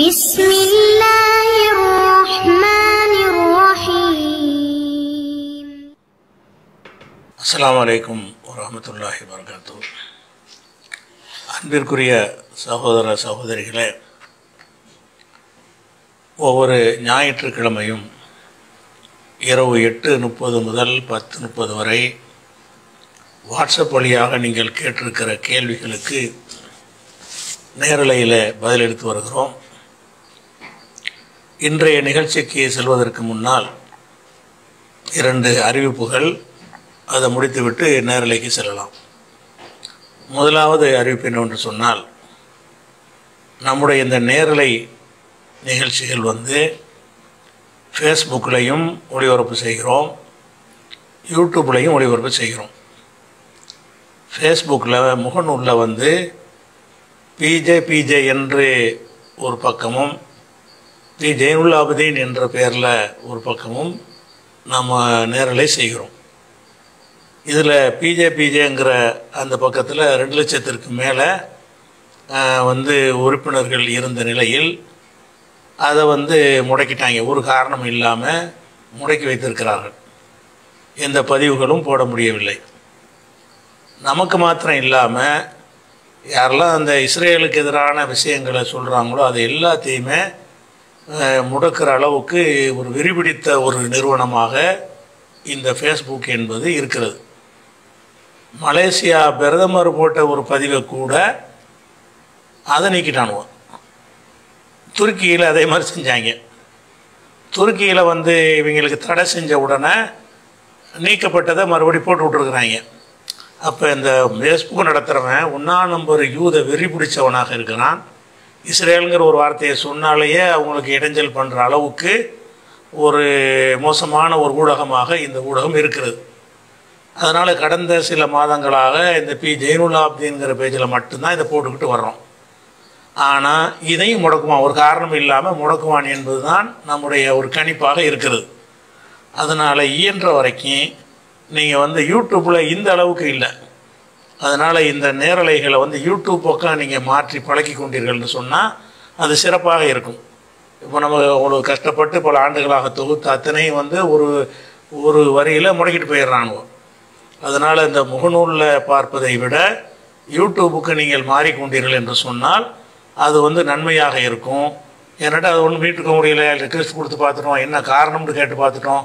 بسم الله الرحمن الرحيم அஸ்ஸலாமு அலைக்கும் வரஹ்மத்துல்லாஹி வபரகாத்து அன்பிற்குரிய சகோதர சகோதரிகளே ஒவ்வொரு ஞாயிற்றுக்கிழமையும் இரவு எட்டு முப்பது முதல் பத்து முப்பது வரை வாட்ஸ்அப் வழியாக நீங்கள் கேட்டிருக்கிற கேள்விகளுக்கு நேரலையில் பதிலளித்து வருகிறோம் இன்றைய நிகழ்ச்சிக்கு செல்வதற்கு முன்னால் இரண்டு அறிவிப்புகள். அதை முடித்துவிட்டு நேரலைக்கு செல்லலாம். முதலாவது அறிவிப்பு என்னவென்று சொன்னால் நம்முடைய இந்த நேரலை நிகழ்ச்சிகள் வந்து ஃபேஸ்புக்கிலையும் ஒளிபரப்பு செய்கிறோம். யூடியூப்லேயும் ஒளிபரப்பு செய்கிறோம். ஃபேஸ்புக்கில் முகநூலில் வந்து பிஜே பிஜே என்று ஒரு பக்கமும் தி ஜெயினுல்லாபதீன் என்ற பெயரில் ஒரு பக்கமும் நம்ம நேரலை செய்கிறோம். இதில் பிஜே பிஜேங்கிற அந்த பக்கத்தில் ரெண்டு லட்சத்திற்கு மேலே வந்து உறுப்பினர்கள் இருந்த நிலையில் அதை வந்து முடக்கிட்டாங்க. ஒரு காரணம் இல்லாமல் முடக்கி வைத்திருக்கிறார்கள். எந்த பதிவுகளும் போட முடியவில்லை. நமக்கு மாத்திரம் இல்லாமல் யாரெல்லாம் அந்த இஸ்ரேலுக்கு எதிரான விஷயங்களை சொல்கிறாங்களோ அது எல்லாத்தையுமே முடக்கிற அளவுக்கு ஒரு விரிபிடித்த ஒரு நிறுவனமாக இந்த ஃபேஸ்புக் என்பது இருக்கிறது. மலேசியா பிரதமர் போட்ட ஒரு பதிவை கூட அதை நீக்கிட்டானுவோம் துருக்கியில் அதே மாதிரி செஞ்சாங்க. துருக்கியில் வந்து இவங்களுக்கு தடை செஞ்ச உடனே நீக்கப்பட்டதை மறுபடி போட்டு விட்ருக்குறாங்க அப்போ இந்த ஃபேஸ்புக் நடத்துகிறவன் ஒன்றா நம்பர் யூத வெறி பிடிச்சவனாக இருக்கிறான். இஸ்ரேலுங்கிற ஒரு வார்த்தையை சொன்னாலேயே அவங்களுக்கு இடைஞ்சல் பண்ணுற அளவுக்கு ஒரு மோசமான ஒரு ஊடகமாக இந்த ஊடகம் இருக்கிறது. அதனால் கடந்த சில மாதங்களாக இந்த பி ஜெயினுல்லா அப்படிங்கிற பேஜில் மட்டும்தான் இதை போட்டுக்கிட்டு வர்றோம். ஆனால் இதையும் முடக்குவான் ஒரு காரணம் இல்லாமல் முடக்குவான் என்பது தான் நம்முடைய ஒரு கணிப்பாக இருக்கிறது. அதனால் இயன்ற வரைக்கும் நீங்கள் வந்து யூடியூப்பில் இந்த அளவுக்கு இல்லை. அதனால் இந்த நேரலைகளை வந்து யூடியூப் பக்கம் நீங்கள் மாற்றி பழக்கி கொண்டீர்கள்னு சொன்னால் அது சிறப்பாக இருக்கும். இப்போ நம்ம அவ்வளோ கஷ்டப்பட்டு பல ஆண்டுகளாக தொகுத்த அத்தனையும் வந்து ஒரு ஒரு வரியில் முடக்கிட்டு போயிடுறானுவோ. அதனால் இந்த முகநூலில் பார்ப்பதை விட யூடியூபுக்கு நீங்கள் மாறிக்கொண்டீர்கள் என்று சொன்னால் அது வந்து நன்மையாக இருக்கும். ஏன்னாட்டா அது ஒன்றும் மீட்டுக்க முடியல ரிக்வெஸ்ட் கொடுத்து பார்த்துட்டோம் என்ன காரணம்னு கேட்டு பார்த்துட்டோம்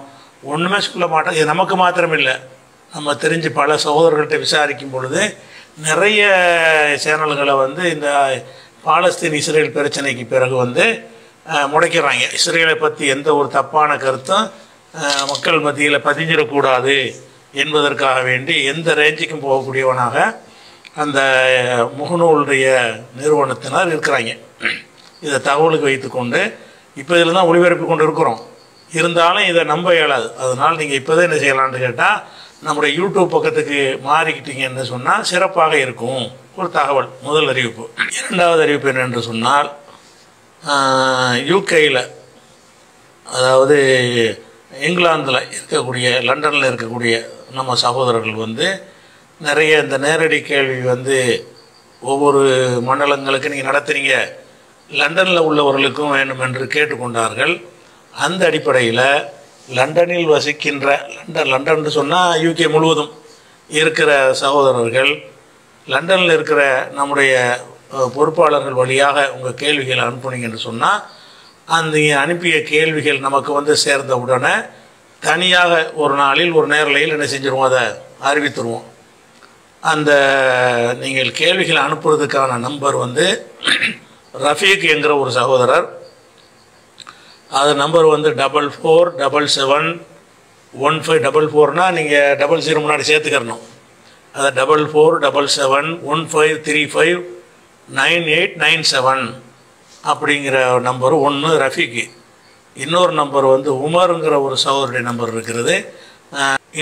ஒன்றுமே சொல்ல மாட்டோம். இது நமக்கு மாத்திரம் இல்லை நம்ம தெரிஞ்சு பல சகோதரர்கள்ட்ட விசாரிக்கும் பொழுது நிறைய சேனல்களை வந்து இந்த பாலஸ்தீன் இஸ்ரேல் பிரச்சனைக்கு பிறகு வந்து முடைக்கிறாங்க. இஸ்ரேலை பற்றி எந்த ஒரு தப்பான கருத்தும் மக்கள் மத்தியில் பதிஞ்சிடக்கூடாது என்பதற்காக வேண்டி எந்த ரேஞ்சுக்கும் போகக்கூடியவனாக அந்த முகநூலுடைய நிறுவனத்தினர் இருக்கிறாங்க. இதை தகவலுக்கு வைத்துக்கொண்டு இப்போ இதில் தான் ஒளிபரப்பி கொண்டு இருக்கிறோம் இருந்தாலும் இதை நம்ப இயலாது. அதனால் நீங்கள் இப்போதான் என்ன செய்யலாம்னு கேட்டால் நம்முடைய யூடியூப் பக்கத்துக்கு மாறிக்கிட்டீங்கன்னு சொன்னால் சிறப்பாக இருக்கும். ஒரு தகவல் முதல் அறிவிப்பு. இரண்டாவது அறிவிப்பு என்னென்று சொன்னால் யூகேயில் அதாவது இங்கிலாந்தில் இருக்கக்கூடிய லண்டனில் இருக்கக்கூடிய நம்ம சகோதரர்கள் வந்து நிறைய இந்த நேரடி கேள்வி வந்து ஒவ்வொரு மண்டலங்களுக்கு நீங்கள் நடத்துகிறீங்க லண்டனில் உள்ளவர்களுக்கும் வேண்டும் என்று கேட்டுக்கொண்டார்கள். அந்த அடிப்படையில் லண்டனில் வசிக்கின்ற லண்டன் லண்டன் சொன்னால் யூகே முழுவதும் இருக்கிற சகோதரர்கள் லண்டனில் இருக்கிற நம்முடைய பொறுப்பாளர்கள் வழியாக உங்கள் கேள்விகளை அனுப்புனீங்கன்னு சொன்னால் அந்த அனுப்பிய கேள்விகள் நமக்கு வந்து சேர்ந்த உடனே தனியாக ஒரு நாளில் ஒரு நேரலையில் என்ன செஞ்சிருவோம்? அதை அறிவித்துருவோம். அந்த நீங்கள் கேள்விகளை அனுப்புறதுக்கான நம்பர் வந்து ரஃபீக் என்கிற ஒரு சகோதரர் அது நம்பர் வந்து double four double seven one five double ஃபோர்னால் நீங்கள் டபுள் ஜீரோ முன்னாடி சேர்த்துக்கிறணும். அது double four double seven one five three five nine eight nine seven அப்படிங்கிற நம்பர் ஒன்று ரஃபீக்கு. இன்னொரு நம்பர் வந்து உமருங்கிற ஒரு சகோதரருடைய நம்பர் இருக்கிறது.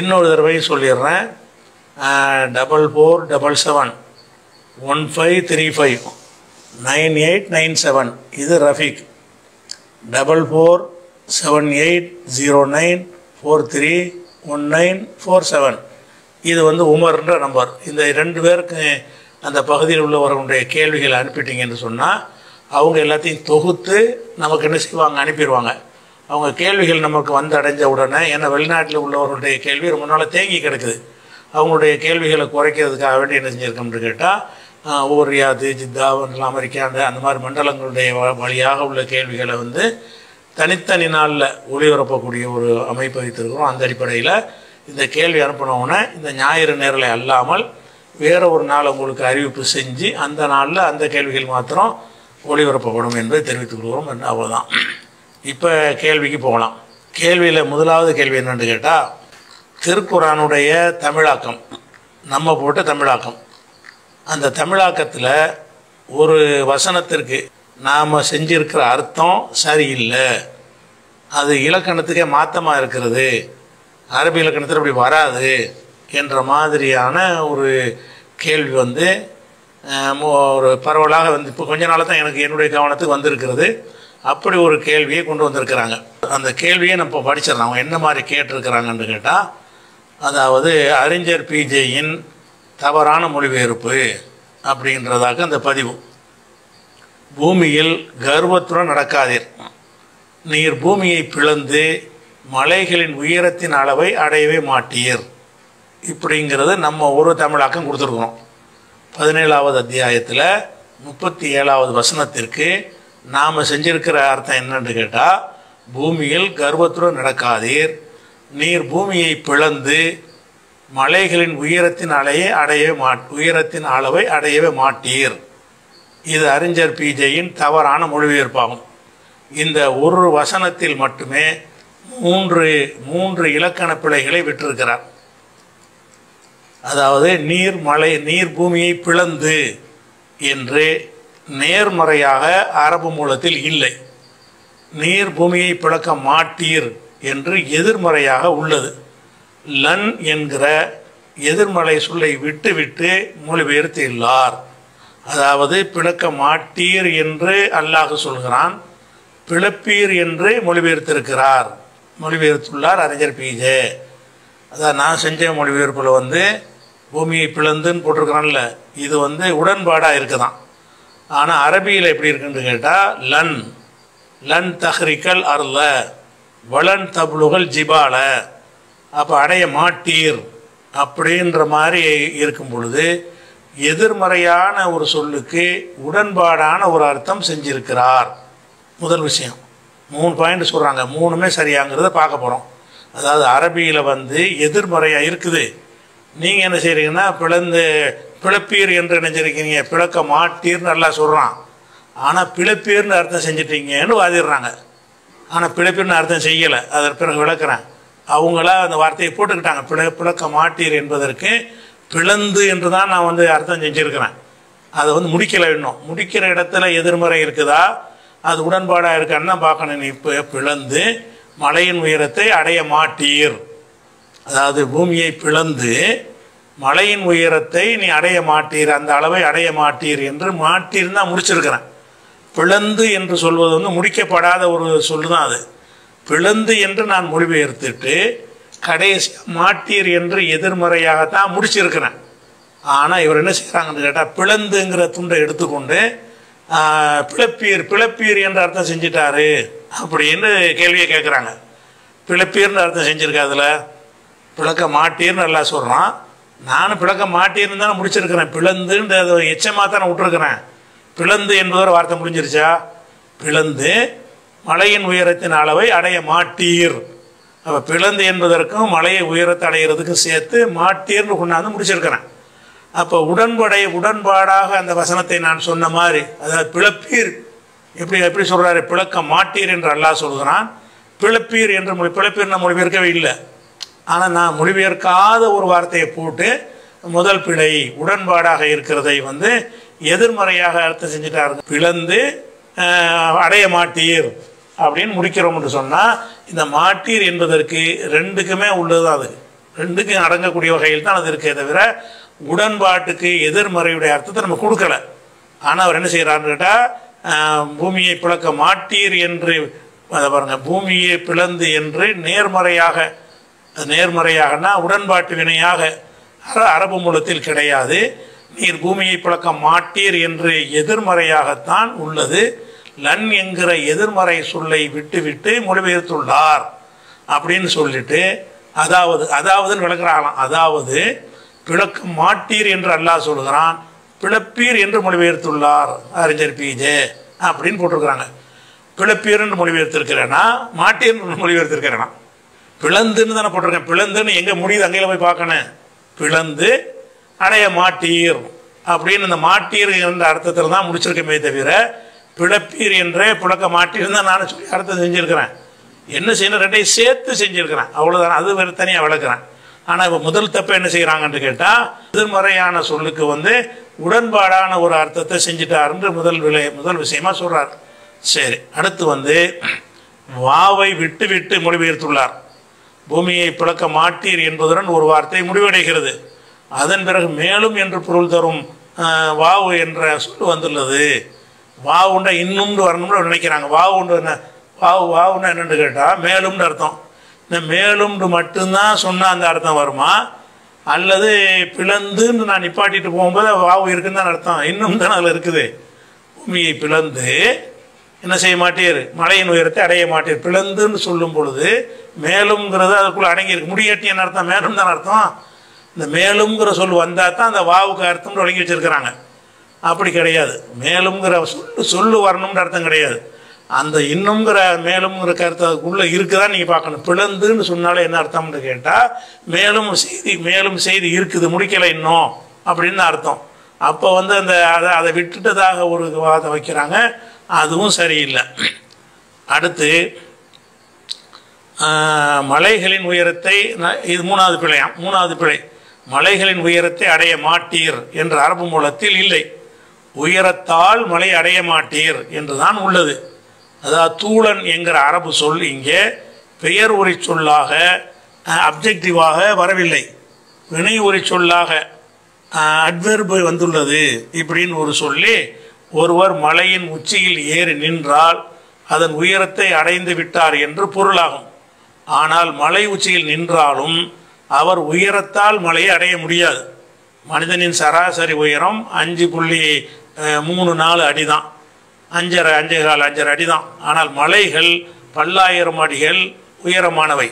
இன்னொரு தடவையும் சொல்லிடுறேன். Double four double seven one five three five nine eight nine seven இது Rafiq. Double four seven eight zero nine four three one nine four seven இது வந்து உமர்ன்ற நம்பர். இந்த ரெண்டு பேருக்கு அந்த பகுதியில் உள்ளவர்களுடைய கேள்விகளை அனுப்பிட்டீங்கன்னு சொன்னால் அவங்க எல்லாத்தையும் தொகுத்து நமக்கு என்ன செய்வாங்க? அனுப்பிடுவாங்க. அவங்க கேள்விகள் நமக்கு வந்து அடைஞ்ச உடனே ஏன்னா வெளிநாட்டில் உள்ளவர்களுடைய கேள்வி ரொம்ப நாளாக தேங்கி கிடக்குது. அவங்களுடைய கேள்விகளை குறைக்கிறதுக்காக வேண்டி என்ன செஞ்சுருக்கோம்னு கேட்டால் ஒவ்வொரு ரியாது ஜித்தா இல்லை அமெரிக்கா அந்த அந்த மாதிரி மண்டலங்களுடைய வ- வழியாக உள்ள கேள்விகளை வந்து தனித்தனி நாளில் ஒளிபரப்பக்கூடிய ஒரு அமைப்பு வைத்திருக்கிறோம். அந்த அடிப்படையில் இந்த கேள்வி அனுப்பினவுடனே இந்த ஞாயிறு நேரலை அல்லாமல் வேற ஒரு நாள் உங்களுக்கு அறிவிப்பு செஞ்சு அந்த நாளில் அந்த கேள்விகள் மாத்திரம் ஒளிபரப்பப்படும் என்பதை தெரிவித்துக் கொள்கிறோம் அவ்வளோதான் இப்போ கேள்விக்கு போகலாம். கேள்வியில் முதலாவது கேள்வி என்னென்னு கேட்டால் திருக்குறானுடைய தமிழாக்கம் நம்ம போட்ட தமிழாக்கம். அந்த தமிழாக்கத்தில் ஒரு வசனத்திற்கு நாம் செஞ்சிருக்கிற அர்த்தம் சரியில்லை. அது இலக்கணத்துக்கே மாற்றமாக இருக்கிறது. அரபி இலக்கணத்தில் அப்படி வராது என்ற மாதிரியான ஒரு கேள்வி வந்து ஒரு பரவலாக வந்து இப்போ கொஞ்ச நாளாக தான் எனக்கு என்னுடைய கவனத்துக்கு வந்திருக்கிறது. அப்படி ஒரு கேள்வியை கொண்டு வந்திருக்கிறாங்க. அந்த கேள்வியை நம்ம இப்போ படிச்சிடலாம். அவங்க என்ன மாதிரி கேட்டிருக்கிறாங்கன்னு கேட்டால் அதாவது அறிஞர் பிஜேயின் தவறான மொழிபெயர்ப்பு அப்படின்றதாக அந்த பதிவு. பூமியில் கர்வத்துடன் நடக்காதீர். நீர் பூமியை பிளந்து மலைகளின் உயரத்தின் அளவை அடையவே மாட்டீர். இப்படிங்கிறது நம்ம ஒரு தமிழாக்கம் கொடுத்துருக்குறோம். பதினேழாவது அத்தியாயத்தில் முப்பத்தி ஏழாவது வசனத்திற்கு நாம் செஞ்சிருக்கிற அர்த்தம் என்னன்னு கேட்டால் பூமியில் கர்வத்துடன் நடக்காதீர். நீர் பூமியை பிளந்து மலைகளின் உயரத்தின் அலையை அடையவே மாட் உயரத்தின் அளவை அடையவே மாட்டீர். இது அறிஞர் பிஜேயின் தவறான மொழிபெயர்ப்பாகும். இந்த ஒரு வசனத்தில் மட்டுமே மூன்று மூன்று இலக்கண பிழைகளை விட்டிருக்கிறார். அதாவது நீர் மலை நீர் பூமியை பிளந்து என்று நேர்மறையாக அரபு மூலத்தில் இல்லை. நீர் பூமியை பிளக்க மாட்டீர் என்று எதிர்மறையாக உள்ளது. லன் என்கிற எதிர்மறை சொல்லை விட்டுவிட்டு மொழிபெயர்த்தியுள்ளார். அதாவது பிளக்க மாட்டீர் என்று அல்லாஹ் சொல்கிறான். பிளப்பீர் என்று மொழிபெயர்த்திருக்கிறார். மொழிபெயர்த்துள்ளார் அறிஞர் பிஜே அதான் நான் செஞ்ச மொழிபெயர்ப்பில் வந்து பூமியை பிளந்துன்னு போட்டிருக்கிறான்ல இது வந்து உடன்பாடாக இருக்குதான். ஆனால் அரபியில் எப்படி இருக்குன்னு கேட்டால் லன். லன் தஹ்ரிக்கல் அருள வளன் தபுலுகள் ஜிபால. அப்போ அடைய மாட்டீர் அப்படின்ற மாதிரி இருக்கும் பொழுது எதிர்மறையான ஒரு சொல்லுக்கு உடன்பாடான ஒரு அர்த்தம் செஞ்சிருக்கிறார். முதல் விஷயம். மூணு பாயிண்ட் சொல்கிறாங்க மூணுமே சரியாங்கிறத பார்க்க போகிறோம் அதாவது அரபியில் வந்து எதிர்மறையாக இருக்குது. நீங்கள் என்ன செய்கிறீங்கன்னா பிளந்து பிளப்பீர் என்று நினைச்சிருக்கீங்க. பிளக்க மாட்டீர்னு நல்லா சொல்கிறான் ஆனால் பிளப்பீர்னு அர்த்தம் செஞ்சிட்டீங்கன்னு வாதிடுறாங்க. ஆனால் பிளப்பீர்னு அர்த்தம் செய்யலை. அதற்கு பிறகு விளக்குறேன். அவங்களா அந்த வார்த்தையை போட்டுக்கிட்டாங்க. பிழ பிளக்க மாட்டீர் என்பதற்கு பிளந்து என்று தான் நான் வந்து அர்த்தம் செஞ்சுருக்கிறேன். அதை வந்து முடிக்கலை இன்னும். முடிக்கிற இடத்துல எதிர்மறை இருக்குதா? அது உடன்பாடாக இருக்கான்னு தான் பார்க்கணும். நீ இப்போ பிளந்து மலையின் உயரத்தை அடைய மாட்டீர். அதாவது பூமியை பிளந்து மலையின் உயரத்தை நீ அடைய மாட்டீர் அந்த அளவை அடைய மாட்டீர் என்று மாட்டீர் தான் முடிச்சிருக்கிறேன். பிளந்து என்று சொல்வது வந்து முடிக்கப்படாத ஒரு சொல்லு தான் அது. பிளந்து என்று நான் மொழிபெயர்த்துட்டு கடைசி மாட்டீர் என்று எதிர்மறையாகத்தான் முடிச்சிருக்கிறேன். ஆனால் இவர் என்ன செய்கிறாங்கன்னு கேட்டால் பிளந்துங்கிற துண்டை எடுத்துக்கொண்டு பிளப்பீர் பிளப்பீர் என்று அர்த்தம் செஞ்சிட்டாரு அப்படின்னு கேள்வியை கேட்குறாங்க பிளப்பீர்னு அர்த்தம் செஞ்சிருக்காதுல பிளக்க மாட்டீர்னு நல்லா சொல்கிறான் நானும் பிளக்க மாட்டீர்னு தானே முடிச்சிருக்கிறேன். பிளந்துன்ற அதை எச்சமாக தானே விட்டுருக்கிறேன். பிளந்து என்பதோட வார்த்தை முடிஞ்சிருச்சா? பிளந்து. மலையின் உயரத்தின் அளவை அடைய மாட்டீர். அப்போ பிளந்து என்பதற்கும் மலையை உயரத்தை அடைகிறதுக்கும் சேர்த்து மாட்டீர்னு கொண்டாந்து முடிச்சிருக்கிறேன். அப்போ உடன்படை உடன்பாடாக அந்த வசனத்தை நான் சொன்ன மாதிரி அதாவது பிளப்பீர் எப்படி எப்படி சொல்கிறாரு பிளக்க மாட்டீர் என்று அல்லாஹ் சொல்கிறான் பிளப்பீர் என்று மொழி பிளப்பீர் நான் மொழிபெயர்க்கவே இல்லை. ஆனால் நான் மொழிபெயர்க்காத ஒரு வார்த்தையை போட்டு முதல் பிழை உடன்பாடாக இருக்கிறதை வந்து எதிர்மறையாக அர்த்தம் செஞ்சுட்டாரு பிளந்து அடைய மாட்டீர். அப்படின்னு முடிக்கிறோம் என்று சொன்னால் இந்த மாட்டீர் என்பதற்கு ரெண்டுக்குமே உள்ளது அது. ரெண்டுக்கும் அடங்கக்கூடிய வகையில் தான் அது இருக்கே தவிர உடன்பாட்டுக்கு எதிர்மறையுடைய அர்த்தத்தை நம்ம கொடுக்கல. ஆனால் அவர் என்ன செய்கிறாருன்னு கேட்டால் பூமியை பிளக்க மாட்டீர் என்று அதை பாருங்கள் பூமியை பிளந்து என்று நேர்மறையாக நேர்மறையாகனா உடன்பாட்டு வினையாக அரபு மூலத்தில் கிடையாது. நீர் பூமியை பிளக்க மாட்டீர் என்று எதிர்மறையாகத்தான் உள்ளது. லன் என்கிற எதிர்மறை சொல்லை விட்டுவிட்டு மொழிபெயர்த்துள்ளார் அப்படின்னு சொல்லிட்டு அதாவது அதாவதுன்னு விளக்குறாங்களாம். அதாவது பிளக்க மாட்டீர் என்று அல்லாஹ் சொல்கிறான் பிளப்பீர் என்று மொழிபெயர்த்துள்ளார் அறிஞர் பிஜே அப்படின்னு போட்டிருக்கிறாங்க. பிளப்பீர் என்று மொழிபெயர்த்திருக்கிறேனா மாட்டீர் என்று மொழிபெயர்த்திருக்கிறேனா? பிளந்துன்னு தானே போட்டிருக்கேன். பிளந்துன்னு எங்கே முடியுது? அங்கேயே போய் பார்க்கணும். பிளந்து அடைய மாட்டீர். அப்படின்னு இந்த மாட்டீர் என்ற அர்த்தத்தில் தான் முடிச்சிருக்கமே தவிர பிழப்பீர் என்றே பிழக்க மாட்டீர் நானும் சொல்லி அர்த்தம் செஞ்சுருக்கிறேன். என்ன செய்யணும்? ரெண்டையும் சேர்த்து செஞ்சுருக்கிறேன். அவ்வளோதான் அது வேறு தனியாக விளக்குறேன். ஆனால் இப்போ முதல் தப்பை என்ன செய்கிறாங்கன்னு கேட்டால் எதிர்மறையான சொல்லுக்கு வந்து உடன்பாடான ஒரு அர்த்தத்தை செஞ்சுட்டாருன்ற முதல் விலை முதல் விஷயமா சொல்கிறார் சரி அடுத்து வந்து வாவை விட்டு விட்டு மொழிபெயர்த்துள்ளார். பூமியை பிளக்க மாட்டீர் என்பதுடன் ஒரு வார்த்தை முடிவடைகிறது. அதன் பிறகு மேலும் என்று பொருள் தரும் வாவு என்ற சொல் வந்துள்ளது. வாவுண்டா இன்னும்னு வரணும்னு நினைக்கிறாங்க. வாவுண்டு என்ன? வாவு வாவுன்னா என்னன்னு கேட்டால் மேலும்னு அர்த்தம். இந்த மேலும்னு மட்டும்தான் சொன்னால் அந்த அர்த்தம் வருமா? அல்லது பிளந்துன்னு நான் நிப்பாட்டிட்டு போகும்போது வாவு இருக்குன்னு தான் அர்த்தம். இன்னும் தானே அதில் இருக்குது. பூமியை பிளந்து என்ன செய்ய மாட்டீர்? மலையின் உயரத்தை அடைய மாட்டீர். பிளந்துன்னு சொல்லும் பொழுது மேலும்ங்கிறது அதுக்குள்ளே அடங்கியிருக்கு. முடியட்டி என்ன அர்த்தம்? மேலும் தான் அர்த்தம். இந்த மேலும்ங்கிற சொல் வந்தால் தான் அந்த வாவுக்கு அர்த்தம் தொடங்கி வச்சிருக்கிறாங்க. அப்படி கிடையாது. மேலுங்கிற சொல்லு சொல்லு வரணும்னு அர்த்தம் கிடையாது. அந்த இன்னும்ங்கிற மேலும்ங்கிற கருத்து அதுக்குள்ளே இருக்குதான் நீங்கள் பார்க்கணும். பிளந்துன்னு சொன்னாலே என்ன அர்த்தம்னு கேட்டால் மேலும் செய்தி மேலும் செய்தி இருக்குது முடிக்கலை இன்னும் அப்படின்னு அர்த்தம். அப்போ வந்து அந்த அதை அதை விட்டுட்டதாக ஒரு வாதம் வைக்கிறாங்க. அதுவும் சரியில்லை. அடுத்து மலைகளின் உயரத்தை இது மூணாவது பிழையாம் மூணாவது பிழை. மலைகளின் உயரத்தை அடைய மாட்டீர் என்ற அரபு மூலத்தில் இல்லை. உயரத்தால் மலை அடைய மாட்டீர் என்றுதான் உள்ளது. அதாவது தூளன் என்கிற அரபு சொல் இங்கே பெயர் உரி சொல்லாக அப்ஜெக்டிவாக வரவில்லை. வினை உரி சொல்லாக அட்வெர்பு வந்துள்ளது இப்படின்னு ஒரு சொல்லி ஒருவர் மலையின் உச்சியில் ஏறி நின்றால் அதன் உயரத்தை அடைந்து விட்டார் என்று பொருளாகும். ஆனால் மலை உச்சியில் நின்றாலும் அவர் உயரத்தால் மலையை அடைய முடியாது. மனிதனின் சராசரி உயரம் அஞ்சு புள்ளி மூணு நாலு அடி தான் அஞ்சரை அஞ்சு கால் அஞ்சரை அடி தான் ஆனால் மலைகள் பல்லாயிரம் அடிகள் உயரமானவை.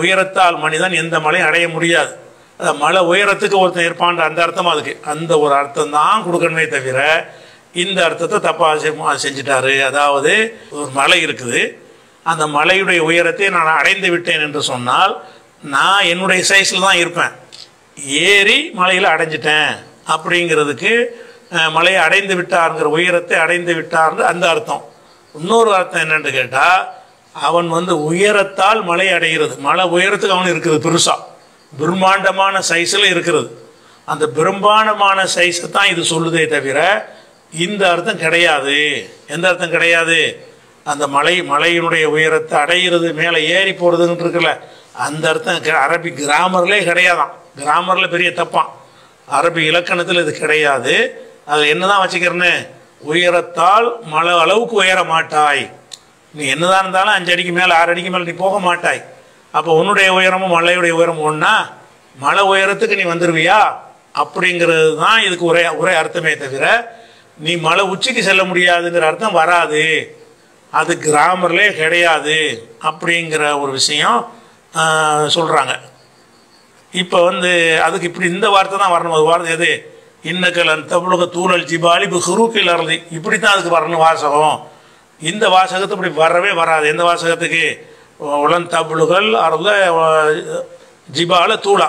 உயரத்தால் மனிதன் எந்த மலையும் அடைய முடியாது. அது மலை உயரத்துக்கு ஒருத்தன் இருப்பான்ற அந்த அர்த்தம் அதுக்கு. அந்த ஒரு அர்த்தம் தான் கொடுக்கணுமே தவிர இந்த அர்த்தத்தை தப்பாக செஞ்சிட்டாரு. அதாவது ஒரு மலை இருக்குது. அந்த மலையுடைய உயரத்தை நான் அடைந்து விட்டேன் என்று சொன்னால் நான் என்னுடைய சைஸில் தான் இருப்பேன். ஏறி மலையில் அடைஞ்சிட்டேன். அப்படிங்கிறதுக்கு மலையை அடைந்து விட்டாருங்கிற உயரத்தை அடைந்து விட்டார்னு அந்த அர்த்தம். இன்னொரு அர்த்தம் என்னன்னு கேட்டால் அவன் வந்து உயரத்தால் மலை அடைகிறது. மலை உயரத்துக்கு அவன் இருக்குது பெருசாக பிரம்மாண்டமான சைஸில் இருக்கிறது அந்த பிரம்மாண்டமான சைஸை தான் இது சொல்லுதே தவிர இந்த அர்த்தம் கிடையாது. எந்த அர்த்தம் கிடையாது? அந்த மலை மலையினுடைய உயரத்தை அடைகிறது மேலே ஏறி போகிறதுன்னு இருக்குல்ல அந்த அர்த்தம் க- அரபி கிராமர்லே கிடையாதான். கிராமரில் பெரிய தப்பான் அரபி இலக்கணத்தில் இது கிடையாது. அதில் என்னதான் வச்சுக்கிறேன்னு? உயரத்தால் மழை அளவுக்கு உயர மாட்டாய். நீ என்னதான் இருந்தாலும் அஞ்சு அடிக்கு மேலே ஆறு அடிக்கு மேலே நீ போக மாட்டாய். அப்போ உன்னுடைய உயரமும் மழையுடைய உயரமும் ஒன்றா மழை உயரத்துக்கு நீ வந்துடுவியா அப்படிங்கிறது தான் இதுக்கு ஒரே ஒரே அர்த்தமே தவிர நீ மலை உச்சிக்கு செல்ல முடியாதுங்கிற அர்த்தம் வராது. அது கிராமர்லே கிடையாது அப்படிங்கிற ஒரு விஷயம் சொல்கிறாங்க இப்போ வந்து அதுக்கு இப்படி இந்த வார்த்தை தான் வரணும். அது வார்த்தை எது? இன்னக்கலன் தமிழக தூளல் ஜிபாலி இப்போ ஹுரூக்கில் அறதி இப்படி தான் அதுக்கு வரணும் வாசகம். இந்த வாசகத்தை இப்படி வரவே வராது. எந்த வாசகத்துக்கு? உளன் தபுளுகள் அருள ஜிபால தூளா.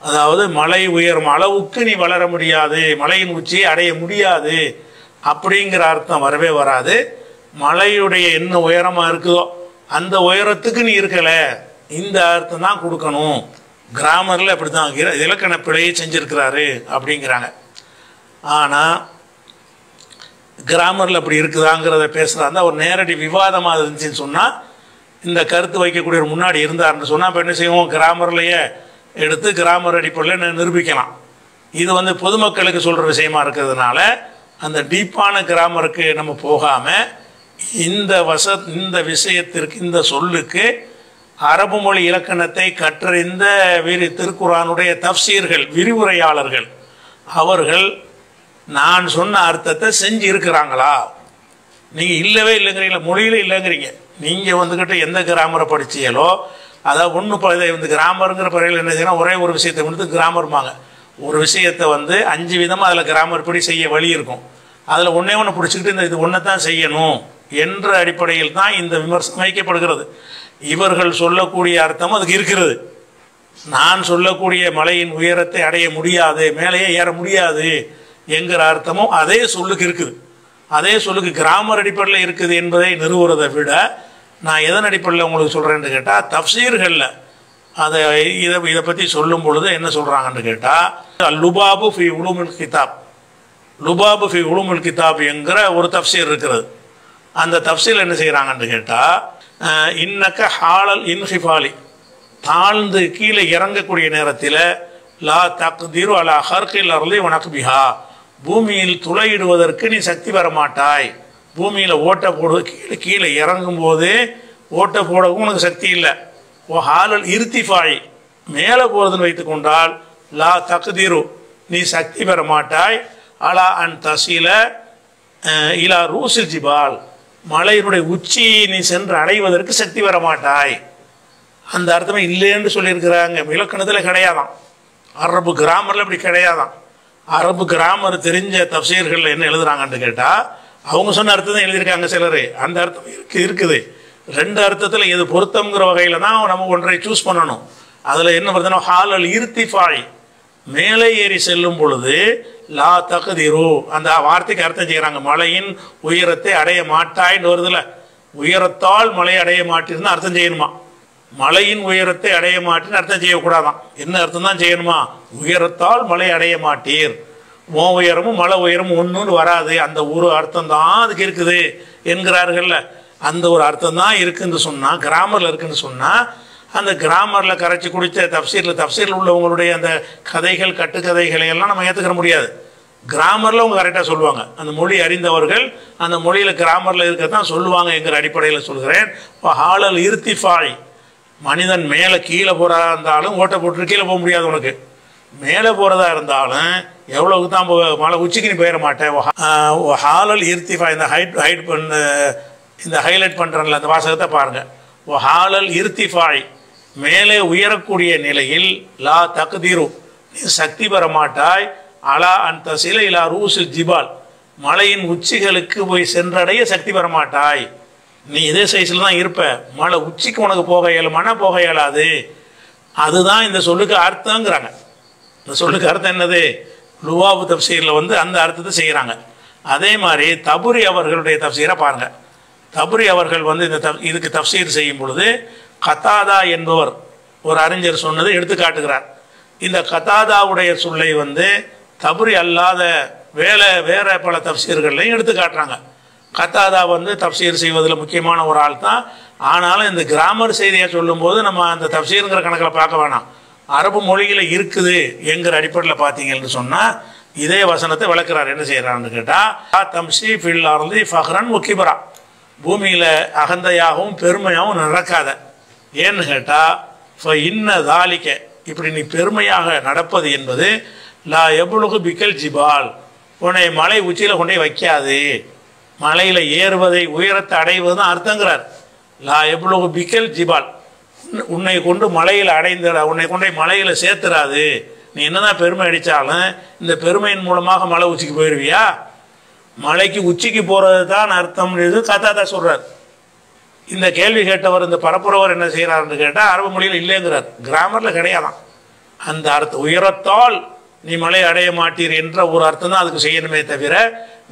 அதாவது மலை உயரும் அளவுக்கு நீ வளர முடியாது. மலையின் உச்சியை அடைய முடியாது. அப்படிங்கிற அர்த்தம் வரவே வராது. மலையுடைய என்ன உயரமாக இருக்குதோ அந்த உயரத்துக்கு நீ இருக்கலை. இந்த அர்த்தம் தான் கொடுக்கணும். கிராமரில் அப்படி தான் இலக்கண பிழையை செஞ்சுருக்கிறாரு அப்படிங்கிறாங்க. ஆனால் கிராமரில் அப்படி இருக்குதாங்கிறத பேசுகிறாருந்தா ஒரு நேரடி விவாதமாக இருந்துச்சுன்னு சொன்னால் இந்த கருத்து வைக்கக்கூடிய ஒரு முன்னாடி இருந்தாருன்னு சொன்னால் இப்போ என்ன செய்வோம்? கிராமர்லையே எடுத்து கிராமர் அடிப்படையில் நிரூபிக்கலாம். இது வந்து பொதுமக்களுக்கு சொல்கிற விஷயமா இருக்கிறதுனால அந்த டீப்பான கிராமருக்கு நம்ம போகாமல் இந்த வச இந்த விஷயத்திற்கு இந்த சொல்லுக்கு அரபு மொழி இலக்கணத்தை கற்றறிந்த வீரி திருக்குறானுடைய தப்சீர்கள் விரிவுரையாளர்கள். அவர்கள் நான் சொன்ன அர்த்தத்தை செஞ்சு இருக்கிறாங்களா நீங்கள் இல்லவே இல்லைங்கிறீங்களா மொழியில இல்லைங்கிறீங்க. நீங்கள் வந்துக்கிட்டு எந்த கிராமரை படிச்சியலோ அதாவது ஒன்று இதை இந்த கிராமருங்கிற பறையில் என்ன செய்யணும் ஒரே ஒரு விஷயத்தை வந்து கிராமருமாங்க ஒரு விஷயத்தை வந்து அஞ்சு விதமாக அதில் கிராமர் படி செய்ய வழி இருக்கும். அதில் ஒன்றே ஒன்று பிடிச்சிக்கிட்டு இந்த இது ஒன்றை தான் செய்யணும் என்ற அடிப்படையில் தான் இந்த விமர்சனம் வைக்கப்படுகிறது. இவர்கள் சொல்லக்கூடிய அர்த்தம் அதுக்கு இருக்கிறது. நான் சொல்லக்கூடிய மலையின் உயரத்தை அடைய முடியாது மேலேயே ஏற முடியாது என்கிற அர்த்தமும் அதே சொல்லுக்கு இருக்குது. அதே சொல்லுக்கு கிராமர் அடிப்படையில் இருக்குது என்பதை நிறுவுறதை விட நான் எதன் அடிப்படையில் உங்களுக்கு சொல்கிறேன்னு கேட்டால் தப்சீர்களில். அதை இதை இதை பற்றி சொல்லும் பொழுது என்ன சொல்கிறாங்கன்னு கேட்டால் லுபாபு ஃபி உளுமுல் கிதாப். லுபாபு ஃபி உலுமுல் கிதாப் என்கிற ஒரு தப்சீர் இருக்கிறது. அந்த தப்சீல் என்ன செய்கிறாங்கன்னு கேட்டால் இன்னக்க ஹாலல் இன்ஹிஃபாலி. தாழ்ந்து கீழே இறங்கக்கூடிய நேரத்தில் லா தக்தீரு அலா ஹர்கில் அருளி உனக்கு பிஹா. பூமியில் துளையிடுவதற்கு நீ சக்தி பெற மாட்டாய். பூமியில் ஓட்டை போடு கீழே கீழே இறங்கும் போது ஓட்டை போடவும் உனக்கு சக்தி இல்லை. ஓ ஹாலல் இருத்திஃபாய் மேலே போகிறதுன்னு வைத்துக்கொண்டால் லா தக்தீரு நீ சக்தி பெற மாட்டாய். அலா அன் தசீல இலா ரூசில் ஜிபால். மலையினுடைய உச்சியை நீ சென்று அடைவதற்கு சக்தி வர மாட்டாய் அந்த அர்த்தமே இல்லைன்னு சொல்லியிருக்கிறாங்க. இலக்கணத்தில் கிடையாதான் அரபு கிராமரில் இப்படி கிடையாதான் அரபு கிராமர் தெரிஞ்ச தப்சீர்களில் என்ன எழுதுறாங்கன்னு கேட்டால் அவங்க சொன்ன அர்த்தம் தான் எழுதியிருக்காங்க சிலர். அந்த அர்த்தம் இருக்கு இருக்குது. ரெண்டு அர்த்தத்தில் இது பொருத்தம்ங்கிற வகையில் தான் நம்ம ஒன்றை சூஸ் பண்ணணும். அதில் என்ன வருதுன்னா ஹாலல் இருத்திஃபாய் மேலே ஏறி செல்லும் பொழுது லா தகுதிரு அந்த வார்த்தைக்கு அர்த்தம் செய்கிறாங்க மலையின் உயரத்தை அடைய மாட்டாய்ன்னு வருதுல. உயரத்தால் மலை அடைய மாட்டேன்னு அர்த்தம் செய்யணுமா? மலையின் உயரத்தை அடைய மாட்டேன்னு அர்த்தம் செய்யக்கூடாதான். என்ன அர்த்தம் தான் செய்யணுமா? உயரத்தால் மலை அடைய மாட்டீர். மோ உயரமும் மலை உயரமும் ஒன்றுன்னு வராது. அந்த ஒரு அர்த்தம் தான் அதுக்கு இருக்குது என்கிறார்கள்ல. அந்த ஒரு அர்த்தம் தான் இருக்குன்னு சொன்னால் கிராமரில் இருக்குன்னு சொன்னால் அந்த கிராமரில் கரைச்சி குடித்த தப்சீரில் தப்சீரில் உள்ளவங்களுடைய அந்த கதைகள் கட்டுக்கதைகளை எல்லாம் நம்ம ஏற்றுக்கிற முடியாது. கிராமரில் அவங்க கரெக்டாக சொல்லுவாங்க. அந்த மொழி அறிந்தவர்கள் அந்த மொழியில் கிராமரில் இருக்கத்தான் சொல்லுவாங்க என்கிற அடிப்படையில் சொல்கிறேன். இப்போ ஹாலல் இருத்திஃபாய் மனிதன் மேலே கீழே போகிறதா இருந்தாலும் ஓட்டை போட்டு கீழே போக முடியாது உனக்கு. மேலே போகிறதா இருந்தாலும் எவ்வளவுக்கு தான் போக மலை உச்சிக்கு நீ போயிட மாட்டேன். ஹாலல் இருத்திஃபாய் இந்த ஹைட் ஹைட் பண்ண இந்த ஹைலைட் பண்ணுறேன்ல அந்த வாசகத்தை பாருங்கள் ஓ ஹாலல் இருத்திஃபாய் மேலே உயரக்கூடிய நிலையில் லா தக்தீரு நீ சக்தி பெற மாட்டாய் அலா அந்த சிலை லா ரூசு ஜிபால். மலையின் உச்சிகளுக்கு போய் சென்றடைய சக்தி பெற மாட்டாய் நீ இதே சைஸில் தான் இருப்ப. மலை உச்சிக்கு உனக்கு போக இயலுமானா போக இயலாது. அதுதான் இந்த சொல்லுக்கு அர்த்தங்கிறாங்க. இந்த சொல்லுக்கு அர்த்தம் என்னது? லுவாபு தப்சீரில் வந்து அந்த அர்த்தத்தை செய்கிறாங்க அதே மாதிரி தபுரி அவர்களுடைய தப்சீரை பாருங்கள் தபுரி அவர்கள் வந்து இந்த தப் இதுக்கு தப்சீர் செய்யும் பொழுது கத்தாதா என்பவர் ஒரு அறிஞர் சொன்னதை எடுத்து காட்டுகிறார் இந்த கதாதாவுடைய சொல்லை வந்து தபுரி அல்லாத வேற வேற பல தப்சீர்கள்லையும் எடுத்து காட்டுறாங்க கத்தாதா வந்து தப்சீர் செய்வதில் முக்கியமான ஒரு ஆள் தான். ஆனாலும் இந்த கிராமர் செய்தியை சொல்லும்போது நம்ம அந்த தப்சீருங்கிற கணக்கில் பார்க்க வேணாம். அரபு மொழியில் இருக்குது என்கிற அடிப்படையில் பார்த்தீங்கன்னு சொன்னால் இதே வசனத்தை விளக்குறார். என்ன செய்கிறான்னு கேட்டால் தம்சி ஃபில் அர்லி ஃபஹ்ரன் முக்கிபரா பூமியில் அகந்தையாகவும் பெருமையாகவும் நடக்காத ஏன்னு கேட்டால் இப்போ இன்ன தாலிக்க இப்படி நீ பெருமையாக நடப்பது என்பது லா எவ்வளவு பிக்கல் ஜிபால். உன்னை மலை உச்சியில் கொண்டே வைக்காது. மலையில் ஏறுவதை உயரத்தை அடைவது தான் அர்த்தங்கிறார். லா எவ்வளவு பிக்கல் ஜிபால். உன்னை- கொண்டு மலையில் அடைந்துட உன்னை கொண்டே மலையில் சேர்த்துறாது நீ என்னதான் பெருமை அடித்தாலும் இந்த பெருமையின் மூலமாக மலை உச்சிக்கு போயிடுவியா மலைக்கு உச்சிக்கு போகிறது தான் அர்த்தம் கத்தாதா சொல்கிறார் இந்த கேள்வி கேட்டவர் இந்த பரப்புறவர் என்ன செய்கிறாருன்னு கேட்டால் அரபு மொழியில் இல்லைங்கிறார். கிராமரில் கிடையாதான் அந்த அர்த்த உயரத்தால் நீ மலை அடைய மாட்டீர் என்ற ஒரு அர்த்தம் தான் அதுக்கு செய்யணுமே தவிர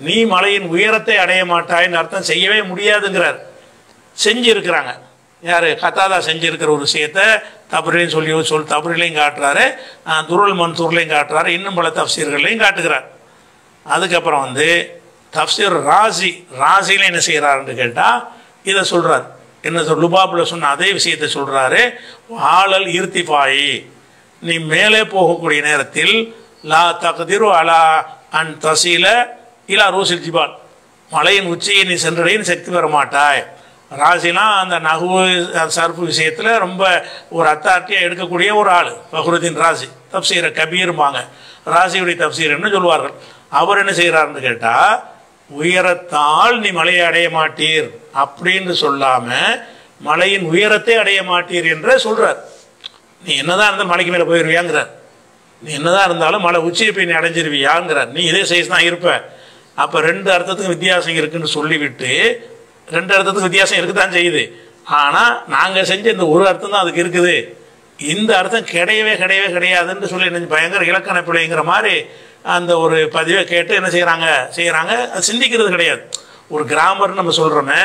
நீ மலையின் உயரத்தை அடைய மாட்டாயின்னு அர்த்தம் செய்யவே முடியாதுங்கிறார். செஞ்சிருக்கிறாங்க. யார்? கத்தாதா செஞ்சிருக்கிற ஒரு விஷயத்த தபரிலையும் சொல்லி சொல் தபரிலையும் காட்டுறாரு. துருள் மன்சூர்லையும் காட்டுறாரு. இன்னும் பல தப்சீர்களையும் காட்டுகிறார். அதுக்கப்புறம் வந்து தப்சீர் ராசி ராசியில் என்ன செய்கிறாருன்னு கேட்டால் இதை சொல்கிறார் என்ன சொல் லுபாபில் சொன்ன அதே விஷயத்தை சொல்கிறாரு ஆளல் இருத்திஃபாயி நீ மேலே போகக்கூடிய நேரத்தில் லா தகுதிரு அலா அன் தசீல இலா ரூசில் ஜிபால். மலையின் உச்சியை நீ சென்றடையின் சக்தி பெற மாட்டாய். ராசிலாம் அந்த நகு சர்ஃபு விஷயத்தில் ரொம்ப ஒரு அத்தாரிட்டியாக எடுக்கக்கூடிய ஒரு ஆள் ஃபஹ்ருதீன் ராசி. தப்சீரை கபீரும்பாங்க. ராசியுடைய தப்சீர்னு சொல்லுவார்கள் அவர் என்ன செய்கிறாருன்னு கேட்டால் உயரத்தால் நீ மலையை அடைய மாட்டீர் அப்படின்னு சொல்லாமல் மலையின் உயரத்தை அடைய மாட்டீர் என்று சொல்றார். நீ என்னதான் இருந்தால் மலைக்கு மேலே போயிடுவியாங்கிறார் நீ என்னதான் இருந்தாலும் மலை உச்சியை போய் நீ அடைஞ்சிருவியாங்கிறார். நீ இதே சைஸ் தான் இருப்ப. அப்போ ரெண்டு அர்த்தத்துக்கு வித்தியாசம் இருக்குன்னு சொல்லிவிட்டு ரெண்டு அர்த்தத்துக்கு வித்தியாசம் இருக்குதான் செய்யுது. ஆனால் நாங்கள் செஞ்ச இந்த ஒரு அர்த்தம் தான் அதுக்கு இருக்குது. இந்த அர்த்தம் கிடையவே கிடையவே கிடையாதுன்னு சொல்லி பயங்கர இலக்கண பிள்ளைங்கிற மாதிரி அந்த ஒரு பதிவை கேட்டு என்ன செய்கிறாங்க செய்கிறாங்க அது சிந்திக்கிறது கிடையாது. ஒரு கிராமர்னு நம்ம சொல்கிறோமே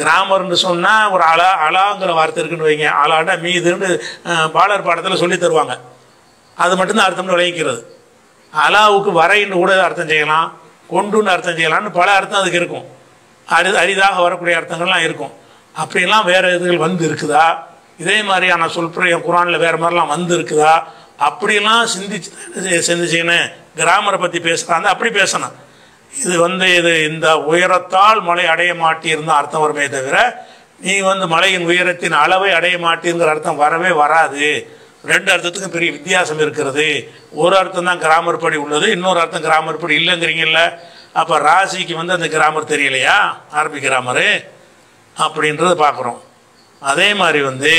கிராமர்னு சொன்னால் ஒரு அலா அலாங்கிற வார்த்தை இருக்குன்னு வைங்க. அலாண்டா மீதுன்னு பாலர் பாடத்தில் சொல்லி தருவாங்க. அது மட்டும்தான் அர்த்தம்னு விளைவிக்கிறது அலாவுக்கு வரைன்னு கூட அர்த்தம் செய்யலாம். கொண்டுன்னு அர்த்தம் செய்யலாம்னு பல அர்த்தம் அதுக்கு இருக்கும். அரி அரிதாக வரக்கூடிய அர்த்தங்கள்லாம் இருக்கும். அப்படிலாம் வேறு இதுகள் வந்து இருக்குதா? இதே மாதிரியான சொல்பிரயம் குரானில் வேறு மாதிரிலாம் வந்து இருக்குதா? அப்படிலாம் சிந்திச்சு சிந்திச்சுன்னு கிராமரை பற்றி பேசுகிறாங்க அப்படி பேசணும். இது வந்து இது இந்த உயரத்தால் மலை அடைய மாட்டியிருந்தால் அர்த்தம் வருமே தவிர நீ வந்து மலையின் உயரத்தின் அளவை அடைய மாட்டீங்கிற அர்த்தம் வரவே வராது. ரெண்டு அர்த்தத்துக்கும் பெரிய வித்தியாசம் இருக்கிறது. ஒரு அர்த்தம் தான் கிராமர் படி உள்ளது இன்னொரு அர்த்தம் கிராமர் படி இல்லைங்கிறீங்கல்ல. அப்போ ராசிக்கு வந்து அந்த கிராமர் தெரியலையா? அரபி கிராமரு. அப்படின்றத பார்க்குறோம். அதே மாதிரி வந்து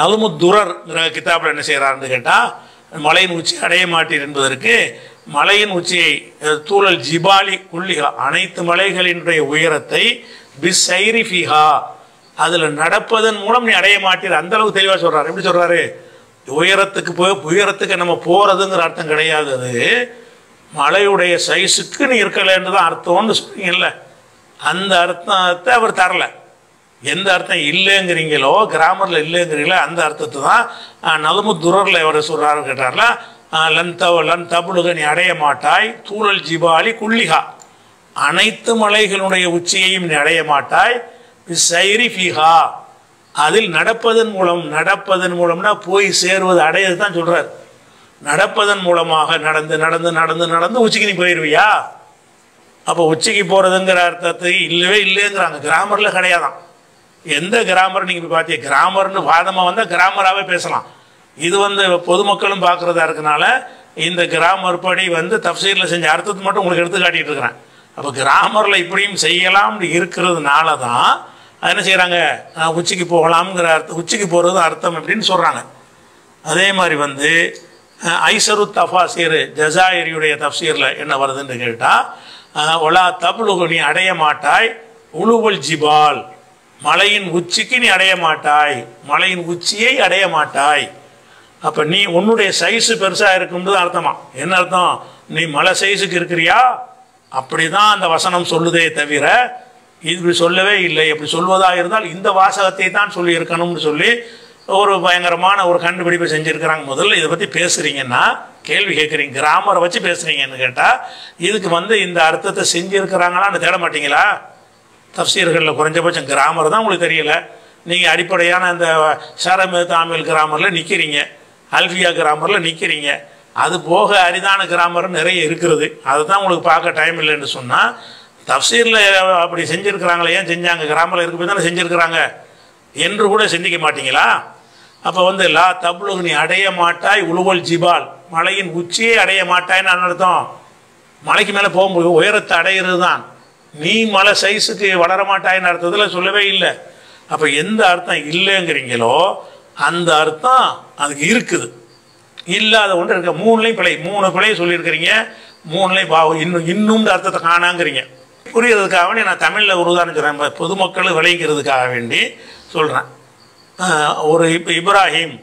நலுமுத்துரர் கிதாபில் என்ன செய்கிறாருன்னு கேட்டால் மலையின் உச்சியை அடைய மாட்டீர் என்பதற்கு மலையின் உச்சியை தூழல் ஜிபாலி குள்ளிகா அனைத்து மலைகளினுடைய உயரத்தை பிசைரிஃபிஹா அதில் நடப்பதன் மூலம் நீ அடைய மாட்டீர். அந்த அளவுக்கு தெளிவாக சொல்கிறார் எப்படி சொல்கிறாரு உயரத்துக்கு போய் உயரத்துக்கு நம்ம போகிறதுங்கிற அர்த்தம் கிடையாது அது. மலையுடைய சைஸுக்கு நீ இருக்கலைன்னு தான் அர்த்தம்னு சொல்றீங்கல்ல அந்த அர்த்தத்தை அவர் தரலை. எந்த அர்த்தம் இல்லைங்கிறீங்களோ கிராமரில் இல்லைங்கிறீங்களோ அந்த அர்த்தத்தை தான் நலமு துரரில் அவர் சொல்கிறாரு கேட்டார்ல லன் தவ லன் தபுலுக நீ அடைய மாட்டாய் தூழல் ஜிபாலி குள்ளிகா. அனைத்து மலைகளுடைய உச்சியையும் நீ அடைய மாட்டாய் சைரி ஃபிஹா. அதில் நடப்பதன் மூலம் நடப்பதன் மூலம்னா போய் சேருவது அடையது தான் சொல்றார். நடப்பதன் மூலமாக நடந்து நடந்து நடந்து நடந்து உச்சிக்கு நீ போயிடுவியா அப்போ உச்சிக்கு போகிறதுங்கிற அர்த்தத்தை இல்லவே இல்லைங்கிறாங்க. கிராமரில் கிடையாதான் எந்த கிராமர் நீங்கள் போய் பார்த்தீங்க கிராமர்னு வாதமாக வந்தால் கிராமராகவே பேசலாம். இது வந்து பொதுமக்களும் பார்க்குறதா இருக்கனால இந்த கிராமர் படி வந்து தப்சீரில் செஞ்ச அர்த்தத்தை மட்டும் உங்களுக்கு எடுத்து காட்டிகிட்டு இருக்கிறேன். அப்போ கிராமரில் இப்படியும் செய்யலாம்னு இருக்கிறதுனால தான் என்ன செய்கிறாங்க உச்சிக்கு போகலாம்ங்கிற அர்த்தம் உச்சிக்கு போகிறது அர்த்தம் அப்படின்னு சொல்கிறாங்க அதே மாதிரி வந்து ஐசரு தஃபாசீர் ஜசாயரியுடைய தஃசீரில் என்ன வருதுன்னு கேட்டால் ஒலா தபுலுகு நீ அடைய மாட்டாய் உழுவல் ஜிபால். மலையின் உச்சிக்கு நீ அடைய மாட்டாய். மலையின் உச்சியை அடைய மாட்டாய். அப்போ நீ உன்னுடைய சைஸு பெருசாக இருக்கும்னு அர்த்தமா? என்ன அர்த்தம்? நீ மலை சைஸுக்கு இருக்கிறியா? அப்படிதான் அந்த வசனம் சொல்லுதே தவிர இது இப்படி சொல்லவே இல்லை. இப்படி சொல்வதா இருந்தால் இந்த வாசகத்தை தான் சொல்லி இருக்கணும்னு சொல்லி ஒரு பயங்கரமான ஒரு கண்டுபிடிப்பை செஞ்சுருக்கிறாங்க. முதல்ல இதை பற்றி பேசுகிறீங்கன்னா கேள்வி கேட்குறீங்க. கிராமரை வச்சு பேசுகிறீங்கன்னு கேட்டால் இதுக்கு வந்து இந்த அர்த்தத்தை செஞ்சுருக்கிறாங்களான்னு தேட மாட்டீங்களா? தப்சீர்களில் குறைஞ்சபட்சம் கிராமர் தான் உங்களுக்கு தெரியல. நீங்கள் அடிப்படையான அந்த ஷரமு தாமில் கிராமரில் நிற்கிறீங்க அல்ஃபியா கிராமரில் நிற்கிறீங்க அது போக அரிதான கிராமர் நிறைய இருக்கிறது. அதை தான் உங்களுக்கு பார்க்க டைம் இல்லைன்னு சொன்னால் தப்சீரில் அப்படி செஞ்சுருக்கிறாங்களே ஏன் செஞ்சாங்க? கிராமரில் இருக்க போய் தானே செஞ்சுருக்கிறாங்க. என்று கூட சிந்திக்க மாட்டீங்களா? அப்போ வந்து லா தப்லுகு நீ அடைய மாட்டாய் உழுவல் ஜிபால். மலையின் உச்சியை அடைய மாட்டாய்ன்னு அர்த்தம். மலைக்கு மேலே போகும்போது உயரத்தை அடையிறது தான் நீ மலை சைஸுக்கு வளரமாட்டாயின்னு அர்த்தத்தில் சொல்லவே இல்லை. அப்போ எந்த அர்த்தம் இல்லைங்கிறீங்களோ அந்த அர்த்தம் அதுக்கு இருக்குது. இல்லாத ஒன்று இருக்க. மூணுலையும் பிழை. மூணு பிழையை சொல்லியிருக்கிறீங்க. மூணுலையும் பாவம் இன்னும் இன்னும் அர்த்தத்தை காணாங்கிறீங்க. புரியறதுக்காக வேண்டி நான் தமிழில் ஒரு உதாரணம் சொல்கிறேன் பொதுமக்கள் விளைக்கிறதுக்காக வேண்டி சொல்கிறேன் ஒரு இப்போ இப்ராஹிம்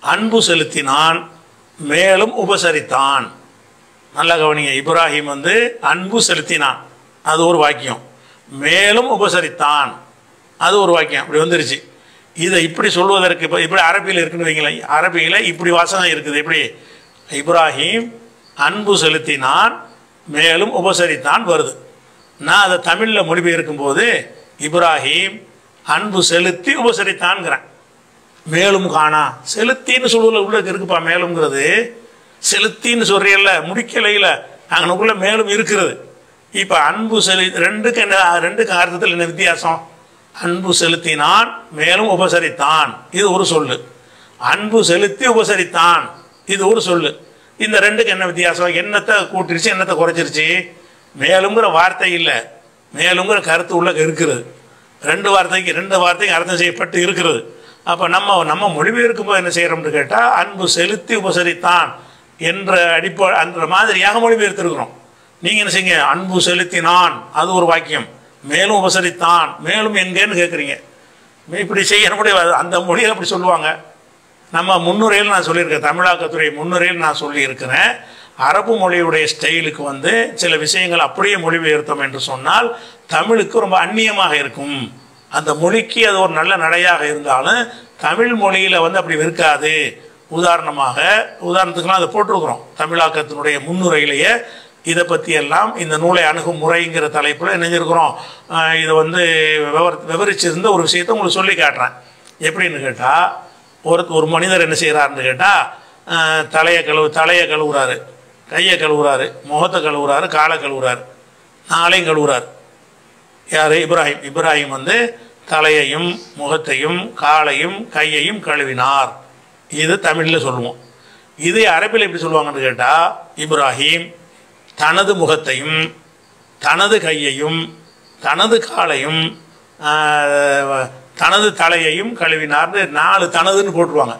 அன்பு செலுத்தினான் மேலும் உபசரித்தான். நல்ல கவனிங்க. இப்ராஹிம் வந்து அன்பு செலுத்தினான். அது ஒரு வாக்கியம். மேலும் உபசரித்தான். அது ஒரு வாக்கியம். இப்படி வந்துருச்சு. இதை இப்படி சொல்வதற்கு இப்போ இப்படி அரபியில் இருக்குன்னு வைங்களேன். அரபியில் இப்படி வாசனை இருக்குது. எப்படி? இப்ராஹிம் அன்பு செலுத்தினான் மேலும் உபசரித்தான் வருது. நான் அதை தமிழில் மொழிபெயர்க்கும் போது இப்ராஹிம் அன்பு செலுத்தி உபசரித்தான்ங்கிறேன். மேலும் காணா. செலுத்தின்னு சொல்லுவதில் உள்ள இருக்குப்பா மேலும்ங்கிறது செலுத்தின்னு சொல்றியல்ல முடிக்கலையில். அங்கனுக்குள்ள மேலும் இருக்கிறது. இப்போ அன்பு செலு ரெண்டுக்கு என்ன ரெண்டுக்கு அர்த்தத்தில் என்ன வித்தியாசம்? அன்பு செலுத்தினான் மேலும் உபசரித்தான். இது ஒரு சொல்லு. அன்பு செலுத்தி உபசரித்தான். இது ஒரு சொல்லு. இந்த ரெண்டுக்கு என்ன வித்தியாசம்? என்னத்தை கூட்டிருச்சு என்னத்தை குறைச்சிருச்சு? மேலுங்கிற வார்த்தை இல்லை. மேலுங்கிற கருத்து உள்ள இருக்கிறது ரெண்டு வார்த்தைக்கு ரெண்டு வார்த்தைக்கு அர்த்தம் செய்யப்பட்டு இருக்கிறது அப்போ நம்ம நம்ம மொழிபெயர்க்கும் போது என்ன செய்கிறோம்னு கேட்டால் அன்பு செலுத்தி உபசரித்தான் என்ற அடிப்படை அந்த மாதிரியாக மொழிபெயர்த்திருக்கிறோம். நீங்கள் என்ன செய்யுங்க? அன்பு செலுத்தினான். அது ஒரு வாக்கியம். மேலும் உபசரித்தான். மேலும் எங்கேன்னு கேட்குறீங்க இப்படி செய்யக்கூடிய அந்த மொழியில் அப்படி சொல்லுவாங்க. நம்ம முன்னுரையில் நான் சொல்லியிருக்கேன். தமிழாக்கத்துறை முன்னுரையில் நான் சொல்லியிருக்கிறேன். அரபு மொழியுடைய ஸ்டைலுக்கு வந்து சில விஷயங்கள் அப்படியே மொழிபெயர்த்தோம் என்று சொன்னால் தமிழுக்கு ரொம்ப அந்நியமாக இருக்கும். அந்த மொழிக்கு அது ஒரு நல்ல நடையாக இருந்தாலும் தமிழ் மொழியில் வந்து அப்படி இருக்காது உதாரணமாக உதாரணத்துக்குலாம் அதை போட்டிருக்கிறோம். தமிழாக்கத்தினுடைய முன்னுரையிலேயே இதை பற்றி எல்லாம் இந்த நூலை அணுகும் முறைங்கிற தலைப்பில் இணைஞ்சிருக்கிறோம். இதை வந்து விவர விவரிச்சிருந்த ஒரு விஷயத்தை உங்களுக்கு சொல்லி காட்டுறேன். எப்படின்னு கேட்டால் ஒரு ஒரு மனிதர் என்ன செய்கிறாருன்னு கேட்டால் தலையை கழுவு தலையை கழுவுறாரு. கையை கழுவுறாரு. முகத்தை கழுவுறாரு. காலை கழுவுறாரு. நாளையும் கழுவுறாரு. யார்? இப்ராஹிம். இப்ராஹிம் வந்து தலையையும் முகத்தையும் காலையும் கையையும் கழுவினார். இது தமிழில் சொல்லுவோம். இது அரபில் எப்படி சொல்லுவாங்கன்னு கேட்டால் இப்ராஹிம் தனது முகத்தையும் தனது கையையும் தனது காலையும் தனது தலையையும் கழுவினார்னு நாலு தனதுன்னு போட்டுருவாங்க.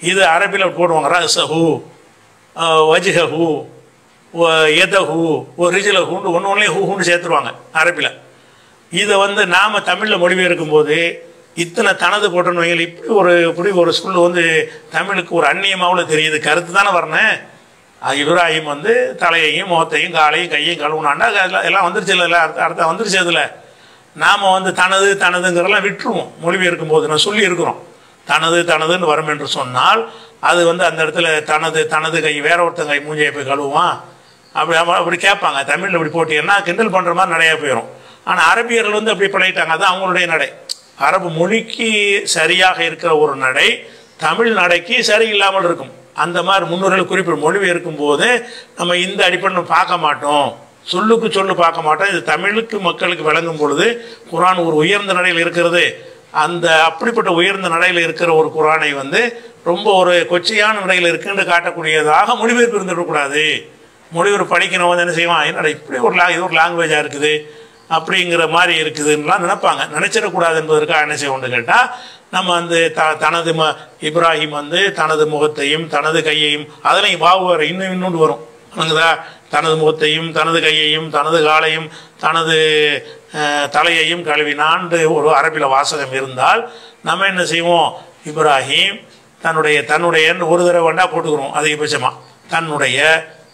இது அரபியில் போடுவாங்க. ரசஹு வஜ்ஹு எதஹு ஓ ஹூண்டு ஒன்று ஒன்றே ஹூஹுன்னு சேர்த்துருவாங்க அரபியில் இதை வந்து நாம் தமிழில் மொழிபெயர்க்கும் போது இத்தனை தனது போட்டோன்னு வைங்களேன் இப்படி ஒரு இப்படி ஒரு சொல் வந்து தமிழுக்கு ஒரு அந்நியமாவில் தெரியுது. கருத்து தானே வரணும்? அது இப்ராஹிம் வந்து தலையையும் முகத்தையும் காலையும் கையையும் கழுவுனாண்டா அதெல்லாம் எல்லாம் வந்துருச்சு இல்லை அர்த்தம் அர்த்தம் வந்துருச்சு அதில். நாம் வந்து தனது தனதுங்கிறதெல்லாம் விட்டுருவோம். மொழிபெயர்க்கும் போது நான் சொல்லி இருக்கிறோம் தனது தனதுன்னு வரும் என்று சொன்னால் அது வந்து அந்த இடத்துல தனது தனது கை வேற ஒருத்தன் கை மூஞ்சியை போய் கழுவுவான். அப்படி அப்படி கேட்பாங்க. தமிழில் இப்படி போட்டீங்கன்னா கிண்டல் பண்ணுற மாதிரி நிறையா போயிடும் ஆனால் அரபியர்கள் வந்து அப்படி பழகிட்டாங்க. அது அவங்களுடைய நடை. அரபு மொழிக்கு சரியாக இருக்கிற ஒரு நடை தமிழ் நடைக்கு சரியில்லாமல் இருக்கும். அந்த மாதிரி முன்னோர்கள் குறிப்பிட மொழிபெயர்க்கும் போது நம்ம இந்த அடிப்படையில் பார்க்க மாட்டோம். சொல்லுக்கு சொல்லு பார்க்க மாட்டோம். இது தமிழுக்கு மக்களுக்கு விளங்கும் பொழுது குரான் ஒரு உயர்ந்த நடையில் இருக்கிறது. அந்த அப்படிப்பட்ட உயர்ந்த நடையில் இருக்கிற ஒரு குரானை வந்து ரொம்ப ஒரு கொச்சையான நிலையில் இருக்குன்னு காட்டக்கூடியதாக மொழிபெயர்ப்பு இருந்துடக்கூடாது மொழிபெயர்ப்பு படிக்கிறவன் வந்து என்ன செய்வான்? என்னடா இப்படி ஒரு லா இது ஒரு லாங்குவேஜாக இருக்குது. அப்படிங்கிற மாதிரி இருக்குதுன்னுலாம் நினைப்பாங்க. நினைச்சிடக்கூடாது என்பதற்காக என்ன செய்வோம்னு கேட்டால் நம்ம வந்து த தனது ம இப்ராஹிம் வந்து தனது முகத்தையும் தனது கையையும் அதெல்லாம் பாபு வர இன்னும் இன்னொன்று வரும். வணங்குதா தனது முகத்தையும் தனது கையையும் தனது காலையும் தனது தலையையும் கழுவினாண்டு ஒரு அரபில வாசகம் இருந்தால் நம்ம என்ன செய்வோம்? இப்ராஹிம் தன்னுடைய தன்னுடைய ஒரு தடவை வேண்டா போட்டுக்கிறோம் அதிகபட்சமாக தன்னுடைய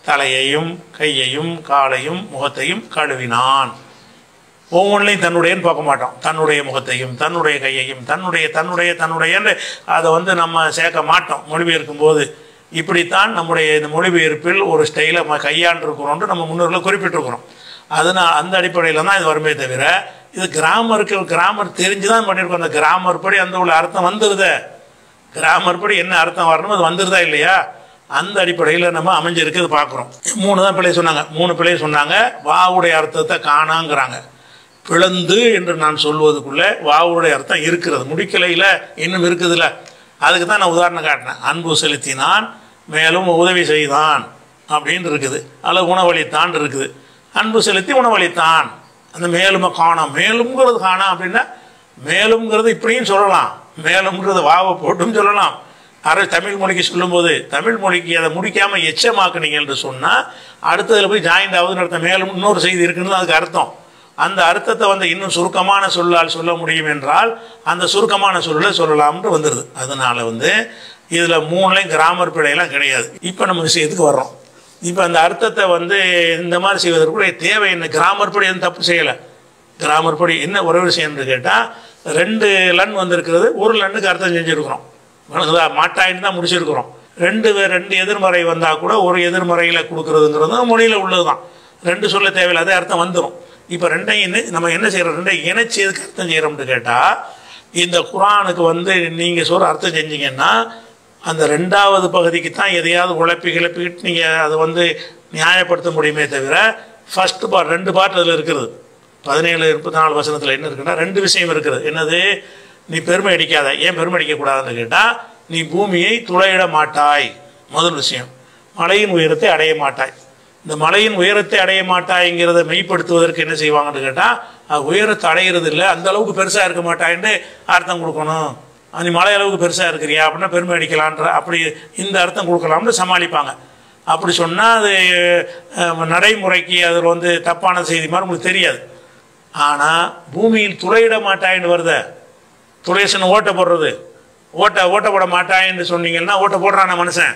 தலையையும் கையையும் காலையும் முகத்தையும் கழுவினான். ஒவ்வொன்றையும் தன்னுடையன்னு பார்க்க மாட்டோம். தன்னுடைய முகத்தையும் தன்னுடைய கையையும் தன்னுடைய தன்னுடைய தன்னுடையன்னு அதை வந்து நம்ம சேர்க்க மாட்டோம். மொழிபெயர்க்கும் போது இப்படித்தான் நம்முடைய இந்த மொழிபெயர்ப்பில் ஒரு ஸ்டைலை கையாண்டிருக்கிறோம்னு நம்ம முன்னோர்களை குறிப்பிட்டிருக்கிறோம். அதனால் அந்த அடிப்படையில் தான் இது வருமே தவிர இது கிராமருக்கு கிராமர் தெரிஞ்சு தான் பண்ணியிருக்கோம். அந்த கிராமர் படி அந்த உள்ள அர்த்தம் வந்துருதே. கிராமர் படி என்ன அர்த்தம் வரணும் அது வந்துருதா இல்லையா? அந்த அடிப்படையில் நம்ம அமைஞ்சிருக்கு பார்க்குறோம். மூணு தான் பிள்ளை சொன்னாங்க. மூணு பிள்ளை சொன்னாங்க. வாவுடைய அர்த்தத்தை காணாங்கிறாங்க. பிளந்து என்று நான் சொல்வதுக்குள்ள வாவுடைய அர்த்தம் இருக்கிறது. முடிக்கலையில் இன்னும் இருக்குதுல்ல அதுக்கு தான் நான் உதாரணம் காட்டினேன். அன்பு செலுத்தினான் மேலும் உதவி செய்தான் அப்படின்னு இருக்குது. அல்லது உணவளித்தான் இருக்குது. அன்பு செலுத்தி உணவளித்தான். அந்த மேலும் காணாம். மேலும்ங்கிறது காணாம் அப்படின்னா மேலும்ங்கிறது இப்படியும் சொல்லலாம். மேலும்ங்கிறது வாவை போட்டும் சொல்லலாம். அரை தமிழ் மொழிக்கு சொல்லும்போது தமிழ் மொழிக்கு அதை முடிக்காமல் எச்சமாக்குனீங்க என்று சொன்னால் அடுத்ததில் போய் ஜாயிண்ட் ஆகுதுன்னு அர்த்தம். மேலும் இன்னொரு செய்தி இருக்குன்னு தான் அதுக்கு அர்த்தம். அந்த அர்த்தத்தை வந்து இன்னும் சுருக்கமான சொல்லால் சொல்ல முடியும் என்றால் அந்த சுருக்கமான சொல்லை சொல்லலாம்னு வந்துடுது அதனால் வந்து இதில் மூணுலேயும் கிராமர் பிழையெல்லாம் கிடையாது. இப்போ நம்ம விஷயத்துக்கு வர்றோம். இப்போ அந்த அர்த்தத்தை வந்து இந்த மாதிரி செய்வதற்குடைய தேவை என்ன? கிராமர் படி எதுவும் தப்பு செய்யலை. கிராமர் படி என்ன ஒரே விஷயம்னு கேட்டால் ரெண்டு லன் வந்திருக்கிறது ஒரு லன்னுக்கு அர்த்தம் செஞ்சுருக்கிறோம். வணங்குதா மாட்டாயின்னு தான் முடிச்சிருக்கிறோம். ரெண்டு ரெண்டு எதிர்மறை வந்தால் கூட ஒரு எதிர்மறையில் கொடுக்குறதுங்கிறது மொழியில் உள்ளது தான் ரெண்டு சொல்ல தேவையில்லாத அர்த்தம் வந்துடும் இப்போ ரெண்டையும் என்ன நம்ம என்ன செய்கிறோம் ரெண்டையும் இணைச்சி எதுக்கு அர்த்தம் செய்கிறோம்னு கேட்டால் இந்த குரானுக்கு வந்து நீங்கள் சொல்கிற அர்த்தம் செஞ்சீங்கன்னா அந்த ரெண்டாவது பகுதிக்கு தான் எதையாவது உழைப்பி கிளப்பிக்கிட்டு நீங்கள் அதை வந்து நியாயப்படுத்த முடியுமே தவிர ஃபர்ஸ்ட் பார்ட் ரெண்டு பார்ட் அதில் இருக்கிறது பதினேழு முப்பத்தி நாலு வசனத்தில் என்ன இருக்குன்னா ரெண்டு விஷயம் இருக்குது. என்னது? நீ பெருமை அடிக்காத. ஏன் பெருமை அடிக்கக்கூடாதுன்னு கேட்டால் நீ பூமியை துளையிட மாட்டாய். முதல் விஷயம். மலையின் உயரத்தை அடைய மாட்டாய். இந்த மலையின் உயரத்தை அடைய மாட்டாய்ங்கிறத மெய்ப்படுத்துவதற்கு என்ன செய்வாங்கன்னு கேட்டால் உயரத்தை அடையிறது இல்லை அந்த அளவுக்கு பெருசாக இருக்க மாட்டாயின்னு அர்த்தம் கொடுக்கணும். "ஆ, நீ மலை அளவுக்கு பெருசாக இருக்கிறியா? அப்படின்னா பெருமை அடிக்கலான்ற அப்படி இந்த அர்த்தம் கொடுக்கலாம்னு சமாளிப்பாங்க. அப்படி சொன்னால் அது நடைமுறைக்கு அதில் வந்து தப்பான செய்தி மாதிரி உங்களுக்கு தெரியாது. ஆனால் பூமியில் துளையிட மாட்டாயின்னு வருத. துளைசன் ஓட்ட போடுறது. ஓட்ட ஓட்ட போட மாட்டாயின்னு சொன்னீங்கன்னா ஓட்ட போடுறான மனுஷன்.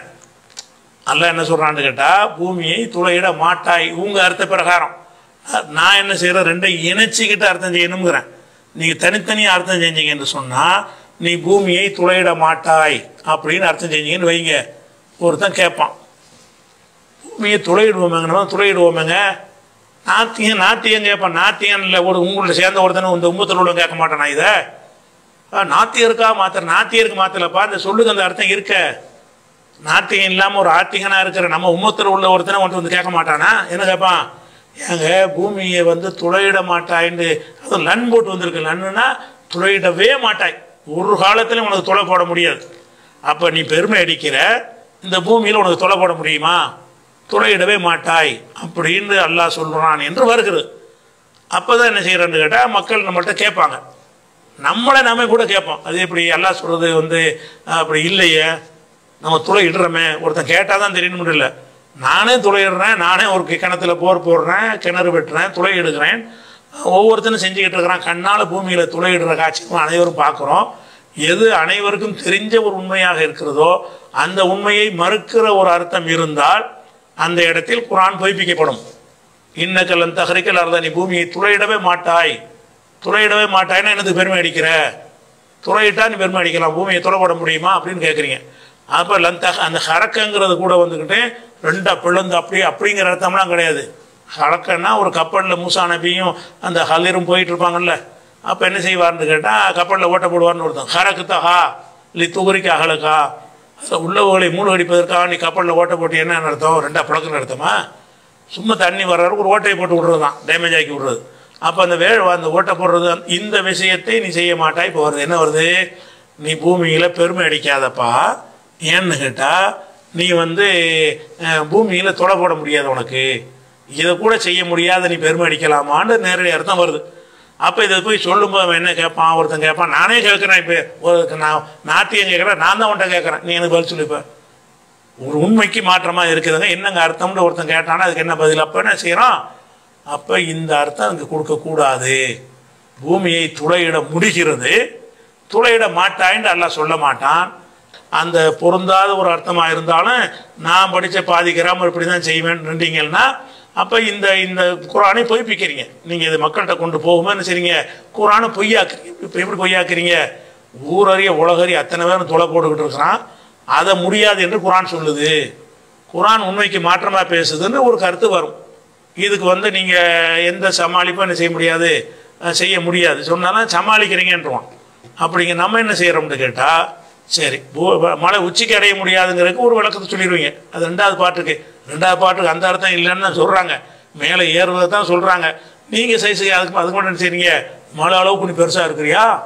அல்ல என்ன சொல்கிறான்னு கேட்டால் பூமியை துளையிட மாட்டாய் உங்க அர்த்த பிரகாரம். நான் என்ன செய்கிறேன் ரெண்டை இணைச்சிக்கிட்டு அர்த்தம் செய்யணுங்கிறேன் நீங்கள் தனித்தனியாக அர்த்தம் செஞ்சீங்கன்னு சொன்னால் நீ பூமியை துளையிட மாட்டாய் அப்படின்னு அர்த்தம் செஞ்சீங்கன்னு வைங்க. ஒருத்தன் கேட்பான் பூமியை துளையிடுவோமேங்க நம்ம துளையிடுவோமேங்க. நாத்தியம் நாத்தியம் கேட்பான் நாத்தியம் இல்லை ஒரு உங்கள்ட்ட சேர்ந்த ஒருத்தனை இந்த உம்பத்தில் உள்ள கேட்க மாட்டேனா இதை? நாத்தியருக்கா மாத்திர நாத்தியருக்கு மாத்தலப்பா இந்த சொல்லுக்கு அந்த அர்த்தம் இருக்க. நாத்தியம் இல்லாமல் ஒரு ஆட்டிகனாக இருக்கிற நம்ம உம்மத்தில் உள்ள ஒருத்தனை கொண்டு வந்து கேட்க மாட்டானா? என்ன கேட்பான் ஏங்க பூமியை வந்து துளையிட மாட்டாய்ன்னு அது லன் போட்டு வந்திருக்கு. லன்னுனா துளையிடவே மாட்டாய். ஒரு காலத்திலும் உனக்கு துளை போட முடியாது. அப்போ நீ பெருமை அடிக்கிற இந்த பூமியில் உனக்கு துளை போட முடியுமா? துளையிடவே மாட்டாய் அப்படின்னு அல்லாஹ் சொல்கிறான் என்று வருகிறது. அப்போ தான் என்ன செய்கிறேன்னு கேட்டால் மக்கள் நம்மள்கிட்ட கேட்பாங்க. நம்மளை நம்ம கூட கேட்போம். அது எப்படி எல்லாம் சொல்கிறது வந்து அப்படி இல்லையே? நம்ம துளையிடுறோமே ஒருத்தன் கேட்டால் தான் தெரியணும் முடியல நானே துளையிடுறேன் நானே ஒரு கிணத்துல போர் போடுறேன் கிணறு வெட்டுறேன் துளை எடுக்கிறேன் ஒவ்வொருத்தனும் செஞ்சுக்கிட்டு இருக்கிறான். கண்ணால் பூமியில் துளையிடுற காட்சியும் அனைவரும் பார்க்குறோம். எது அனைவருக்கும் தெரிஞ்ச ஒரு உண்மையாக இருக்கிறதோ அந்த உண்மையை மறுக்கிற ஒரு அர்த்தம் இருந்தால் அந்த இடத்தில் குரான் பொய்ப்பிக்கப்படும். இன்னக்கல்லன் தகரிக்கல் அர்த்த நீ பூமியை துளையிடவே மாட்டாய். துளையிடவே மாட்டாய்னா எனக்கு பெருமை அடிக்கிற? துளையிட்டா நீ பெருமை அடிக்கலாம். பூமியை துளைப்பட முடியுமா? அப்படின்னு கேட்குறீங்க அப்போ லந்த அந்த ஹரக்கங்கிறது கூட வந்துக்கிட்டு ரெண்டா பிளந்து அப்படி அப்படிங்கிற அர்த்தம்லாம் கிடையாது. ஹரக்கன்னா ஒரு கப்பலில் மூசா நபியும் அந்த ஹலிரும் போயிட்டு இருப்பாங்கல்ல அப்போ என்ன செய்வார்னு கேட்டால் கப்பலில் ஓட்ட போடுவார்னு ஒருத்தன் ஹரக்கு தஹா இல்லை துகுரிக்கு அகலக்கா அதில் உள்ளவர்களை மூழ்கடிப்பதற்காக நீ கப்பலில் ஓட்ட போட்டு என்ன அர்த்தம்? ரெண்டா பிளக்குன்னு நடத்தமா சும்மா தண்ணி வர்றாரு ஒரு ஓட்டையை போட்டு விடுறது தான் டேமேஜ் ஆக்கி விடுறது. அப்போ அந்த வே அந்த ஓட்டை போடுறது இந்த விஷயத்தை நீ செய்ய மாட்டாய் இப்போ வருது. என்ன வருது? நீ பூமியில் பெருமை அடிக்காதப்பா. ஏன்னு கேட்டால் நீ வந்து பூமியில் தொலை போட முடியாது உனக்கு. இதை கூட செய்ய முடியாத நீ பெருமை அடிக்கலாமான்னு நேரடி அர்த்தம் வருது. அப்போ இதை போய் சொல்லும்போது அவன் என்ன கேட்பான் ஒருத்தன் கேட்பான் நானே கேட்குறேன் இப்போ ஒரு நான் நாத்தியம் கேட்குறேன்? நான் தான் உன்ட்ட கேட்குறேன். நீ எனக்கு பதில் சொல்லிப்பேன் ஒரு உண்மைக்கு மாற்றமாக இருக்குதுங்க. என்னங்க அர்த்தம்னு ஒருத்தன் கேட்டானா அதுக்கு என்ன பதில்? அப்போ என்ன செய்கிறான் அப்போ இந்த அர்த்தம் அங்கே கொடுக்கக்கூடாது பூமியை துளையிட முடிகிறது. துளையிட மாட்டாயின்னு எல்லாம் சொல்ல மாட்டான். அந்த பொருந்தாத ஒரு அர்த்தமாக இருந்தாலும் நான் படித்த பாதி கிராமர் இப்படி தான் செய்வேன்றீங்கன்னா அப்போ இந்த இந்த குரானை பொய்ப்பிக்கிறீங்க. நீங்கள் இது மக்கள்கிட்ட கொண்டு போகுமே? என்ன செய்றீங்க? குரானை பொய்யாக்குறீங்க இப்போ எப்படி பொய்யாக்குறீங்க? ஊரறிய உலகறிய அத்தனை பேரும் தொலை போட்டுக்கிட்டு இருக்கிறான். அதை முடியாது என்று குரான் சொல்லுது. குரான் உண்மைக்கு மாற்றமாக பேசுதுன்னு ஒரு கருத்து வரும். இதுக்கு வந்து நீங்கள் எந்த சமாளிப்பும் என்ன செய்ய முடியாது. செய்ய முடியாது. சொன்னாலும் சமாளிக்கிறீங்கன்றான் அப்படிங்க நம்ம என்ன செய்கிறோம்னு கேட்டால் சரி. பூ- மலை உச்சிக்கு அடைய முடியாதுங்கிறதுக்கு ஒரு விளக்கத்தை சொல்லிடுவீங்க. அது ரெண்டாவது பாட்டுக்கு. ரெண்டாவது பாட்டுக்கு அந்த அர்த்தம் இல்லைன்னு தான் சொல்கிறாங்க மேலே ஏறுவதை தான் சொல்கிறாங்க நீங்கள் சைஸ் செய்ய அதுக்கு அதுக்கு மட்டும் என்ன செய்றீங்க? மலை அளவுக்கு நீ பெருசாக இருக்கிறியா?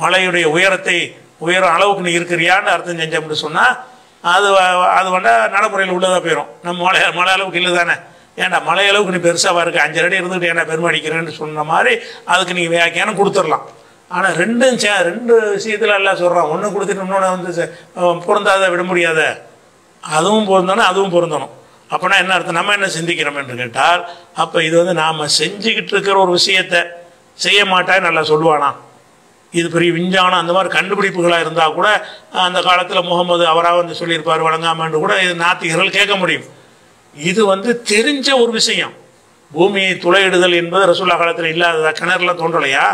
மலையுடைய உயரத்தை உயரம் அளவுக்கு நீ இருக்கிறியான்னு அர்த்தம் செஞ்சோம்னு சொன்னால் அது அது வந்தால் நடைமுறையில் உள்ளதாக போயிடும் நம்ம மலை மலை அளவுக்கு இல்லை தானே. ஏன்டா மலை அளவுக்கு நீ பெருசாக இருக்க. அஞ்சு அடி இருந்துட்டு என்ன பெருமை அடிக்கிறேன்னு சொன்ன மாதிரி அதுக்கு நீங்கள் வியாக்கியானம் கொடுத்துடலாம். ஆனால் ரெண்டும் சே ரெண்டு விஷயத்தில் எல்லாம் சொல்கிறான் ஒன்று கொடுத்துட்டு இன்னொன்று வந்து பொருந்தாத விட முடியாத. அதுவும் பொருந்தணும் அதுவும் பொருந்தணும். அப்போனா என்ன அர்த்தம்? நம்ம என்ன சிந்திக்கிறோம் என்று கேட்டால் அப்போ இது வந்து நாம் செஞ்சுக்கிட்டு இருக்கிற ஒரு விஷயத்தை செய்ய மாட்டான்னு நல்லா சொல்லுவானா? இது பெரிய விஞ்ஞானம். அந்த மாதிரி கண்டுபிடிப்புகளாக இருந்தால் கூட அந்த காலத்தில் முகமது அவராக வந்து சொல்லியிருப்பார் வழங்காமன்று கூட இது நாத்திகர்கள் கேட்க முடியும். இது வந்து தெரிஞ்ச ஒரு விஷயம். பூமியை துளையிடுதல் என்பது ரசூல்லா காலத்தில் இல்லாததா? கிணறுலாம் தோன்றலையா?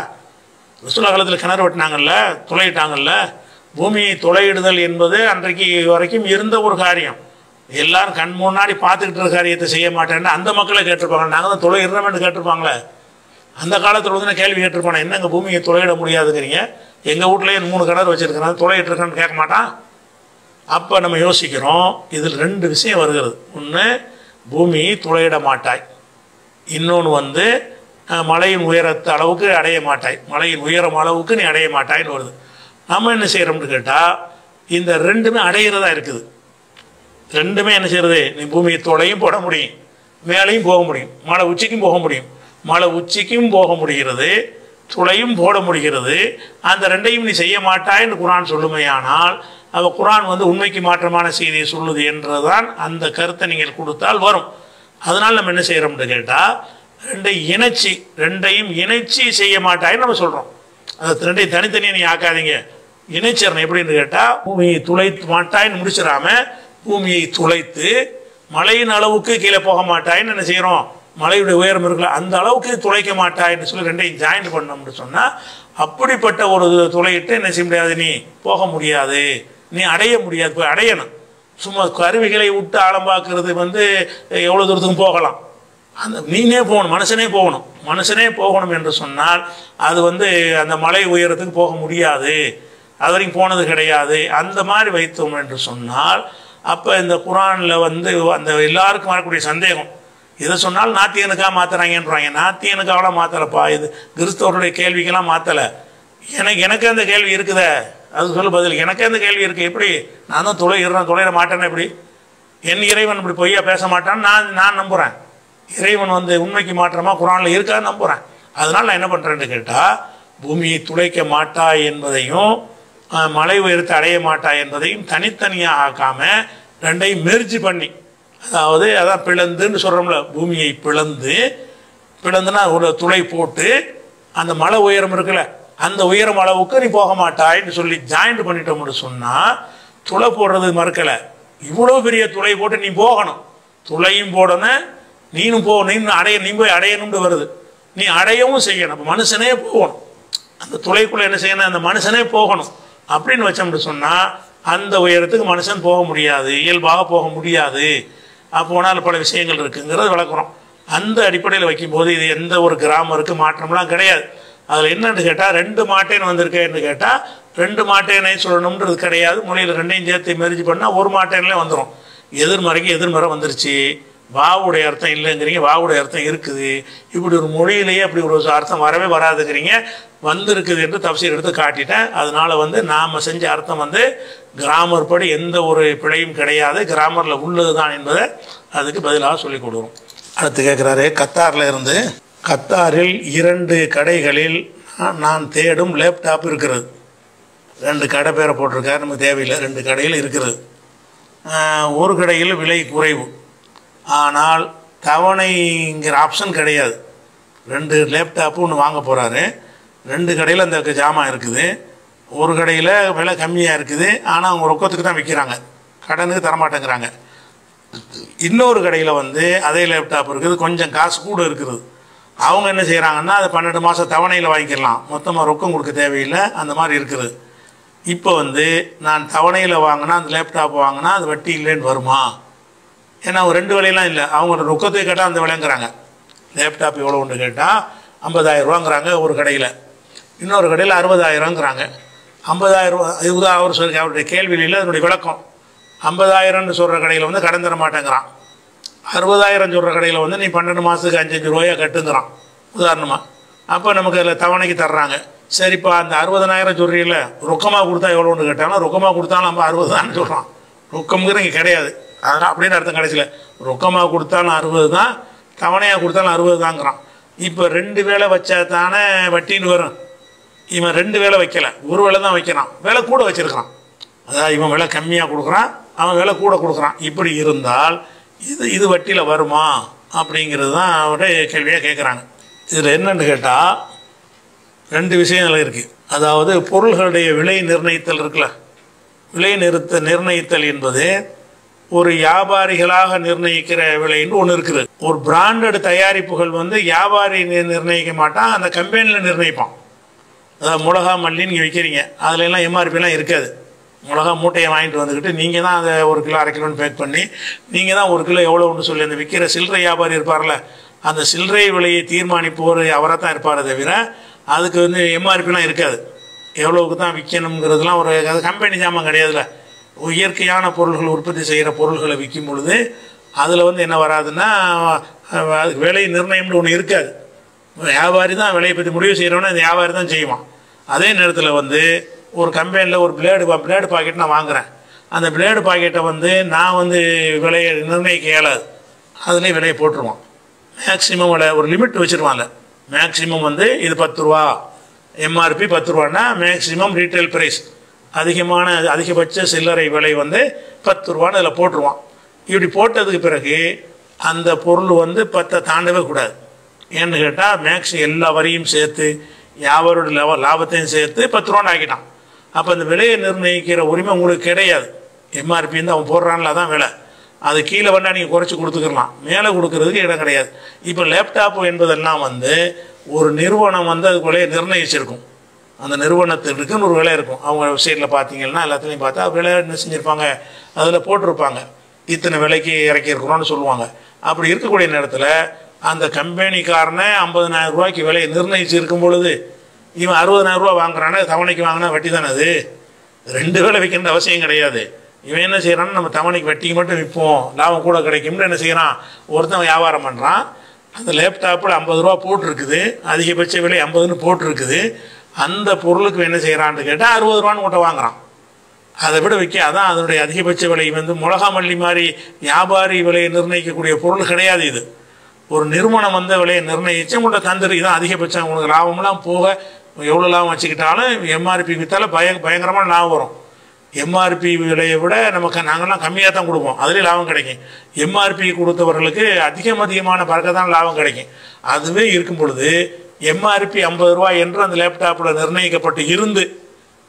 ரசூல்லா காலத்தில் கிணறு வெட்டினாங்கல்ல துளையிட்டாங்கல்ல பூமியை துளையிடுதல் என்பது அன்றைக்கு வரைக்கும் இருந்த ஒரு காரியம். எல்லாரும் கண் முன்னாடி பார்த்துக்கிட்டு இருக்க காரியத்தை செய்ய மாட்டேன்னு அந்த மக்களை கேட்டிருப்பாங்க. நாங்கள் தான் துளையிடுறோம்னு கேட்டிருப்பாங்களே. அந்த காலத்தில் வந்து நான் கேள்வி கேட்டிருப்பானே என்னங்க பூமியை துளையிட முடியாதுங்கிறீங்க? எங்கள் வீட்லேயே மூணு கிணறு வச்சுருக்கிறேன் துளையிட்டுருக்கேன்னு கேட்க மாட்டான். அப்போ நம்ம யோசிக்கிறோம் இதில் ரெண்டு விஷயம் வருகிறது. ஒன்று பூமியை துளையிட மாட்டாய். இன்னொன்று வந்து மலையின் உயரத்து அளவுக்கு அடைய மாட்டாய். மலையின் உயரம் அளவுக்கு நீ அடைய மாட்டாய்ன்னு வருது. நம்ம என்ன செய்கிறோம்னு கேட்டால் இந்த ரெண்டுமே அடையிறதா இருக்குது. ரெண்டுமே என்ன செய்யறது நீ பூமியை தொலையும் போட முடியும். மேலையும் போக முடியும். மலை உச்சிக்கும் போக முடியும். மலை உச்சிக்கும் போக முடிகிறது. துளையும் போட முடிகிறது. அந்த ரெண்டையும் நீ செய்ய மாட்டாய்ன்னு குரான் சொல்லுமையானால் அவ குரான் வந்து உண்மைக்கு மாற்றமான செய்தியை சொல்லுது என்றுதான் அந்த கருத்தை நீங்கள் கொடுத்தால் வரும். அதனால் நம்ம என்ன செய்கிறோம்னு கேட்டால் ரெண்டை இணைச்சி ரெண்டையும் இணைச்சி செய்ய மாட்டாயின்னு நம்ம சொல்கிறோம் அந்த ரெண்டையும் தனித்தனியாக நீ ஆக்காதீங்க. இணைச்சிடணும் எப்படின்னு கேட்டால் பூமியை துளைத்து மாட்டாய்ன்னு முடிச்சிடாம பூமியை துளைத்து மழையின் அளவுக்கு கீழே போக மாட்டாய்ன்னு என்ன செய்கிறோம் மலையுடைய உயரம் இருக்குல்ல அந்த அளவுக்கு துளைக்க மாட்டாய்ன்னு சொல்லி ரெண்டையும் ஜாயின் பண்ணோம்னு சொன்னால் அப்படிப்பட்ட ஒரு துளையிட்டு என்ன செய்ய முடியாது நீ? போக முடியாது. நீ அடைய முடியாது. போய் அடையணும். சும்மா கருவிகளை விட்டு ஆழம்பாக்குறது வந்து எவ்வளோ தூரத்துக்கும் போகலாம். அந்த நீனே போகணும் மனுஷனே போகணும். மனுஷனே போகணும் என்று சொன்னால் அது வந்து அந்த மலை உயரத்துக்கு போக முடியாது. அது வரைக்கும் போனது கிடையாது. அந்த மாதிரி வைத்தோம் என்று சொன்னால் அப்போ இந்த குரானில் வந்து அந்த எல்லாருக்கும் வரக்கூடிய சந்தேகம். இதை சொன்னால் நாத்தியனுக்காக மாற்றுறாங்கன்றாங்க நாத்தியனுக்காகலாம் மாத்தலப்பா. இது கிறிஸ்தவருடைய கேள்விக்கெல்லாம் மாற்றலை எனக்கு எனக்கு அந்த கேள்வி இருக்குதே. அது சொல்ல பதில். எனக்கு அந்த கேள்வி இருக்குது எப்படி? நான் தான் துளையிடுறேன் துளையிட மாட்டேன்னு எப்படி? என் இறைவன் இப்படி பொய்யா பேச மாட்டான்னு நான் நான் நம்புகிறேன் இறைவன் வந்து உண்மைக்கு மாற்றமாக குரானில் இருக்கான்னு நம்புகிறேன் அதனால் நான் என்ன பண்ணுறேன்னு கேட்டால் பூமியை துளைக்க மாட்டாய் என்பதையும் மலை உயரத்தை அடைய மாட்டாய் என்பதையும் தனித்தனியாக ஆக்காம ரெண்டையும் மெர்ஜி பண்ணி அதாவது அதான் பிளந்துன்னு சொல்கிறோம்ல பூமியை பிளந்து பிளந்துனா ஒரு துளை போட்டு அந்த மலை உயரம் இருக்குல்ல அந்த உயரம் அளவுக்கு நீ போக மாட்டாய்ன்னு சொல்லி ஜாயிண்ட் பண்ணிட்டோம்னு சொன்னால் துளை போடுறது மறுக்கலை. இவ்வளோ பெரிய துளை போட்டு நீ போகணும். துளையும் போடணும் நீனும் போ நீ அடைய நீ போய் அடையணும்னு வருது. நீ அடையவும் செய்யணும். அப்போ மனுஷனே போகணும். அந்த துளைக்குள்ளே என்ன செய்யணும்? அந்த மனுஷனே போகணும். அப்படின்னு வச்சோம்னு சொன்னால் அந்த உயரத்துக்கு மனுஷன் போக முடியாது. இயல்பாக போக முடியாது. போனால் பல விஷயங்கள் இருக்குங்கிறது விளக்குறோம். அந்த அடிப்படையில் வைக்கும்போது இது எந்த ஒரு கிராமருக்கு மாற்றம்லாம் கிடையாது. அதில் என்னன்னு கேட்டால் ரெண்டு மாட்டேன் வந்திருக்கேன்னு கேட்டால் ரெண்டு மாட்டேனே சொல்லணும்ன்றது கிடையாது. மொழியில் ரெண்டையும் சேர்த்து மெரிஜ் பண்ணால் ஒரு மாட்டேன்லேயே வந்துடும் எதிர்மறைக்கு எதிர்மறை வந்துருச்சு. வாவுடைய அர்த்தம் இல்லைங்கிறீங்க வாவுடைய அர்த்தம் இருக்குது. இப்படி ஒரு மொழியிலேயே அப்படி ஒரு அர்த்தம் வரவே வராதுங்கிறீங்க. வந்திருக்குது என்று தப்சீர் எடுத்து காட்டிட்டேன். அதனால வந்து நாம் செஞ்ச அர்த்தம் வந்து கிராமர் படி எந்த ஒரு பிழையும் கிடையாது. கிராமரில் உள்ளது தான் என்பதை அதுக்கு பதிலாக சொல்லிக் கொடுக்குறோம். அடுத்து கேட்குறாரு கத்தாரில் இருந்து கத்தாரில் இரண்டு கடைகளில் நான் தேடும் லேப்டாப் இருக்கிறது. ரெண்டு கடை பேரை போட்டிருக்காரு நமக்கு தேவையில்லை. ரெண்டு கடையில் இருக்கிறது. ஒரு கடையில் விலை குறைவு. ஆனால் தவணைங்கிற ஆப்ஷன் கிடையாது. ரெண்டு லேப்டாப்பு ஒன்று வாங்க போகிறாரு ரெண்டு கடையில் அந்த ஜாமான் இருக்குது. ஒரு கடையில் விலை கம்மியாக இருக்குது. ஆனால் அவங்க ரொக்கத்துக்கு தான் விற்கிறாங்க கடனுக்கு தரமாட்டேங்கிறாங்க. இன்னொரு கடையில் வந்து அதே லேப்டாப் இருக்குது. கொஞ்சம் காசு கூட இருக்குது. அவங்க என்ன செய்கிறாங்கன்னா அது பன்னெண்டு மாதம் தவணையில் வாங்கிக்கலாம். மொத்தமாக ரொக்கம் கொடுக்க தேவையில்லை. அந்த மாதிரி இருக்குது. இப்போ வந்து நான் தவணையில் வாங்கினா அந்த லேப்டாப் வாங்கினா அது வட்டி இல்லைன்னு வருமா? ஏன்னா அவங்க ரெண்டு விலையெல்லாம் இல்லை. அவங்க ரொக்கத்தை கேட்டால் அந்த விலைங்கிறாங்க. லேப்டாப் எவ்வளோ ஒன்று கேட்டால் ஐம்பதாயிரம் ரூபாங்கிறாங்க ஒரு கடையில். இன்னொரு கடையில் அறுபதாயிரங்கிறாங்க. ஐம்பதாயிரம் ரூபா இது அவர் சொல்லி அவருடைய கேள்வியில் அதனுடைய விளக்கம். ஐம்பதாயிரம்னு சொல்கிற கடையில் வந்து கடன் தர மாட்டேங்கிறான். அறுபதாயிரம் சொல்கிற கடையில் வந்து நீ பன்னெண்டு மாதத்துக்கு அஞ்சஞ்சு ரூபாயாக கட்டுங்கிறான். உதாரணமாக அப்போ நமக்கு அதில் தவணைக்கு தர்றாங்க. சரிப்பா அந்த அறுபதனாயிரம் சொல்கிறீங்கள ரொக்கமாக கொடுத்தா எவ்வளோன்னு கேட்டாலும் ரொக்கமாக கொடுத்தாலும் நம்ம அறுபதான்னு சொல்கிறான் ரொக்கம்ங்கிற இங்கே கிடையாது. அதனால் அப்படின்னு அர்த்தம் கடைசியில்? ரொக்கமாக கொடுத்தாலும் அறுபது தான் தவணையாக கொடுத்தாலும் அறுபது தாங்கிறான். இப்போ ரெண்டு வேலை வச்சா தானே வட்டின்னு வரும். இவன் ரெண்டு வேலை வைக்கல. ஒரு வேலை தான் வைக்கிறான். வேலை கூட வச்சிருக்கிறான். அதாவது இவன் விலை கம்மியாக கொடுக்குறான் அவன் விலை கூட கொடுக்குறான். இப்படி இருந்தால் இது இது வட்டியில் வருமா? அப்படிங்கிறது தான் அவருடைய கேள்வியாக கேட்குறாங்க இதில் என்னன்னு கேட்டால் ரெண்டு விஷயங்கள் இருக்குது அதாவது பொருள்களுடைய விலை நிர்ணயித்தல் இருக்குல்ல. விலை நிறுத்த நிர்ணயித்தல் என்பது ஒரு வியாபாரிகளாக நிர்ணயிக்கிற விலைன்னு ஒன்று இருக்குது. ஒரு பிராண்டட் தயாரிப்புகள் வந்து வியாபாரி நிர்ணயிக்க மாட்டான் அந்த கம்பெனியில் நிர்ணயிப்பான். அதாவது மிளகா மல்லி நீங்கள் விற்கிறீங்க அதுல எல்லாம் எம்ஆர்பிலாம் இருக்காது. மிளகா மூட்டையை வாங்கிட்டு வந்துக்கிட்டு நீங்கள் தான் அதை ஒரு கிலோ அரை கிலோன்னு பேக் பண்ணி நீங்கள் தான் ஒரு கிலோ எவ்வளோன்னு சொல்லி அந்த விற்கிற சில்லறை வியாபாரி இருப்பார்ல அந்த சில்லறை விலையை தீர்மானிப்போர் அவராக தான் இருப்பாரே தவிர அதுக்கு வந்து எம்ஆர்பிலாம் இருக்காது. எவ்வளவுக்கு தான் விற்கணுங்கிறதுலாம் ஒரு அது கம்பெனி ஜாமான் கிடையாதுல்ல இயற்கையான பொருள்கள் உற்பத்தி செய்கிற பொருள்களை விற்கும் பொழுது அதில் வந்து என்ன வராதுன்னா அதுக்கு விலை நிர்ணயம்னு ஒன்று இருக்காது. வியாபாரி தான் விலையை பற்றி முடிவு செய்கிறவனா இந்த வியாபாரி தான் செய்வான். அதே நேரத்தில் வந்து ஒரு கம்பெனியில் ஒரு பிளேடு பிளேடு பாக்கெட் நான் வாங்குறேன். அந்த பிளேடு பாக்கெட்டை வந்து நான் வந்து விலையை நிர்ணயிக்க இயலாது. அதுலேயே விலையை போட்டுருவான். மேக்சிமம் விலை ஒரு லிமிட் வச்சுருவான்ல. மேக்ஸிமம் வந்து இது பத்து ரூபா. எம்ஆர்பி பத்து ரூபான்னா மேக்ஸிமம் ரீட்டைல் ப்ரைஸ் அதிகமான அதிகபட்ச சில்லறை விலை வந்து பத்து ரூபான்னு அதில் போட்டுருவான். இப்படி போட்டதுக்கு பிறகு அந்த பொருள் வந்து பத்தை தாண்டவே கூடாது. ஏன்னு கேட்டால் மேக்ஸ் எல்லா வரியும் சேர்த்து யாவரோட லாப லாபத்தையும் சேர்த்து பத்து ரூபான்னு ஆக்கிட்டான். அப்போ அந்த விலையை நிர்ணயிக்கிற உரிமை உங்களுக்கு கிடையாது. எம்ஆர்பி வந்து அவன் போடுறான்ல தான் விலை. அது கீழே வந்தால் நீங்கள் குறைச்சி கொடுத்துக்கலாம். மேலே கொடுக்கறதுக்கு இடம் கிடையாது. இப்போ லேப்டாப் என்பதெல்லாம் வந்து ஒரு நிறுவனம் வந்து அதுக்கு நிர்ணயிச்சிருக்கும். அந்த நிறுவனத்திற்குன்னு ஒரு விலை இருக்கும். அவங்க வெப்சைட்டில் பார்த்தீங்கன்னா எல்லாத்துலேயும் பார்த்தா விலை என்ன செஞ்சுருப்பாங்க? அதில் போட்டிருப்பாங்க. இத்தனை விலைக்கு இறக்கியிருக்கிறோன்னு சொல்லுவாங்க. அப்படி இருக்கக்கூடிய நேரத்தில் அந்த கம்பெனிக்காரனை ஐம்பதனாயிரம் ரூபாய்க்கு விலையை நிர்ணயிச்சு இருக்கும் பொழுது இவன் அறுபதனாயிரம் ரூபா வாங்குறானா தவணைக்கு வாங்கினா வட்டி தானே அது? ரெண்டு வேலை விற்கின்ற அவசியம் கிடையாது. இவன் என்ன செய்கிறான்னு நம்ம தவணைக்கு வட்டிக்கு மட்டும் விற்போம். லாபம் கூட கிடைக்கும்னு என்ன செய்கிறான் ஒருத்தன் வியாபாரம் பண்ணுறான் அந்த லேப்டாப்பில் ஐம்பது ரூபா போட்டிருக்குது. அதிகபட்ச விலை ஐம்பதுன்னு போட்டிருக்குது. அந்த பொருளுக்கு என்ன செய்கிறான்னு கேட்டால் அறுபது ரூபான்னு கூட வாங்குறான். அதை விட விற்க அதான் அதனுடைய அதிகபட்ச விலை. வந்து மிளகா மல்லி மாதிரி வியாபாரி விலையை நிர்ணயிக்கக்கூடிய பொருள் கிடையாது இது. ஒரு நிறுவனம் வந்த விலையை நிர்ணயிச்சு உங்கள்கிட்ட தந்துரு இதான் அதிகபட்சம். உங்களுக்கு லாபம்லாம் போக எவ்வளோ லாபம் வச்சுக்கிட்டாலும் எம்ஆர்பி விற்றால பய பயங்கரமான லாபம் வரும். எம்ஆர்பி விலையை விட நமக்கு நாங்கள்லாம் கம்மியாக தான் கொடுப்போம். அதுலேயும் லாபம் கிடைக்கும். எம்ஆர்பி கொடுத்தவர்களுக்கு அதிகம் அதிகமான பறக்க தான் லாபம் கிடைக்கும். அதுவே இருக்கும் பொழுது எம்ஆர்பி ஐம்பது ரூபாய் என்று அந்த லேப்டாப்பில் நிர்ணயிக்கப்பட்டு இருந்து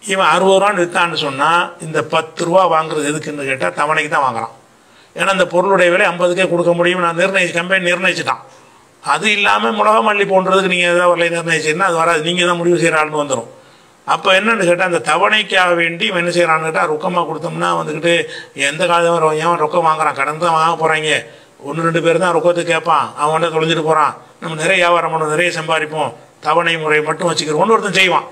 இவன் அறுபது ரூபான்னு விற்றான்னு சொன்னால் இந்த பத்து ரூபா வாங்குறது எதுக்குன்னு கேட்டால் தவணைக்கு தான் வாங்குறான். ஏன்னா அந்த பொருளுடைய விலை ஐம்பதுக்கே கொடுக்க முடியும் நான் நிர்ணயி கம்பெனி நிர்ணயிச்சுட்டான். அது இல்லாமல் மிளகா மல்லி போன்றதுக்கு நீங்கள் ஏதாவது விலை நிர்ணயிச்சீங்கன்னா அது வராது. நீங்கள் தான் முடிவு செய்கிற ஆள்னு வந்துடும் அப்போ என்னன்னு கேட்டால் அந்த தவணைக்காக வேண்டி என்ன செய்கிறான்னு கேட்டால் ரொக்கமாக கொடுத்தோம்னா வந்துக்கிட்டு எந்த காலம் வரும் ஏன் ரொக்கம் வாங்குறான்? கடன் தான் வாங்க போகிறாங்க ஒன்று ரெண்டு பேர் தான் ரொக்கத்துக்கு கேட்பான். அவன் வந்து தொலைஞ்சிட்டு போகிறான் நம்ம நிறைய வியாபாரம் பண்ணுவோம் நிறைய சம்பாதிப்போம். தவணை முறை மட்டும் வச்சுக்கிறோம். ஒருத்தன் செய்வான்.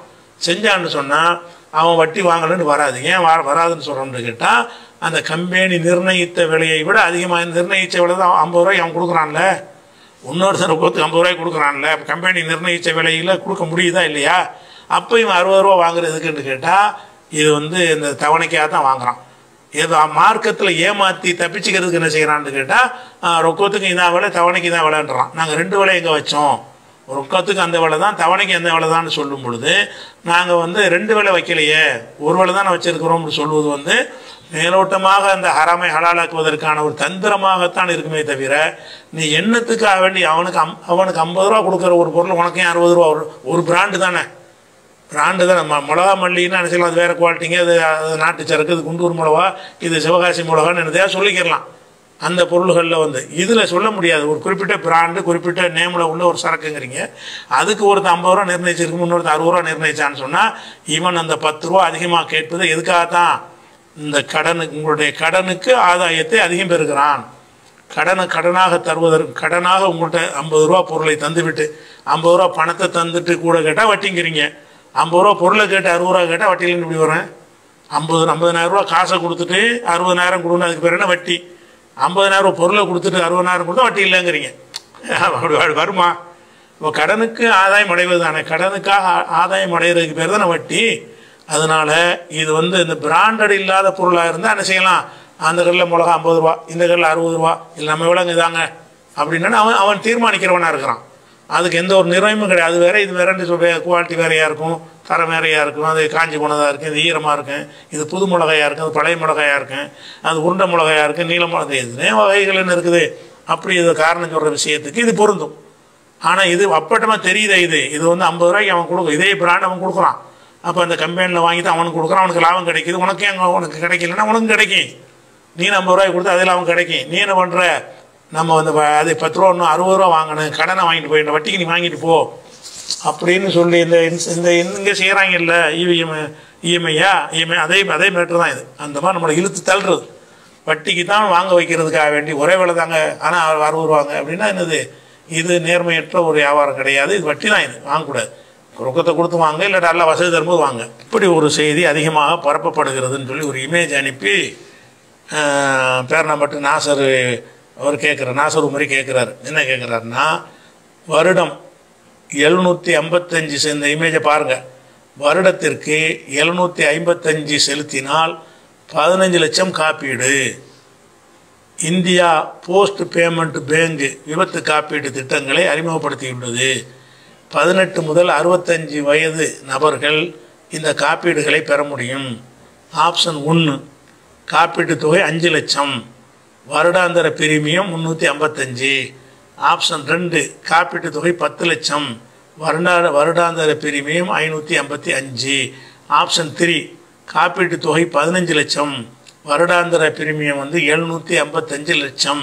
செஞ்சான்னு சொன்னால் அவன் வட்டி வாங்கலன்னு வராது. ஏன் வா வராதுன்னு சொல்கிறோம்னு கேட்டால் அந்த கம்பெனி நிர்ணயித்த விலையை விட அதிகமாக நிர்ணயித்த விலை தான் ஐம்பது ரூபாய் அவன் கொடுக்குறான்ல. இன்னொருத்தர் ரொக்கத்துக்கு ஐம்பது ரூபாய் கொடுக்குறான்ல. கம்பெனி நிர்ணயித்த விலையில் கொடுக்க முடியுதா இல்லையா? அப்போ இவன் அறுபது ரூபா வாங்குறதுக்குன்னு கேட்டால் இது வந்து இந்த தவணைக்காக தான் வாங்குறான். ஏதோ மார்க்கத்தில் ஏமாற்றி தப்பிச்சுக்கிறதுக்கு என்ன செய்கிறான்னு கேட்டால் ரொக்கத்துக்கு இதான் விலை தவணைக்கு இதான் விளையாண்டுறான் நாங்கள் ரெண்டு விலை எங்கே வச்சோம்? ரொக்கத்துக்கு அந்த விலை தான் தவணைக்கு அந்த விலை தான் சொல்லும் பொழுது நாங்கள் வந்து ரெண்டு விலை வைக்கலையே ஒரு விலை தானே வச்சிருக்கிறோம்னு சொல்வது வந்து மேலோட்டமாக அந்த ஹராமை ஹலாலாக்குவதற்கான ஒரு தந்திரமாகத்தான் இருக்குமே தவிர நீ எண்ணத்துக்காக வேண்டி அவனுக்கு அம் அவனுக்கு ஐம்பது ரூபா கொடுக்குற ஒரு பொருள் உனக்கே அறுபது ரூபா ஒரு ஒரு பிராண்டு தானே. பிராண்டு தான். நம்ம மிளகா மல்லின்னு நினச்சிக்கலாம் அது வேறு குவாலிட்டிங்க அது அது நாட்டு சரக்கு இது குண்டூர் மிளகா இது சிவகாசி மிளகான்னு என்னதையா சொல்லிக்கிறலாம் அந்த பொருள்களில் வந்து இதில் சொல்ல முடியாது. ஒரு குறிப்பிட்ட பிராண்டு குறிப்பிட்ட நேமில் உள்ள ஒரு சரக்குங்கிறீங்க. அதுக்கு ஒருத்தர் ஐம்பது ரூபா நிர்ணயிச்சிருக்கு இன்னொருத்தர் அறுபது ரூபா நிர்ணயிச்சான்னு சொன்னால் ஈவன் அந்த பத்து ரூபா அதிகமாக கேட்பது எதுக்காக தான் இந்த கடனுக்கு உங்களுடைய கடனுக்கு ஆதாயத்தை அதிகம் பெறுகிறான். கடனை கடனாக தருவதற்கு கடனாக உங்கள்கிட்ட ஐம்பது ரூபா பொருளை தந்துவிட்டு ஐம்பது ரூபா பணத்தை தந்துட்டு கூட கேட்டால் வட்டிங்கிறீங்க. ஐம்பது ரூபா பொருளை கேட்டு அறுபது ரூபா கேட்டால் வட்டியில் இப்படி வரேன் ஐம்பது ஐம்பதனாயிரம் ரூபா காசை கொடுத்துட்டு அறுபதனாயிரம் கொடுங்க அதுக்கு பேர் என்ன? வட்டி. ஐம்பதனாயிரம் ரூபா பொருளை கொடுத்துட்டு அறுபதனாயிரம் கொடுத்தா வட்டி இல்லைங்கிறீங்க. அப்படி வருமா? இப்போ கடனுக்கு ஆதாயம் அடைவது தானே. கடனுக்காக ஆ- ஆதாயம் அடைகிறதுக்கு பேர் தானே வட்டி. அதனால் இது வந்து இந்த பிராண்டட் இல்லாத பொருளாக இருந்தால் என்ன செய்யலாம்? அந்த கல்லில் மிளகா ஐம்பது ரூபா இந்த கல்லில் அறுபது ரூபா இல்லை நம்ம விலங்கு தாங்க. அப்படின்னா அவன் அவன் தீர்மானிக்கிறவனாக இருக்கிறான். அதுக்கு எந்த ஒரு நிறைவும் கிடையாது. அது வேற இது வேறேன்னு சொல்ற குவாலிட்டி வேறையாக இருக்கும். தரம் வேறையாக இருக்கும். அது காஞ்சி போனதாக இருக்கும். இது ஈரமாக இருக்கும். இது புது மிளகாயாக இருக்கும். அது பழைய மிளகாயாக இருக்கும். அது உருண்டை மிளகாயாக இருக்கும். நீல மிளகாய் வகைகள் வகைகள்னு இருக்குது? அப்படி இது காரணம் சொல்கிற விஷயத்துக்கு இது பொருந்தும். ஆனால் இது அப்பட்டமாக தெரியுதே இது. இது வந்து ஐம்பது ரூபாய்க்கு அவன் கொடுக்கும். இதே பிராண்ட் அவன் கொடுக்குறான். அப்போ அந்த கம்பெனியில் வாங்கி தான் அவனுக்கு கொடுக்குறான். அவனுக்கு லாபம் கிடைக்குது. உனக்கே அங்கே உனக்கு கிடைக்கலன்னா உனக்கு கிடைக்கும். நீ ஐம்பது ரூபாய்க்கு கொடுத்தா அதில் அவன் கிடைக்கும். நீ என்ன பண்ணுற நம்ம வந்து அது பத்து ரூபா இன்னும் அறுபது ரூபா வாங்கணும் கடனை வாங்கிட்டு போயிடணும் வட்டிக்கு நீ வாங்கிட்டு போ. அப்படின்னு சொல்லி இந்த இன்ஸ்- இந்த இங்கே செய்கிறாங்க இல்லை இவிஎம் இஎம்ஐயா இஎம்ஐ அதே அதே மேட்ரு தான் இது. அந்த மாதிரி நம்மளை இழுத்து தள்ளுறது. வட்டிக்கு தான் வாங்க வைக்கிறதுக்காக வேண்டி ஒரே வேலை தாங்க ஆனால் அறுபது ரூபாங்க அப்படின்னா என்னது? இது நேர்மையற்ற ஒரு வியாபாரம் கிடையாது. இது வட்டி தான் இது. வாங்கக்கூடாது. ரொக்கத்தை கொடுத்து வாங்க இல்லை நல்லா வசதி தரும்போது வாங்க. இப்படி ஒரு செய்தி அதிகமாக பரப்பப்படுகிறதுன்னு சொல்லி ஒரு இமேஜ் அனுப்பி பேரணப்பட்டு நாசர் அவர் கேட்குறார் நாசர் மாதிரி கேட்குறாரு. என்ன கேட்குறாருன்னா வருடம் எழுநூற்றி ஐம்பத்தஞ்சு இந்த இமேஜை பாருங்கள் வருடத்திற்கு எழுநூற்றி ஐம்பத்தஞ்சு செலுத்தினால் பதினஞ்சு லட்சம் காப்பீடு. இந்தியா போஸ்ட் பேமெண்ட் பேங்க் விபத்து காப்பீட்டு திட்டங்களை அறிமுகப்படுத்தியுள்ளது. பதினெட்டு முதல் அறுபத்தஞ்சு வயது நபர்கள் இந்த காப்பீடுகளை பெற முடியும். ஆப்ஷன் ஒன்று காப்பீட்டு தொகை அஞ்சு லட்சம். வருடாந்திர பிரீமியம் முந்நூற்றி ஐம்பத்தஞ்சு. ஆப்ஷன் ரெண்டு காப்பீட்டு தொகை பத்து லட்சம். வருடா வருடாந்திர பிரீமியம் ஐநூற்றி ஐம்பத்தி அஞ்சு. ஆப்ஷன் த்ரீ காப்பீட்டு தொகை பதினஞ்சு லட்சம். வருடாந்திர பிரீமியம் வந்து எழுநூற்றி ஐம்பத்தஞ்சு லட்சம்.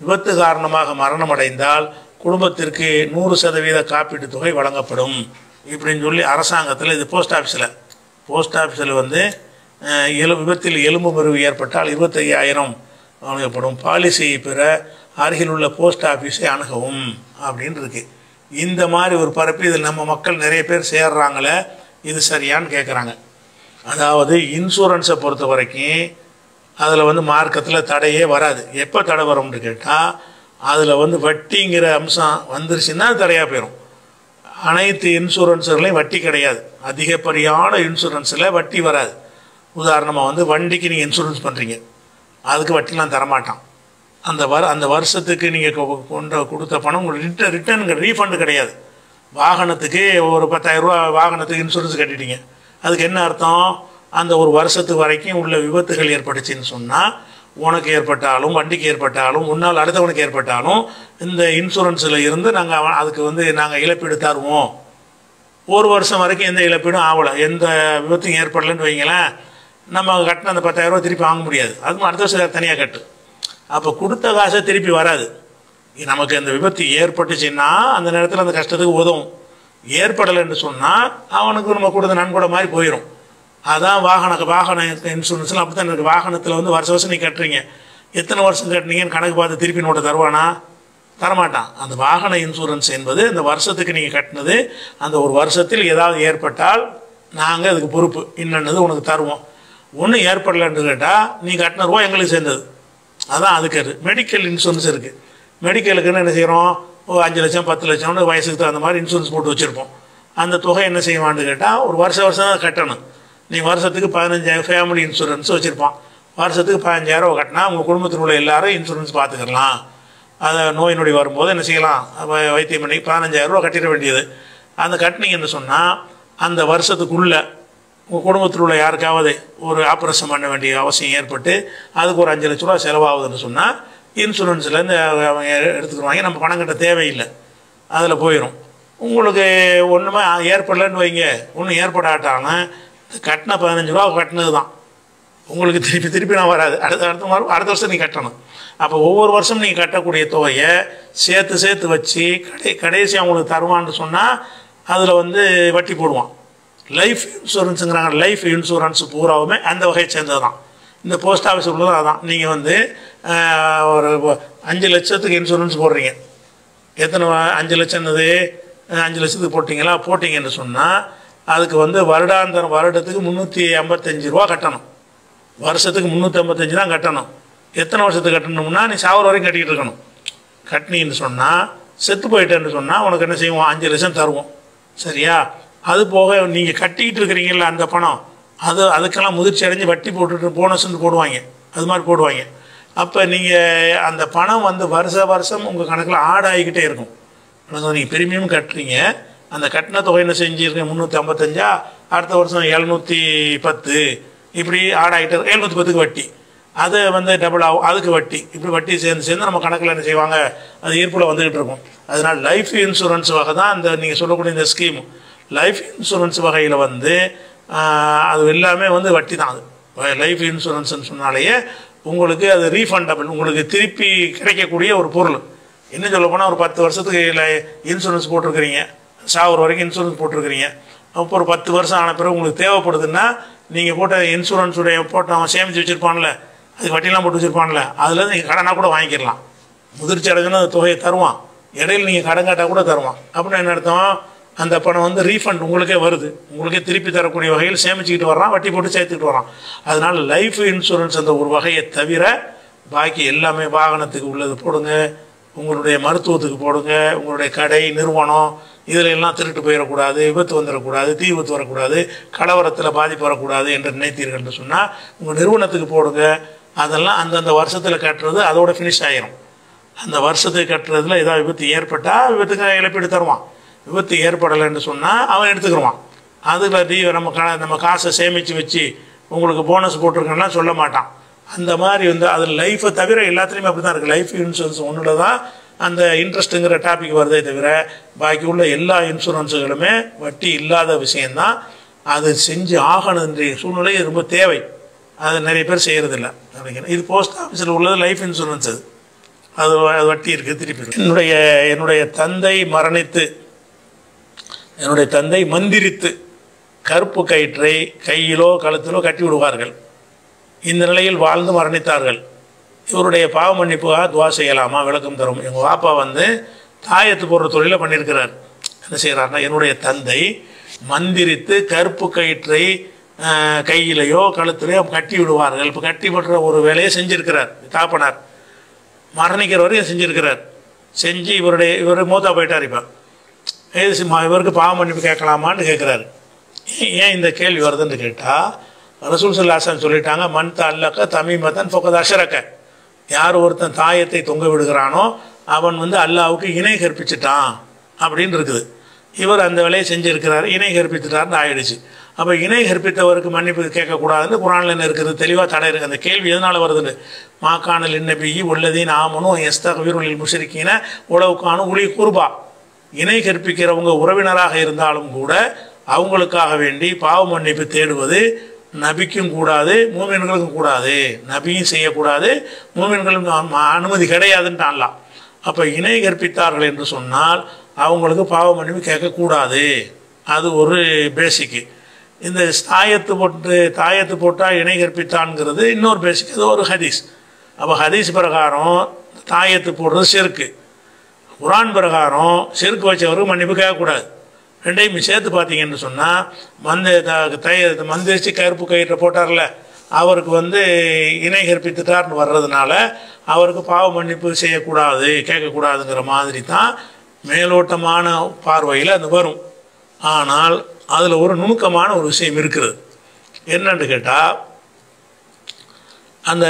விபத்து காரணமாக மரணமடைந்தால் குடும்பத்திற்கு நூறு சதவீத காப்பீட்டு தொகை வழங்கப்படும். இப்படின்னு சொல்லி அரசாங்கத்தில் இது போஸ்ட் ஆஃபீஸில் போஸ்ட் ஆஃபீஸில் வந்து எலு விபத்தில் எலும்பு முறிவு ஏற்பட்டால் இருபத்தையாயிரம். வழங்கப்படும் பாலிசியை பெற அருகில் உள்ள போஸ்ட் ஆஃபீஸை அணுகவும் அப்படின்னு இருக்கு இந்த மாதிரி ஒரு பரப்பு இதில் நம்ம மக்கள் நிறைய பேர் சேர்றாங்களே இது சரியான்னு கேட்குறாங்க அதாவது இன்சூரன்ஸை பொறுத்த வரைக்கும் அதில் வந்து மார்க்கத்தில் தடையே வராது. எப்போ தடை வரும்னு கேட்டால் அதில் வந்து வட்டிங்கிற அம்சம் வந்துருச்சுன்னா தடையாக போயிடும் அனைத்து இன்சூரன்ஸுகளையும் வட்டி கிடையாது. அதிகப்படியான இன்சூரன்ஸில் வட்டி வராது. உதாரணமாக வந்து வண்டிக்கு நீங்கள் இன்சூரன்ஸ் பண்ணுறீங்க அதுக்கு வட்டிலாம் தரமாட்டான். அந்த வர அந்த வருஷத்துக்கு நீங்கள் கொண்ட கொடுத்த பணம் உங்களுக்கு ரிட்டர்ன் ரிட்டர்ன் ரீஃபண்டு கிடையாது. வாகனத்துக்கு ஒரு பத்தாயிரரூபா வாகனத்துக்கு இன்சூரன்ஸ் கட்டிட்டீங்க. அதுக்கு என்ன அர்த்தம்? அந்த ஒரு வருஷத்து வரைக்கும் உள்ள விபத்துகள் ஏற்பட்டுச்சின்னு சொன்னால் உனக்கு ஏற்பட்டாலும் வண்டிக்கு ஏற்பட்டாலும் முன்னால் அடுத்தவனுக்கு ஏற்பட்டாலும் இந்த இன்சூரன்ஸில் இருந்து நாங்கள் அவன் அதுக்கு வந்து நாங்கள் இழப்பீடு தருவோம். ஒரு வருஷம் வரைக்கும் எந்த இழப்பீடும் ஆகலை. எந்த விபத்தும் ஏற்படலைன்னு வைங்களேன். நம்ம கட்டின அந்த பத்தாயிரம் ரூபாய் திருப்பி வாங்க முடியாது. அதுவும் அடுத்த வருஷம் தனியாக கட்டு. அப்போ கொடுத்த காசை திருப்பி வராது. நமக்கு அந்த விபத்து ஏற்பட்டுச்சுன்னா அந்த நேரத்தில் அந்த கஷ்டத்துக்கு உதவும். ஏற்படலைன்னு சொன்னால் அவனுக்கு நம்ம கொடுத்த நன்கொடை மாதிரி போயிடும் அதான் வாகன வாகன இன்சூரன்ஸ்லாம் அப்படி தான் வாகனத்தில் வந்து வருஷம் வருஷம் நீ கட்டுறீங்க. எத்தனை வருஷம் கட்டுனீங்கன்னு கணக்கு பார்த்து திருப்பி நோட்டை தருவானா? தரமாட்டான். அந்த வாகன இன்சூரன்ஸ் என்பது இந்த வருஷத்துக்கு நீங்கள் கட்டினது அந்த ஒரு வருஷத்தில் ஏதாவது ஏற்பட்டால் நாங்கள் அதுக்கு பொறுப்பு. என்னென்னது உனக்கு தருவோம். ஒன்றும் ஏற்படலைன்னு கேட்டால் நீ கட்டின ரூபா எங்களுக்கு சேர்ந்தது. அதான் அதுக்கு அது. மெடிக்கல் இன்சூரன்ஸ் இருக்குது மெடிக்கலுக்குன்னு என்ன செய்கிறோம் ஓ அஞ்சு லட்சம் பத்து லட்சம்னு வயசுக்கு தகுந்த மாதிரி இன்சூரன்ஸ் போட்டு வச்சுருப்போம். அந்த தொகை என்ன செய்வான்னு கேட்டால் ஒரு வருஷம் வருஷம் தான் கட்டணும். நீ வருஷத்துக்கு பதினஞ்சாயிரம் ஃபேமிலி இன்சூரன்ஸ் வச்சுருப்பான். வருஷத்துக்கு பதினஞ்சாயிரம் கட்டினா உங்கள் குடும்பத்தில் உள்ள எல்லாரும் இன்சூரன்ஸ் பார்த்துக்கலாம் அதை நோய் நொடி வரும்போது என்ன செய்யலாம்? வைத்தியம் பண்ணி பதினஞ்சாயிரம் ரூபா கட்டிட வேண்டியது. அந்த கட்டினீங்கன்னு சொன்னால் அந்த வருஷத்துக்குள்ளே உங்கள் குடும்பத்தில் உள்ள யாருக்காவது ஒரு ஆப்ரேஷன் பண்ண வேண்டிய அவசியம் ஏற்பட்டு அதுக்கு ஒரு அஞ்சு லட்ச ரூபா செலவாகுதுன்னு சொன்னால் இன்சூரன்ஸ்லேருந்து அவங்க எடுத்துக்கிடுவாங்க. நம்ம பணம் கட்ட தேவையில்லை. அதில் போயிடும் உங்களுக்கு ஒன்றுமே ஏற்படலைன்னு வைங்க. ஒன்றும் ஏற்படாட்டாலும் கட்டின பதினஞ்சு ரூபா கட்டினது தான் உங்களுக்கு திருப்பி திருப்பி நான் வராது. அடுத்த அடுத்த வரும் அடுத்த வருஷம் நீ கட்டணும். அப்போ ஒவ்வொரு வருஷம் நீங்கள் கட்டக்கூடிய தொகையை சேர்த்து சேர்த்து வச்சு கடை கடைசி அவங்களுக்கு தருவான்னு சொன்னால் அதில் வந்து வட்டி போடுவான். லைஃப் இன்சூரன்ஸுங்கிறாங்க லைஃப் இன்சூரன்ஸ் பூராவுமே அந்த வகையை சேர்ந்தது தான் இந்த போஸ்ட் ஆஃபீஸ் உள்ளது அதான். நீங்கள் வந்து ஒரு அஞ்சு லட்சத்துக்கு இன்சூரன்ஸ் போடுறீங்க. எத்தனை அஞ்சு லட்சம் என்னது அஞ்சு லட்சத்துக்கு போட்டிங்களா? போட்டிங்கன்னு சொன்னால் அதுக்கு வந்து வருடாந்தரம் வருடத்துக்கு முந்நூற்றி ஐம்பத்தஞ்சு ரூபா கட்டணும். வருஷத்துக்கு முந்நூற்றி ஐம்பத்தஞ்சு தான் கட்டணும். எத்தனை வருஷத்துக்கு கட்டணும்னா நீ சாவர வரைக்கும் கட்டிக்கிட்டு இருக்கணும். கட்டினீன்னு சொன்னால் செத்து போயிட்டேன்னு சொன்னால் உனக்கு என்ன செய்வோம்? அஞ்சு லட்சம் தருவோம். சரியா? அது போக நீங்கள் கட்டிக்கிட்டு இருக்கிறீங்கல்ல அந்த பணம் அது அதுக்கெல்லாம் முதிர்ச்சி அடைஞ்சு வட்டி போட்டுட்டு போனஸ்ன்னு போடுவாங்க. அது மாதிரி போடுவாங்க. அப்போ நீங்கள் அந்த பணம் வந்து வருஷ வருஷம் உங்கள் கணக்கில் ஆட் ஆகிக்கிட்டே இருக்கும். நீங்கள் பிரீமியம் கட்டுறீங்க. அந்த கட்டின தொகை என்ன செஞ்சுருக்கீங்க முந்நூற்றி ஐம்பத்தஞ்சா அடுத்த வருஷம் எழுநூற்றி பத்து. இப்படி ஆட் ஆகிட்டு எழுநூற்றி பத்துக்கு வட்டி. அது வந்து டபுள் ஆகும். அதுக்கு வட்டி. இப்படி வட்டி சேர்ந்து சேர்ந்து நம்ம கணக்கில் என்ன செய்வாங்க? அது ஈர்ப்பில் வந்துக்கிட்டு இருக்கும். அதனால் லைஃப் இன்சூரன்ஸ் வகை தான் இந்த நீங்கள் சொல்லக்கூடிய இந்த ஸ்கீம் லைஃப் இன்சூரன்ஸ் வகையில் வந்து அது எல்லாமே வந்து வட்டி தான் அது லைஃப் இன்சூரன்ஸ்னு சொன்னாலேயே உங்களுக்கு அது ரீஃபண்டபிள் உங்களுக்கு திருப்பி கிடைக்கக்கூடிய ஒரு பொருள். இன்னும் சொல்ல போனால் ஒரு பத்து வருஷத்துக்கு இன்சூரன்ஸ் போட்டிருக்கிறீங்க. சாகுற வரைக்கும் இன்சூரன்ஸ் போட்டிருக்கிறீங்க. அப்போ ஒரு பத்து வருஷம் ஆன பிறகு உங்களுக்கு தேவைப்படுதுன்னா நீங்கள் போட்ட இன்சூரன்ஸுடைய போட்டு அவன் சேமித்து வச்சுருப்பான்ல அது வட்டிலாம் போட்டு வச்சுருப்பான்ல அதில் நீங்கள் கடனாக கூட வாங்கிக்கலாம். முதிர்ச்சி அடைஞ்சுன்னா அந்த தொகையை தருவான். இடையில நீங்கள் கடன் கேட்டால் கூட தருவான். அப்படின்னு என்ன அர்த்தம்? அந்த பணம் வந்து ரீஃபண்ட் உங்களுக்கே வருது. உங்களுக்கே திருப்பி தரக்கூடிய வகையில் சேமிச்சுக்கிட்டு வர்றான் வட்டி போட்டு சேர்த்துக்கிட்டு வரான் அதனால் லைஃப் இன்சூரன்ஸ் அந்த ஒரு வகையை தவிர பாக்கி எல்லாமே வாகனத்துக்கு உள்ளது. போடுங்க. உங்களுடைய மருத்துவத்துக்கு போடுங்க. உங்களுடைய கடை நிறுவனம் இதில் எல்லாம் திருட்டு போயிடக்கூடாது விபத்து வந்துடக்கூடாது தீ விபத்து வரக்கூடாது கலவரத்தில் பாதிப்பு வரக்கூடாது என்று நினைத்தீர்கள் என்று சொன்னால் உங்கள் நிறுவனத்துக்கு போடுங்க. அதெல்லாம் அந்தந்த வருஷத்தில் கட்டுறது அதோட ஃபினிஷ் ஆகிரும் அந்த வருஷத்துக்கு கட்டுறதுல ஏதாவது விபத்து ஏற்பட்டால் விபத்துக்கு இழப்பீடு தருவான். விபத்து ஏற்படலைன்னு சொன்னால் அவன் எடுத்துக்கிடுவான் அதில் நீ நம்ம கா நம்ம காசை சேமித்து வச்சு உங்களுக்கு போனஸ் போட்டிருக்கேன்னா சொல்ல மாட்டான். அந்த மாதிரி வந்து அதில் லைஃப்பை தவிர எல்லாத்துலேயுமே அப்படி தான் இருக்குது லைஃப் இன்சூரன்ஸ் ஒன்றில் தான் அந்த இன்ட்ரெஸ்ட்டுங்கிற டாபிக் வருதே தவிர பாக்கி உள்ள எல்லா இன்சூரன்ஸுகளுமே வட்டி இல்லாத விஷயந்தான் அது செஞ்சு ஆகணும் இன்றைய சூழ்நிலை ரொம்ப தேவை. அது நிறைய பேர் செய்கிறதில்ல நினைக்கிறேன். இது போஸ்ட் ஆஃபீஸில் உள்ளது லைஃப் இன்சூரன்ஸ் அது. அது வட்டி இருக்குது திருப்பி என்னுடைய என்னுடைய தந்தை மரணித்து என்னுடைய தந்தை மந்திரித்து கருப்பு கயிற்றை கையிலோ கழுத்திலோ கட்டி விடுவார்கள். இந்த நிலையில் வாழ்ந்து மரணித்தார்கள். இவருடைய பாவ மன்னிப்புக்காக துவா செய்யலாமா விளக்கம் தரும். எங்கள் பாப்பா வந்து தாயத்து போடுற தொழிலை பண்ணியிருக்கிறார். என்ன செய்கிறாருன்னா என்னுடைய தந்தை மந்திரித்து கருப்பு கயிற்றை கையிலையோ கழுத்திலையோ கட்டி விடுவார்கள். இப்போ கட்டி விடுற ஒரு வேலையை செஞ்சிருக்கிறார் தாப்பனார் மரணிக்கிற வரையும் செஞ்சிருக்கிறார். செஞ்சு இவருடைய இவர் மூத்தா போயிட்டார் இப்போ. ஏது சிம்மா இவருக்கு பாவ மன்னிப்பு கேட்கலாமான்னு கேட்குறாரு ஏன் இந்த கேள்வி வருதுன்னு கேட்டால் ரசூல் சல்லாசன் சொல்லிட்டாங்க மண் அல்லக்க தமிமத்தன் ஃபொக்கத் அஷரக்க யார் ஒருத்தன் தாயத்தை தொங்க விடுகிறானோ அவன் வந்து அல்லாவுக்கு இணை கற்பிச்சிட்டான் அப்படின்னு இருக்குது. இவர் அந்த வேலையை செஞ்சிருக்கிறார் இணை கற்பித்துட்டார்னு ஆயிடுச்சு. அப்போ இணை கற்பித்தவருக்கு மன்னிப்பு கேட்கக்கூடாதுன்னு குரானில் என்ன இருக்குது? தெளிவாக தடை இருக்குது அந்த கேள்வி எதனால் வருதுன்னு? மாக்கானல் இன்னபியி உள்ளதீன் ஆமனும் எஸ்தகவீருளில் முஷரிக்கின உளவுக்கான உளி குருபா. இணை கற்பிக்கிறவங்க உறவினராக இருந்தாலும் கூட அவங்களுக்காக வேண்டி பாவ மன்னிப்பு தேடுவது நபிக்கும் கூடாது மூமின்களுக்கும் கூடாது. நபியும் செய்யக்கூடாது மூமின்களும் அ- அனுமதி கிடையாதுன்ட்டான்லாம் அப்போ இணை கற்பித்தார்கள் என்று சொன்னால் அவங்களுக்கு பாவ மன்னிப்பு கேட்கக்கூடாது. அது ஒரு பேசிக்கு இந்த தாயத்து போட்டு தாயத்து போட்டால் இணை கற்பித்தான்ங்கிறது இன்னொரு பேசிக் அது ஒரு ஹதீஸ் அப்போ ஹதீஸ் பிரகாரம் தாயத்து போடுறது செருக்கு குரான் பிரகாரம் செருக்கு வச்சவருக்கு மன்னிப்பு கேட்கக்கூடாது. ரெண்டையும் சேர்த்து பார்த்தீங்கன்னு சொன்னால் மந்த தை மந்திரிச்சு கருப்பு கயிற்றை போட்டார்ல அவருக்கு வந்து இணை கற்பித்துட்டார்னு வர்றதுனால அவருக்கு பாவ மன்னிப்பு செய்யக்கூடாது கேட்கக்கூடாதுங்கிற மாதிரி தான் மேலோட்டமான பார்வையில் அது வரும். ஆனால் அதில் ஒரு நுணுக்கமான ஒரு விஷயம் இருக்கிறது. என்னன்னு கேட்டால் அந்த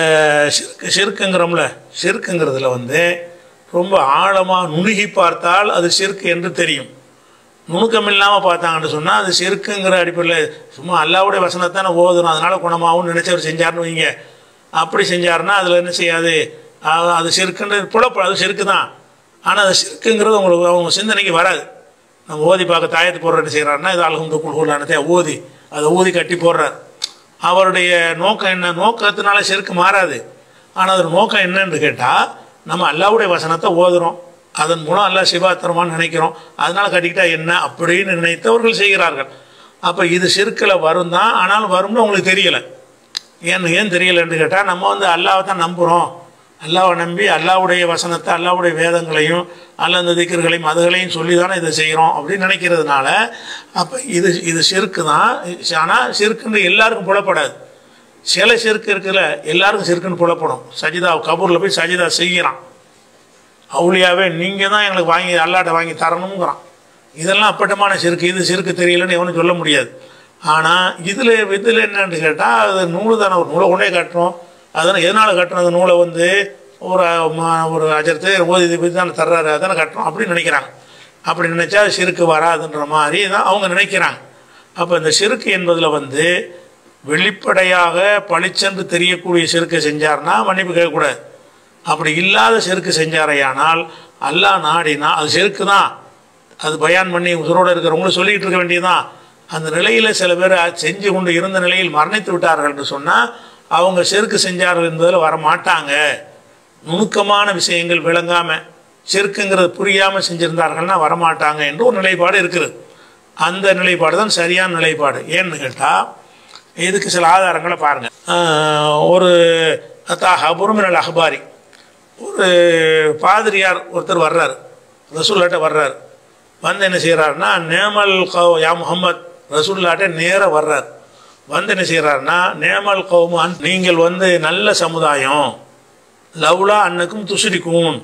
சிறுக்கு சிறுக்குங்கிறோம்ல சிறுக்குங்கிறதுல வந்து ரொம்ப ஆழமாக நுணுகி பார்த்தால் அது சிறுக்கு என்று தெரியும். நுணுக்கம் இல்லாமல் பார்த்தாங்கன்னு சொன்னால் அது சிறுக்குங்கிற அடிப்படையில் சும்மா அல்லாவுடைய வசனத்தானே ஓதுணும் அதனால் குணமாகவும் நினைச்சவர் செஞ்சார்னு வைங்க. அப்படி செஞ்சாருன்னா அதில் என்ன செய்யாது? அது சிறுக்குன்னு புலப்ப அது சிறுக்கு தான் ஆனால் அது சிறுக்குங்கிறது உங்களுக்கு அவங்க சிந்தனைக்கு வராது. நம்ம ஓதி பார்க்க தாயத்து போடுற என்ன செய்கிறாருன்னா இது அலகுந்து குழுகுலானதே ஓதி அதை ஊதி கட்டி போடுறார். அவருடைய நோக்கம் என்ன? நோக்கத்தினால செருக்கு மாறாது. ஆனால் அதோட நோக்கம் என்னன்னு கேட்டால் நம்ம அல்லாவுடைய வசனத்தை ஓதுறோம். அதன் மூலம் அல்லாஹ் சிவாத்திரமான்னு நினைக்கிறோம். அதனால கட்டிக்கிட்டா என்ன அப்படின்னு நினைத்தவர்கள் செய்கிறார்கள். அப்போ இது சிறுக்கில் வரும் தான். ஆனாலும் வரும்னு உங்களுக்கு தெரியலை. ஏன்னு ஏன் தெரியலன்னு கேட்டால் நம்ம வந்து அல்லாவை தான் நம்புகிறோம் அல்லாவை நம்பி அல்லாவுடைய வசனத்தை அல்லாவுடைய வேதங்களையும் அல்ல அந்த திக்கர்களையும் அதுகளையும் சொல்லி தானே இதை செய்கிறோம் அப்படின்னு நினைக்கிறதுனால அப்போ இது இது செருக்கு தான் ஆனால் சிறுக்குன்னு எல்லாருக்கும் புலப்படாது. சில செருக்கு இருக்குல்ல எல்லாருக்கும் செருக்குன்னு புலப்படும். சஜிதா கபூரில் போய் சஜிதா செய்கிறான். அவுளியாவே நீங்கள் தான் எங்களுக்கு வாங்கி அல்லாட்ட வாங்கி தரணுங்கிறான் இதெல்லாம் அப்பட்டமான செருக்கு இது செருக்கு தெரியலன்னு எவனும் சொல்ல முடியாது. ஆனால் இதில் இதில் என்னன்னு கேட்டால் அது நூல் தானே ஒரு நூலை கொண்டே கட்டணும். அதனால் எதனால் கட்டணும்? அந்த நூலை வந்து ஒரு ஒரு அஜரத்தை ஓதி இது பற்றி தானே தர்றாரு அதானே கட்டணும் அப்படின்னு நினைக்கிறாங்க. அப்படி நினச்சா சிறுக்கு வராதுன்ற மாதிரி தான் அவங்க நினைக்கிறாங்க. அப்போ இந்த சிறுக்கு என்பதில் வந்து வெளிப்படையாக பளிச்சென்று தெரியக்கூடிய செருக்கை செஞ்சார்னா மன்னிப்பு கேட்கக்கூடாது. அப்படி இல்லாத செருக்கு செஞ்சாரையானால் அல்லாஹ் நாடினா அது செருக்கு தான் அது பயான் பண்ணி உசுரோடு இருக்கிறவங்களும் சொல்லிக்கிட்டு இருக்க வேண்டியதுதான் அந்த நிலையில் சில பேர் செஞ்சு கொண்டு இருந்த நிலையில் மரணித்து விட்டார்கள் என்று சொன்னால் அவங்க செருக்கு செஞ்சார்கள் என்பதில் வர மாட்டாங்க நுணுக்கமான விஷயங்கள் விளங்காமல் செருக்குங்கிறது புரியாமல் செஞ்சுருந்தார்கள்னா வரமாட்டாங்க என்று ஒரு நிலைப்பாடு இருக்குது. அந்த நிலைப்பாடு தான் சரியான நிலைப்பாடு. ஏன்னு கேட்டால் இதுக்கு சில ஆதாரங்களை பாருங்கள் ஒரு அத்தா ஹபுருமினல் அஹ்பாரி. ஒரு பாதிரியார் ஒருத்தர் வர்றார். ரசூல்லாட்ட வர்றார். வந்து என்ன செய்கிறாருன்னா நேமல் கௌ யா முகமது ரசூல்லாட்ட நேராக வர்றார். வந்து என்ன செய்கிறாருன்னா நேமல் கௌமான் நீங்கள் வந்து நல்ல சமுதாயம். லவ்லா அன்னக்கும் துசுரிக்கும்.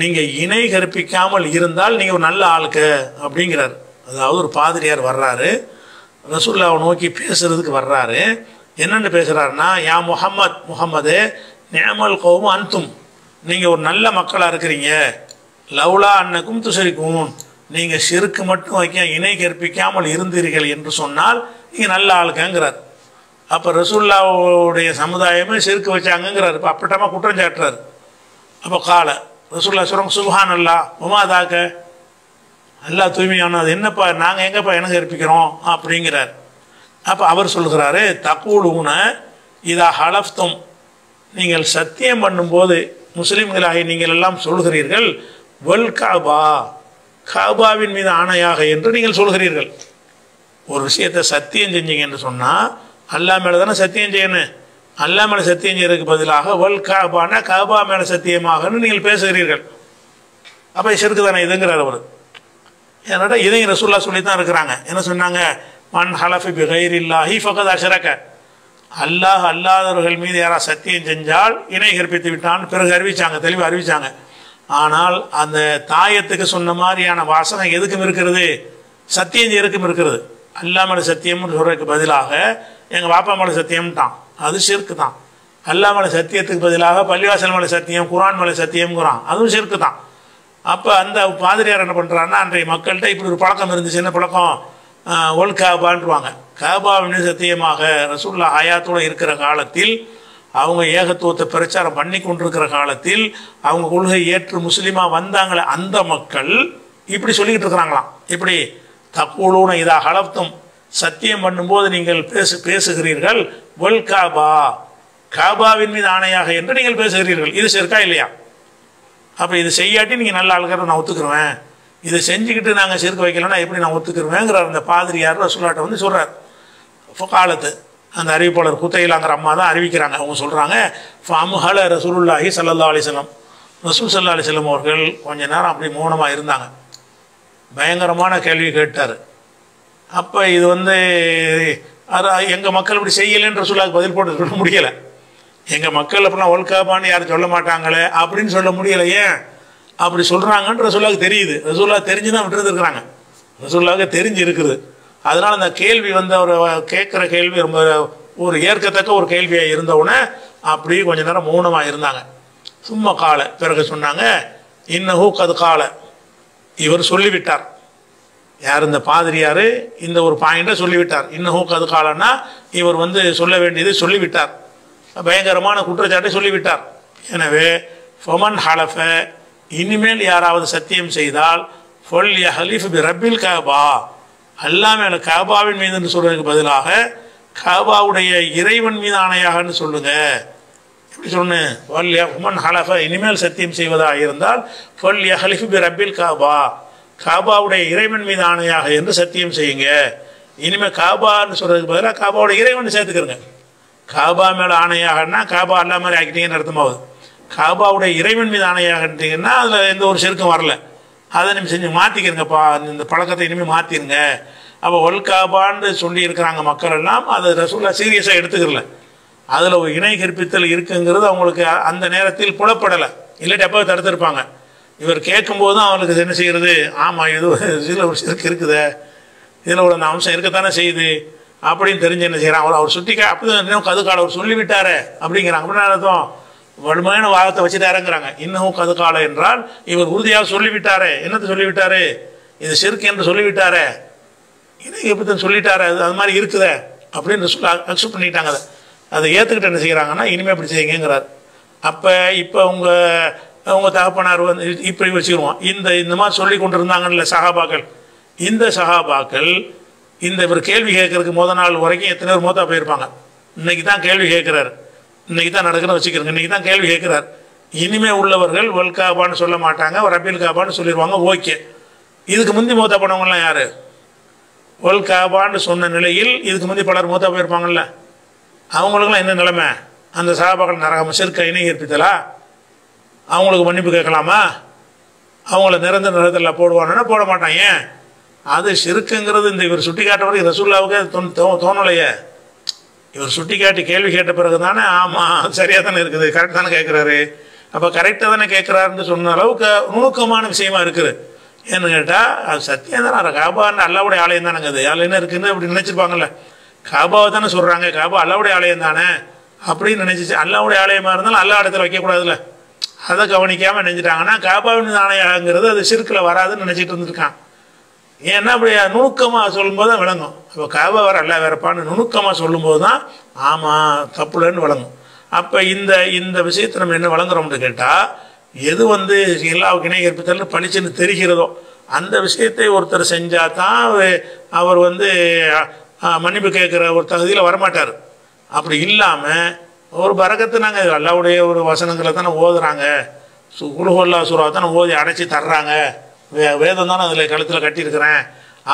நீங்கள் இணை கற்பிக்காமல் இருந்தால் நீங்கள் ஒரு நல்ல ஆளுக்கு அப்படிங்கிறார். அதாவது ஒரு பாதிரியார் வர்றாரு. ரசூல்லாவை நோக்கி பேசுறதுக்கு வர்றாரு. என்னென்னு பேசுகிறாருன்னா யா முஹம்மத் முகம்மது நேமல் கோவும் அன்தும். நீங்கள் ஒரு நல்ல மக்களாக இருக்கிறீங்க. லவ்லா அன்னக்கும் துசரிக்கும் நீங்கள் சிறுக்கு மட்டும் வைக்க இணை கற்பிக்காமல் இருந்தீர்கள் என்று சொன்னால் நீங்கள் நல்ல ஆளுக்கங்கிறார். அப்போ ரசூல்லாவுடைய சமுதாயமே சிறுக்கு வச்சாங்கங்கிறார். இப்போ அப்பட்டமாக குற்றம் சாட்டுறாரு. அப்போ காலை ரசூல்லா சொல்கிறாங்க சுபஹான் அல்லா உமாதாக்க அல்லா தூய்மையானது என்னப்பா நாங்கள் எங்கப்பா எனக்கு கற்பிக்கிறோம் அப்படிங்கிறார். அப்போ அவர் சொல்கிறாரு தக்கூலுன இதா ஹலஃப்தும். நீங்கள் சத்தியம் பண்ணும்போது முஸ்லீம்களாகி நீங்கள் எல்லாம் சொல்கிறீர்கள் வல் காபா. காபாவின் மீது ஆணையாக என்று நீங்கள் சொல்கிறீர்கள் ஒரு விஷயத்தை சத்தியம் செஞ்சீங்க என்று சொன்னால் அல்லா மேலே தானே சத்தியம் செய்யணும் அல்லா மேலே சத்தியம் செய்யறதுக்கு பதிலாக வல் காபானா காபா மேலே சத்தியமாகன்னு நீங்கள் பேசுகிறீர்கள். அப்போ சிறுக்கு தானே இதுங்கிறார் அவர். என்னடா இதையும் ரசூல்லா சொல்லி தான் இருக்கிறாங்க. என்ன சொன்னாங்க? மன் ஹலஃபி பி கைரில்லாஹி ஃபகத் அஷரக. அல்லாஹ் அல்லாதவர்கள் மீது யாராவது சத்தியம் செஞ்சால் இணை கற்பித்து விட்டான். பிறகு அறிவிச்சாங்க தெளிவாக அறிவிச்சாங்க. ஆனால் அந்த தாயத்துக்கு சொன்ன மாதிரியான வாசனை எதுக்கும் இருக்கிறது? சத்தியம் எதுக்கும் இருக்கிறது. அல்லா மேலே சத்தியம்னு சொல்றதுக்கு பதிலாக எங்கள் பாப்பா மேலே சத்தியம்ட்டான். அது சிறுக்கு தான் அல்லா மேலே சத்தியத்துக்கு பதிலாக பள்ளிவாசல் மலை சத்தியம் குரான் மேலே சத்தியம்ங்கிறான். அதுவும் சிறுக்கு தான் அப்போ அந்த பாதிரியார் என்ன பண்ணுறாருன்னா அன்றைய மக்கள்கிட்ட இப்படி ஒரு பழக்கம் இருந்துச்சு என்ன பழக்கம்? ஒல் காபான்றுவாங்க காபாவின் சத்தியமாக ரசூல்லா ஹயாத்தோடு இருக்கிற காலத்தில் அவங்க ஏகத்துவத்தை பிரச்சாரம் பண்ணி கொண்டிருக்கிற காலத்தில் அவங்க கொள்கை ஏற்று முஸ்லீமாக வந்தாங்களே அந்த மக்கள் இப்படி சொல்லிக்கிட்டு இருக்கிறாங்களாம். இப்படி தக்கூலூன இதாக ஹலப்தும் சத்தியம் பண்ணும்போது நீங்கள் பேசு பேசுகிறீர்கள் ஒல் காபா. காபாவின் மீது ஆணையாக என்று நீங்கள் பேசுகிறீர்கள். இது சேர்க்கா இல்லையா? அப்போ இது செய்யாட்டி நீங்கள் நல்ல ஆளுகிறத நான் ஒத்துக்குருவேன் இதை செஞ்சுக்கிட்டு நாங்கள் சேர்க்க வைக்கலன்னா எப்படி நான் ஒத்துக்குருவேங்கிறார் அந்த பாதிரியார் ரசூலாட்ட வந்து சொல்கிறார் காலத்து அந்த அறிவிப்பாளர் குத்தையிலாங்கிற அம்மா தான் அறிவிக்கிறாங்க. அவங்க சொல்கிறாங்க ஃபமுஹல ரசூலுல்லாஹி சல்லா அலிஸ்லம் ரசூல் சல்லா அலிசல்லம் அவர்கள் கொஞ்ச நேரம் அப்படி மௌனமாக இருந்தாங்க. பயங்கரமான கேள்வி கேட்டார். அப்போ இது வந்து எங்கள் மக்கள் இப்படி செய்யலைன்ற ரசூலாவுக்கு பதில் போட்டு சொல்ல முடியலை. எங்கள் மக்கள் அப்படிலாம் ஒல்காபான்னு யாரும் சொல்ல மாட்டாங்களே அப்படின்னு சொல்ல முடியல ஏன் அப்படி சொல்கிறாங்கன்னு ரசூல்லாவுக்கு தெரியுது. ரசூல்லா தெரிஞ்சு தான் விட்டுருந்துருக்குறாங்க. ரசூல்லாவுக்கு தெரிஞ்சு இருக்குது அதனால் அந்த கேள்வி வந்து அவர் கேட்குற கேள்வி ரொம்ப ஒரு ஏற்கத்தக்க ஒரு கேள்வியாக இருந்தவுடனே அப்படியே கொஞ்ச நேரம் மௌனமாக இருந்தாங்க. சும்மா காலை. பிறகு சொன்னாங்க இன்னஹூ கது காலை. இவர் சொல்லிவிட்டார். யார் இந்த பாதிரியார் இந்த ஒரு பாயிண்ட்டை சொல்லிவிட்டார். இன்னஹூ கது காலன்னா இவர் வந்து சொல்ல வேண்டியது சொல்லிவிட்டார். பயங்கரமான குற்றச்சாட்டை சொல்லிவிட்டார். எனவே ஃபொமன் ஹலஃப இனிமேல் யாராவது சத்தியம் செய்தால் ஃபொல் ஹலீஃப் பி ரப்பில் காபா. அல்லா மேல காபாவின் மீதுன்னு சொல்றதுக்கு பதிலாக காபாவுடைய இறைவன் மீது ஆணையாகன்னு சொல்லுங்க. எப்படி சொன்னு ஃபொல் உமன் ஹலஃப இனிமேல் சத்தியம் செய்வதாக இருந்தால் ஃபொல் ஹலிஃப் பி ரப்பில் காபா. காபாவுடைய இறைவன் மீது ஆணையாக என்று சத்தியம் செய்யுங்க. இனிமேல் காபான்னு சொல்றதுக்கு பதிலாக காபாவுடைய இறைவன் சேர்த்துக்கிறங்க. காபா மேலே ஆணையாகன்னா காபா அல்லா மாதிரி ஆக்கிட்டீங்கன்னு அர்த்தமாகுது காபாவுடைய இறைவன் மீது ஆணையாகட்டீங்கன்னா அதில் எந்த ஒரு செருக்கும் வரல. அதை நீங்கள் செஞ்சு மாற்றிக்கிறங்கப்பா இந்த பழக்கத்தை இனிமேல் மாற்றிருங்க அப்போ ஒல் காபான்னு சொல்லி இருக்கிறாங்க மக்கள் எல்லாம் அதை ரசூலா சீரியஸாக எடுத்துக்கல அதில் ஒரு இணை கற்பித்தல் இருக்குங்கிறது அவங்களுக்கு அந்த நேரத்தில் புலப்படலை. இல்லாட்டி அப்போ தடுத்திருப்பாங்க. இவர் கேட்கும்போது போதும் அவங்களுக்கு என்ன செய்கிறது ஆமாம் இது இதில் ஒரு சிறுக்கு இருக்குதே. இதில் ஒரு அந்த அம்சம் இருக்கத்தானே செய்யுது? அப்படின்னு தெரிஞ்சு என்ன செய்கிறான் அவர் அவர் சுட்டி அப்படி கதுக்கால அவர் சொல்லிவிட்டாரு அப்படிங்கிறாங்க. அப்படின்னு அர்த்தம். வலிமையான வாதத்தை வச்சுட்டாருங்கிறாங்க. இன்னமும் கதுக்கால என்றால் இவர் உறுதியாக சொல்லிவிட்டாரு. என்னத்தை சொல்லிவிட்டாரு? இது செருக்கு என்று சொல்லிவிட்டாரு. இது எப்படி சொல்லிட்டாரு? அது அது மாதிரி இருக்குதே அப்படின்னு சொல்லி அக்செப்ட் பண்ணிட்டாங்க அதை. அதை ஏற்றுக்கிட்டு என்ன செய்கிறாங்கன்னா இனிமேல் அப்படி செய்யுங்கிறார். அப்போ இப்போ உங்கள் உங்கள் தகப்பனார் வந்து இப்படி வச்சுக்கிடுவோம் இந்த இந்த மாதிரி சொல்லி கொண்டு இருந்தாங்கல்ல சகாபாக்கள். இந்த சகாபாக்கள் இந்த இவர் கேள்வி கேட்கறதுக்கு முத நாள் வரைக்கும் எத்தனை பேர் மூத்தா போயிருப்பாங்க. இன்னைக்கு தான் கேள்வி கேட்குறாரு. இன்னைக்கு தான் நடக்குன்னு வச்சுக்கிறோங்க இன்னைக்கு தான் கேள்வி கேட்குறாரு. இனிமே உள்ளவர்கள் ஒல் காபான்னு சொல்ல மாட்டாங்க ரபீல் காபான்னு சொல்லிடுவாங்க ஓகே. இதுக்கு முந்தி மூத்தா போனவங்களாம் யார்? ஒல் காபான்னு சொன்ன நிலையில் இதுக்கு முந்தி பலர் மூத்தா போயிருப்பாங்கல்ல. அவங்களுக்குலாம் என்ன நிலைமை? அந்த சாபாக்கள் நரகம் சிற்கையினை இணை ஏற்பித்தலா? அவங்களுக்கு மன்னிப்பு கேட்கலாமா? அவங்கள நிரந்தர நிறத்தில் போடுவானுன்னா போட மாட்டான். ஏன்? அது சிறுக்குங்கிறது இந்த இவர் சுட்டி காட்டவரை ரசூல்லாவுக்கு தோ தோணலையே. இவர் சுட்டி காட்டி கேள்வி கேட்ட பிறகு தானே ஆமாம் சரியாக தானே இருக்குது கரெக்ட் தானே கேட்குறாரு அப்போ கரெக்டாக தானே கேட்குறாருன்னு சொன்ன அளவுக்கு நுணுக்கமான விஷயமா இருக்குது. ஏன்னு கேட்டால் அது சத்தியம் தானே காபான்னு அல்லாவுடைய ஆலயம் தானேங்க அது. அதில் இருக்குன்னு அப்படி நினச்சிருப்பாங்கல்ல. காபாவை தானே சொல்கிறாங்க காபா அல்லாவுடைய ஆலயம் தானே அப்படின்னு நினச்சிச்சு. அல்லாவுடைய ஆலயமாக இருந்தாலும் அல்லா இடத்துல வைக்கக்கூடாதுல்ல. அதை கவனிக்காமல் நினைச்சிட்டாங்கன்னா காபாவின் ஆலயங்கிறது அது சிறுக்கில் வராதுன்னு நினச்சிட்டு இருந்திருக்கான். ஏன்னா அப்படி நுணுக்கமாக சொல்லும்போது தான் விளங்கும். இப்போ காபா வர அல்ல வேறப்பான்னு நுணுக்கமாக சொல்லும்போது தான் ஆமாம் தப்புலன்னு விளங்கும். அப்போ இந்த இந்த விஷயத்தை நம்ம என்ன வழங்குறோம்னு கேட்டால் எது வந்து எல்லாவுக்கு இணை ஏற்படுத்தல் பளிச்சுன்னு தெரிகிறதோ அந்த விஷயத்தை ஒருத்தர் செஞ்சால் தான் அவர் வந்து மன்னிப்பு கேட்குற ஒரு தகுதியில் வரமாட்டார். அப்படி இல்லாமல் ஒரு பறக்கத்து நாங்கள் அல்லாவுடைய ஒரு வசனங்களை தானே ஓதுறாங்க. சு குலுஹல்லா சுறா தானே ஓதி அடைச்சி தர்றாங்க. வே வேதம் தானே அதில் கழுத்தில் கட்டியிருக்கிறேன்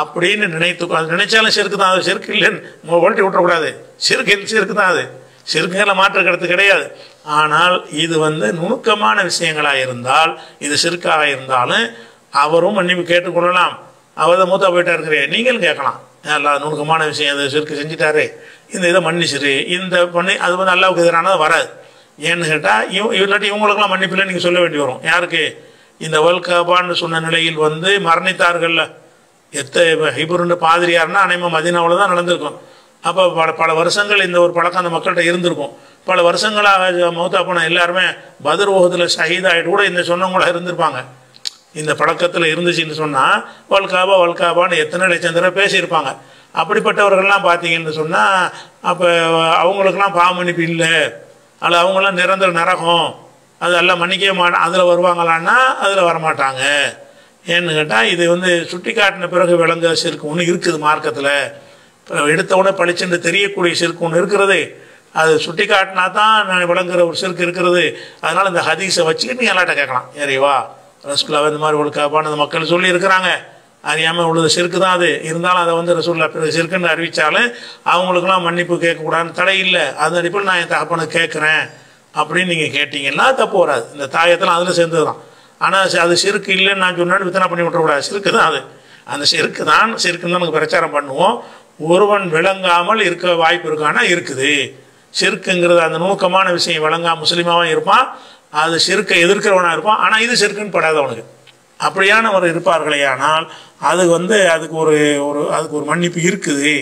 அப்படின்னு நினைத்து அது நினைச்சாலும் செருக்கு தான் அது செருக்கு இல்லைன்னு உழட்டி விட்டுறக்கூடாது. செருக்கு செருக்கு தான் அது? செருக்குகளை மாற்று கருத்து கிடையாது. ஆனால் இது வந்து நுணுக்கமான விஷயங்களாக இருந்தால் இது செருக்காக இருந்தாலும் அவரும் மன்னிப்பு கேட்டுக்கொள்ளலாம் அவர் தான் மூத்தா போயிட்டா இருக்கிறே. நீங்களும் கேட்கலாம். எல்லா நுணுக்கமான விஷயம் அது செருக்கு செஞ்சுட்டாரு. இந்த இதை மன்னிச்சிரு. இந்த பண்ணி அது வந்து அல்லாவுக்கு எதிரானது வராது. ஏன்னு கேட்டால் இவ் இல்லாட்டி இவங்களுக்கெல்லாம் மன்னிப்பில்லை நீங்கள் சொல்ல வேண்டி வரும். யாருக்கு? இந்த வேர்ல்ட் கப்பான்னு சொன்ன நிலையில் வந்து மரணித்தார்கள்ல எத்த ஹிபுருன்னு பாதிரியார்னா அனைமா மதினாவில் தான் நடந்திருக்கும். அப்போ பல பல வருஷங்கள் இந்த ஒரு பழக்கம் அந்த மக்கள்கிட்ட இருந்திருக்கும். பல வருஷங்களாக மௌத்தா போன எல்லாருமே பதர் ஓகத்தில் ஷஹீதாயிட்டு கூட இந்த சொன்னவங்கள இருந்திருப்பாங்க. இந்த பழக்கத்தில் இருந்துச்சுன்னு சொன்னால் வல்காபா வல்காபான்னு எத்தனை லட்சம் தடவை பேசியிருப்பாங்க. அப்படிப்பட்டவர்கள்லாம் பார்த்தீங்கன்னு சொன்னால் அப்போ அவங்களுக்கெல்லாம் பாவமன்னிப்பு இல்லை. அல்ல அவங்களாம் நிரந்தர நரகம். அது எல்லாம் மன்னிக்கவே மாட்டான் அதில் வருவாங்களான்னா அதில் வரமாட்டாங்க. ஏன்னு கேட்டால் இது வந்து சுட்டி காட்டின பிறகு விளங்க சிறுக்கு ஒன்று இருக்குது மார்க்கத்தில். இப்போ எடுத்த உடனே பளிச்சுன்னு தெரியக்கூடிய சிறுக்கு ஒன்று இருக்கிறது. அது சுட்டி காட்டினா தான் நான் விளங்குற ஒரு சிறுக்கு இருக்கிறது. அதனால் இந்த ஹதீஸை வச்சுக்கிட்டு நீ எல்லாட்ட கேட்கலாம். ஏறிவா ரசுல்லா இந்த மாதிரி ஒரு காப்பான மக்கள் சொல்லி இருக்கிறாங்க அறியாமல் உள்ளது சிறுக்கு தான் அது. இருந்தாலும் அதை வந்து ரசூல்லா பிறகு சிறுக்குன்னு அறிவித்தாலும் அவங்களுக்கெல்லாம் மன்னிப்பு கேட்கக்கூடாதுன்னு தடை இல்லை. அந்த அடிப்பில் நான் என் தகப்பனை கேட்குறேன். அப்படின்னு நீங்கள் கேட்டிங்கன்னா தப்பு வராது. இந்த தாயத்தெல்லாம் அதில் சேர்ந்தது தான் ஆனால் அது சிறுக்கு இல்லைன்னு நான் சொன்னாலும் வித்தனை பண்ணி விட்டுறக்கூடாது. சிறுக்கு தான் அது. அந்த சிறுக்கு தான் சிறுக்குன்னு தான் நமக்கு பிரச்சாரம் பண்ணுவோம். ஒருவன் விளங்காமல் இருக்க வாய்ப்பு இருக்கானா இருக்குது. சிறுக்குங்கிறது அந்த நுணுக்கமான விஷயம் விளங்கா முஸ்லீமாகவும் இருப்பான். அது சிறுக்கை எதிர்க்கிறவனாக இருப்பான். ஆனால் இது சிறுக்குன்னு படாதவனுக்கு அப்படியானவர் இருப்பார்களே ஆனால் அது வந்து அதுக்கு ஒரு ஒரு அதுக்கு ஒரு மன்னிப்பு இருக்குது.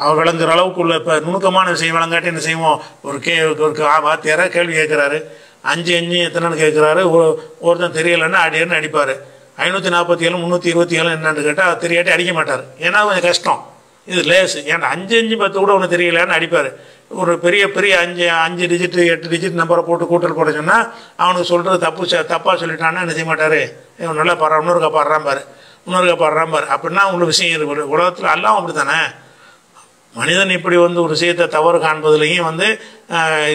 அவர் விளங்குற அளவுக்குள்ள இப்போ நுணுக்கமான விஷயம் விளங்காட்டி என்ன செய்வோம்? ஒரு கே ஒரு கா- வாத்தியாரா கேள்வி கேட்குறாரு அஞ்சு அஞ்சு எத்தனைன்னு கேட்குறாரு ஒருத்தன் தெரியலைன்னா அடியன்னு அடிப்பார். ஐநூற்றி நாற்பத்தி ஏழு முந்நூற்றி இருபத்தி ஏழு என்னன்னு கேட்டால் தெரியாட்டி அடிக்க மாட்டார். ஏன்னா கொஞ்சம் கஷ்டம். இது லேசு. ஏன்னா அஞ்சு அஞ்சு பத்து கூட ஒன்று தெரியலன்னு அடிப்பார். ஒரு பெரிய பெரிய அஞ்சு அஞ்சு டிஜிட்டு எட்டு டிஜிட் நம்பரை போட்டு கூட்டல் போட சொன்னால் அவனுக்கு சொல்கிறது தப்பு ச- சொல்லிட்டான்னா என்ன செய்ய மாட்டார்? இவன் நல்லா பாடுறான் இன்னொருக்கா பாடுறான் பாரு. இன்னொருக்கா பாடுறான் பாரு. அப்படின்னா உங்களுக்கு விஷயம் இருக்கு. உலகத்தில் எல்லாம் அப்படி தானே மனிதன் இப்படி வந்து ஒரு விஷயத்தை தவறு காண்பதுலேயும் வந்து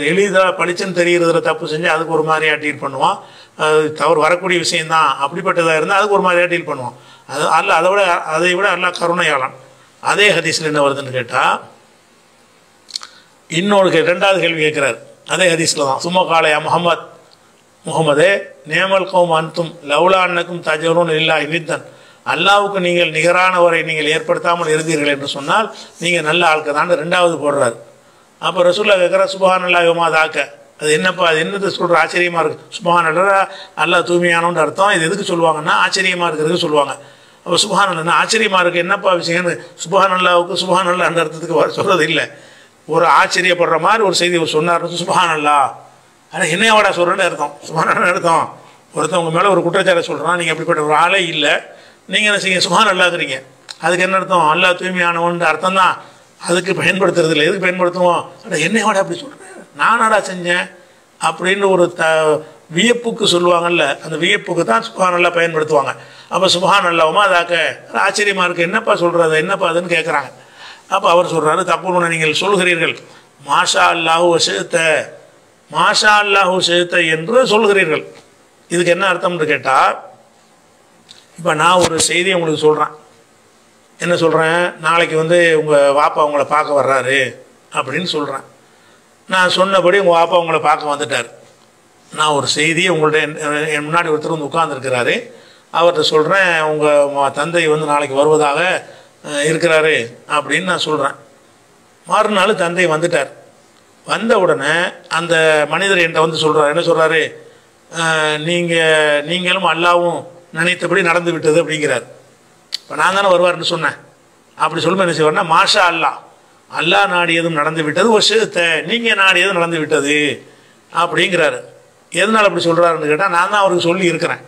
எளிதாக பளிச்சுன்னு தெரிகிறதுல தப்பு செஞ்சு அதுக்கு ஒரு மாதிரியாக டீல் பண்ணுவான். அது தவறு வரக்கூடிய விஷயந்தான். அப்படிப்பட்டதாக இருந்தால் அதுக்கு ஒரு மாதிரியாக டீல் பண்ணுவான். அது அல்ல அதை விட அதை விட அல்ல கருணையாளன். அதே ஹதீஸில் என்ன வருதுன்னு கேட்டால் இன்னொரு கே- ரெண்டாவது கேள்வி கேட்குறாரு. அதே ஹதீஸில் தான். சும்மா காலையா முகமது முகமதே நேமல் கௌம் அன்தும் லவ்லா அன்னக்கும் தஜரும் இல்லா இனித்தன் அல்லாவுக்கு நீங்கள் நிகரானவரை நீங்கள் ஏற்படுத்தாமல் இருந்தீர்கள் என்று சொன்னால் நீங்கள் நல்ல ஆட்க தான் ரெண்டாவது போடுறாரு. அப்போ ரசூல்லா கேட்குற சுபஹான் அல்லா யோமா தாக்க. அது என்னப்பா அது என்னது சொல்கிற ஆச்சரியமாக இருக்குது சுபஹான் அல்லா அல்லா தூய்மையானோன்னு அர்த்தம். இது எதுக்கு சொல்லுவாங்கன்னா ஆச்சரியமாக இருக்கிறதுக்கு சொல்லுவாங்க. அப்போ சுபஹான் அல்லா ஆச்சரியமாக இருக்குது என்னப்பா விஷயம்னு சுபஹான் அல்லாவுக்கு சுபஹான் அல்லா அந்த அர்த்தத்துக்கு வர சொல்கிறது இல்லை. ஒரு ஆச்சரியப்படுற மாதிரி ஒரு செய்தி அவர் சொன்னார் சுபஹான் அல்லா ஆனால் என்னையாவடா சொல்கிறேன்னு அர்த்தம். சுபஹான் அர்த்தம். ஒருத்தன் உங்கள் மேலே ஒரு குற்றச்சாட்டை சொல்கிறான் நீங்கள் அப்படிப்பட்ட ஒரு ஆளே இல்லை. நீங்கள் என்ன செய்ய சுமார் அல்லாங்கிறீங்க அதுக்கு என்ன அர்த்தம்? அல்லா தூய்மையானவன்ற அர்த்தம் தான் அதுக்கு பயன்படுத்துறது இல்லை எதுக்கு பயன்படுத்துவோம்? அட என்னையோட அப்படி சொல்கிறேன் நானாடா செஞ்சேன்? அப்படின்னு ஒரு த வியப்புக்கு சொல்லுவாங்கல்ல அந்த வியப்புக்கு தான் சுபஹான் நல்லா பயன்படுத்துவாங்க. அப்போ சுபஹான் நல்லாவுமா அதாக்க ஆச்சரியமாக இருக்குது என்னப்பா சொல்கிறது என்னப்பா அதுன்னு கேட்குறாங்க அப்போ அவர் சொல்கிறாரு தப்புன்னு நீங்கள் சொல்கிறீர்கள் மாஷா அல்லாஹு வசேத்த மாஷா அல்லாஹு சேர்த்த என்று சொல்கிறீர்கள் இதுக்கு என்ன அர்த்தம்னு கேட்டால் இப்போ நான் ஒரு செய்தி உங்களுக்கு சொல்கிறேன் என்ன சொல்கிறேன் நாளைக்கு வந்து உங்கள் வாப்பா உங்களை பார்க்க வர்றாரு அப்படின்னு சொல்கிறேன் நான் சொன்னபடி உங்கள் வாப்பா உங்களை பார்க்க வந்துட்டார். நான் ஒரு செய்தியை உங்கள்ட்ட என் என் முன்னாடி ஒருத்தர் வந்து உட்கார்ந்துருக்கிறாரு. அவர்கிட்ட சொல்கிறேன் உங்கள் தந்தை வந்து நாளைக்கு வருவதாக இருக்கிறாரு அப்படின்னு நான் சொல்கிறேன் மறுநாள் தந்தை வந்துட்டார். வந்த உடனே அந்த மனிதர் என்கிட்ட வந்து சொல்கிறார் என்ன சொல்கிறாரு நீங்கள் நீங்களும் அல்லாவும் நினைத்தபடி நடந்து விட்டது அப்படிங்கிறார். இப்போ நான் தானே வருவார்னு சொன்னேன். அப்படி சொல்லும்போது என்ன செய்வார்னா மாஷா அல்லாஹ் அல்லா நாடியதும் நடந்து விட்டது ஒரு விஷயத்த நீங்கள் நாடியதும் நடந்து விட்டது அப்படிங்கிறாரு. எதனால் அப்படி சொல்கிறாருன்னு கேட்டால் நான் தான் அவருக்கு சொல்லி இருக்கிறேன்.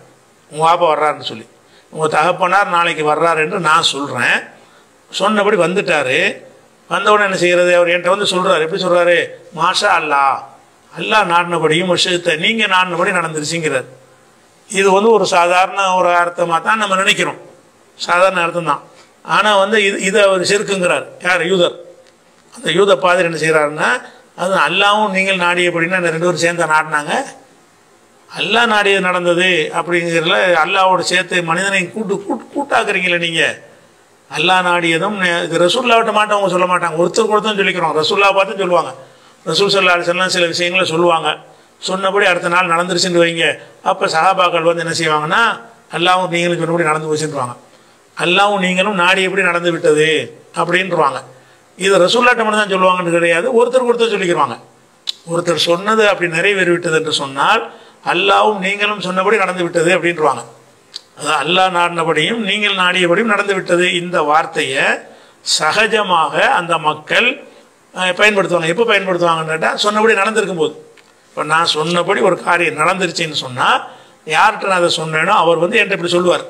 உங்கள் பாப்பா வர்றாருன்னு சொல்லி. உங்கள் தகப்பனார் நாளைக்கு வர்றாரு என்று நான் சொல்கிறேன் சொன்னபடி வந்துட்டாரு. வந்தவுடனே என்ன செய்கிறது அவர் என்கிட்ட வந்து சொல்கிறார் எப்படி சொல்கிறாரு மாஷா அல்லாஹ் அல்லா நாடினபடியும் விஷயத்தை நீங்கள் நாடினபடி நடந்துருச்சுங்கிறார். இது வந்து ஒரு சாதாரண ஒரு அர்த்தமாக தான் நம்ம நினைக்கிறோம். சாதாரண அர்த்தம் தான் ஆனால் வந்து இது இதை அவர் செருக்குங்கிறார். யார்? யூதர். அந்த யூத பாதிரி என்ன செய்கிறாருன்னா அது அல்லாவும் நீங்கள் நாடி இந்த ரெண்டு பேரும் சேர்ந்து நாடினாங்க. அல்லாஹ் நாடியது நடந்தது அப்படிங்கிறதுல அல்லாவோட சேர்த்து மனிதனை கூட்டு கூட்டு கூட்டாக்குறீங்களே நீங்கள் அல்லாஹ் நாடியதும் இது ரசூல்லாவிட்ட மாட்டவங்க சொல்ல மாட்டாங்க. ஒருத்தர் ஒருத்தரும் சொல்லிக்கிறோம். ரசூல்லா பார்த்து சொல்லுவாங்க. ரசூல் சல்லா அலிசல்லாம் சில விஷயங்களை சொல்லுவாங்க. சொன்னபடி அடுத்த நாள் நடந்துருச்சுன்னு வைங்க. அப்போ சகாபாக்கள் வந்து என்ன செய்வாங்கன்னா அல்லாவும் நீங்களும் சொன்னபடி நடந்து போச்சுருவாங்க அல்லாவும் நீங்களும் நாடியபடி நடந்து விட்டது அப்படின்றாங்க இது ரசூல்லாட்ட மட்டும் தான் சொல்லுவாங்கன்னு கிடையாது. ஒருத்தருக்கு ஒருத்தர் சொல்லிக்கிறாங்க ஒருத்தர் சொன்னது அப்படி நிறைவேறி விட்டது என்று சொன்னால் அல்லாவும் நீங்களும் சொன்னபடி நடந்து விட்டது அப்படின்றவாங்க. அது அல்லாஹ் நாடினபடியும் நீங்கள் நாடியபடியும் நடந்து விட்டது. இந்த வார்த்தையை சகஜமாக அந்த மக்கள் பயன்படுத்துவாங்க. எப்போ பயன்படுத்துவாங்கன்னு கேட்டால் சொன்னபடி நடந்திருக்கும் போது இப்போ நான் சொன்னபடி ஒரு காரியம் நடந்துருச்சுன்னு சொன்னால் யார்கிட்ட நான் அதை சொன்னேனோ அவர் வந்து என்கிட்ட இப்படி சொல்லுவார்.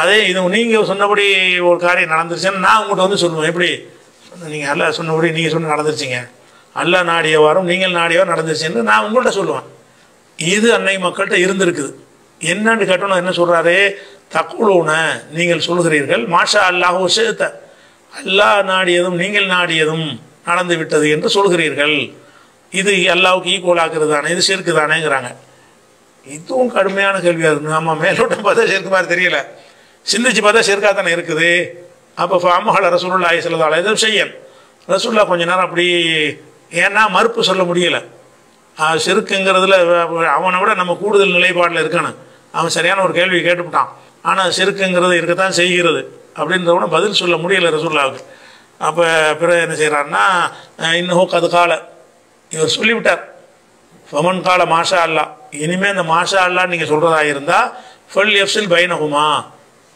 அதே இது நீங்கள் சொன்னபடி ஒரு காரியம் நடந்துருச்சுன்னு நான் உங்கள்கிட்ட வந்து சொல்லுவேன். எப்படி? நீங்கள் அல்ல சொன்னபடி நீங்கள் சொன்ன நடந்துருச்சிங்க. அல்ல நாடிய வாரம் நீங்கள் நாடியவாரம் நடந்துருச்சுன்னு நான் உங்கள்கிட்ட சொல்லுவேன். இது அன்னை மக்கள்கிட்ட இருந்திருக்குது. என்னன்னு கேட்டோம் என்ன சொல்றாரு? தக்குழுன நீங்கள் சொல்கிறீர்கள் மாஷா அல்லாஹ் விஷயத்த அல்லாஹ் நாடியதும் நீங்கள் நாடியதும் நடந்து விட்டது என்று சொல்கிறீர்கள் இது அல்லாவுக்கு ஈக்குவல் ஆக்குறது தானே இது சிறுக்கு தானேங்கிறாங்க இதுவும் கடுமையான கேள்வியாக இருக்கு ஆமாம் மேலோட்டம் பார்த்தா சிறுக்கு மாதிரி தெரியல. சிந்திச்சு பார்த்தா சிறுக்காக தானே இருக்குது. அப்போ ஃபாமஹல ரசூலுல்லா சொல்லதால எதுவும் செய்யல் ரசூல்லா கொஞ்ச நேரம் அப்படி ஏன்னா மறுப்பு சொல்ல முடியல. செருக்குங்கிறதுல அவனை விட நம்ம கூடுதல் நிலைப்பாடில் இருக்கணும். அவன் சரியான ஒரு கேள்வி கேட்டுவிட்டான் ஆனால் செருக்குங்கிறது இருக்கத்தான் செய்கிறது. அப்படின்றவன பதில் சொல்ல முடியல ரசூல்லாவுக்கு அப்போ பிறகு என்ன செய்கிறான்னா இன்னும் கது காலை. இவர் சொல்லிவிட்டார். ஃபமன் கால மாஷா அல்லா இனிமேல் இந்த மாஷா அல்லா நீங்கள் சொல்கிறதா இருந்தால் ஃபல் எஃப்சில் பைனகுமா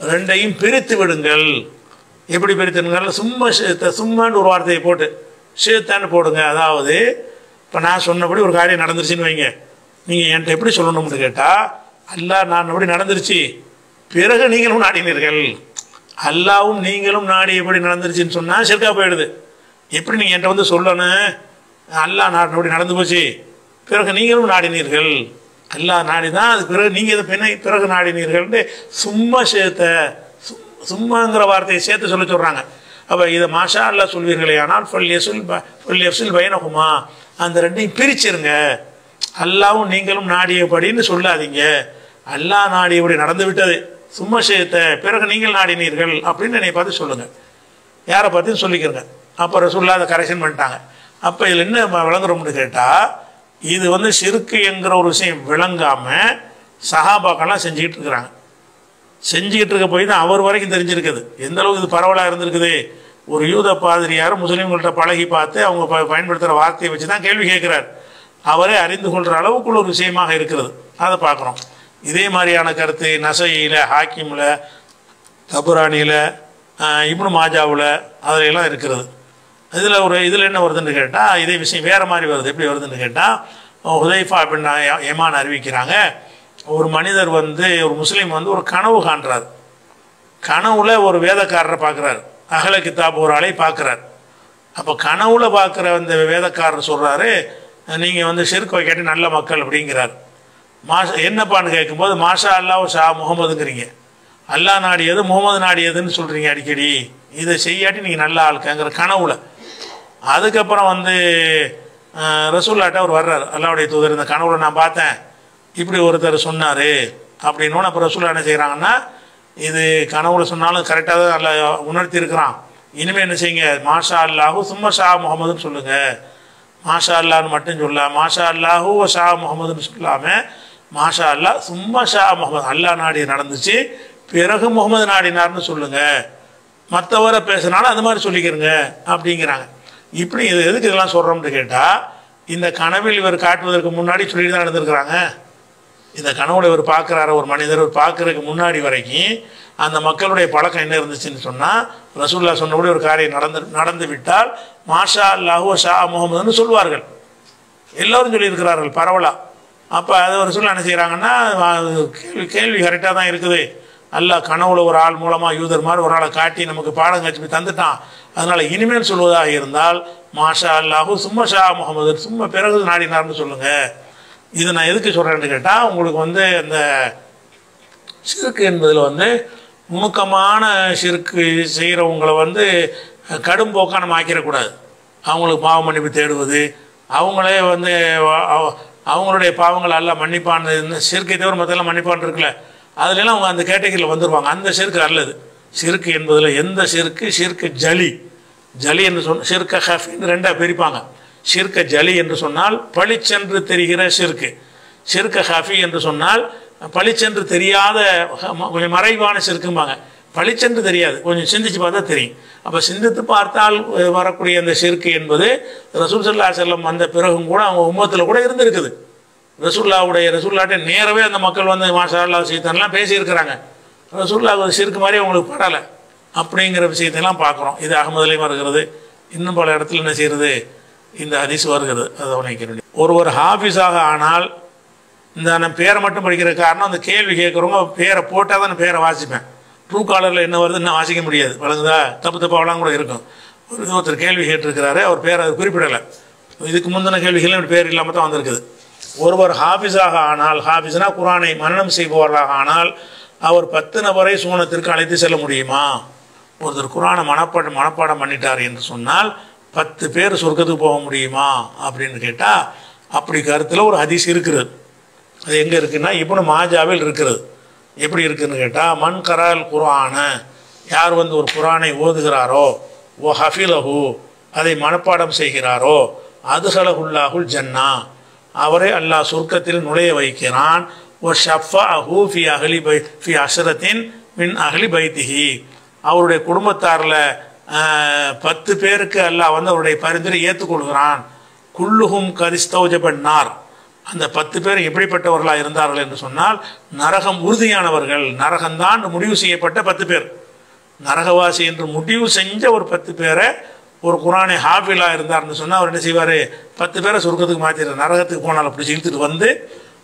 ரெண்டையும் பிரித்து விடுங்கள். எப்படி பிரித்துனுங்க சும்மா ஷேத்த சும்மான்னு ஒரு வார்த்தையை போட்டு ஷேத்தான்னு போடுங்க. அதாவது இப்போ நான் சொன்னபடி ஒரு காரியம் நடந்துருச்சுன்னு வைங்க. நீங்கள் என்கிட்ட எப்படி சொல்லணும்னு கேட்டால் அல்லாஹ் நான் அப்படி நடந்துருச்சு. பிறகு நீங்களும் நாடினீர்கள். அல்லாவும் நீங்களும் நாடி எப்படி நடந்துருச்சுன்னு சொன்னால் சிறக்காக போயிடுது. எப்படி நீங்கள் என்கிட்ட வந்து சொல்லணும்? அல்லாஹ் நாடினபடி நடந்து போச்சு. பிறகு நீங்களும் நாடினீர்கள். அல்லாஹ் நாடி தான் அது பிறகு நீங்கள் இதை பின்ன பிறகு நாடினீர்கள்னு சும்மா சேர்த்த சும்- சும்மாங்கிற வார்த்தையை சேர்த்து சொல்ல சொல்கிறாங்க அப்போ இதை மாஷா அல்லா சொல்வீர்களே ஆனால் ஃபல் எசுல் ப ஃபல் பயனகுமா அந்த ரெண்டையும் பிரிச்சிருங்க. அல்லாவும் நீங்களும் நாடியபடின்னு சொல்லாதீங்க. அல்லாஹ் நாடியபடி நடந்து விட்டது. சும்மா சேர்த்த பிறகு நீங்கள் நாடினீர்கள் அப்படின்னு என்னை பார்த்து சொல்லுங்கள் யாரை பார்த்து சொல்லிக்கிறங்க. அப்புறம் சொல்லாத கரெக்ஷன் பண்ணிட்டாங்க. அப்போ இதில் என்ன விளங்குறோம்னு கேட்டால் இது வந்து சிறுக்கு என்கிற ஒரு விஷயம் விளங்காமல் சஹாபாக்கெல்லாம் செஞ்சுக்கிட்டு இருக்கிறாங்க. செஞ்சுக்கிட்டு இருக்க போய் தான் அவர் வரைக்கும் தெரிஞ்சிருக்குது. எந்த அளவுக்கு இது பரவலாக இருந்திருக்குது? ஒரு யூத பாதிரியார் முஸ்லீம்கள்ட்ட பழகி பார்த்து அவங்க ப பயன்படுத்துகிற வார்த்தையை வச்சு தான் கேள்வி கேட்குறார். அவரே அறிந்து கொள்கிற அளவுக்குள்ள ஒரு விஷயமாக இருக்கிறது. அதை பார்க்குறோம். இதே மாதிரியான கருத்து நசையில் ஹாக்கிமில் தபுரானியில் இப்னு மாஜாவில் அதிலெல்லாம் இருக்கிறது. இதில் ஒரு இதில் என்ன வருதுன்னு கேட்டால் இதே விஷயம் வேறு மாதிரி வருது. எப்படி வருதுன்னு கேட்டால் ஹுதைஃபா அப்படின்னு ஏமான் அறிவிக்கிறாங்க. ஒரு மனிதர் வந்து ஒரு முஸ்லீம் வந்து ஒரு கனவு காண்றார். கனவுல ஒரு வேதக்காரரை பார்க்குறாரு அகல கிதாப் ஒரு ஆளை பார்க்குறார் அப்போ கனவுல பார்க்குற அந்த வேதக்காரர் சொல்கிறாரு நீங்கள் வந்து ஷிர்க் வைக்காட்டி நல்ல மக்கள் அப்படிங்கிறார். மாஷா என்னப்பான்னு கேட்கும்போது மாஷா அல்லாஹ் ஷா முகமதுங்கிறீங்க. அல்லாஹ் நாடியது முகமது நாடியதுன்னு சொல்கிறீங்க அடிக்கடி. இதை செய்யாட்டி நீங்கள் நல்ல ஆளுக்கங்கிற கனவுல. அதுக்கப்புறம் வந்து ரசூல்லாட்ட அவர் வர்றார். அல்லாவுடைய தூதர் இந்த கனவுல நான் பார்த்தேன். இப்படி ஒருத்தர் சொன்னார். அப்படின்னு அப்போ ரசூல்லா என்ன செய்கிறாங்கன்னா இது கனவுல சொன்னாலும் கரெக்டாக தான் நல்லா உணர்த்தி இருக்கிறான். இனிமேல் என்ன செய்யுங்க? மாஷா அல்லாஹூ சும்மா ஷா முகமதுன்னு சொல்லுங்கள் மாஷா அல்லான்னு மட்டும் சொல்லலாம் மாஷா அல்லாஹூ ஷா முகமதுன்னு சொல்லாமல் மாஷா அல்லாஹ் சும்மா ஷா முகமது அல்லாஹ் நாடி நடந்துச்சு பிறகு முகமது நாடினார்னு சொல்லுங்கள் மற்றவரை பேசுனாலும் அது மாதிரி சொல்லிக்கிறங்க. அப்படிங்கிறாங்க. இப்படி இது எதுக்கு இதெல்லாம் சொல்கிறோம்னு கேட்டால் இந்த கனவில் இவர் காட்டுவதற்கு முன்னாடி சொல்லி தான் நடந்திருக்கிறாங்க. இந்த கனவுல இவர் பார்க்குறாரு ஒரு மனிதர் இவர் பார்க்கறதுக்கு முன்னாடி வரைக்கும் அந்த மக்களுடைய பழக்கம் என்ன இருந்துச்சுன்னு சொன்னால் ரசூல்லா சொன்னபடி ஒரு காரியம் நடந்து நடந்து விட்டால் மாஷா லஹோ ஷா முகமதுன்னு சொல்வார்கள். எல்லோரும் சொல்லியிருக்கிறார்கள் பரவலாக அப்போ அது ஒரு சொல்ல என்ன செய்கிறாங்கன்னா கேள்வி கேள்வி கரெக்டாக தான் இருக்குது. அல்ல கனவுல ஒரு ஆள் மூலமாக யூதர் மாதிரி ஒரு ஆளை காட்டி நமக்கு பாடம் கட்சி தந்துட்டான். அதனால் இனிமேல் சொல்வதாக இருந்தால் மாஷா அல்லாஹு சும்மா ஷா முகமது சும்மா பிறகு நாடினார்னு சொல்லுங்கள் இது நான் எதுக்கு சொல்கிறேன்னு கேட்டால் உங்களுக்கு வந்து அந்த சிறுக்கு என்பதில் வந்து நுணுக்கமான சிறுக்கு செய்கிறவங்கள வந்து கடும்போக்காக நம்ம ஆக்கிடக்கூடாது. அவங்களுக்கு பாவ மன்னிப்பு தேடுவது அவங்களே வந்து அவங்களுடைய பாவங்கள் எல்லாம் மன்னிப்பான் சிறுக்கை தவிர மற்றெல்லாம் மன்னிப்பான் இருக்குல்ல. அதுலலாம் அவங்க அந்த கேட்டகரியில் வந்துருவாங்க. அந்த சிறுக்கு அல்லது சிறுக்கு என்பதில் எந்த சிறுக்கு சிறுக்கு ஜலி. ஜலி என்று சொன்ன சிறுக்க ஹஃபின்னு ரெண்டாக பிரிப்பாங்க. சிறுக்க ஜலி என்று சொன்னால் பளிச்சென்று தெரிகிற சிறுக்கு. சிறுக்க ஹஃபி என்று சொன்னால் பளிச்சென்று தெரியாத ம- கொஞ்சம் மறைவான சிறுக்கும்பாங்க. பளிச்சென்று தெரியாது. கொஞ்சம் சிந்திச்சு பார்த்தா தெரியும். அப்போ சிந்தித்து பார்த்தால் வரக்கூடிய அந்த சிறுக்கு என்பது ரசூல் சல்லா செல்லம் வந்த பிறகும் கூட அவங்க உம்மத்தில் கூட இருந்திருக்குது. ரசூல்லாவுடைய ரசூல்லாட்டை நேரவே அந்த மக்கள் வந்து மாஷா அல்லா சீத்தன்லாம் பேசியிருக்கிறாங்க. ரசூல்லா சிறுக்கு மாதிரி அவங்களுக்கு படலை. அப்படிங்கிற விஷயத்தையெல்லாம் பார்க்குறோம். இது அகமதுலேயும் வருகிறது. இன்னும் பல இடத்துல என்ன செய்கிறது? இந்த ஹதீஸ் வருகிறது. அதை கவனிக்க ஒருவர் ஹாஃபிஸாக ஆனால் இந்த நான் பேரை மட்டும் படிக்கிற காரணம் அந்த கேள்வி கேட்குறவங்க பேரை போட்டால் தான் நான் பேரை வாசிப்பேன். ட்ரூ காலரில் என்ன வருதுன்னு நான் வாசிக்க முடியாது. வழங்குதா தப்பு தப்பாவெல்லாம் கூட இருக்கும். ஒரு இது ஒருத்தர் கேள்வி கேட்டிருக்கிறாரு அவர் பேரை அது குறிப்பிடலை. இதுக்கு முந்தின கேள்விகள் இப்படி பேர் இல்லாமல் தான் வந்திருக்குது. ஒருவர் ஹாஃபிஸாக ஆனால் ஹாஃபிஸ்னா குரானை மரணம் செய்பவராக ஆனால் அவர் பத்து நபரை சூனத்திற்கு அழைத்து செல்ல முடியுமா? ஒருத்தர் குரானை மனப்பாடம் மனப்பாடம் பண்ணிட்டார் என்று சொன்னால் பத்து பேர் சொர்க்கத்துக்கு போக முடியுமா? அப்படின்னு கேட்டால் அப்படி கருத்தில் ஒரு ஹதீஸ் இருக்கிறது. அது எங்கே இருக்குன்னா இப்போ மாஜாவில் இருக்கிறது. எப்படி இருக்குதுன்னு கேட்டால் மண் கரால் குரான யார் வந்து ஒரு குரானை ஓதுகிறாரோ ஓ ஹஃபிலஹு அதை மனப்பாடம் செய்கிறாரோ அதுஹலகுல்லாஹுல் ஜன்னா அவரை அல்லாஹ் சொர்க்கத்தில் நுழைய வைக்கிறான். ஓ ஷஃபா அஹூ ஃபி அகலி பை ஃபி அசரத்தின் மின் அகலி பைத்திஹி அவருடைய குடும்பத்தாரில் பத்து பேருக்கு அல்லாஹ் வந்து அவருடைய பரிந்துரை ஏற்றுக்கொள்கிறான். குல்லுஹும் கரிஸ்தௌஜபன்னார் அந்த பத்து பேர் எப்படிப்பட்டவர்களாக இருந்தார்கள் என்று சொன்னால் நரகம் உறுதியானவர்கள். நரகம்தான் முடிவு செய்யப்பட்ட பத்து பேர். நரகவாசி என்று முடிவு செஞ்ச ஒரு பத்து பேரை ஒரு குரானை ஹாஃபிலாக இருந்தார்னு சொன்னால் அவர் என்ன செய்வார்? பத்து பேரை சொர்க்கத்துக்கு மாற்றிடுறார் நரகத்துக்கு போனால் அப்படி இழுத்துட்டு வந்து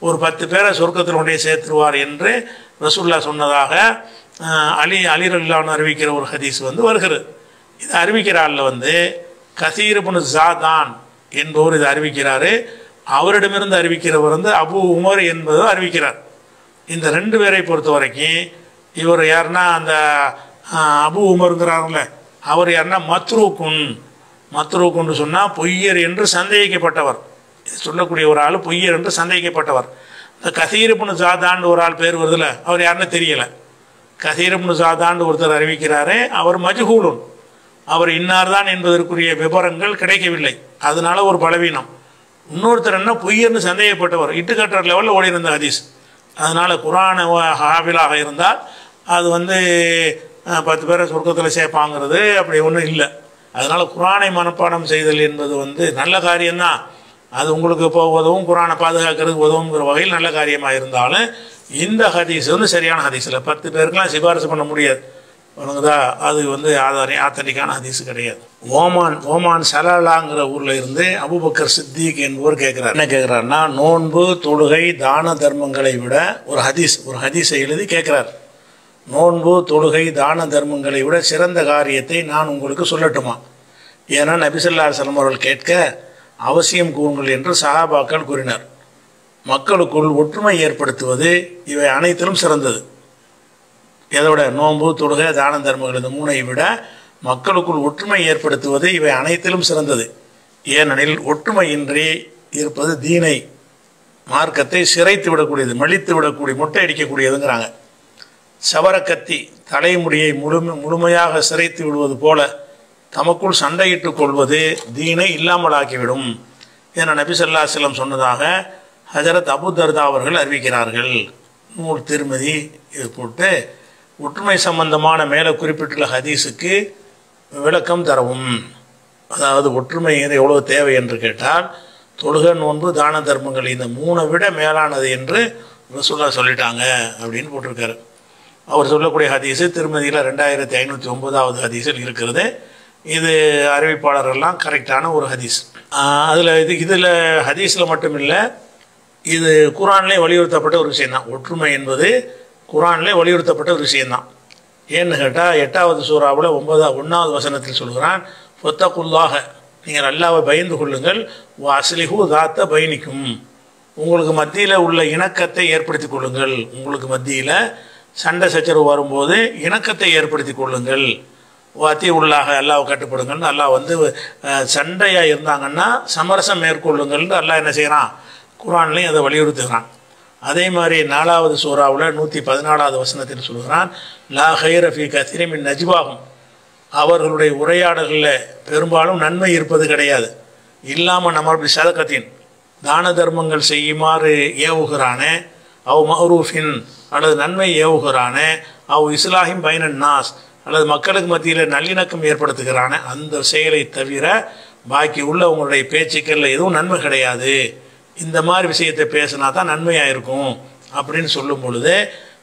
ஒரு பத்து பேரை சொர்க்கத்தில் கொண்டே சேர்த்துருவார் என்று ரசூல்லா சொன்னதாக அலி அலிரல்லான்னு அறிவிக்கிற ஒரு ஹதீஸ் வந்து வருகிறது. இது அறிவிக்கிற ஆளில் வந்து கசீரபுன் ஜாதான் என்பவர் இதை அறிவிக்கிறாரு. அவரிடமிருந்து அறிவிக்கிறவர் வந்து அபு உமர் என்பதை அறிவிக்கிறார். இந்த ரெண்டு பேரை பொறுத்த வரைக்கும் இவர் யாருன்னா அந்த அபு உமருங்கிறாருல்ல அவர் யாருன்னா மத்ரூக்குன். மத்ரூக்குன்னு சொன்னால் பொய்யர் என்று சந்தேகிக்கப்பட்டவர். இது சொல்லக்கூடிய ஒரு ஆள் பொய்யர் என்று சந்தேகிக்கப்பட்டவர். இந்த கசீரப்புனு சாதான்னு ஒரு ஆள் பேர் வருதுல்ல அவர் யாருன்னு தெரியலை. கசீரப்புனு சாதான்னு ஒருத்தர் அறிவிக்கிறாரே அவர் மஜ்ஹூலுன். அவர் இன்னார் தான் என்பதற்குரிய விவரங்கள் கிடைக்கவில்லை. அதனால ஒரு பலவீனம். இன்னொருத்தர் என்ன பொய்யர்னு சந்தேகப்பட்டவர். இட்டுக்கட்டுற லெவலில் ஓடி இருந்த ஹதீஸ். அதனால் குரான ஹாபிலாக இருந்தால் அது வந்து பத்து பேரை சொர்க்கத்தில் சேர்ப்பாங்கிறது அப்படி ஒன்றும் இல்லை. அதனால் குரானை மனப்பாடம் செய்தல் என்பது வந்து நல்ல காரியம்தான். அது உங்களுக்கு இப்போ உதவும் குரானை பாதுகாக்கிறதுக்கு உதவுங்கிற வகையில் நல்ல காரியமாக இருந்தாலும் இந்த ஹதீஸ் வந்து சரியான ஹதீஸ் இல்லை. பத்து பேருக்கெல்லாம் சிபாரிசு பண்ண முடியாது. உனக்குதா அது வந்து ஆதாரி ஆத்தனிக்கான ஹதீஸ் கிடையாது. ஓமான் ஓமான் சலாலாங்கிற ஊரில் இருந்து அபுபக்கர் சித்திக் என்பவர் கேட்குறார் என்ன கேட்குறாருன்னா நோன்பு தொழுகை தான தர்மங்களை விட ஒரு ஹதீஸ் ஒரு ஹதீஸை எழுதி கேட்குறார் நோன்பு தொழுகை தான தர்மங்களை விட சிறந்த காரியத்தை நான் உங்களுக்கு சொல்லட்டுமா? ஏன்னா நபிசல்லா சலம் அவர்கள் கேட்க அவசியம் கூறுங்கள் என்று சஹாபாக்கள் கூறினார். மக்களுக்குள் ஒற்றுமை ஏற்படுத்துவது இவை அனைத்திலும் சிறந்தது. எதோட நோன்பு தொழுகை தான தர்மங்கள் இந்த மூனை விட மக்களுக்குள் ஒற்றுமை ஏற்படுத்துவது இவை அனைத்திலும் சிறந்தது. ஏனெனில் ஒற்றுமையின்றி இருப்பது தீனை மார்க்கத்தை சிறைத்து விடக்கூடியது மலித்து விடக்கூடிய முட்டை அடிக்கக்கூடியதுங்கிறாங்க சவரக்கத்தி தலைமுடியை முழுமை முழுமையாக சிறைத்து விடுவது போல தமக்குள் சண்டையிட்டுக் கொள்வது தீனை இல்லாமலாக்கிவிடும். என நபி ஸல்லல்லாஹு சொன்னதாக ஹஜரத் அபு தர்தா அவர்கள் அறிவிக்கிறார்கள். நூல் திருமதி இது போட்டு ஒற்றுமை சம்பந்தமான மேலே குறிப்பிட்டுள்ள ஹதீஸுக்கு விளக்கம் தரவும். அதாவது ஒற்றுமை இது எவ்வளவு தேவை என்று கேட்டால் தொழுக நோன்பு தான தர்மங்கள் இந்த மூணை விட மேலானது என்று ரசூல்லா சொல்லிட்டாங்க அப்படின்னு போட்டிருக்காரு. அவர் சொல்லக்கூடிய ஹதீஸு திருமதியில் ரெண்டாயிரத்தி ஐநூற்றி ஒன்பதாவது ஹதீஸில் இருக்கிறது. இது அறிவிப்பாளர்கள்லாம் கரெக்டான ஒரு ஹதீஸ். அதில் இது இதில் ஹதீஸில் மட்டும் இல்லை இது குரான்லே வலியுறுத்தப்பட்ட ஒரு விஷயந்தான் ஒற்றுமை என்பது குரான்லே வலியுறுத்தப்பட்ட ஒரு விஷயந்தான் ஏன்னு கேட்டால் எட்டாவது சூறாவில் ஒன்பதாவது ஒன்றாவது வசனத்தில் சொல்கிறான் பொத்தக்குள்ளாக நீங்கள் அல்லாவை பயந்து கொள்ளுங்கள் அஸ்லிஹு தாத்த பயணிக்கும். உங்களுக்கு மத்தியில் உள்ள இணக்கத்தை ஏற்படுத்தி கொள்ளுங்கள். உங்களுக்கு மத்தியில் சண்டை சச்சரவு வரும்போது இணக்கத்தை ஏற்படுத்தி கொள்ளுங்கள். வாத்தி உள்ளாக அல்லாவை கட்டுப்படுங்கள்னு அல்லாஹ் வந்து சண்டையாக இருந்தாங்கன்னா சமரசம் மேற்கொள்ளுங்கள்னு அல்லாஹ் என்ன செய்கிறான் குரான்லையும் அதை வலியுறுத்துகிறான். அதே மாதிரி நாலாவது சூறாவில் நூற்றி பதினாலாவது வசனத்தில் சொல்கிறான் லா ஹைரஃபி கத்திரிமின் நஜ்வாகும் அவர்களுடைய உரையாடல்களில் பெரும்பாலும் நன்மை இருப்பது கிடையாது. இல்லாமல் நம்மளுடைய சதக்கத்தின் தான தர்மங்கள் செய்யுமாறு ஏவுகிறானே அவ் மஹரூஃபின் அல்லது நன்மை ஏவுகிறானே அவ் இஸ்லாஹிம் பைனன் நாஸ் அல்லது மக்களுக்கு மத்தியில் நல்லிணக்கம் ஏற்படுத்துகிறானே அந்த செயலை தவிர பாக்கி உள்ள உங்களுடைய பேச்சுக்களில் எதுவும் நன்மை கிடையாது. இந்த மாதிரி விஷயத்தை பேசினா தான் நன்மையாக இருக்கும் அப்படின்னு சொல்லும் பொழுது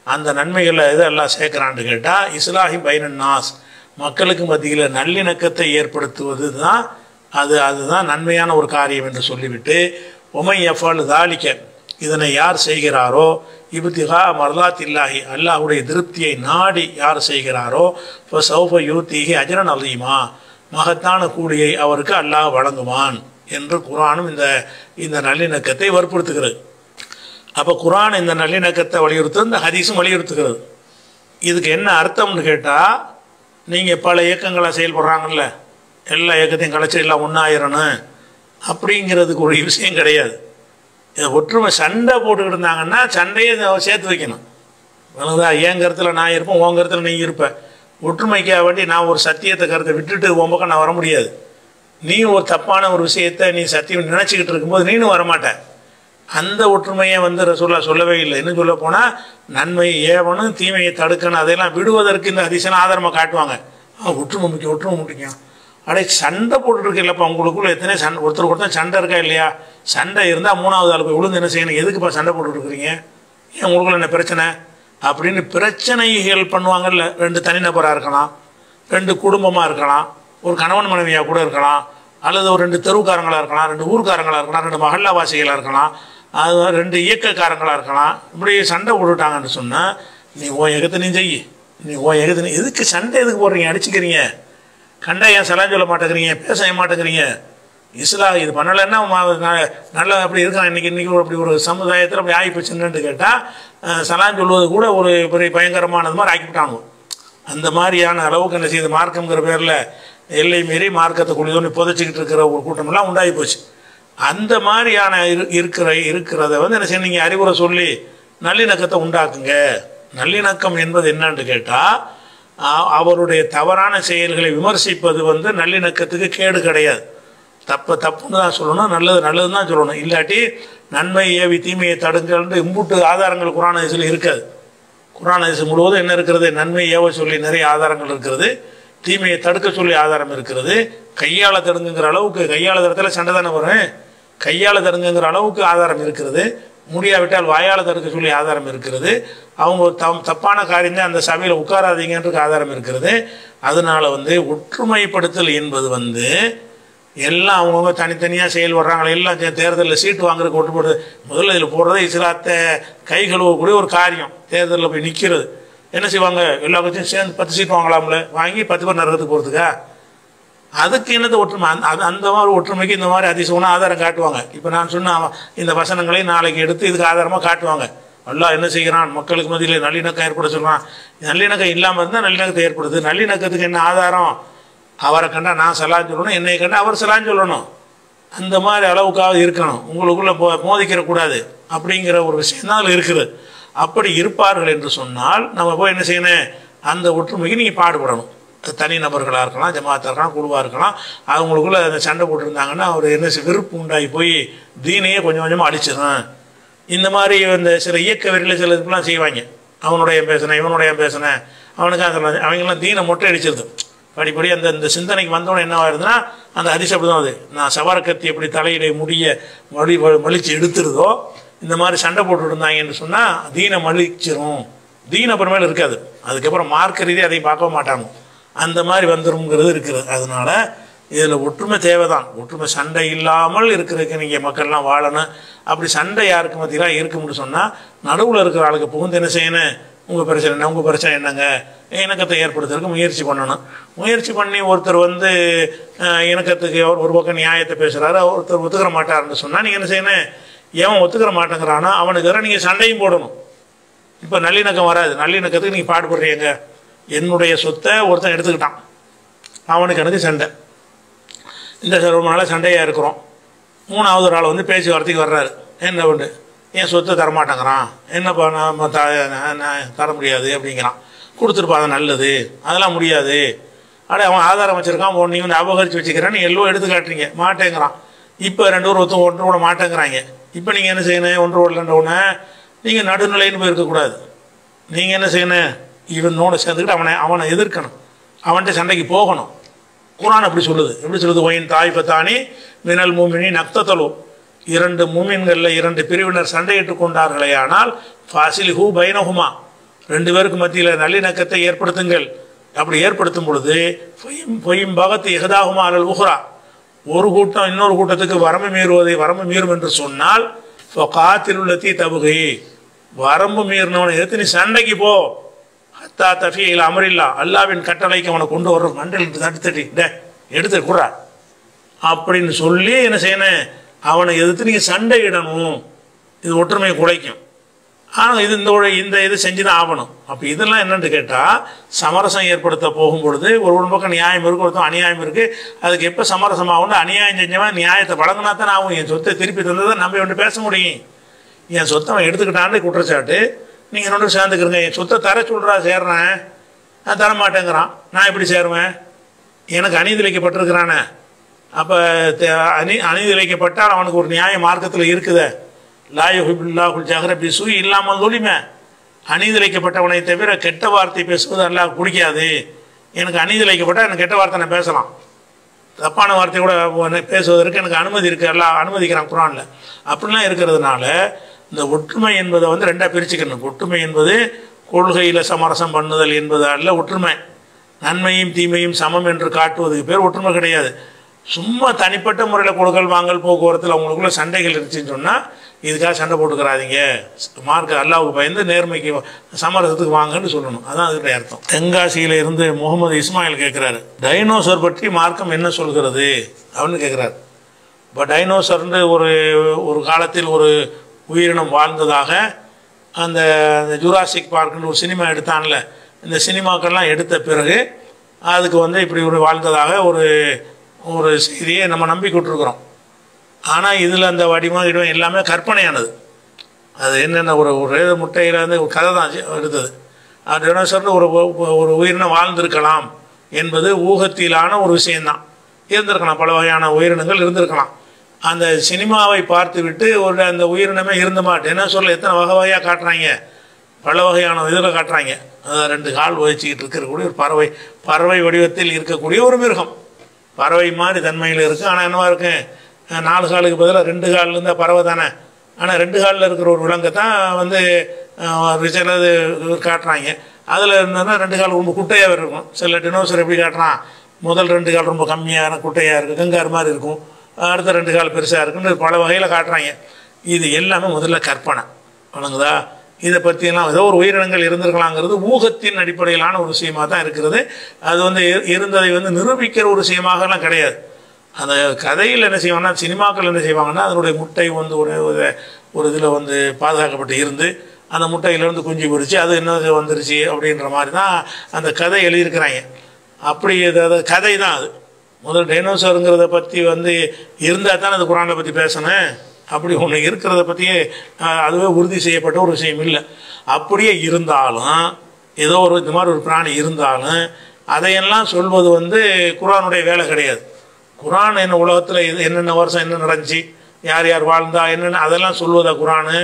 அந்த நன்மைகளில் எது எல்லாம் சேர்க்குறான்னு கேட்டால் இஸ்லாஹி பைனன் நாஸ் மக்களுக்கு மத்தியில் நல்லிணக்கத்தை ஏற்படுத்துவது தான் அது அதுதான் நன்மையான ஒரு காரியம் என்று சொல்லிவிட்டு உமை எஃபால் தாலிக்க இதனை யார் செய்கிறாரோ இபுத்திகா மர்லாத்தில்லாஹி அல்லாஹுடைய திருப்தியை நாடி யார் செய்கிறாரோ இப்போ சௌஃப யூத்திகி அஜரன் அலீமா மகத்தான கூலியை அவருக்கு அல்லாஹ் வழங்குவான். என்று குரானும் இந்த இந்த நல்லிணக்கத்தை வற்புறுத்துகிறது. அப்போ குரான் இந்த நல்லிணக்கத்தை வலியுறுத்து இந்த ஹதீஸும் வலியுறுத்துகிறது. இதுக்கு என்ன அர்த்தம்னு கேட்டால் நீங்கள் பல இயக்கங்களை செயல்படுறாங்கல்ல எல்லா இயக்கத்தையும் கலைச்சி எல்லாம் ஒன்றாயிரணும் அப்படிங்கிறதுக்கு ஒரு விஷயம் கிடையாது. இது ஒற்றுமை சண்டை போட்டுக்கிட்டு இருந்தாங்கன்னா சண்டையை சேர்த்து வைக்கணும். விளங்குதா என் கருத்தில் நான் இருப்பேன் உன் கருத்தில் நீ இருப்பேன் ஒற்றுமைக்காக வேண்டி நான் ஒரு சத்தியத்தை கருத்தை விட்டுட்டு உன் பக்கம் நான் வர முடியாது. நீ ஒரு தப்பான ஒரு விஷயத்தை நீ சத்தியம் நினச்சிக்கிட்டு இருக்கும்போது நீனும் வரமாட்ட. அந்த ஒற்றுமையை வந்து ரசூல்லா சொல்லவே இல்லை. என்ன சொல்ல போனால் நன்மை ஏவனும் தீமையை தடுக்கணும். அதையெல்லாம் விடுவதற்கு இந்த அதிசயம் ஆதாரமாக காட்டுவாங்க. ஆ ஒற்றுமை முக்கியம் ஒற்றுமை முக்கியம். அடே சண்டை போட்டுருக்கு இல்லைப்பா உங்களுக்குள்ள எத்தனை சண்டை ஒருத்தர் ஒருத்தர் சண்டை இருக்கா இல்லையா? சண்டை இருந்தால் மூணாவது ஆள் போய் விழுந்து என்ன செய்யணும்? எதுக்குப்பா சண்டை போட்டுருக்குறீங்க ஏன் உங்களுக்குள்ள என்ன பிரச்சனை? அப்படின்னு பிரச்சனைகள் பண்ணுவாங்கல்ல. ரெண்டு தனிநபராக இருக்கலாம் ரெண்டு குடும்பமாக இருக்கலாம். ஒரு கணவன் மனைவியாக கூட இருக்கலாம் அல்லது ஒரு ரெண்டு தெருவுக்காரங்களாக இருக்கலாம் ரெண்டு ஊர்க்காரங்களாக இருக்கலாம் ரெண்டு மகல்லாவாசிகளாக இருக்கலாம் அது ரெண்டு இயக்கக்காரங்களாக இருக்கலாம். இப்படி சண்டை போட்டுட்டாங்கன்னு சொன்னால் நீ ஓ எகத்தினையும் நீ நீ ஓ எகத்தை நீ எதுக்கு சண்டை எதுக்கு போடுறீங்க? அடிச்சுக்கிறீங்க. கண்டா ஏன் சலான் சொல்ல மாட்டேங்கிறீங்க? பேச மாட்டேங்கிறீங்க? இஸ்லா இது பண்ணலைன்னா ந- நல்லா அப்படி இருக்கான். இன்னைக்கு இன்னைக்கு அப்படி ஒரு சமுதாயத்தில் அப்படி ஆகி போச்சுன்னு கேட்டால் சலான் சொல்வது கூட ஒரு பெரிய பயங்கரமானது மாதிரி ஆக்கிவிட்டாங்க அந்த மாதிரியான அளவுக்கு என்ன செய்யுது? மார்க்கங்கிற பேரில் எல்லை மீறி மார்க்கத்தை குளிதோன்னு புதைச்சிக்கிட்டு இருக்கிற ஒரு கூட்டமெல்லாம் உண்டாகி போச்சு. அந்த மாதிரியான இரு இருக்கிற இருக்கிறத வந்து என்ன செய்ய நீங்கள் அறிவுரை சொல்லி நல்லிணக்கத்தை உண்டாக்குங்க. நல்லிணக்கம் என்பது என்னன்னு கேட்டால் அவருடைய தவறான செயல்களை விமர்சிப்பது வந்து நல்லிணக்கத்துக்கு கேடு கிடையாது. தப்பு தப்புன்னு தான் சொல்லணும் நல்லது நல்லது தான் சொல்லணும். இல்லாட்டி நன்மை ஏவி தீமையை தடுங்கள்னு இம்புட்டு ஆதாரங்கள் குரான் இதில் இருக்காது. குரான் முழுவதும் என்ன இருக்கிறது? நன்மை ஏவ சொல்லி நிறைய ஆதாரங்கள் இருக்கிறது. தீமையை தடுக்க சொல்லி ஆதாரம் இருக்கிறது. கையாள தடுங்குங்கிற அளவுக்கு கையாள தடத்தில் சண்டை தானே வரும் கையாள தடுங்குங்கிற அளவுக்கு ஆதாரம் இருக்கிறது. முடியாவிட்டால் வாயால் தடுக்க சொல்லி ஆதாரம் இருக்கிறது. அவங்க தம் தப்பான காரியம் தான் அந்த சபையில் உட்காராதீங்கன்றதுக்கு ஆதாரம் இருக்கிறது. அதனால வந்து ஒற்றுமைப்படுத்தல் என்பது வந்து எல்லாம் அவங்கவுங்க தனித்தனியாக செயல்படுறாங்களே எல்லாம் தேர்தலில் சீட்டு வாங்குறதுக்கு ஒட்டுப்படுது முதல்ல இதில் போடுறதே இஸ்லாத்தை கை கழுவக்கூடிய ஒரு காரியம். தேர்தலில் போய் நிற்கிறது என்ன செய்வாங்க? எல்லா கட்சியும் சேர்ந்து பத்து சீட் வாங்கலாம்ல? வாங்கி பத்து பேர் நரகத்துக்கு போகிறதுக்கா அதுக்கு என்னது ஒற்றுமை? அந்த அது- அந்த மாதிரி ஒற்றுமைக்கு இந்த மாதிரி அதிசயமான ஆதாரம் காட்டுவாங்க. இப்போ நான் சொன்ன இந்த வசனங்களை நாளைக்கு எடுத்து இதுக்கு ஆதாரமாக காட்டுவாங்க. அல்லாஹ் என்ன செய்கிறான்? மக்களுக்கு மத்தியில் நல்லிணக்கம் ஏற்பட சொல்கிறான் நல்லிணக்கம் இல்லாமல் இருந்தால் நல்லிணக்கத்தை ஏற்படுது. நல்லிணக்கத்துக்கு என்ன ஆதாரம்? அவரை கண்டா நான் சலான் சொல்லணும் என்னை கண்டா அவர் சலான் சொல்லணும். அந்த மாதிரி அளவுக்காவது இருக்கணும். உங்களுக்குள்ளே போ மோதிக்கிற கூடாது அப்படிங்கிற ஒரு விஷயம் தான் அதில் இருக்குது. அப்படி இருப்பார்கள் என்று சொன்னால் நம்ம போய் என்ன செய்யணும்? அந்த ஒற்றுமைக்கு நீங்கள் பாடுபடணும். தனி நபர்களாக இருக்கலாம் ஜமாத்தாக இருக்கலாம் குழுவாக இருக்கலாம். அவங்களுக்குள்ள அந்த சண்டை போட்டிருந்தாங்கன்னா அவர் என்ன செய்- வெறுப்பு உண்டாகி போய் தீனையே கொஞ்சம் கொஞ்சமாக அடிச்சிடும் இந்த மாதிரி இந்த சில இயக்க வெறியில் சில இதுக்கெல்லாம் செய்வாங்க. அவனுடைய பேசினேன் இவனுடைய பேசினேன் அவனுக்கு அதெல்லாம் அவங்களாம் தீனை மொட்டை அடிச்சிருது. படிப்படி அந்த இந்த சிந்தனைக்கு வந்தோடனே என்ன ஆகுதுன்னா அந்த ஹரிசு அப்படி தான் அது நான் சவரக்கத்தி எப்படி தலையிட முடிய மொழி மலிச்சு எடுத்துருதோ இந்த மாதிரி சண்டை போட்டுட்டு இருந்தாங்கன்னு சொன்னால் தீனை மலிச்சிரும். தீன் அப்புறமேல இருக்காது. அதுக்கப்புறம் மார்க்க ரீதியாக அதையும் பார்க்க மாட்டாங்க. அந்த மாதிரி வந்துருங்கிறது இருக்குது. அதனால இதில் ஒற்றுமை தேவைதான். ஒற்றுமை சண்டை இல்லாமல் இருக்கிறதுக்கு நீங்கள் மக்கள்லாம் வாழணும். அப்படி சண்டை யாருக்கு மத்தியெல்லாம் இருக்கும்னு சொன்னால் நடுவில் இருக்கிற ஆளுக்கு புகுந்து என்ன செய்யணும்? உங்கள் பிரச்சனை என்ன? உங்கள் பிரச்சனை என்னங்க? இணக்கத்தை ஏற்படுத்துறதுக்கு முயற்சி பண்ணணும். முயற்சி பண்ணி ஒருத்தர் வந்து இணக்கத்துக்கு அவர் ஒரு பக்கம் நியாயத்தை பேசுகிறாரு ஒருத்தர் ஒத்துக்கிற மாட்டாருன்னு சொன்னால் நீங்கள் என்ன செய்யணும்? எவன் ஒத்துக்கிற மாட்டேங்கிறானோ அவனுக்கு நீங்கள் சண்டையும் போடணும். இப்போ நல்லிணக்கம் வராது. நல்லிணக்கத்துக்கு நீங்கள் பாடுபடுறீங்க என்னுடைய சொத்தை ஒருத்தன் எடுத்துக்கிட்டான். அவனுக்கு எனக்கு சண்டை. இந்த ரொம்ப நாளாக சண்டையாக இருக்கிறோம். மூணாவது ஒரு ஆள் வந்து பேச்சுவார்த்தைக்கு வர்றாரு. என்ன பண்ணு என் சொத்தை தரமாட்டேங்கிறான். என்னப்பா நம்ம த நான் தர முடியாது அப்படிங்கிறான். கொடுத்துருப்பா அது நல்லது. அதெல்லாம் முடியாது. அட அவன் ஆதாரம் வச்சுருக்கான். உன் நீ வந்து அபகரித்து வச்சுக்கிறேன். நீ எல்லோ எடுத்து காட்டுறீங்க. மாட்டேங்கிறான். இப்போ ரெண்டு பேரும் ஒருத்தன் ஒன்று கூட மாட்டேங்கிறாங்க. இப்போ நீங்கள் என்ன செய்யணும்? ஒன்று விடலன்ற உடனே நீங்கள் நடுநிலைன்னு போயிருக்கக்கூடாது. நீங்கள் என்ன செய்யணும்? இவனோட சேர்ந்துக்கிட்டு அவனை அவனை எதிர்க்கணும். அவன்கிட்ட சண்டைக்கு போகணும். குரான் அப்படி சொல்லுது. எப்படி சொல்லுது? ஒயின் தாய் பத்தானி மினல் மூமினி நக்தத்தலோ இரண்டு மூமின்களில் இரண்டு பிரிவினர் சண்டையிட்டு கொண்டார்களே ஆனால் ஃபாசில் ஹூ பைனஹுமா. ரெண்டு பேருக்கு மத்தியில் நல்லிணக்கத்தை ஏற்படுத்துங்கள். அப்படி ஏற்படுத்தும் பொழுது பொய்யும் பொய்யும் பகத்து எகதாகுமா அலல் உஹ்ரா. ஒரு கூட்டம் இன்னொரு கூட்டத்துக்கு வரம்பு மீறுவதை வரம்பு மீறும் என்று சொன்னால் காத்தில் உள்ள தீ தபுகை. வரம்பு மீறினவனை எதிர்த்து நீ சண்டைக்கு போ. ஹத்தா தஃபியில் அமரில்லா. அல்லாவின் கட்டளைக்கு அவனை கொண்டு வர்ற மண்டல் தடுத்துட்டி டே எடுத்து குறா அப்படின்னு சொல்லி என்ன செய்யணும்? அவனை எதிர்த்து நீங்கள் சண்டையிடணும். இது ஒற்றுமையை குலைக்கும் ஆனால் இது இந்த உழை- இந்த இது செஞ்சு தான் ஆகணும். அப்போ இதெல்லாம் என்னன்னு கேட்டால் சமரசம் ஏற்படுத்த போகும் பொழுது ஒரு ஒரு பக்கம் நியாயம் இருக்கு ஒருத்தன் அநியாயம் இருக்குது அதுக்கு எப்போ சமரசம் ஆகும்னு அநியாயம் செஞ்சவன் நியாயத்தை வழங்கினா தான் ஆகும். என் சொத்தை திருப்பி தந்ததை நம்ம ஒன்று பேச முடியும். என் சொத்தை அவன் எடுத்துக்கிட்டான்னு குற்றச்சாட்டு. நீங்கள் ரெண்டு சேர்ந்துக்கிறங்க. என் சொத்தை தர சொல்கிறா சேர்றேன். நான் தர மாட்டேங்கிறான். நான் எப்படி சேருவேன்? எனக்கு அநீதி வைக்கப்பட்டிருக்கிறானே. அப்போ அநீ அநீதி வைக்கப்பட்டால் அவனுக்கு ஒரு நியாய மார்க்கத்தில் இருக்குதே. லாயுல்லாஹுல் ஜஹரபி பிசு இல்லாமல் ஒளிமை அநீதிலைக்கப்பட்டவனை தவிர கெட்ட வார்த்தை பேசுவது அல்லாஹ் பிடிக்காது எனக்கு அநீதி எனக்கு கெட்ட வார்த்தை நான் பேசலாம். தப்பான வார்த்தை கூட பேசுவதற்கு எனக்கு அனுமதி இருக்குது எல்லாம் அனுமதிக்கிறான் குரானில். அப்படிலாம் இருக்கிறதுனால இந்த ஒற்றுமை என்பதை வந்து ரெண்டாக பிரிச்சுக்கணும். ஒற்றுமை என்பது கொள்கையில் சமரசம் பண்ணுதல் என்பது அல்ல ஒற்றுமை. நன்மையும் தீமையும் சமம் என்று காட்டுவதுக்கு பேர் ஒற்றுமை கிடையாது. சும்மா தனிப்பட்ட முறையில் கொடுக்கல் வாங்கல் போக்குவரத்தில் அவங்களுக்குள்ள சண்டைகள் இருந்துச்சுன்னு சொன்னால் இதுக்காக சண்டை போட்டுக்கிறாதீங்க. மார்க் அல்லாவுக்கு பயந்து நேர்மைக்கு சமரசத்துக்கு வாங்கன்னு சொல்லணும். அதான் அதுக்கு அர்த்தம். தென்காசியில் இருந்து முகமது இஸ்மாயில் கேட்குறாரு டைனோசர் பற்றி மார்க்கம் என்ன சொல்கிறது? அப்படின்னு கேட்குறாரு இப்போ டைனோசர்னு ஒரு ஒரு காலத்தில் ஒரு உயிரினம் வாழ்ந்ததாக அந்த அந்த ஜூராசிக் பார்க்குன்னு ஒரு சினிமா எடுத்தான்ல. இந்த சினிமாக்கள்லாம் எடுத்த பிறகு அதுக்கு வந்து இப்படி ஒரு வாழ்ந்ததாக ஒரு ஒரு செய்தியை நம்ம நம்பிக்கிட்டுருக்குறோம் ஆனால் இதில் அந்த வடிவம் இடம் எல்லாமே கற்பனையானது. அது என்னென்ன ஒரு ஒரு முட்டையில் வந்து ஒரு கதை தான் எடுத்தது அது டினோசர்னு ஒரு ஒரு- உயிரினம் வாழ்ந்திருக்கலாம் என்பது ஊகத்திலான ஒரு விஷயம்தான். இருந்திருக்கலாம் பல வகையான உயிரினங்கள் இருந்திருக்கலாம். அந்த சினிமாவை பார்த்துவிட்டு ஒரு அந்த உயிரினமே இருந்த மாட்டேன். என்ன சொல்ல எத்தனை வகை வகையாக காட்டுறாங்க? பல வகையான இதில் காட்டுறாங்க. ரெண்டு கால் வச்சுக்கிட்டு இருக்கக்கூடிய ஒரு பறவை பறவை வடிவத்தில் இருக்கக்கூடிய ஒரு மிருகம். பறவை மாதிரி தன்மையில் இருக்குது ஆனால் என்னவா இருக்கும் நாலு காலுக்கு பதிலாக ரெண்டு காலில் இருந்தால் பறவை தானே? ஆனால் ரெண்டு காலில் இருக்கிற ஒரு விலங்கை தான் வந்து அஹ், சிலது காட்டுறாங்க. அதில் இருந்ததுன்னா ரெண்டு கால் ரொம்ப குட்டையாக இருக்கும். சில டினோசர் எப்படி காட்டுறான்? முதல் ரெண்டு கால் ரொம்ப கம்மியான குட்டையாக இருக்குது கங்கார் மாதிரி இருக்கும். அடுத்த ரெண்டு கால் பெருசாக இருக்குன்னு பல வகையில் காட்டுறாங்க. இது எல்லாமே முதல்ல கற்பனை. வழங்குதா? இதை பற்றியெல்லாம் ஏதோ ஒரு உயிரினங்கள் இருந்திருக்கலாங்கிறது ஊகத்தின் அடிப்படையிலான ஒரு விஷயமாக தான் இருக்கிறது. அது வந்து இருந்ததை வந்து நிரூபிக்கிற ஒரு விஷயமாகலாம் கிடையாது. அந்த கதையில் என்ன செய்வாங்கன்னா சினிமாக்கள் என்ன செய்வாங்கன்னா அதனுடைய முட்டை வந்து ஒரு ஒரு- இதில் வந்து பாதுகாக்கப்பட்டு இருந்து அந்த முட்டையிலேருந்து குஞ்சு பிடிச்சி அது என்ன வந்துருச்சு அப்படின்ற மாதிரி தான் அந்த கதை எழுதியிருக்கிறாங்க. அப்படி இது கதை தான் அது. முதல் டைனோசருங்கிறத பற்றி வந்து இருந்தால் தான் அந்த குரானை பற்றி பேசணும். அப்படி ஒன்று இருக்கிறத பற்றியே அதுவே உறுதி செய்யப்பட்ட ஒரு விஷயம் இல்லை. அப்படியே இருந்தாலும் ஏதோ ஒரு இந்த மாதிரி ஒரு பிராணி இருந்தாலும் அதையெல்லாம் சொல்வது வந்து குரானுடைய வேலை கிடையாது. குரான் என்ன உலகத்தில் இது என்னென்ன வருஷம் என்ன நடந்துச்சு யார் யார் வாழ்ந்தா என்னென்ன அதெல்லாம் சொல்வதா குரானு?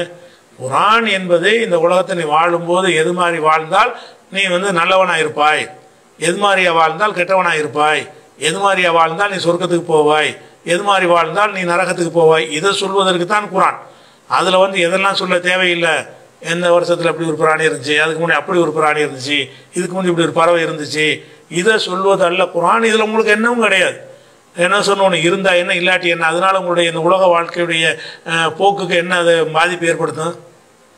குரான் என்பது இந்த உலகத்தை நீ வாழும்போது எது மாதிரி வாழ்ந்தால் நீ வந்து நல்லவனாக இருப்பாய் எது மாதிரியா வாழ்ந்தால் கெட்டவனாக இருப்பாய் எது மாதிரியா வாழ்ந்தால் நீ சொர்க்கத்துக்கு போவாய். எது மாதிரி வாழ்ந்தால் நீ நரகத்துக்கு போவாய்? இதை சொல்வதற்கு தான் குரான். அதில் வந்து எதெல்லாம் சொல்ல தேவையில்லை? எந்த வருஷத்தில் அப்படி ஒரு பிராணி இருந்துச்சு? அதுக்கு முன்னாடி அப்படி ஒரு பிராணி இருந்துச்சு? இதுக்கு முன்னாடி இப்படி ஒரு பறவை இருந்துச்சு? இதை சொல்வது அல்ல. குரான் இதில் உங்களுக்கு என்னவும் கிடையாது. என்ன சொன்னோன்னு? இருந்தா என்ன இல்லாட்டி என்ன? அதனால உங்களுடைய இந்த உலக வாழ்க்கையுடைய போக்குக்கு என்ன அது பாதிப்பு ஏற்படுத்தும்?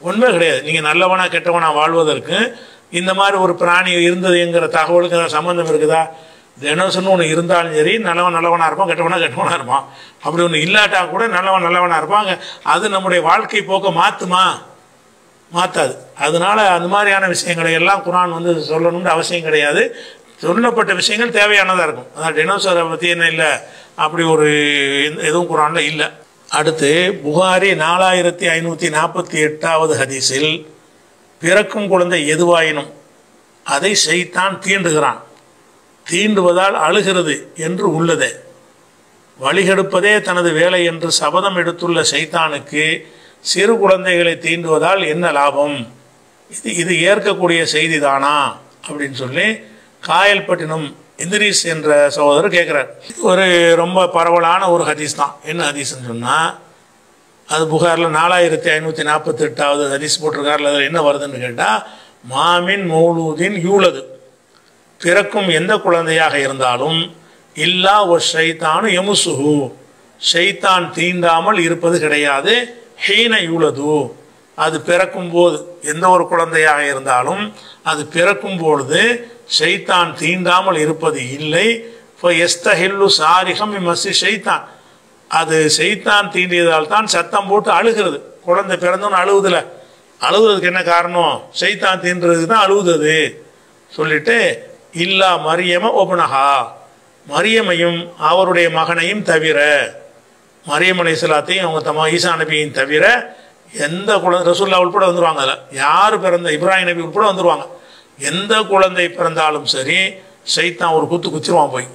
உண்மை கிடையாது. நீங்கள் நல்லவனா கெட்டவனா வாழ்வதற்கு இந்த மாதிரி ஒரு பிராணி இருந்ததுங்கிற தகவலுக்கு ஏதாவது சம்மந்தம் இருக்குதா? தினசன்னு ஒன்று இருந்தாலும் சரி நல்லவன் நல்லவனாக இருப்பான் கெட்டவனா கெட்டவனாக இருப்பான். அப்படி ஒன்று இல்லாட்டா கூட நல்லவன் நல்லவனாக இருப்பாங்க. அது நம்முடைய வாழ்க்கை போக்க மாற்றுமா மாற்றாது அதனால அந்த மாதிரியான விஷயங்களை எல்லாம் குரான் வந்து சொல்லணும்னு அவசியம் கிடையாது. சொல்லப்பட்ட விஷயங்கள் தேவையானதாக இருக்கும். அதான் டினோசரை பற்றி என்ன இல்லை? அப்படி ஒரு எதுவும் குரானில் இல்லை. அடுத்து புகாரி நாலாயிரத்தி ஐநூற்றி நாற்பத்தி எட்டாவது ஹதீஸில் பிறக்கும் குழந்தை எதுவாயினும் அதை செய்தான் தீண்டுகிறான். தீண்டுவதால் அழுகிறது என்று உள்ளது. வழிகெடுப்பதே தனது வேலை என்று சபதம் எடுத்துள்ள சைத்தானுக்கு சிறு குழந்தைகளை தீண்டுவதால் என்ன லாபம்? இது இது ஏற்கக்கூடிய செய்திதானா? அப்படின்னு சொல்லி காயல்பட்டினம் இந்திரிஸ் என்ற சகோதரர் கேட்குறார். ஒரு ரொம்ப பரவலான ஒரு ஹதீஸ் தான். என்ன ஹதீஸ்னு சொன்னால் அது புகாரில் நாலாயிரத்தி ஐநூற்றி நாற்பத்தி எட்டாவது ஹதீஸ் போட்டிருக்காருல அதில் என்ன வருதுன்னு கேட்டால் மாமின் மௌலூதின் யூலது. பிறக்கும் எந்த குழந்தையாக இருந்தாலும் இல்லா ஒரு ஷைத்தானு எமுசுஹு ஷைத்தான் தீண்டாமல் இருப்பது கிடையாது. ஹீன யூலது. அது பிறக்கும் போது எந்த ஒரு குழந்தையாக இருந்தாலும் அது பிறக்கும் பொழுது ஷைத்தான் தீண்டாமல் இருப்பது இல்லை. இப்போ எஸ்தஹில்லு சாரிகம் மசி ஷைத்தான். அது செய்தான் தீண்டியதால் தான் சத்தம் போட்டு அழுகிறது. குழந்தை பிறந்தோன்னு அழுவுதில்ல. அழுகுறதுக்கு என்ன காரணம்? செய்தான் தீண்டுறதுக்கு தான் அழுகுது சொல்லிட்டு இல்லா மரியம ஒபனஹா மரியமையும் அவருடைய மகனையும் தவிர மரியம் அலைஹிஸ்ஸலாத்தையும் அவங்க தம்மா ஈசா நபியையும் தவிர எந்த குழந்தை ரசூல்லா உட்பட வந்துருவாங்க அதில். யார் பிறந்த இப்ராஹிம் நபி உட்பட வந்துருவாங்க. எந்த குழந்தை பிறந்தாலும் சரி சைத்தான் ஒரு குத்து குச்சிருவான் போய்.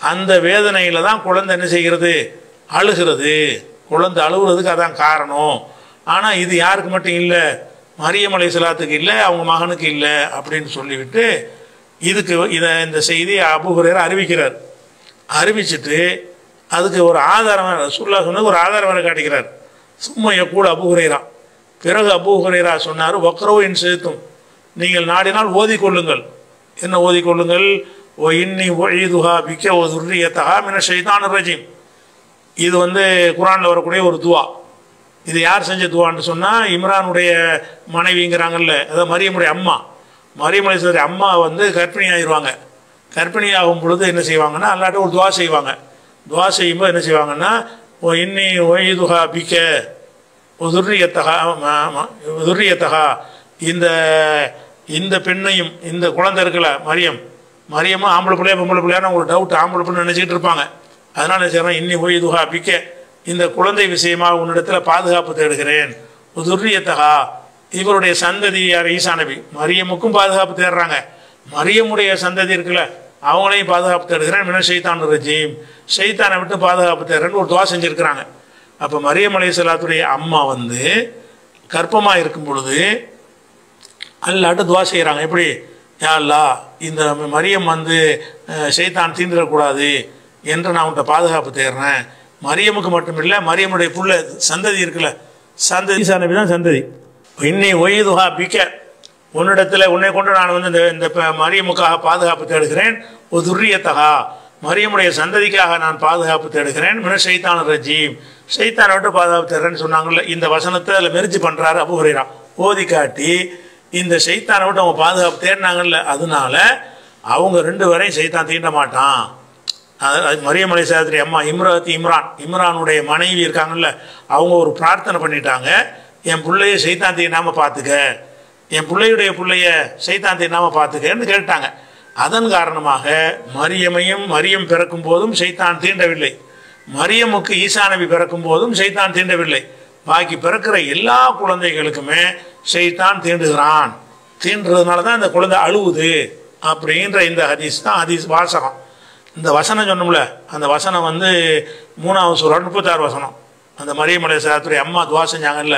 அந்த வேதனையில் தான் குழந்தை என்ன செய்கிறது? அழுகிறது. குழந்தை அழுகுறதுக்கு அதான் காரணம். ஆனால் இது யாருக்கு மட்டும் இல்லை? மரியம் அலைஹிஸ்ஸலாத்துக்கு இல்லை அவங்க மகனுக்கு இல்லை அப்படின்னு சொல்லிவிட்டு இதுக்கு இதை இந்த செய்தியை அபுகுரையர் அறிவிக்கிறார். அறிவிச்சிட்டு அதுக்கு ஒரு ஆதாரம் சுல்லா சொன்னது ஒரு ஆதாரம் காட்டுகிறார் காட்டிக்கிறார். சும்மா கூட அபுகுரையரா பிறகு அபுகுரையரா சொன்னார் வக்ரோ என் சேர்த்தும் நீங்கள் நாடினால் ஓதிக்கொள்ளுங்கள். என்ன ஓதிக்கொள்ளுங்கள்? ஓ இன்னி ஒழிதுஹா பிக்க ஓ துர்ரியத்தகா மின ஷைதான் ரஜீம். இது வந்து குரானில் வரக்கூடிய ஒரு துவா. இது யார் செஞ்ச துவான்னு சொன்னால் இம்ரானுடைய மனைவிங்கிறாங்கல்ல அதாவது மரியமுடைய அம்மா. மரியமலேஸ்வரி அம்மா வந்து கர்ப்பிணி ஆயிடுவாங்க கர்ப்பிணி ஆகும் பொழுது என்ன செய்வாங்கன்னா அல்லாட்ட ஒரு துவா செய்வாங்க. துவா செய்யும்போது என்ன செய்வாங்கன்னா ஓ இன்னி ஒய்துகா பிக்க துர்ரியத்தகா துர்ரியத்தகா இந்த இந்த பெண்ணையும் இந்த குழந்தை இருக்கல மரியம் மரியமும் ஆம்பளை பிள்ளையா பொம்பளை பிள்ளையான ஒரு டவுட் ஆம்பளை பிள்ளை நினச்சிக்கிட்டு இருப்பாங்க. அதனால என்ன செய்யறேன் இன்னி ஒய்துகா பிக்க இந்த குழந்தை விஷயமாக உன்னிடத்தில் பாதுகாப்பு தேடுகிறேன். துர்ரியத்தகா இவருடைய சந்ததி யார்? ஈசா நபி. மரியமுக்கும் பாதுகாப்பு தேடுறாங்க. மரியமுடைய சந்ததி இருக்குல்ல அவங்களையும் பாதுகாப்பு தேடுகிறேன். மின ஷைத்தான் ரஜீம். ஷைத்தானை விட்டு பாதுகாப்பு தேடுறேன்னு ஒரு துவா செஞ்சுருக்கிறாங்க. அப்போ மரியம் அலைஹிஸ்ஸலாத்துடைய அம்மா வந்து கர்ப்பமாக இருக்கும் பொழுது அல்லாட்டு துவா செய்கிறாங்க எப்படி? யா இந்த மரியம் வந்து அஹ், ஷைத்தான் தீண்டிடக்கூடாது என்று நான் உன்கிட்ட பாதுகாப்பு தேடுறேன். மரியமுக்கு மட்டும் இல்லை மரியமுடைய புள்ள சந்ததி இருக்குல்ல சந்ததி தான் சந்ததி. இன்னை ஒய்துகா பிக்க. உன்னிடத்தில் உன்னை கொண்டு நான் வந்து இந்த இந்த மரியமுக்காக பாதுகாப்பு தேடுகிறேன். ஒரு துர்ரியத்தகா மரியமுடைய சந்ததிக்காக நான் பாதுகாப்பு தேடுகிறேன். மின சைத்தான ரஜீம். சைத்தான விட்டு பாதுகாப்பு தேடுறேன்னு சொன்னாங்கல்ல இந்த வசனத்தை அதில் மெரிச்சு பண்ணுறாரு அபு ஹுரைரா. ஓதி காட்டி இந்த சைத்தானை விட்டு அவங்க பாதுகாப்பு தேடினாங்கல்ல அதனால அவங்க ரெண்டு வரையும் சைத்தான் தீண்ட மாட்டான். அது- மரியமலை மரியம் அம்மா இம்ரத் இம்ரான். இம்ரானுடைய மனைவி இருக்காங்கல்ல அவங்க ஒரு பிரார்த்தனை பண்ணிட்டாங்க. என் பிள்ளைய சைத்தான் நாம பார்த்துக்க என் பிள்ளையுடைய பிள்ளைய சைத்தான் நாம பார்த்துக்கன்னு கேட்டாங்க. அதன் காரணமாக மரியமையும் மரியம் பிறக்கும் போதும் சைத்தான் தீண்டவில்லை. மரியமுக்கு ஈசா நபி பிறக்கும் போதும் சைத்தான் தீண்டவில்லை. பாக்கி பிறக்கிற எல்லா குழந்தைகளுக்குமே சைத்தான் தீண்டுகிறான். தீண்டுறதுனால தான் இந்த குழந்தை அழுவுது அப்படின்ற இந்த ஹதீஸ் தான் ஹதீஸ் வாசகம். இந்த வசனம் சொன்னோம்ல அந்த வசனம் வந்து மூணாவது சூறா முப்பத்தாறு வசனம். அந்த மரியமலை சாத்துடைய அம்மா துவா செஞ்சாங்கல்ல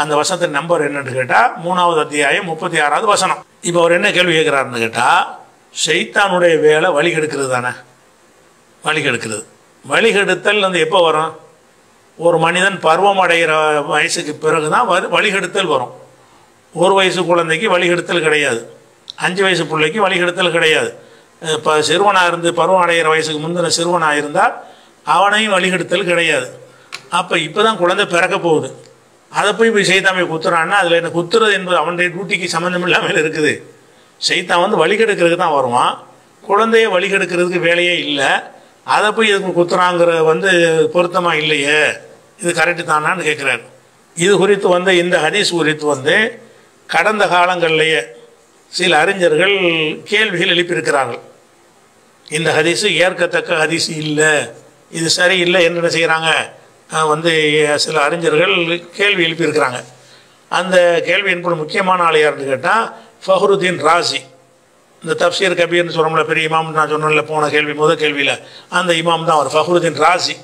அந்த வசனத்தின் நம்பர் என்னன்னு கேட்டால் மூணாவது அத்தியாயம் முப்பத்தி ஆறாவது வசனம். இப்போ அவர் என்ன கேள்வி கேட்குறாருன்னு கேட்டால் செய்தானுடைய வேலை வழி கெடுக்கிறது தானே? வழி கெடுக்கிறது. வழி கெடுத்தல் வந்து எப்போ வரும்? ஒரு மனிதன் பருவம் அடைகிற வயசுக்கு பிறகு தான் வரு வழிகெடுத்தல் வரும். ஒரு வயசு குழந்தைக்கு வழிகெடுத்தல் கிடையாது. அஞ்சு வயசு பிள்ளைக்கு வழிகெடுத்தல் கிடையாது. இப்போ சிறுவனாக இருந்து பருவம் அடைகிற வயசுக்கு முந்தின சிறுவனாக இருந்தால் அவனையும் வழிகெடுத்தல் கிடையாது. அப்போ இப்போ தான் குழந்தை பிறக்க போகுது. அதை போய் போய் செய்தாமை குத்துறான்னா அதில் என்ன குத்துறது என்பது அவனுடைய டியூட்டிக்கு சம்மந்தம் இல்லாமல் இருக்குது. செய்தான் வந்து வழிகெடுக்கிறதுக்கு தான் வருவான். குழந்தைய வழிகெடுக்கிறதுக்கு வேலையே இல்லை. அதை போய் இதுக்கு குத்துறாங்கிற வந்து பொருத்தமாக இல்லையே. இது கரெக்டு தானான்னு கேட்குறாரு இது குறித்து வந்து இந்த ஹதீஸ் குறித்து வந்து கடந்த காலங்களிலேயே சில அறிஞர்கள் கேள்விகள் எழுப்பியிருக்கிறார்கள். இந்த ஹதீஸு ஏற்கத்தக்க ஹதீஸ் இல்லை. இது சரியில்லை என்ன செய்கிறாங்க வந்து சில அறிஞர்கள் கேள்வி எழுப்பியிருக்கிறாங்க. அந்த கேள்வி என்பது முக்கியமான ஆள் யாருன்னு கேட்டால் ஃபஹருதீன் ராசி இந்த தப்சீர் கபீர்னு சொல்கிறோம்ல பெரிய இமாம் நான் சொன்னேன்ல போன கேள்வி முதல் கேள்வியில். அந்த இமாம் தான் அவர் ஃபஹருதீன் ராசி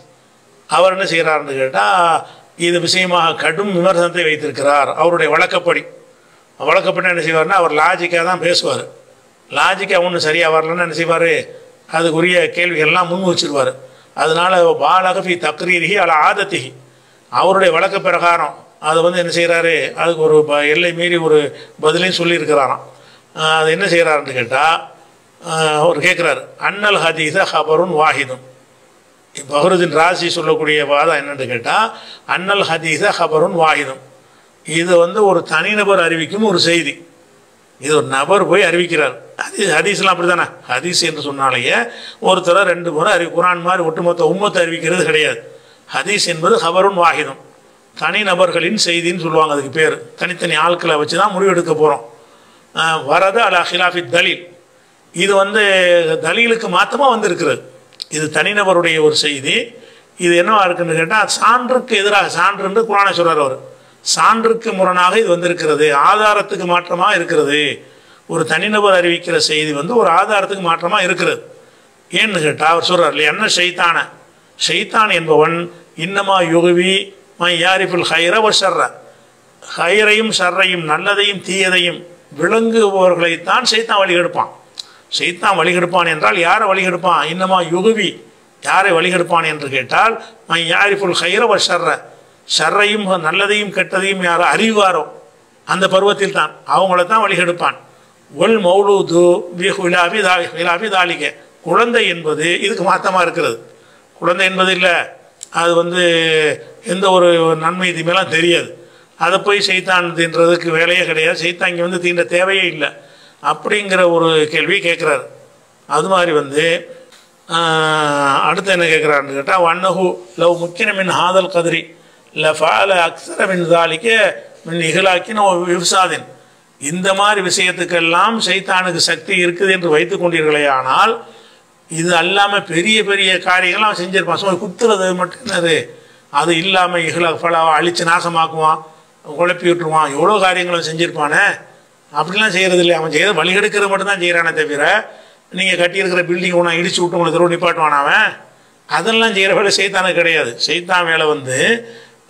அவர் என்ன செய்கிறாருன்னு கேட்டால் இது விஷயமாக கடும் விமர்சனத்தை வைத்திருக்கிறார். அவருடைய வழக்கப்படி. வழக்கப்படி என்ன செய்வார்னா அவர் லாஜிக்காக தான் பேசுவார். லாஜிக்காக ஒன்றும் சரியாக வரலன்னு என்ன செய்வார்? அதுக்குரிய கேள்விகள்லாம் முன் வச்சிருவார். அதனால பாலகஃபி தக்ரீரிகி அல்ல ஆதத்திகி அவருடைய வழக்க பிரகாரம் அது வந்து என்ன செய்கிறாரு அதுக்கு ஒரு ப- எல்லை மீறி ஒரு பதிலையும் சொல்லியிருக்கிறாராம். அது என்ன செய்கிறாருன்னு கேட்டால் அவர் கேட்குறாரு அன்னல் ஹதீஸ ஹபருன் வாஹிதும் பஹருதின் ராசி சொல்லக்கூடிய வாதம் என்னென்று கேட்டால் அன்னல் ஹதீஸ ஹபருன் வாஹிதும் இது வந்து ஒரு தனிநபர் அறிவிக்கும் ஒரு செய்தி. இது ஒரு நபர் போய் அறிவிக்கிறார். அது ஹதீஸ்லாம் அப்படி தானே ஹதீஸ் என்று சொன்னாலேயே ஒருத்தர ரெண்டு முறை அறிவி குரான் மாதிரி ஒட்டுமொத்த உம்மத்தை அறிவிக்கிறது கிடையாது. ஹதீஸ் என்பது ஹபருன் தனி தனிநபர்களின் செய்தின்னு சொல்லுவாங்க அதுக்கு பேர். தனித்தனி ஆட்களை வச்சு தான் முடிவெடுக்க போகிறோம் வரது அல் ஹிலாஃபி தலீல். இது வந்து தலீலுக்கு மாத்தமாக வந்திருக்கிறது. இது தனிநபருடைய ஒரு செய்தி. இது என்னவா இருக்குன்னு கேட்டால் சான்றுக்கு எதிராக சான்றுன்னு குரானை சொல்கிறார் அவர். சான்றுக்கு முரணாக இது வந்திருக்கிறது. ஆதாரத்துக்கு மாற்றமாக இருக்கிறது. ஒரு தனிநபர் அறிவிக்கிற செய்தி வந்து ஒரு ஆதாரத்துக்கு மாற்றமாக இருக்கிறது. ஏன்னு கேட்டால் அவர் சொல்கிறார் என்ன ஷைத்தான? ஷைத்தான் என்பவன் இன்னமா யுகுவி மை யாரிஃபுல் ஹைர ஒரு ஷர்ர. ஹைரையும் ஷர்ரையும் நல்லதையும் தீயதையும் விளங்குபவர்களைத்தான் சைத்தான் வழிகெடுப்பான். சைத்தான் வழிகெடுப்பான் என்றால் யாரை வழிகெடுப்பான்? இன்னமா யுகுவி யாரை வழிகெடுப்பான் என்று கேட்டால் மை யாரிஃபுல் ஹைர ஒரு ஷர்ர. ஷர்ரையும் நல்லதையும் கெட்டதையும் யார் அறிவாரோ அந்த பருவத்தில் தான். அவங்கள தான் வழிகெடுப்பான். ஒல் மௌலூது வி தா ஹிலாபி தாலிக. குழந்தை என்பது இதுக்கு மாத்தமாக இருக்கிறது. குழந்தை என்பது இல்லை. அது வந்து எந்த ஒரு நன்மை இதுமேலாம் தெரியாது. அதை போய் செய்தான் தீன்றதுக்கு வேலையே கிடையாது. செய்தான் இங்கே வந்து தீண்ட தேவையே இல்லை. அப்படிங்கிற ஒரு கேள்வி கேட்குறாரு அது மாதிரி வந்து அடுத்து என்ன கேட்குறாருன்னு கேட்டால் வண்ணஹு லவ் முக்கின மின் ஹாதல் கதிரி. ல ஃபால அக்ஸர மின் தாலிக்க மின் இகலாக்கின் விவசாதின் இந்த மாதிரி விஷயத்துக்கெல்லாம் சைத்தானுக்கு சக்தி இருக்குது என்று வைத்துக் கொண்டீர்களே ஆனால் இது அல்லாமல் பெரிய பெரிய காரியங்கள் அவன் செஞ்சிருப்பான். சும்மா குத்துறது மட்டும் என்னது? அது இல்லாமல் இகல ஃபலாவை அழித்து நாசமாக்குவான் குழப்பி விட்டுருவான். எவ்வளோ காரியங்களும் செஞ்சுருப்பானே? அப்படிலாம் செய்கிறது இல்லை அவன் செய்கிற வழிகெடுக்கிறது மட்டும்தான் செய்கிறானே தவிர நீங்கள் கட்டியிருக்கிற பில்டிங் ஒன்று இடிச்சு விட்டு உங்களை திரும்ப நிப்பாட்டுவான் அவன்? அதெல்லாம் செய்கிற வேலை செய்தானு கிடையாது. செய்தான் வேலை வந்து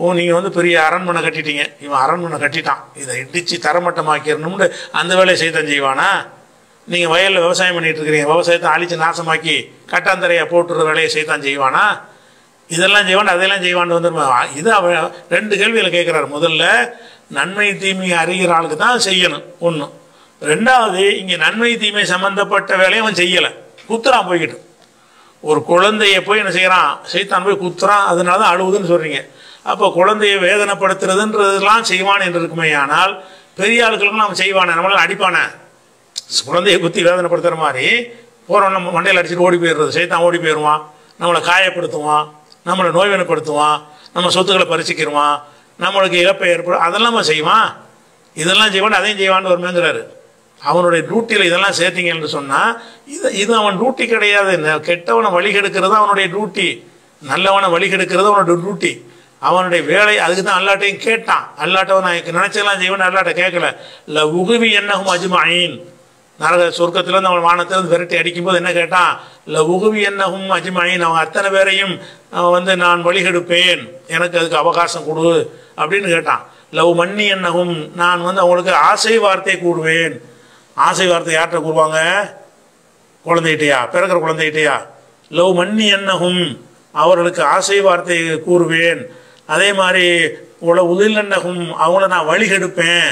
ஓ நீங்கள் வந்து பெரிய அரண்மனை கட்டிட்டீங்க. இவன் அரண்மனை கட்டிட்டான். இதை இடித்து தரமட்டமாக்கிடணும்னு அந்த வேலையை செய்தான் செய்வானா? நீங்கள் வயலில் விவசாயம் பண்ணிட்டு இருக்கிறீங்க. விவசாயத்தை அழித்து நாசமாக்கி கட்டாந்தரையை போட்டுற வேலையை செய்தான் செய்வானா? இதெல்லாம் செய்வான் அதையெல்லாம் செய்வான் வந்துருமா? இது அவன் ரெண்டு கேள்வியில் கேட்குறாரு முதல்ல நன்மை தீமை அறிகிற ஆளுக்கு தான் செய்யணும் ஒன்று ரெண்டாவது இங்கே நன்மை தீமை சம்மந்தப்பட்ட வேலையை அவன் செய்யலை. குத்துறான் போய்கிட்டு. ஒரு குழந்தைய போய் என்ன செய்கிறான் செய்தான் போய் குத்துறான். அதனால தான் அழுவுதுன்னு சொல்கிறீங்க அப்போ குழந்தையை வேதனைப்படுத்துறதுன்றதெல்லாம் செய்வான் என்று இருக்குமே ஆனால் பெரிய ஆளுக்களுக்கும் நம்ம செய்வானே. நம்மளால் அடிப்பானே. குழந்தையை குத்தி வேதனைப்படுத்துகிற மாதிரி போகிறோம் நம்ம மண்டையில் அடிச்சுட்டு ஓடி போயிடுறது. சைத்தான் ஓடி போயிடுவான். நம்மளை காயப்படுத்துவான். நம்மளை நோய்வனப்படுத்துவான். நம்ம சொத்துக்களை பறிச்சிக்கிடுவான் நம்மளுக்கு இழப்பை ஏற்படும். அதெல்லாம் நம்ம செய்வான். இதெல்லாம் செய்வான் அதையும் செய்வான்னு வருமேங்கிறாரு. அவனுடைய டியூட்டியில் இதெல்லாம் சேர்த்தீங்க என்று சொன்னால் இது இது அவன் டியூட்டி கிடையாது. கெட்டவனை வழி கெடுக்கிறது அவனுடைய டியூட்டி நல்லவனை வழி கெடுக்கிறது அவனுடைய டியூட்டி அவனுடைய வேலை அதுக்கு தான் அல்லாட்டையும் கேட்டான். அல்லாட்டவன் நான் நினச்சதெல்லாம் செய்வேன் அல்லாட்ட கேட்கல. இல்லை உகுவி என்னகும் அஜ்மாயின். நரக சொர்க்கத்திலேருந்து அவன் வானத்திலிருந்து விரட்டி அடிக்கும்போது என்ன கேட்டான்? இல்லை உகுவி என்னகும் அஜ்மாயின் அவன் அத்தனை பேரையும் வந்து நான் வழிகெடுப்பேன். எனக்கு அதுக்கு அவகாசம் கொடு அப்படின்னு கேட்டான். லவ் மன்னி என்னகும் நான் வந்து அவங்களுக்கு ஆசை வார்த்தை கூடுவேன் ஆசை வார்த்தை யார்கிட்ட கூடுவாங்க குழந்தைகிட்டயா? பிறக்கிற குழந்தைகிட்டையா? லவ் மன்னி என்னகும் அவர்களுக்கு ஆசை வார்த்தை கூறுவேன். அதே மாதிரி உல உதிலன்னகும் அவங்கள நான் வழிகெடுப்பேன்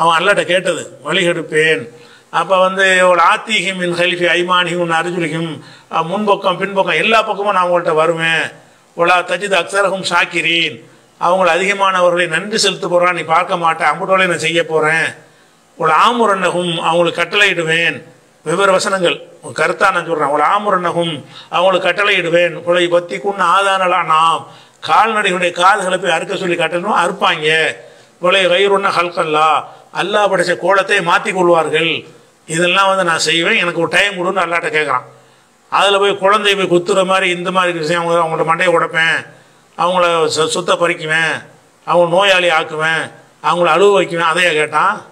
அவன் அல்லாட்ட கேட்டது வழிகெடுப்பேன் அப்போ வந்து ஒரு ஆத்திகம் மின் ஹலிஃபி ஐமானிகும் அர்ஜுலிகும் முன்பக்கம் பின்பக்கம் எல்லா பக்கமும் நான் உங்கள்கிட்ட வருவேன். உலா தஜித் அக்சரகும் ஷாக்கிரீன். அவங்கள அதிகமானவர்களை நன்றி செலுத்த போகிறான் நீ பார்க்க மாட்டேன் அம்புட்டோலை நான் செய்ய போகிறேன் ஒரு ஆமுரன்னகும் அவங்களுக்கு கட்டளையிடுவேன். வெவ்வேறு வசனங்கள் ஒரு கருத்தா நான் சொல்கிறேன் ஒரு ஆமுரன்னகும் அவங்களுக்கு கட்டளையிடுவேன். உலகை பத்தி குன்னு ஆதானலா நாம். கால்நடைகளுடைய காதுகளை போய் அறுக்க சொல்லி கட்டணும். அறுப்பாங்க. உலை வயிறுன்னா ஹல்கல்லா அல்லாஹ் படைச்ச கோலத்தை மாற்றி கொள்வார்கள். இதெல்லாம் வந்து நான் செய்வேன். எனக்கு ஒரு டைம் கொடுன்னு அல்லாட்ட கேட்குறான் அதில் போய் குழந்தைய போய் குத்துற மாதிரி இந்த மாதிரி விஷயம் அவங்க அவங்கள்ட்ட மண்டையை உடைப்பேன். அவங்கள சு- சுத்த பறிக்குவேன் அவங்க நோயாளி ஆக்குவேன். அவங்கள அழுவ வைக்குவேன். அதையே கேட்டான்.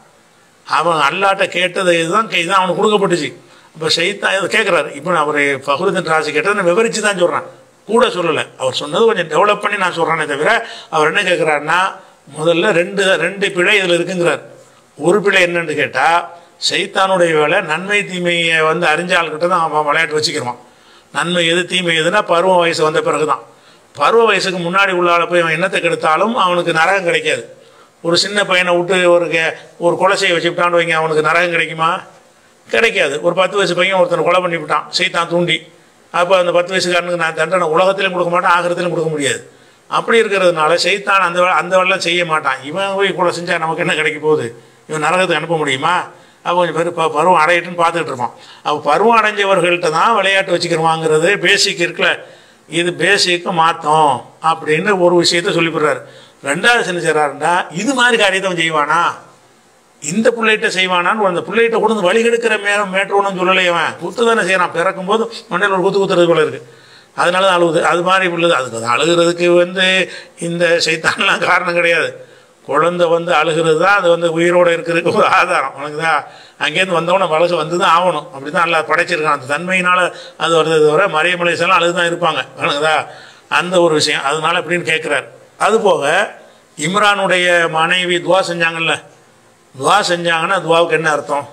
அவன் அல்லாட்ட கேட்டது இதுதான் கே- இதுதான் அவனுக்கு கொடுக்கப்பட்டுச்சு. இப்போ செய்தான் இதை கேட்குறாரு இப்போ நான் அவர் ஃபஹருதன் ராசி கேட்டதை நான் விவரித்து தான் சொல்கிறேன் கூட சொல்லலை. அவர் சொன்னது கொஞ்சம் டெவலப் பண்ணி நான் சொல்கிறேனே தவிர அவர் என்ன கேட்குறாருன்னா முதல்ல ரெண்டு ரெண்டு பிழை இதில் இருக்குங்கிறார். ஒரு பிழை என்னன்னு கேட்டால் சைத்தானுடைய வேலை நன்மை தீமையை வந்து அறிஞ்சாள்கிட்ட தான் அவன் விளையாட்டு வச்சுக்கிறான் நன்மை எது தீமை எதுனா பருவ வயசு வந்த பிறகு தான் பருவ வயசுக்கு முன்னாடி உள்ளால போய் அவன் என்னத்தை கெடுத்தாலும் அவனுக்கு நரகம் கிடைக்காது. ஒரு சின்ன பையனை விட்டு ஒரு கே- ஒரு கொலை செய்ய வச்சுக்கிட்டான்னு வைங்க அவனுக்கு நரகம் கிடைக்குமா? கிடைக்காது. ஒரு பத்து வயசு பையன் ஒருத்தனை கொலை பண்ணிவிட்டான். சைத்தான் தூண்டி. அப்போ அந்த பத்து வயசுக்காரனுக்கு நான் தண்டனை உலகத்திலும் கொடுக்க மாட்டேன் ஆகிரத்திலும் கொடுக்க முடியாது. அப்படி இருக்கிறதுனால சைத்தான் அந்த அந்த வேலை செய்ய மாட்டான். இவன் போய் கூட செஞ்சால் நமக்கு என்ன கிடைக்க போகுது? இவன் நரகத்துக்கு அனுப்ப முடியுமா? அவன் கொஞ்சம் பேர் ப பருவம் அடையட்டுன்னு பார்த்துட்டு இருப்பான். அப்போ பருவம் அடைஞ்சவர்கள்ட்ட தான் விளையாட்டு வச்சுக்கிறவாங்கிறது பேசிக் இருக்குல்ல. இது பேசிக்கு மாற்றும் அப்படின்னு ஒரு விஷயத்த சொல்லிவிடுறாரு. ரெண்டாவது செஞ்சு செய்கிறாருண்டா இது மாதிரி காரியத்தை அவன் செய்வானா? இந்த பிள்ளைகிட்ட செய்வானான்னு அந்த பிள்ளைகிட்ட கொண்டு வந்து வழிகெடுக்கிற மே மேற்றோன்னு சொல்லலை அவன். குத்து தானே செய்யறான் பிறக்கும்போது மண்ணில் ஒரு குத்து குத்துறது போல இருக்கு. அதனால தான் அழுகுது. அது மாதிரி உள்ளது. அதுக்கு அழுகிறதுக்கு வந்து இந்த சைத்தான்லாம் காரணம் கிடையாது. குழந்தை வந்து அழுகிறது தான் அது வந்து உயிரோடு இருக்கிறதுக்கு ஒரு ஆதாரம். உனக்கு தான். அங்கேருந்து வந்தவன வழக்கு வந்து தான் ஆகணும். அப்படி தான் நல்லா படைச்சிருக்கான். அந்த தன்மையினால் அது வருது. தவிர மரியமலைசெல்லாம் அழுது தான் இருப்பாங்க. உனக்குதா அந்த ஒரு விஷயம். அதனால அப்படின்னு கேட்குறாரு. அது போக இம்ரானுடைய மனைவி துவா செஞ்சாங்கல்ல. துவா செஞ்சாங்கன்னா துவாவுக்கு என்ன அர்த்தம்?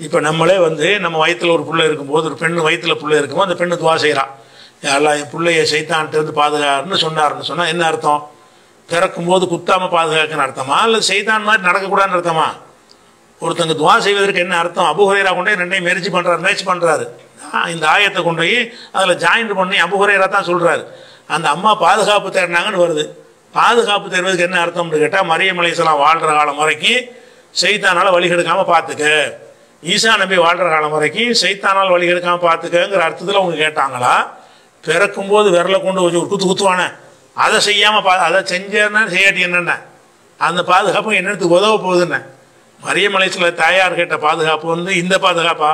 இப்போ நம்மளே வந்து நம்ம வயிற்றில் ஒரு பிள்ளை இருக்கும்போது ஒரு பெண்ணு வயிற்றில் பிள்ளை இருக்கும்போது அந்த பெண்ணு துவா செய்கிறான் எல்லாம் என் பிள்ளைய சைத்தான்ட்டு பாதுகாருன்னு சொன்னாருன்னு சொன்னால் என்ன அர்த்தம்? பிறக்கும்போது குத்தாமல் பாதுகாக்குன்னு அர்த்தமா? இல்லை செய்தான் மாதிரி நடக்கக்கூடாதுன்னு அர்த்தமா? ஒருத்தங்க துவா செய்வதற்கு என்ன அர்த்தம்? அபுஹரேரா கொண்டு போய் ரெண்டையும் முயற்சி பண்ணுறாரு முயற்சி பண்ணுறாரு இந்த ஆயத்தை கொண்டு போய் அதில் ஜாயின் பண்ணி அபுஹரேரா தான் சொல்கிறாரு அந்த அம்மா பாதுகாப்பு தேடினாங்கன்னு வருது. பாதுகாப்பு தேடுவதுக்கு என்ன அர்த்தம்னு கேட்டால் மரியமலை அலைசலாம் வாழ்கிற காலம் வரைக்கும் செய்தானால் வழி கெடுக்காமல் பார்த்துக்க ஈசா நம்பி வாழ்கிற காலம் வரைக்கும் செய்தானால் வழி கெடுக்காமல் பார்த்துக்கங்கிற அர்த்தத்தில் அவங்க கேட்டாங்களா? பிறக்கும்போது விரலை கொண்டு ஒரு குத்து குத்துவானே. அதை செய்யாமல் பா அதை செஞ்சேன்னா செய்யாட்டி என்னென்ன? அந்த பாதுகாப்பு என்னத்துக்கு உதவ போகுதுன்னு. மரியமலைசில் தாயார் கேட்ட பாதுகாப்பு வந்து இந்த பாதுகாப்பா?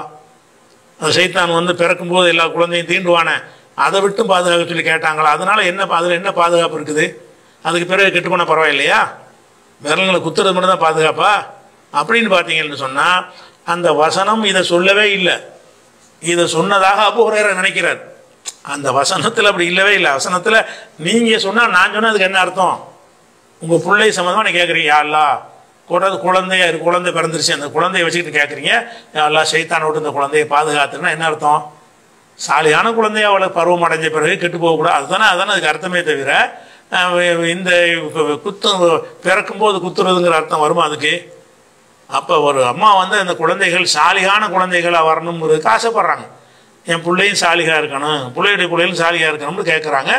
அந்த சைத்தான் வந்து பிறக்கும்போது எல்லா குழந்தையும் தீண்டுவானே. அதை விட்டும் பாதுகாக்க சொல்லி கேட்டாங்களா? அதனால என்ன அதில் என்ன பாதுகாப்பு இருக்குது? அதுக்கு பிறகு கெட்டு போனால் பரவாயில்லையா? விரல்களை குத்துறது மட்டும் தான் பாதுகாப்பா? அப்படின்னு பார்த்தீங்கன்னு சொன்னால் அந்த வசனம் இதை சொல்லவே இல்லை. இதை சொன்னதாக அபுஹரேரா நினைக்கிறார். அந்த வசனத்தில் அப்படி இல்லவே இல்லை. வசனத்தில் நீங்கள் சொன்னால் நான் சொன்னால் அதுக்கு என்ன அர்த்தம்? உங்கள் பிள்ளை சம்மந்தமாக நீ கேட்குறீங்க அல்லா கூடாது குழந்தைய இருக்கு குழந்தை பிறந்துருச்சு. அந்த குழந்தைய வச்சுக்கிட்டு கேட்குறீங்க அல்லா சைத்தான விட்டு இந்த குழந்தைய பாதுகாத்துன்னா என்ன அர்த்தம்? சாலியான குழந்தைய அவளை பருவம் அடைஞ்ச பிறகு கெட்டு போகக்கூடாது அதுதானே அதுதானே அதுக்கு அர்த்தமே தவிர இந்த குத்து பிறக்கும்போது குத்துறதுங்கிற அர்த்தம் வருமா அதுக்கு? அப்போ ஒரு அம்மா வந்து அந்த குழந்தைகள் சாலிகான குழந்தைகளாக வரணுங்கிறதுக்கு ஆசைப்பட்றாங்க. என் பிள்ளையும் சாலிகா இருக்கணும் பிள்ளையுடைய பிள்ளைகளும் சாலிகா இருக்கணும்னு கேட்குறாங்க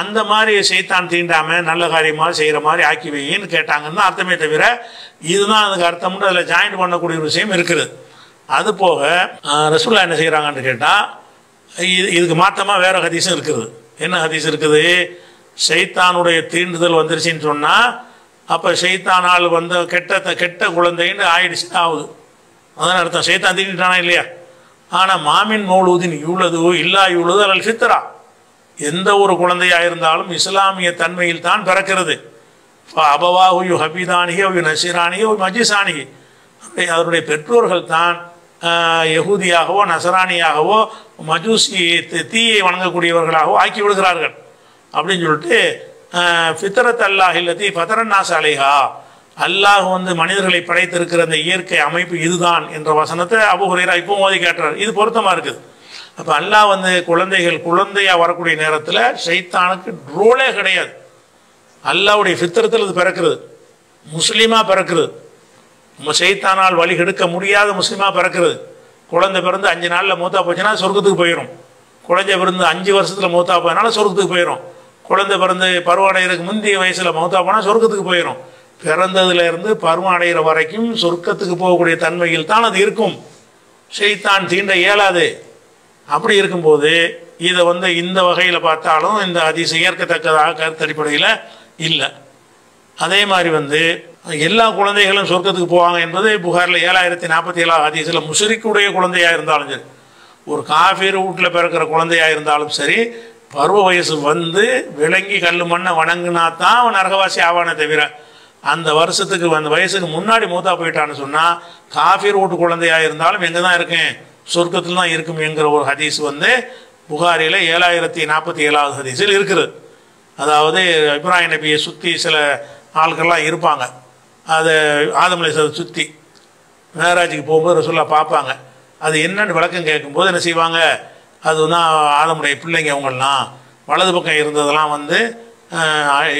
அந்த மாதிரி செய்தான் தீண்டாமல் நல்ல காரியமாக செய்கிற மாதிரி ஆக்கி வையின்னு கேட்டாங்கன்னு அர்த்தமே தவிர இதுதான் அதுக்கு அர்த்தம்னு அதில் ஜாயின் பண்ணக்கூடிய ஒரு விஷயம் இருக்குது. அது போக ரசுல்லா என்ன செய்கிறாங்கன்னு கேட்டால் இது இதுக்கு மாற்றமாக வேறு ஹதீஸும் இருக்குது. என்ன ஹதீஸ் இருக்குது? சைத்தானுடைய தீண்டுதல் வந்துருச்சுன்னு சொன்னால் அப்போ சைத்தானால் வந்த கெட்ட கெட்ட குழந்தைன்னு ஆயிடுச்சு ஆகுது அதான் அர்த்தம். சைத்தான் தீண்டிட்டானா இல்லையா? ஆனால் மாமின் மௌலூதின் இவ்வளது இல்லா இவ்வளவு அல்ல ஃபித்ரா. எந்த ஒரு குழந்தையாக இருந்தாலும் இஸ்லாமிய தன்மையில் தான் பிறக்கிறது. அபவாஹு யு ஹபீதானிகி யு நசிரானிகி யு மஜிசானிகி அப்படி அவருடைய பெற்றோர்கள் தான் யகுதியாகவோ நசராணியாகவோ மஜூசி தீயை வணங்கக்கூடியவர்களாகவோ ஆக்கி விடுகிறார்கள். அப்படின்னு சொல்லிட்டு ஃபித்ரத் அல்லாஹ் இல்லத்தி ஃபதரன்னாஸ் அலைஹா. அல்லாஹ் வந்து மனிதர்களை படைத்திருக்கிற அந்த இயற்கை அமைப்பு இதுதான் என்ற வசனத்தை அபு ஹுரைரா இப்போ மோதி கேட்டுறாரு இது பொருத்தமாக இருக்குது. அப்போ அல்லாஹ் வந்து குழந்தைகள் குழந்தையா வரக்கூடிய நேரத்தில் ஷைத்தானுக்கு ரோலே கிடையாது. அல்லாவுடைய ஃபித்திரத்தில் இது பிறக்கிறது. முஸ்லீமாக பிறக்கிறது. நம்ம செய்தானால் வழி கெடுக்க முடியாத முஸ்லீமாக பிறக்கிறது. குழந்தை பிறந்து அஞ்சு நாளில் மூத்தா போச்சுன்னா சொர்க்கத்துக்கு போயிடும் குழந்தை பிறந்து அஞ்சு வருஷத்தில் மூத்தா போயனால சொர்க்கத்துக்கு போயிடும் குழந்தை பிறந்து பருவடைகிறதுக்கு முந்தைய வயசில் மௌத்தா போனால் சொர்க்கத்துக்கு போயிடும் பிறந்ததுலேருந்து பருவம் அடைகிற வரைக்கும் சொர்க்கத்துக்கு போகக்கூடிய தன்மையில் தான் அது இருக்கும். செய்தான் தீண்ட இயலாது. அப்படி இருக்கும்போது இதை வந்து இந்த வகையில் பார்த்தாலும் இந்த அதிச ஏற்கத்தக்கதாக கருத்தடிப்படையில் இல்லை. அதே மாதிரி வந்து எல்லா குழந்தைகளும் சொர்க்கத்துக்கு போவாங்க என்பது புகாரில் ஏழாயிரத்தி நாற்பத்தி ஏழாவது அதிசயில் முஷரிக்குடைய குழந்தையாக இருந்தாலும் சரி ஒரு காஃபீர் வீட்டில் பிறக்கிற குழந்தையாக இருந்தாலும் சரி பருவ வயசு வந்து விளங்கி கல் மண்ணை வணங்குனா தான் அவன் நரகவாசி ஆவானே தவிர அந்த வருஷத்துக்கு அந்த வயசுக்கு முன்னாடி மூத்தா போயிட்டான்னு சொன்னால் காஃபீர் வீட்டு குழந்தையாக இருந்தாலும் எங்கே தான் இருக்கேன்? சொர்க்கத்தில் தான் இருக்கும் என்கிற ஒரு ஹதீஸ் வந்து புகாரில் ஏழாயிரத்தி நாற்பத்தி ஏழாவது ஹதீஸில் இருக்குது. அதாவது இப்ராஹிம் நபியை சுற்றி சில ஆட்கள்லாம் இருப்பாங்க. அதை ஆதமலை சுற்றி மேராஜுக்கு போகும்போது ரசூல்லா பார்ப்பாங்க. அது என்னன்னு விளக்கம் கேட்கும்போது என்ன செய்வாங்க? அது தான் ஆதமுடைய பிள்ளைங்க அவங்கெல்லாம் வலது பக்கம் இருந்ததெல்லாம் வந்து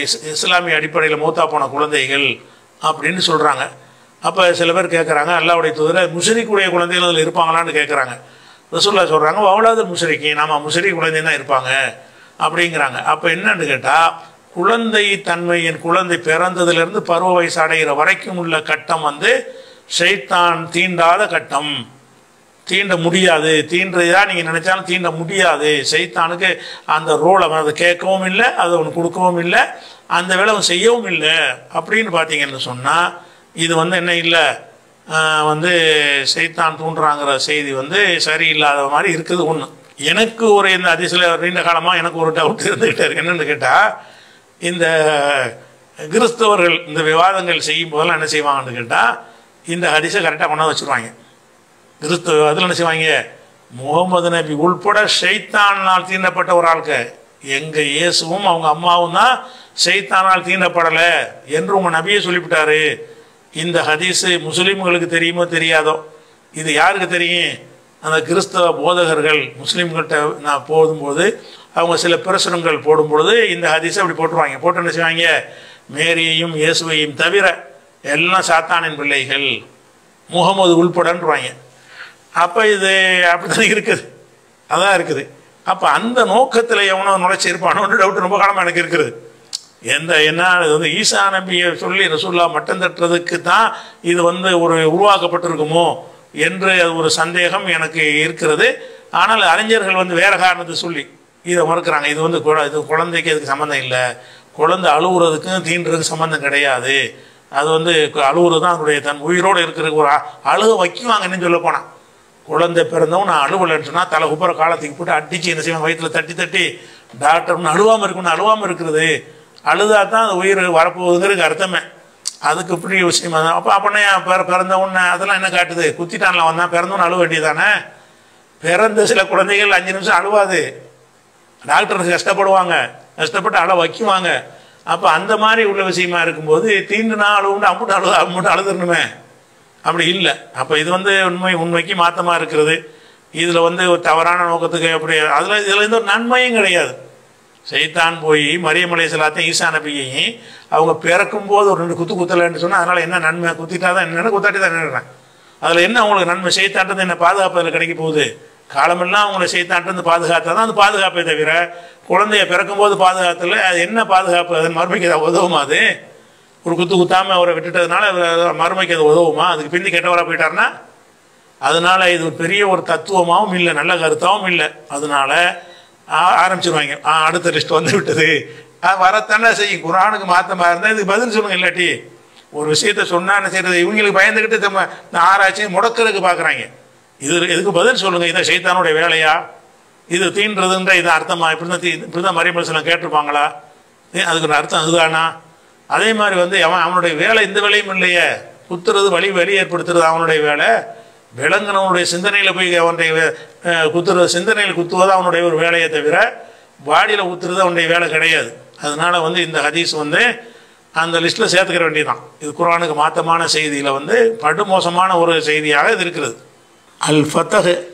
இஸ்- இஸ்லாமிய அடிப்படையில் மூத்தா போன குழந்தைகள் அப்படின்னு சொல்கிறாங்க அப்போ சில பேர் கேட்குறாங்க அல்லாவுடைய தூதர முஷரிக்குடைய குழந்தைகள் அதில் இருப்பாங்களான்னு கேட்குறாங்க ரசூல்லா சொல்கிறாங்க அவ்வளோது முஷரிக்கு நாம் முஷரி குழந்தை தான் இருப்பாங்க. அப்படிங்கிறாங்க. அப்போ என்னன்னு கேட்டால் குழந்தை தன்மையின் குழந்தை பிறந்ததுலேருந்து பருவ வயசு அடைகிற வரைக்கும் உள்ள கட்டம் வந்து ஷைத்தான் தீண்டாத கட்டம். தீண்ட முடியாது. தீண்டுறதா நீங்கள் நினைச்சாலும் தீண்ட முடியாது. செய்தானுக்கு அந்த ரோலை அதை கேட்கவும் இல்லை அதை அவனுக்கு கொடுக்கவும் இல்லை அந்த வேலை அவன் செய்யவும் இல்லை. அப்படின்னு பார்த்தீங்கன்னு சொன்னால் இது வந்து என்ன இல்லை? வந்து செய்தான் தூண்டுறாங்கிற செய்தி வந்து சரியில்லாத மாதிரி இருக்குது ஒன்று எனக்கு ஒரு இந்த அதிசல நீண்ட காலமாக எனக்கு ஒரு டவுட் இருந்துகிட்டே இருக்கு. என்னென்னு கேட்டால் இந்த கிறிஸ்தவர்கள் இந்த விவாதங்கள் செய்யும் போதெல்லாம் என்ன செய்வாங்கன்னு கேட்டால் இந்த ஹதீஸை கரெக்டாக கொண்டாந்து வச்சுருவாங்க. கிறிஸ்து அதில் என்ன செய்வாங்க? முகமது நபி உள்பட ஷைத்தானால் தீண்டப்பட்ட ஒரு ஆளுக்கு எங்கள் இயேசுவும் அவங்க அம்மாவும் தான் ஷைத்தானால் தீண்டப்படலை என்று உங்கள் நபியை சொல்லிவிட்டாரு. இந்த ஹதீஸு முஸ்லீம்களுக்கு தெரியுமோ தெரியாதோ? இது யாருக்கு தெரியும்? அந்த கிறிஸ்தவ போதகர்கள் முஸ்லீம்கிட்ட நான் போகும்போது அவங்க சில பிரசுரங்கள் போடும்பொழுது இந்த ஹதீஸை அப்படி போட்டுருவாங்க. போட்டு என்ன செய்வாங்க? மேரியையும் இயேசுவையும் தவிர எல்லாம் சாத்தானின் பிள்ளைகள் முகமது உள்படன்றாங்க அப்போ இது அப்படிதான் இருக்குது. அதான் இருக்குது. அப்போ அந்த நோக்கத்தில் எவனோ நுழைச்சிருப்பானோன்னு டவுட் ரொம்ப காலமாக எனக்கு இருக்குது. எந்த என்ன இது வந்து ஈசா நபியை சொல்லி ரசூல்லா மட்டம் தட்டுறதுக்கு தான் இது வந்து ஒரு உருவாக்கப்பட்டிருக்குமோ என்று அது ஒரு சந்தேகம் எனக்கு இருக்கிறது. ஆனால் அறிஞர்கள் வந்து வேற காரணத்தை சொல்லி இதை மறுக்கிறாங்க. இது வந்து இது குழந்தைக்கு அதுக்கு சம்மந்தம் இல்லை. குழந்தை அழுகுறதுக்கும் தீண்டுறதுக்கு சம்மந்தம் கிடையாது. அது வந்து அழுகுறது தான் அதனுடைய தன் உயிரோடு இருக்கிற ஒரு அழுக வைக்குவாங்கன்னு சொல்ல போனான் குழந்தை பிறந்தவன் நான் அழுவலைன்னு சொன்னால் தலை குப்புற காலத்துக்கு போட்டு அடிச்சு என்ன செய்வான் வயிற்றுல தட்டி தட்டி டாக்டர் அழுவாமல் இருக்கணும் அழுவாமல் இருக்கிறது அழுதா தான் அந்த உயிர் வரப்போகுதுங்கிறதுக்கு அர்த்தமே. அதுக்கு இப்படி விஷயமா தான் அப்போ அப்படின்னா பிற பிறந்தவொன்னே அதெல்லாம் என்ன காட்டுது? குத்திட்டான்ல வந்தான் பிறந்தவன் அழுவ வேண்டியதானே? பிறந்த சில குழந்தைகள் அஞ்சு நிமிஷம் அழுவாது. டாக்டர் கஷ்டப்படுவாங்க கஷ்டப்பட்டு அழ வைக்குவாங்க. அப்போ அந்த மாதிரி உள்ள விஷயமா இருக்கும்போது தீண்டுனா அழுவுண்டு அம்புட்டு அழுது அம்புட்டு அழுதுறணுமே அப்படி இல்லை. அப்போ இது வந்து உண்மை உண்மைக்கு மாற்றமாக இருக்கிறது. இதில் வந்து ஒரு தவறான நோக்கத்துக்கு அப்படி அதில் இதில் எந்த ஒரு நன்மையும் கிடையாது. செய்தான் போய் மரியமலை சிலாத்தையும் ஈசா நபியையும் அவங்க பிறக்கும் போது ஒரு ரெண்டு குத்து குத்தலைன்னு சொன்னால் அதனால் என்ன நன்மை? குத்திட்டா தான் என்ன குத்தாட்டி தான் நினைக்கிறேன் அதில் என்ன அவங்களுக்கு நன்மை? செய்தான்றது என்ன பாதுகாப்பு அதில் கிடைக்க போகுது? காலமெல்லாம் அவங்கள செய்தான்றது பாதுகாத்தா தான் அது பாதுகாப்பே தவிர குழந்தைய பிறக்கும்போது பாதுகாத்துல அது என்ன பாதுகாப்பு? அது மறுமைக்கு உதவும் உதவுமா அது? ஒரு குத்து குத்தாமல் அவரை விட்டுட்டதுனால அது மறுமைக்கு அது உதவுமா? அதுக்கு பிந்தி கெட்டவராக போயிட்டாருன்னா? அதனால இது ஒரு பெரிய ஒரு தத்துவமாகவும் இல்லை நல்ல கருத்தாகவும் இல்லை. அதனால ஆரம்பிச்சிருவாங்க. ஆ, அடுத்த லிஸ்ட் வந்து விட்டது. ஆ, வரத்தானே செய்யும். குரானுக்கு மாத்தமா இருந்தால் இதுக்கு பதில் சொல்லுங்க இல்லாட்டி. ஒரு விஷயத்த சொன்னா செய்கிறது செய்யறது இவங்களுக்கு பயந்துக்கிட்டு நம்ம இந்த ஆராய்ச்சியை முடக்கிறதுக்கு பார்க்குறாங்க இது இதுக்கு பதில் சொல்லுங்க. இதான் சைத்தானுடைய வேலையா? இது தீன்றதுன்ற இது அர்த்தமா? இப்படி தான் இப்படி தான் மரியமலசனம் கேட்டிருப்பாங்களா? ஏன் அதுக்கு ஒரு அர்த்தம் அதுதானா? அதே மாதிரி வந்து அவன் அவனுடைய வேலை இந்த வேலையும் இல்லையே. குத்துறது வழி வழி ஏற்படுத்துறது அவனுடைய வேலை. விலங்கினவனுடைய சிந்தனையில் போய் அவனுடைய வே- குத்துறது சிந்தனையில் குத்துவது அவனுடைய ஒரு வேலையை தவிர பாடியில் குத்துறது அவனுடைய வேலை கிடையாது. அதனால வந்து இந்த ஹதீஸ் வந்து அந்த லிஸ்ட்டில் சேர்த்துக்கிற வேண்டியதுதான். இது குரானுக்கு மாற்றமான செய்தியில் வந்து படுமோசமான ஒரு செய்தியாக இது இருக்கிறது. அல் ஃபத்தகு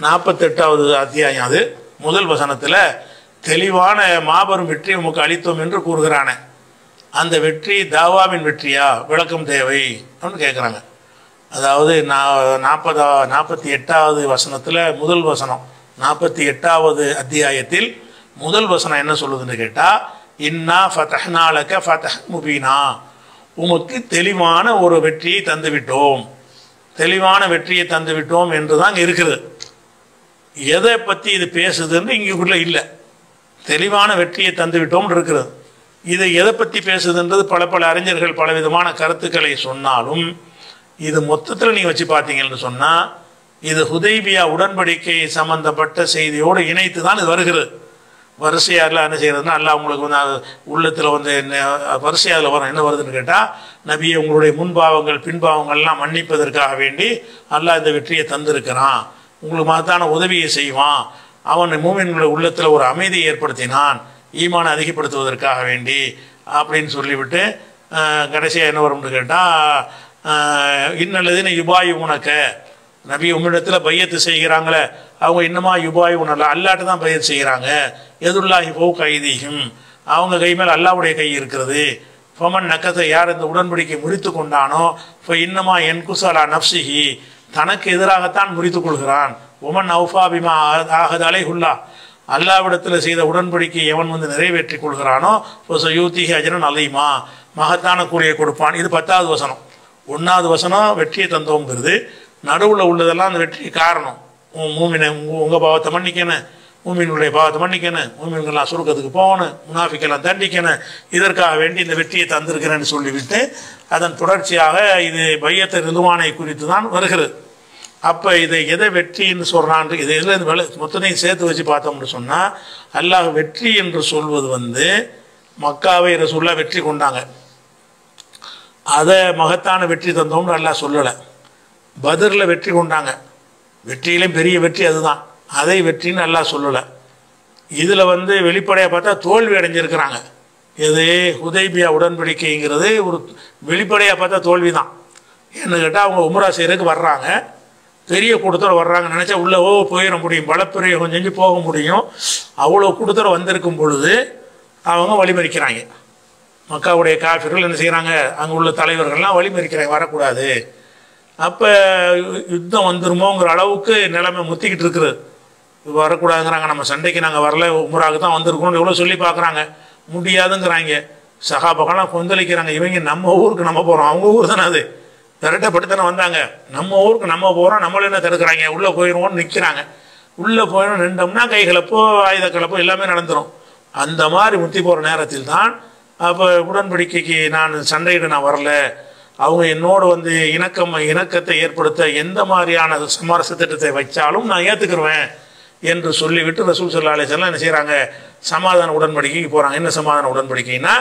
நாற்பத்தெட்டாவது அத்தியாயம் அது. முதல் வசனத்தில் தெளிவான மாபெரும் வெற்றி உமக்கு அளித்தோம் என்று கூறுகிறானே. அந்த வெற்றி தாவாவின் வெற்றியா? விளக்கம் தேவை. அப்படின்னு கேட்குறாங்க அதாவது நான் நாற்பதா நாற்பத்தி எட்டாவது வசனத்தில் முதல் வசனம் நாற்பத்தி எட்டாவது அத்தியாயத்தில் முதல் வசனம் என்ன சொல்லுதுன்னு கேட்டால் இன்னா ஃபதஹ்னாலக ஃபதஹ் முபீனா. உமக்கு தெளிவான ஒரு வெற்றியை தந்துவிட்டோம். தெளிவான வெற்றியை தந்துவிட்டோம் என்று தான் இருக்கிறது எதை பற்றி இது பேசுதுன்னு இங்கேக்குள்ளே இல்லை. தெளிவான வெற்றியை தந்துவிட்டோம்னு இருக்கிறது இது எதை பற்றி பேசுதுன்றது பல பல அறிஞர்கள் பல விதமான கருத்துக்களை சொன்னாலும் இது மொத்தத்தில் நீங்கள் வச்சு பார்த்தீங்கன்னு சொன்னால் இது ஹுதைபியா உடன்படிக்கை சம்பந்தப்பட்ட செய்தியோடு இணைத்து தான் இது வருகிறது. வரிசையாக என்ன செய்கிறதுனா எல்லாம் உங்களுக்கு வந்து அது உள்ளத்தில் வந்து என்ன வரிசையாக வரும். என்ன வருதுன்னு கேட்டால் நபியை உங்களுடைய முன்பாவங்கள் பின்பாவங்கள்லாம் மன்னிப்பதற்காக வேண்டி அல்லாஹ் இந்த வெற்றியை தந்திருக்கிறான். உங்களுக்கு மகத்தான உதவியை செய்வான். அவன் மூமின்களுடைய உள்ளத்தில் ஒரு அமைதியை ஏற்படுத்தினான். ஈமானை அதிகப்படுத்துவதற்காக வேண்டி அப்படின்னு சொல்லிவிட்டு கடைசியாக என்ன வரும்னு கேட்டால் இன்னல்லதுன்னு யுபாயு உனக்க நபி உம்மிடத்தில் பையத்து செய்கிறாங்களே அவங்க இன்னமா யுபாய் உணர்ல அல்லாட்டு தான் பையத்து செய்கிறாங்க. எதுல்லாஹி போ கைதீகம் அவங்க கை மேல் அல்லாவுடைய கை இருக்கிறது. ஃபமன் நக்கத்தை யார் இந்த உடன்படிக்கை முறித்து கொண்டானோ இப்போ இன்னமா என் குசாலா நப்சிஹி. தனக்கு எதிராகத்தான் முறித்து கொள்கிறான். உமன் அவுஃபா பிமா ஆகதாலே ஹுல்லா அல்லாவிடத்தில் செய்த உடன்படிக்கை எவன் வந்து நிறைவேற்றி கொள்கிறானோ இப்போ யூத்திகி அஜரன் அலைமா மகத்தான கூலியை கொடுப்பான். இது பத்தாவது வசனம். ஒன்றாவது வசனம் வெற்றியை தந்தோங்கிறது. நடுவில் உள்ளதெல்லாம் அந்த வெற்றி காரணம். உன் மூமினை உங்கள் பாவத்தை மன்னிக்கணும் மூமின்களுடைய பாவத்தை மன்னிக்கணும் மூமின்கள்லாம் சுருக்கத்துக்கு போகணும் முனாஃபிக்கெல்லாம் தண்டிக்கணும் இதற்காக வேண்டி இந்த வெற்றியை தந்திருக்கிறேன்னு சொல்லிவிட்டு அதன் தொடர்ச்சியாக இது பையத்தை ரிதுவானை குறித்து தான் வருகிறது. அப்போ இதை எதை வெற்றின்னு சொல்கிறான் இதை இதில் இந்த மொத்தத்தையும் சேர்த்து வச்சு பார்த்தோம்னு சொன்னால் அல்லாஹ் வெற்றி என்று சொல்வது வந்து மக்காவை ரசூல்லா வெற்றி கொண்டாங்க. அதை மகத்தான வெற்றி தந்தோம்னு அல்லாஹ் சொல்லலை. பதரில் வெற்றி கொண்டாங்க. வெற்றியிலும் பெரிய வெற்றி அதுதான். அதை வெற்றின்னு அல்லாஹ் சொல்லலை. இதில் வந்து வெளிப்படையாக பார்த்தா தோல்வி அடைஞ்சிருக்கிறாங்க. இது உதய்பியா உடன்படிக்கைங்கிறது ஒரு வெளிப்படையாக பார்த்தா தோல்வி தான் என்ன கேட்டால் அவங்க உமராசிரியருக்கு செய்கிறதுக்கு வர்றாங்க. பெரிய கூட்டத்தோடு வர்றாங்க நினச்சா உள்ளே ஓ போயிட முடியும். பலப்பிரயோகம் செஞ்சு போக முடியும். அவ்வளோ கூட்டத்தோடு வந்திருக்கும் பொழுது அவங்க வழிமறிக்கிறாங்க. மக்காவுடைய காஃபிர்கள் என்ன செய்கிறாங்க அங்கே உள்ள தலைவர்கள்லாம் வழிமறிக்கிறாங்க வரக்கூடாது. அப்போ யுத்தம் வந்துருமோங்கிற அளவுக்கு நிலைமை முத்திக்கிட்டு இருக்குது. வரக்கூடாதுங்கிறாங்க. நம்ம சண்டைக்கு நாங்கள் வரல. உமராக தான் வந்திருக்கோம்னு எவ்வளோ சொல்லி பார்க்குறாங்க முடியாதுங்கிறாங்க. சகாபகம்லாம் கொந்தளிக்கிறாங்க. இவங்க நம்ம ஊருக்கு நம்ம போகிறோம் அவங்க ஊர் தானே அது. விரட்டப்பட்டு தானே வந்தாங்க. நம்ம ஊருக்கு நம்ம போகிறோம் நம்மளும் என்ன தடுக்கிறாங்க? உள்ளே போயிடுவோம்னு நிற்கிறாங்க உள்ளே போயிடும் நின்றோம்னா கை கலப்போ ஆயுத கலப்போ எல்லாமே நடந்துடும் அந்த மாதிரி முத்தி போகிற நேரத்தில் தான் அப்போ உடன்படிக்கைக்கு நான் சண்டையிட நான் வரல. அவங்க என்னோடு வந்து இணக்கம் இணக்கத்தை ஏற்படுத்த எந்த மாதிரியான சமரச திட்டத்தை வச்சாலும் நான் ஏற்றுக்கிருவேன் என்று சொல்லிவிட்டு ரசூல் சல்லா அலிசல்லாம் என்ன செய்கிறாங்க சமாதான உடன்படிக்கைக்கு போகிறாங்க என்ன சமாதான உடன்படிக்கைன்னா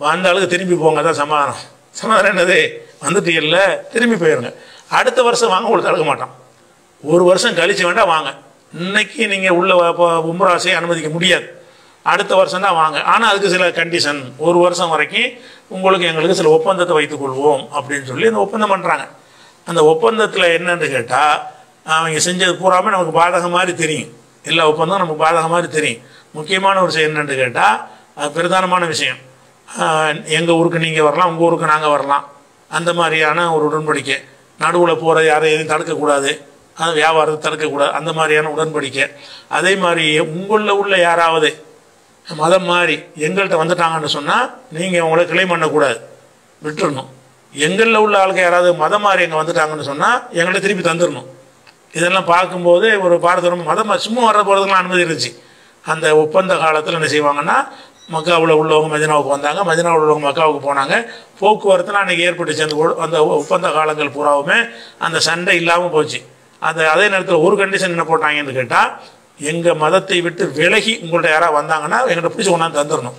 வந்த அளவுக்கு திரும்பி போங்க தான் சமாதானம். சமாதானம் என்னது வந்துட்டீங்கல்ல இல்லை திரும்பி போயிருங்க. அடுத்த வருஷம் வாங்க உங்களுக்கு தடுக்க மாட்டான். ஒரு வருஷம் கழிச்சு வேண்டாம் வாங்க. இன்னைக்கு நீங்கள் உள்ள உம்ராசையை அனுமதிக்க முடியாது. அடுத்த வருஷம் தான் வாங்க. ஆனால் அதுக்கு சில கண்டிஷன் ஒரு வருஷம் வரைக்கும் உங்களுக்கு எங்களுக்கு சில ஒப்பந்தத்தை வைத்துக் கொள்வோம் அப்படின்னு சொல்லி அந்த ஒப்பந்தம் பண்ணுறாங்க அந்த ஒப்பந்தத்தில் என்னன்னு கேட்டால் அவங்க செஞ்சது பூராமே நமக்கு பாதகம் மாதிரி தெரியும். எல்லா ஒப்பந்தம் நமக்கு பாதகம் மாதிரி தெரியும். முக்கியமான ஒரு விஷயம் என்னென்று கேட்டால் அது பிரதானமான விஷயம். எங்கள் ஊருக்கு நீங்கள் வரலாம் உங்கள் ஊருக்கு நாங்கள் வரலாம். அந்த மாதிரியான ஒரு உடன்படிக்கை. நடுவில் போகிற யாரையும் எதையும் தடுக்கக்கூடாது. அது வியாபாரத்தை தடுக்கக்கூடாது. அந்த மாதிரியான உடன்படிக்கை. அதே மாதிரி உங்களில் உள்ள யாராவது மதம் மாறி எங்கள்கிட்ட வந்துட்டாங்கன்னு சொன்னால் நீங்கள் அவங்கள கிளைம் பண்ணக்கூடாது. விட்டுறணும். எங்களில் உள்ள ஆளுக்கு யாராவது மதம் மாறி எங்கே வந்துட்டாங்கன்னு சொன்னால் எங்கள்கிட்ட திருப்பி தந்துடணும் இதெல்லாம் பார்க்கும்போது ஒரு பாரதூரம் மதம் சும்மா வர போகிறதுலாம் அனுமதி இருந்துச்சு. அந்த ஒப்பந்த காலத்தில் என்ன செய்வாங்கன்னா மக்காவில் உள்ளவங்க மதினாவுக்கு வந்தாங்க. மதினாவில் உள்ளவங்க மக்காவுக்கு போனாங்க. போக்குவரத்தில் அன்றைக்கி ஏற்பட்டுச்சு அந்த அந்த ஒப்பந்த காலங்கள் பூராவுமே அந்த சண்டை இல்லாமல் போச்சு. அந்த அதே நேரத்தில் ஒரு கண்டிஷன் என்ன போட்டாங்கன்னு கேட்டால் எங்கள் மதத்தை விட்டு விலகி உங்கள்ட்ட யாராவது வந்தாங்கன்னா எங்கள்கிட்ட பிடிச்சி கொண்டாந்து தந்துடணும்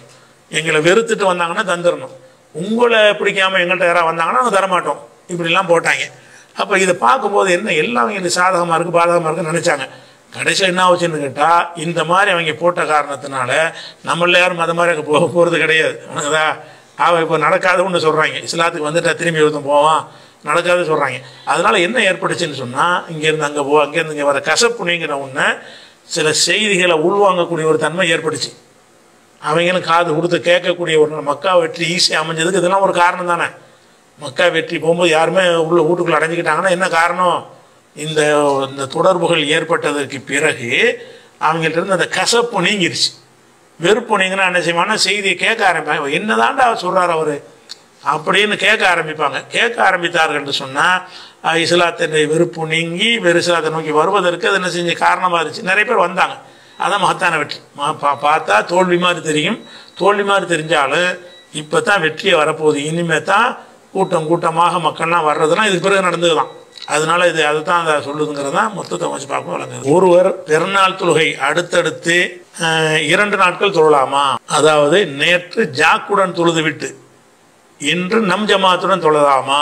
எங்களை வெறுத்துட்டு வந்தாங்கன்னா தந்துடணும் உங்களை பிடிக்காமல் எங்கள்கிட்ட யாராவது வந்தாங்கன்னா நாங்கள் தரமாட்டோம். இப்படிலாம் போட்டாங்க. அப்போ இதை பார்க்கும்போது என்ன எல்லாம் எங்களுக்கு சாதகமாக இருக்குது பாதகமாக இருக்குன்னு நினச்சாங்க. கடைசியில் என்ன ஆச்சுன்னு கேட்டால் இந்த மாதிரி அவங்க போட்ட காரணத்தினால நம்மள யாரும் மத மாதிரி போக போகிறது கிடையாது. உனக்குதா அவன் இப்போ நடக்காதுன்னு சொல்கிறாங்க இஸ்லாத்துக்கு வந்துட்டா திரும்பி ஒருத்தன் போவான். நடக்காது சொல்கிறாங்க அதனால் என்ன ஏற்பட்டுச்சுன்னு சொன்னால் இங்கேருந்து அங்கே போ அங்கேருந்து இங்கே வர கசப்புணிங்கிற ஒன்று சில செய்திகளை உள்வாங்கக்கூடிய ஒரு தன்மை ஏற்பட்டுச்சு. அவங்களும் காது கொடுத்து கேட்கக்கூடிய ஒரு மக்கா வெற்றி ஈஸியாக அமைஞ்சதுக்கு இதெல்லாம் ஒரு காரணம் தானே. மக்கா வெற்றி போகும்போது யாருமே உள்ள வீட்டுக்குள்ள அடைஞ்சிக்கிட்டாங்கன்னா என்ன காரணம்? இந்த இந்த தொடர்புகள் ஏற்பட்டதற்கு பிறகு அவங்கள்ட்ட இருந்து அந்த கசப்பு நீங்கிருச்சு. வெறுப்பு நீங்கன்னா என்ன செய்வாங்கன்னா செய்தியை கேட்க ஆரம்பிப்பாங்க. என்னதான்டா அவர் சொல்கிறார் அவர்? அப்படின்னு கேட்க ஆரம்பிப்பாங்க. கேட்க ஆரம்பித்தார்கள் என்று சொன்னால் இஸ்லாத்தினுடைய வெறுப்பு நீங்கி வெறு இஸ்லாத்தை நோக்கி வருவதற்கு அது என்ன செஞ்ச காரணமாக இருந்துச்சு. நிறைய பேர் வந்தாங்க. அதான் மகத்தான வெற்றி. பா- பார்த்தா தோல்வி மாதிரி தெரியும். தோல்வி மாதிரி தெரிஞ்சாலும் இப்போ தான் வெற்றியை வரப்போகுது. இனிமேல் தான் கூட்டம் கூட்டமாக மக்கள்லாம் வர்றதுலாம் இதுக்கு பிறகு நடந்தது தான் அதனால இது அதுதான் அதை சொல்லுதுங்கிறது தான் மொத்தத்தை வச்சு பார்க்கும் விளங்குது ஒருவர் பெருநாள் தொழுகை அடுத்தடுத்து இரண்டு நாட்கள் தொழலாமா? அதாவது நேற்று ஜாக்குடன் தொழுது விட்டு இன்று நம் ஜமாத்துடன் தொழலாமா?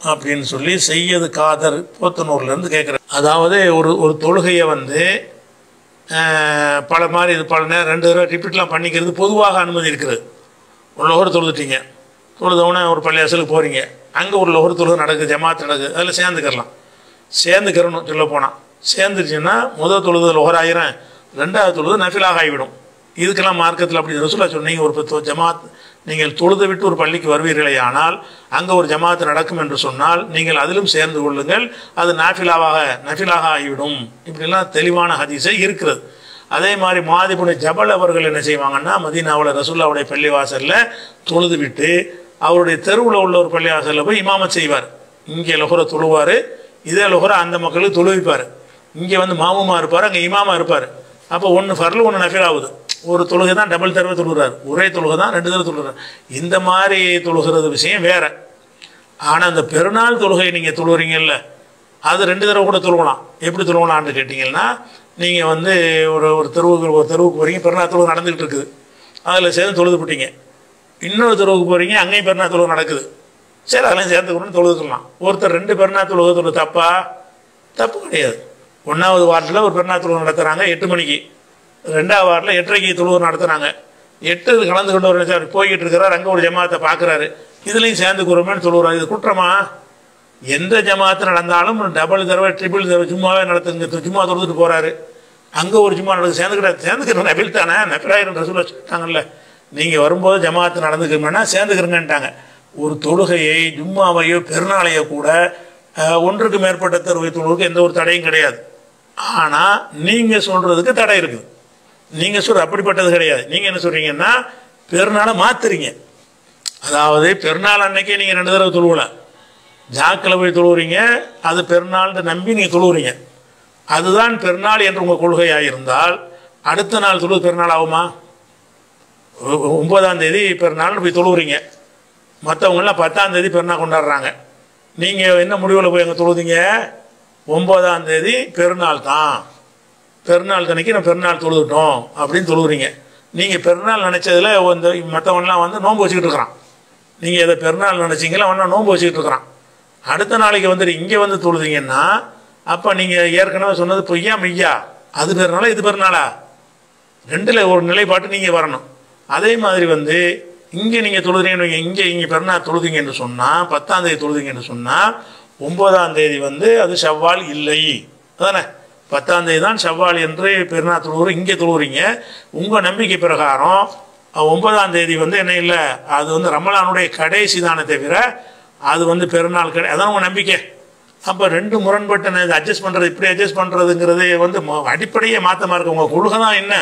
அப்படின்னு சொல்லி செய்யது காதர் போத்தனூர்லேருந்து கேட்குறேன் அதாவது ஒரு ஒரு தொழுகையை வந்து பல மாதிரி இது பல நேரம் ரெண்டு தடவை ரிப்பீட்லாம் பண்ணிக்கிறது பொதுவாக அனுமதி இருக்கிறது. ஒரு லோகர் தொழுதுட்டீங்க. தொழுதவுடனே ஒரு பள்ளியாசலுக்கு போகிறீங்க அங்கே ஒரு லோகர் தொழுது நடக்குது ஜமாத் நடக்குது அதில் சேர்ந்துக்கிறலாம். சேர்ந்துக்கிறணும் சொல்ல போனால் சேர்ந்துருச்சுன்னா முதல் தொழுது லோகர் ஆயிரம் ரெண்டாவது தொழுது நஃபிலாக ஆகிவிடும். இதுக்கெல்லாம் மார்க்கத்தில் அப்படி ரசூலா சொன்னீங்க ஒரு பத்து ஜமாத் நீங்கள் தொழுது விட்டு ஒரு பள்ளிக்கு வருவீர்களே ஆனால் அங்கே ஒரு ஜமாத்து நடக்கும் என்று சொன்னால் நீங்கள் அதிலும் சேர்ந்து கொள்ளுங்கள் அது நாஃபிலாவாக நஃபிலாக ஆகிவிடும். இப்படிலாம் தெளிவான ஹதீஸை இருக்கிறது. அதே மாதிரி மாதிபுனை ஜபல் அவர்கள் என்ன செய்வாங்கன்னா மதீனாவில் ரசூல்லாவுடைய பள்ளிவாசலில் தொழுது விட்டு அவருடைய தெருவில் உள்ள ஒரு பள்ளிவாசலில் போய் இமாம செய்வார். இங்கே லொஹரை தொழுவார் இதே லொஹரை அந்த மக்களுக்கு தொழுவிப்பார் இங்கே வந்து மாமுமா இருப்பார் அங்கே இமாமா இருப்பார். அப்போ ஒன்று ஃபர்லு ஒன்று நஃபில் ஆகுது. ஒரு தொழுகை தான் டபுள் தடவை தொழுகிறார் ஒரே தொழுகை தான் ரெண்டு தடவை தொழுகிறார் இந்த மாதிரி தொழுகிறது விஷயம் வேற. ஆனால் அந்த பெருநாள் தொழுகை நீங்கள் தொழுகிறீங்கல்ல அது ரெண்டு தடவை கூட தொழுகலாம். எப்படி தொழுகலாம்னு கேட்டிங்கன்னா நீங்கள் வந்து ஒரு ஒரு தெருவுக்கு ஒரு தெருவுக்கு போகிறீங்க பெருநாள் தொழுகை நடந்துகிட்டு இருக்குது. அதில் சேர்ந்து தொழுது போட்டீங்க. இன்னொரு துறவுக்கு போகிறீங்க அங்கேயும் பெருநாள் துறவு நடக்குது. சரி அதெல்லாம் சேர்ந்து கூட ஒருத்தர் ரெண்டு பெருநாள் தொழுகை தொழுது தப்பா? தப்பு கிடையாது. ஒன்றாவது வார்டில் ஒரு பெருநாள் தொழுகை நடத்துகிறாங்க எட்டு மணிக்கு. ரெண்டாவது வார்டில் எட்டரைக்கு தொழுகை நடத்துகிறாங்க எட்டு கலந்து கொண்டு ஒரு சார் போய்கிட்டு இருக்கிறார் அங்கே ஒரு ஜமாத்தை பார்க்குறாரு. இதுலேயும் சேர்ந்து கூறமேன்னு சொல்லுவார். இது குற்றமா? எந்த ஜமாத்து நடந்தாலும் டபுள் தடவை ட்ரிபிள் தடவை சும்மாவே நடத்துங்க. சும்மா தொழுதுட்டு போகிறாரு அங்கே ஒரு சும்மா நடக்கு சேர்ந்துக்கிட்ட சேர்ந்துக்கிற நபில் தானே? நபிலாயிரம் ரசூலா சொல்லிட்டாங்கல்ல நீங்கள் வரும்போது ஜமாத்து நடந்துக்கிறோம்னா சேர்ந்துக்கிறங்கன்ட்டாங்க. ஒரு தொழுகையை ஜும்மாவையோ பெருநாளையோ கூட ஒன்றுக்கு மேற்பட்ட தருவை தொழுவுக்கு எந்த ஒரு தடையும் கிடையாது. ஆனால் நீங்கள் சொல்கிறதுக்கு தடை இருக்குது. நீங்கள் சொல்கிற அப்படிப்பட்டது கிடையாது. நீங்கள் என்ன சொல்கிறீங்கன்னா பெருநாளை மாத்துறீங்க. அதாவது பெருநாள் அன்னைக்கே நீங்கள் ரெண்டு தடவை தொழுவல. ஜாக்கில் போய் தொழுவுறீங்க அது பெருநாள்னு நம்பி நீங்கள் தொழுவுறீங்க. அதுதான் பெருநாள் என்று உங்கள் கொள்கையாக இருந்தால் அடுத்த நாள் தொழுது பெருநாள் ஆகுமா? ஒன்பதாம் தேதி பிறநாள்னு போய் தொழுவுறீங்க. மற்றவங்களாம் பத்தாம் தேதி பெருநாள் கொண்டாடுறாங்க. நீங்கள் என்ன முடிவில் போய் அங்கே தொழுதீங்க? ஒன்பதாம் தேதி பெருநாள் தான். பெருநாள் தன்னைக்கு நான் பெருநாள் தொழுதுட்டோம் அப்படின்னு தொழுவுறீங்க. நீங்கள் பெருநாள் நினச்சதில் இந்த மற்றவன்லாம் வந்து நோன்பு வச்சுக்கிட்டு இருக்கிறான். நீங்கள் இதை பெருநாள் நினச்சிங்களா அவனா நோன்பு வச்சுக்கிட்டு இருக்கிறான். அடுத்த நாளைக்கு வந்துட்டு இங்கே வந்து தொழுதிங்கன்னா அப்போ நீங்கள் ஏற்கனவே சொன்னது பொய்யா மெய்யா? அது பெருநாளா இது பெருநாளா ரெண்டில் ஒரு நிலைப்பாட்டு நீங்கள் வரணும். அதே மாதிரி வந்து இங்கே நீங்கள் தொழுதுறீங்கன்னு வைங்க, இங்கே இங்கே பெருநாள் தொழுதுங்கன்னு சொன்னால் பத்தாம் தேதி தொழுதீங்கன்னு சொன்னால் ஒன்பதாம் தேதி வந்து அது செவ்வால் இல்லை. அதானே? பத்தாம் தேதி தான் செவ்வால் என்று பெருநாள் தொழுவுற இங்கே தொழுவுறீங்க. உங்கள் நம்பிக்கை பிரகாரம் ஒன்பதாம் தேதி வந்து என்ன இல்லை? அது வந்து ரமலானுடைய கடைசி தானே தவிர அது வந்து பெருநாள் கடை அதான் உங்கள் நம்பிக்கை. அப்போ ரெண்டு முரண்பட்ட அட்ஜஸ்ட் பண்ணுறது இப்படி அட்ஜஸ்ட் பண்ணுறதுங்கிறது வந்து மொ- அடிப்படையே மாற்றமாக இருக்குது உங்கள் கொள்கை தான் என்ன?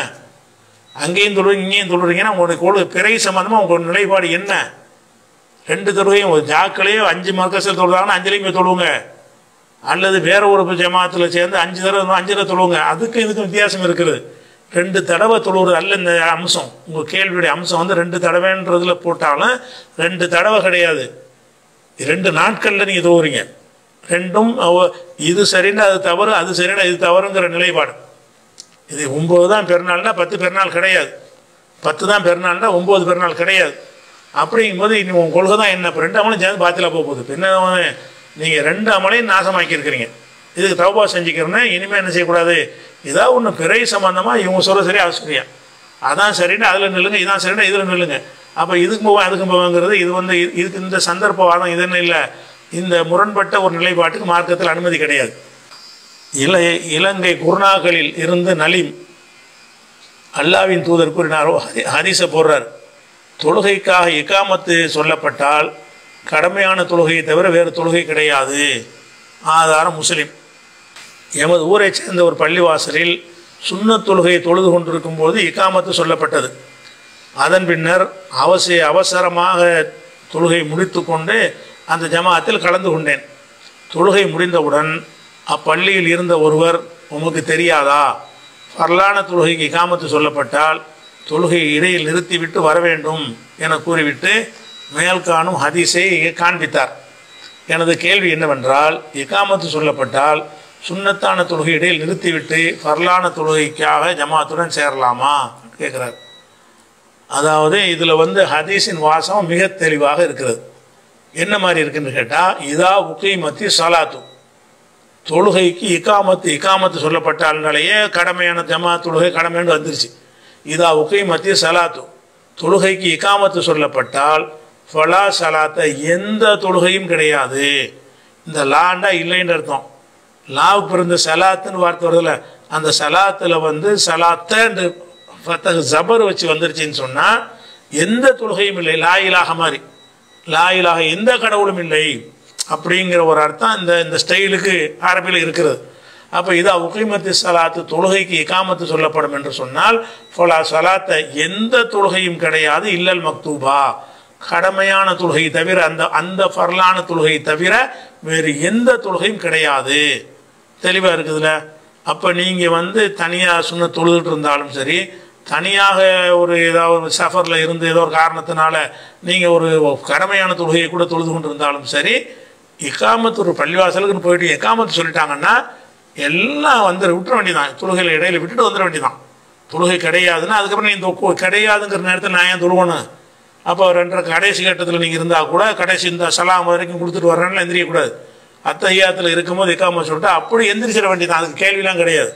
அங்கேயும் தொழுவீங்க இங்கேயும் தொழுறீங்கன்னா உங்களுக்கு கொள்கை பிறை சம்மந்தமாக உங்கள் நிலைப்பாடு என்ன? ரெண்டு தொழுகையும் ஒரு ஜாக்களையும் அஞ்சு மர்க்கசில் தொழுதாங்கன்னா அஞ்சலையும் போய் தொழுவுங்க. அல்லது வேற ஒரு ஜமாத்தில் சேர்ந்து அஞ்சு தடவை அஞ்சு தடவை தொழுவுங்க. அதுக்கு இதுக்கும் வித்தியாசம் இருக்குது. ரெண்டு தடவை தொழுவுறது அல்ல இந்த அம்சம். உங்கள் கேள்வியுடைய அம்சம் வந்து ரெண்டு தடவைன்றதுல போட்டாலும் ரெண்டு தடவை கிடையாது. ரெண்டு நாட்களில் நீங்கள் தொழுவுறீங்க. ரெண்டும் இது சரின்னா அது தவறு அது சரின்னா இது தவறுங்கிற நிலைப்பாடு. இது ஒம்பது தான் பெருநாள்னா பத்து பெருநாள் கிடையாது. பத்து தான் பெருநாள்னா ஒம்பது பெருநாள் கிடையாது. அப்படிங்கும்போது இனி உங்கள் கொள்கை தான் என்ன? இப்போ ரெண்டு அமலும் சேர்ந்து பாத்தியில் போக போகுது. என்ன நீங்கள் ரெண்டு அமலையும் நாசமாக்கியிருக்கிறீங்க. இதுக்கு தவபா செஞ்சுக்கிறேன்னா இனிமேல் என்ன செய்யக்கூடாது? ஏதாவது ஒன்று பிறை சம்மந்தமாக இவங்க சொல்ல சரி ஆசிரியா அதான் சரின்னு அதில் நில்லுங்க இதான் சரின்னா இதில் நில்லுங்க. அப்போ இதுக்கு போவோம் அதுக்கும் போவோங்கிறது இது வந்து இது- இதுக்கு இந்த சந்தர்ப்பவாதம் இதுன்னு இல்லை? இந்த முரண்பட்ட ஒரு நிலைப்பாட்டுக்கு மார்க்கத்தில் அனுமதி கிடையாது. இல இலங்கை குருநாகலில் இருந்து நலிம். அல்லாவின் தூதர் கூறினாரோ ஹதி- ஹதீஸை போடுறார். தொழுகைக்காக இகாமத்து சொல்லப்பட்டால் கடமையான தொழுகையை தவிர வேறு தொழுகை கிடையாது. ஆதாரம் முஸ்லிம். எமது ஊரைச் சேர்ந்த ஒரு பள்ளிவாசலில் சுண்ண தொழுகையை தொழுது கொண்டிருக்கும் போது இகாமத்து சொல்லப்பட்டது. அதன் பின்னர் அவசிய அவசரமாக தொழுகை முடித்து கொண்டு அந்த ஜமாத்தில் கலந்து கொண்டேன். தொழுகை முடிந்தவுடன் அப்பள்ளியில் இருந்த ஒருவர் உமக்கு தெரியாதா? ஃபர்லான தொழுகைக்கு இகாமத்து சொல்லப்பட்டால் தொழுகையை இடையில் நிறுத்திவிட்டு வர வேண்டும் என கூறிவிட்டு மேல் காணும் ஹதீஸை காண்பித்தார். எனது கேள்வி என்னவென்றால் இகாமத்து சொல்லப்பட்டால் சுண்ணத்தான தொழுகை இடையில் நிறுத்திவிட்டு ஃபர்லான தொழுகைக்காக ஜமாத்துடன் சேரலாமா? கேட்குறார். அதாவது இதில் வந்து ஹதீஸின் வாசம் மிக தெளிவாக இருக்கிறது. என்ன மாதிரி இருக்குன்னு கேட்டால் இதா உக்கீமத்தி சலாத்து. தொழுகைக்கு இக்காமத்து இக்காமத்து சொல்லப்பட்டால்னாலேயே கடமையான ஜமா தொழுகை கடமைன்னு வந்துருச்சு. இதா உக்கீமத்தி சலாத்து. தொழுகைக்கு இக்காமத்து சொல்லப்பட்டால் ஃபலா சலாத்த எந்த தொழுகையும் கிடையாது. இந்த லாண்டா இல்லைன்னு அர்த்தம். லாவுக்கு பிறந்த சலாத்துன்னு வார்த்தை வருதுல அந்த சலாத்தில் வந்து சலாத்தன்று பத்தகு ஜபர் வச்சு வந்துருச்சுன்னு சொன்னால் எந்த தொழுகையும் இல்லை. லாயிலாக மாதிரி லாயிலாக எந்த கடவுளும் இல்லை. அப்படிங்கிற ஒரு அர்த்தம் இந்த இந்த ஸ்டைலுக்கு அரபியில் இருக்கிறது. அப்போ இதா உகைமத்து சலாத்து தொழுகைக்கு இக்காமத்து சொல்லப்படும் என்று சொன்னால் ஃபலா சலாத்தை எந்த தொழுகையும் கிடையாது இல்லல் மக்தூபா. கடமையான தொழுகை தவிர அந்த அந்த ஃபர்லான தொழுகை தவிர வேறு எந்த தொழுகையும் கிடையாது. தெளிவாக இருக்குதுல்ல? அப்போ நீங்கள் வந்து தனியாக சொன்ன தொழுதுட்டு இருந்தாலும் சரி தனியாக ஒரு ஏதாவது ஒரு சஃபரில் இருந்து ஏதோ ஒரு காரணத்தினால நீங்கள் ஒரு கடமையான தொழுகையை கூட தொழுது கொண்டு இருந்தாலும் சரி எக்காமத்து ஒரு பள்ளிவாசலுக்குன்னு போயிட்டு எக்காமத்து சொல்லிட்டாங்கன்னா எல்லாம் வந்து விட்டுற வேண்டியதான் தொழுகையில் இடையில விட்டுட்டு வந்துட வேண்டியதான் தொழுகை கிடையாதுன்னா அதுக்கப்புறம் நீ இந்த கிடையாதுங்கிற நேரத்தில் நான் ஏன் தொழுகணும்? அப்போ ரெண்டரை கடைசி கட்டத்தில் நீங்கள் இருந்தால் கூட கடைசி இந்த சலாம் வரைக்கும் கொடுத்துட்டு வர்றேன்னு எந்திரிக்கக்கூடாது. அத்தஹியாத்தில் இருக்கும்போது இக்காம சொல்லிட்டு அப்படி எந்திரிச்சிட வேண்டியதான் அதுக்கு கேள்விலாம் கிடையாது.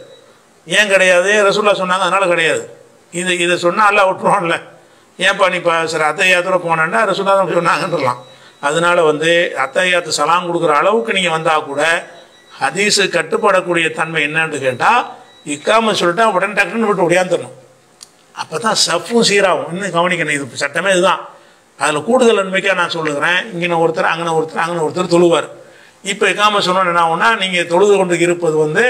ஏன் கிடையாது? ரசூல்லா சொன்னாங்க அதனால் கிடையாது. இது இதை சொன்னால் அல்ல விட்டுருவான்ல. ஏன்ப்பா நீ இப்போ சரி அத்தையாத்தோட போனேன்னா ரசூல்லா தான் சொன்னாங்கன்றலாம். அதனால வந்து அத்தையாத்து சலாம் கொடுக்குற அளவுக்கு நீங்கள் வந்தால் கூட ஹதீஸு கட்டுப்படக்கூடிய தன்மை என்னன்னு கேட்டால் இக்காம சொல்லிட்டா உடனே டக்குன்னு விட்டு ஒடியாந்துடணும். அப்போ தான் சஃப்பும் சீராகும். இன்னும் கவனிக்கணும். இது சட்டமே இதுதான். அதில் கூடுதல் நன்மைக்காக நான் சொல்லுகிறேன். இங்கே ஒருத்தர் அங்கே ஒருத்தர் அங்கே ஒருத்தர் தொழுவார். இப்போ இக்காம சொன்னோன்னு என்ன ஆகும்னா நீங்கள் தொழுது கொண்டு இருப்பது வந்து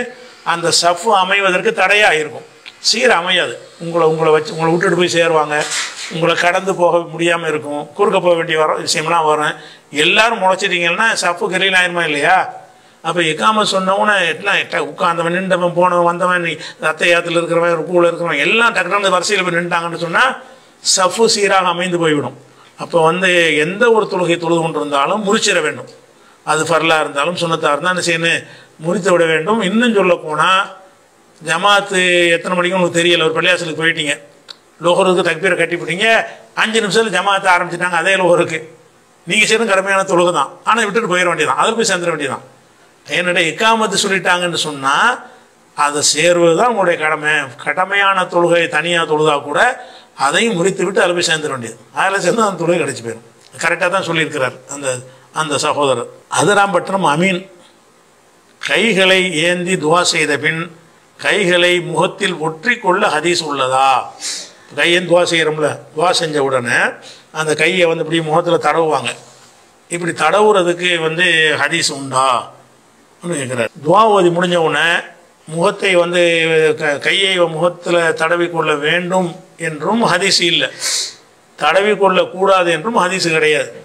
அந்த சஃப் அமைவதற்கு தடையாக இருக்கும் சீர அமையாது. உங்களை உங்களை வச்சு உங்களை விட்டுட்டு போய் சேருவாங்க. உங்களை கடந்து போக முடியாமல் இருக்கும். குறுக்க போக வேண்டிய வர விஷயம்லாம் வரும். எல்லாரும் முளைச்சிட்டீங்கன்னா சஃப்பு கரையில் ஆயிருமா இல்லையா? அப்போ எக்காம சொன்னவன எல்லாம் எட்ட- உட்காந்தவன் நின்றவன் போனவன் வந்தவன் நீ ரத்தையாத்தில் இருக்கிறவன் ருக்குவில் இருக்கிறவன் எல்லாம் டக்குனு வரிசையில் போய் நின்றாங்கன்னு சொன்னால் சஃபு சீராக அமைந்து போய்விடும். அப்போ வந்து எந்த ஒரு தொழுகை தொழுது கொண்டிருந்தாலும் முறிச்சிட வேண்டும். அது ஃபர்லாக இருந்தாலும் சுண்ணத்தாக இருந்தால் என்ன செய்யணும்? முறித்து விட வேண்டும். இன்னும் சொல்ல போனால் ஜமாத்து எத்தனை மணிக்கு உங்களுக்கு தெரியல. ஒரு பள்ளியாசலுக்கு போயிட்டீங்க. லோகருக்கு தக்பீரை கட்டிவிட்டீங்க அஞ்சு நிமிஷத்தில் ஜமாத்தை ஆரம்பிச்சிட்டாங்க. அதே லோகருக்கு. நீங்கள் செய்யணும் கடமையான தொழுகை தான். ஆனால் விட்டுட்டு போயிட வேண்டியதான் அதில் போய் சேர்ந்துட வேண்டியதான் என்னுடைய இக்காமத்து சொல்லிட்டாங்கன்னு சொன்னால் அதை சேர்வது தான் உங்களுடைய கடமை. கடமையான தொழுகை தனியாக தொழுதா கூட அதையும் முறித்து விட்டு அதில் போய் சேர்ந்துட வேண்டியது. அதில் சேர்ந்து அந்த தொழுகை கிடச்சி போயிடும். கரெக்டாக தான் சொல்லியிருக்கிறார் அந்த அந்த சகோதரர். அதிராம்பட்டினம் அமீன். கைகளை ஏந்தி துவா செய்த பின் கைகளை முகத்தில் ஒற்றி கொள்ள ஹதீஸ் உள்ளதா? கையன் துவா செய்கிறோம்ல துவா செஞ்ச உடனே அந்த கையை வந்து இப்படி முகத்தில் தடவுவாங்க. இப்படி தடவுறதுக்கு வந்து ஹதீஸ் உண்டா? கேட்குறாரு துவா ஓதி முடிஞ்ச உடனே முகத்தை வந்து க- கையை முகத்தில் தடவி கொள்ள வேண்டும் என்றும் ஹதீஸ் இல்லை. தடவி கொள்ளக்கூடாது என்றும் ஹதீஸ் கிடையாது.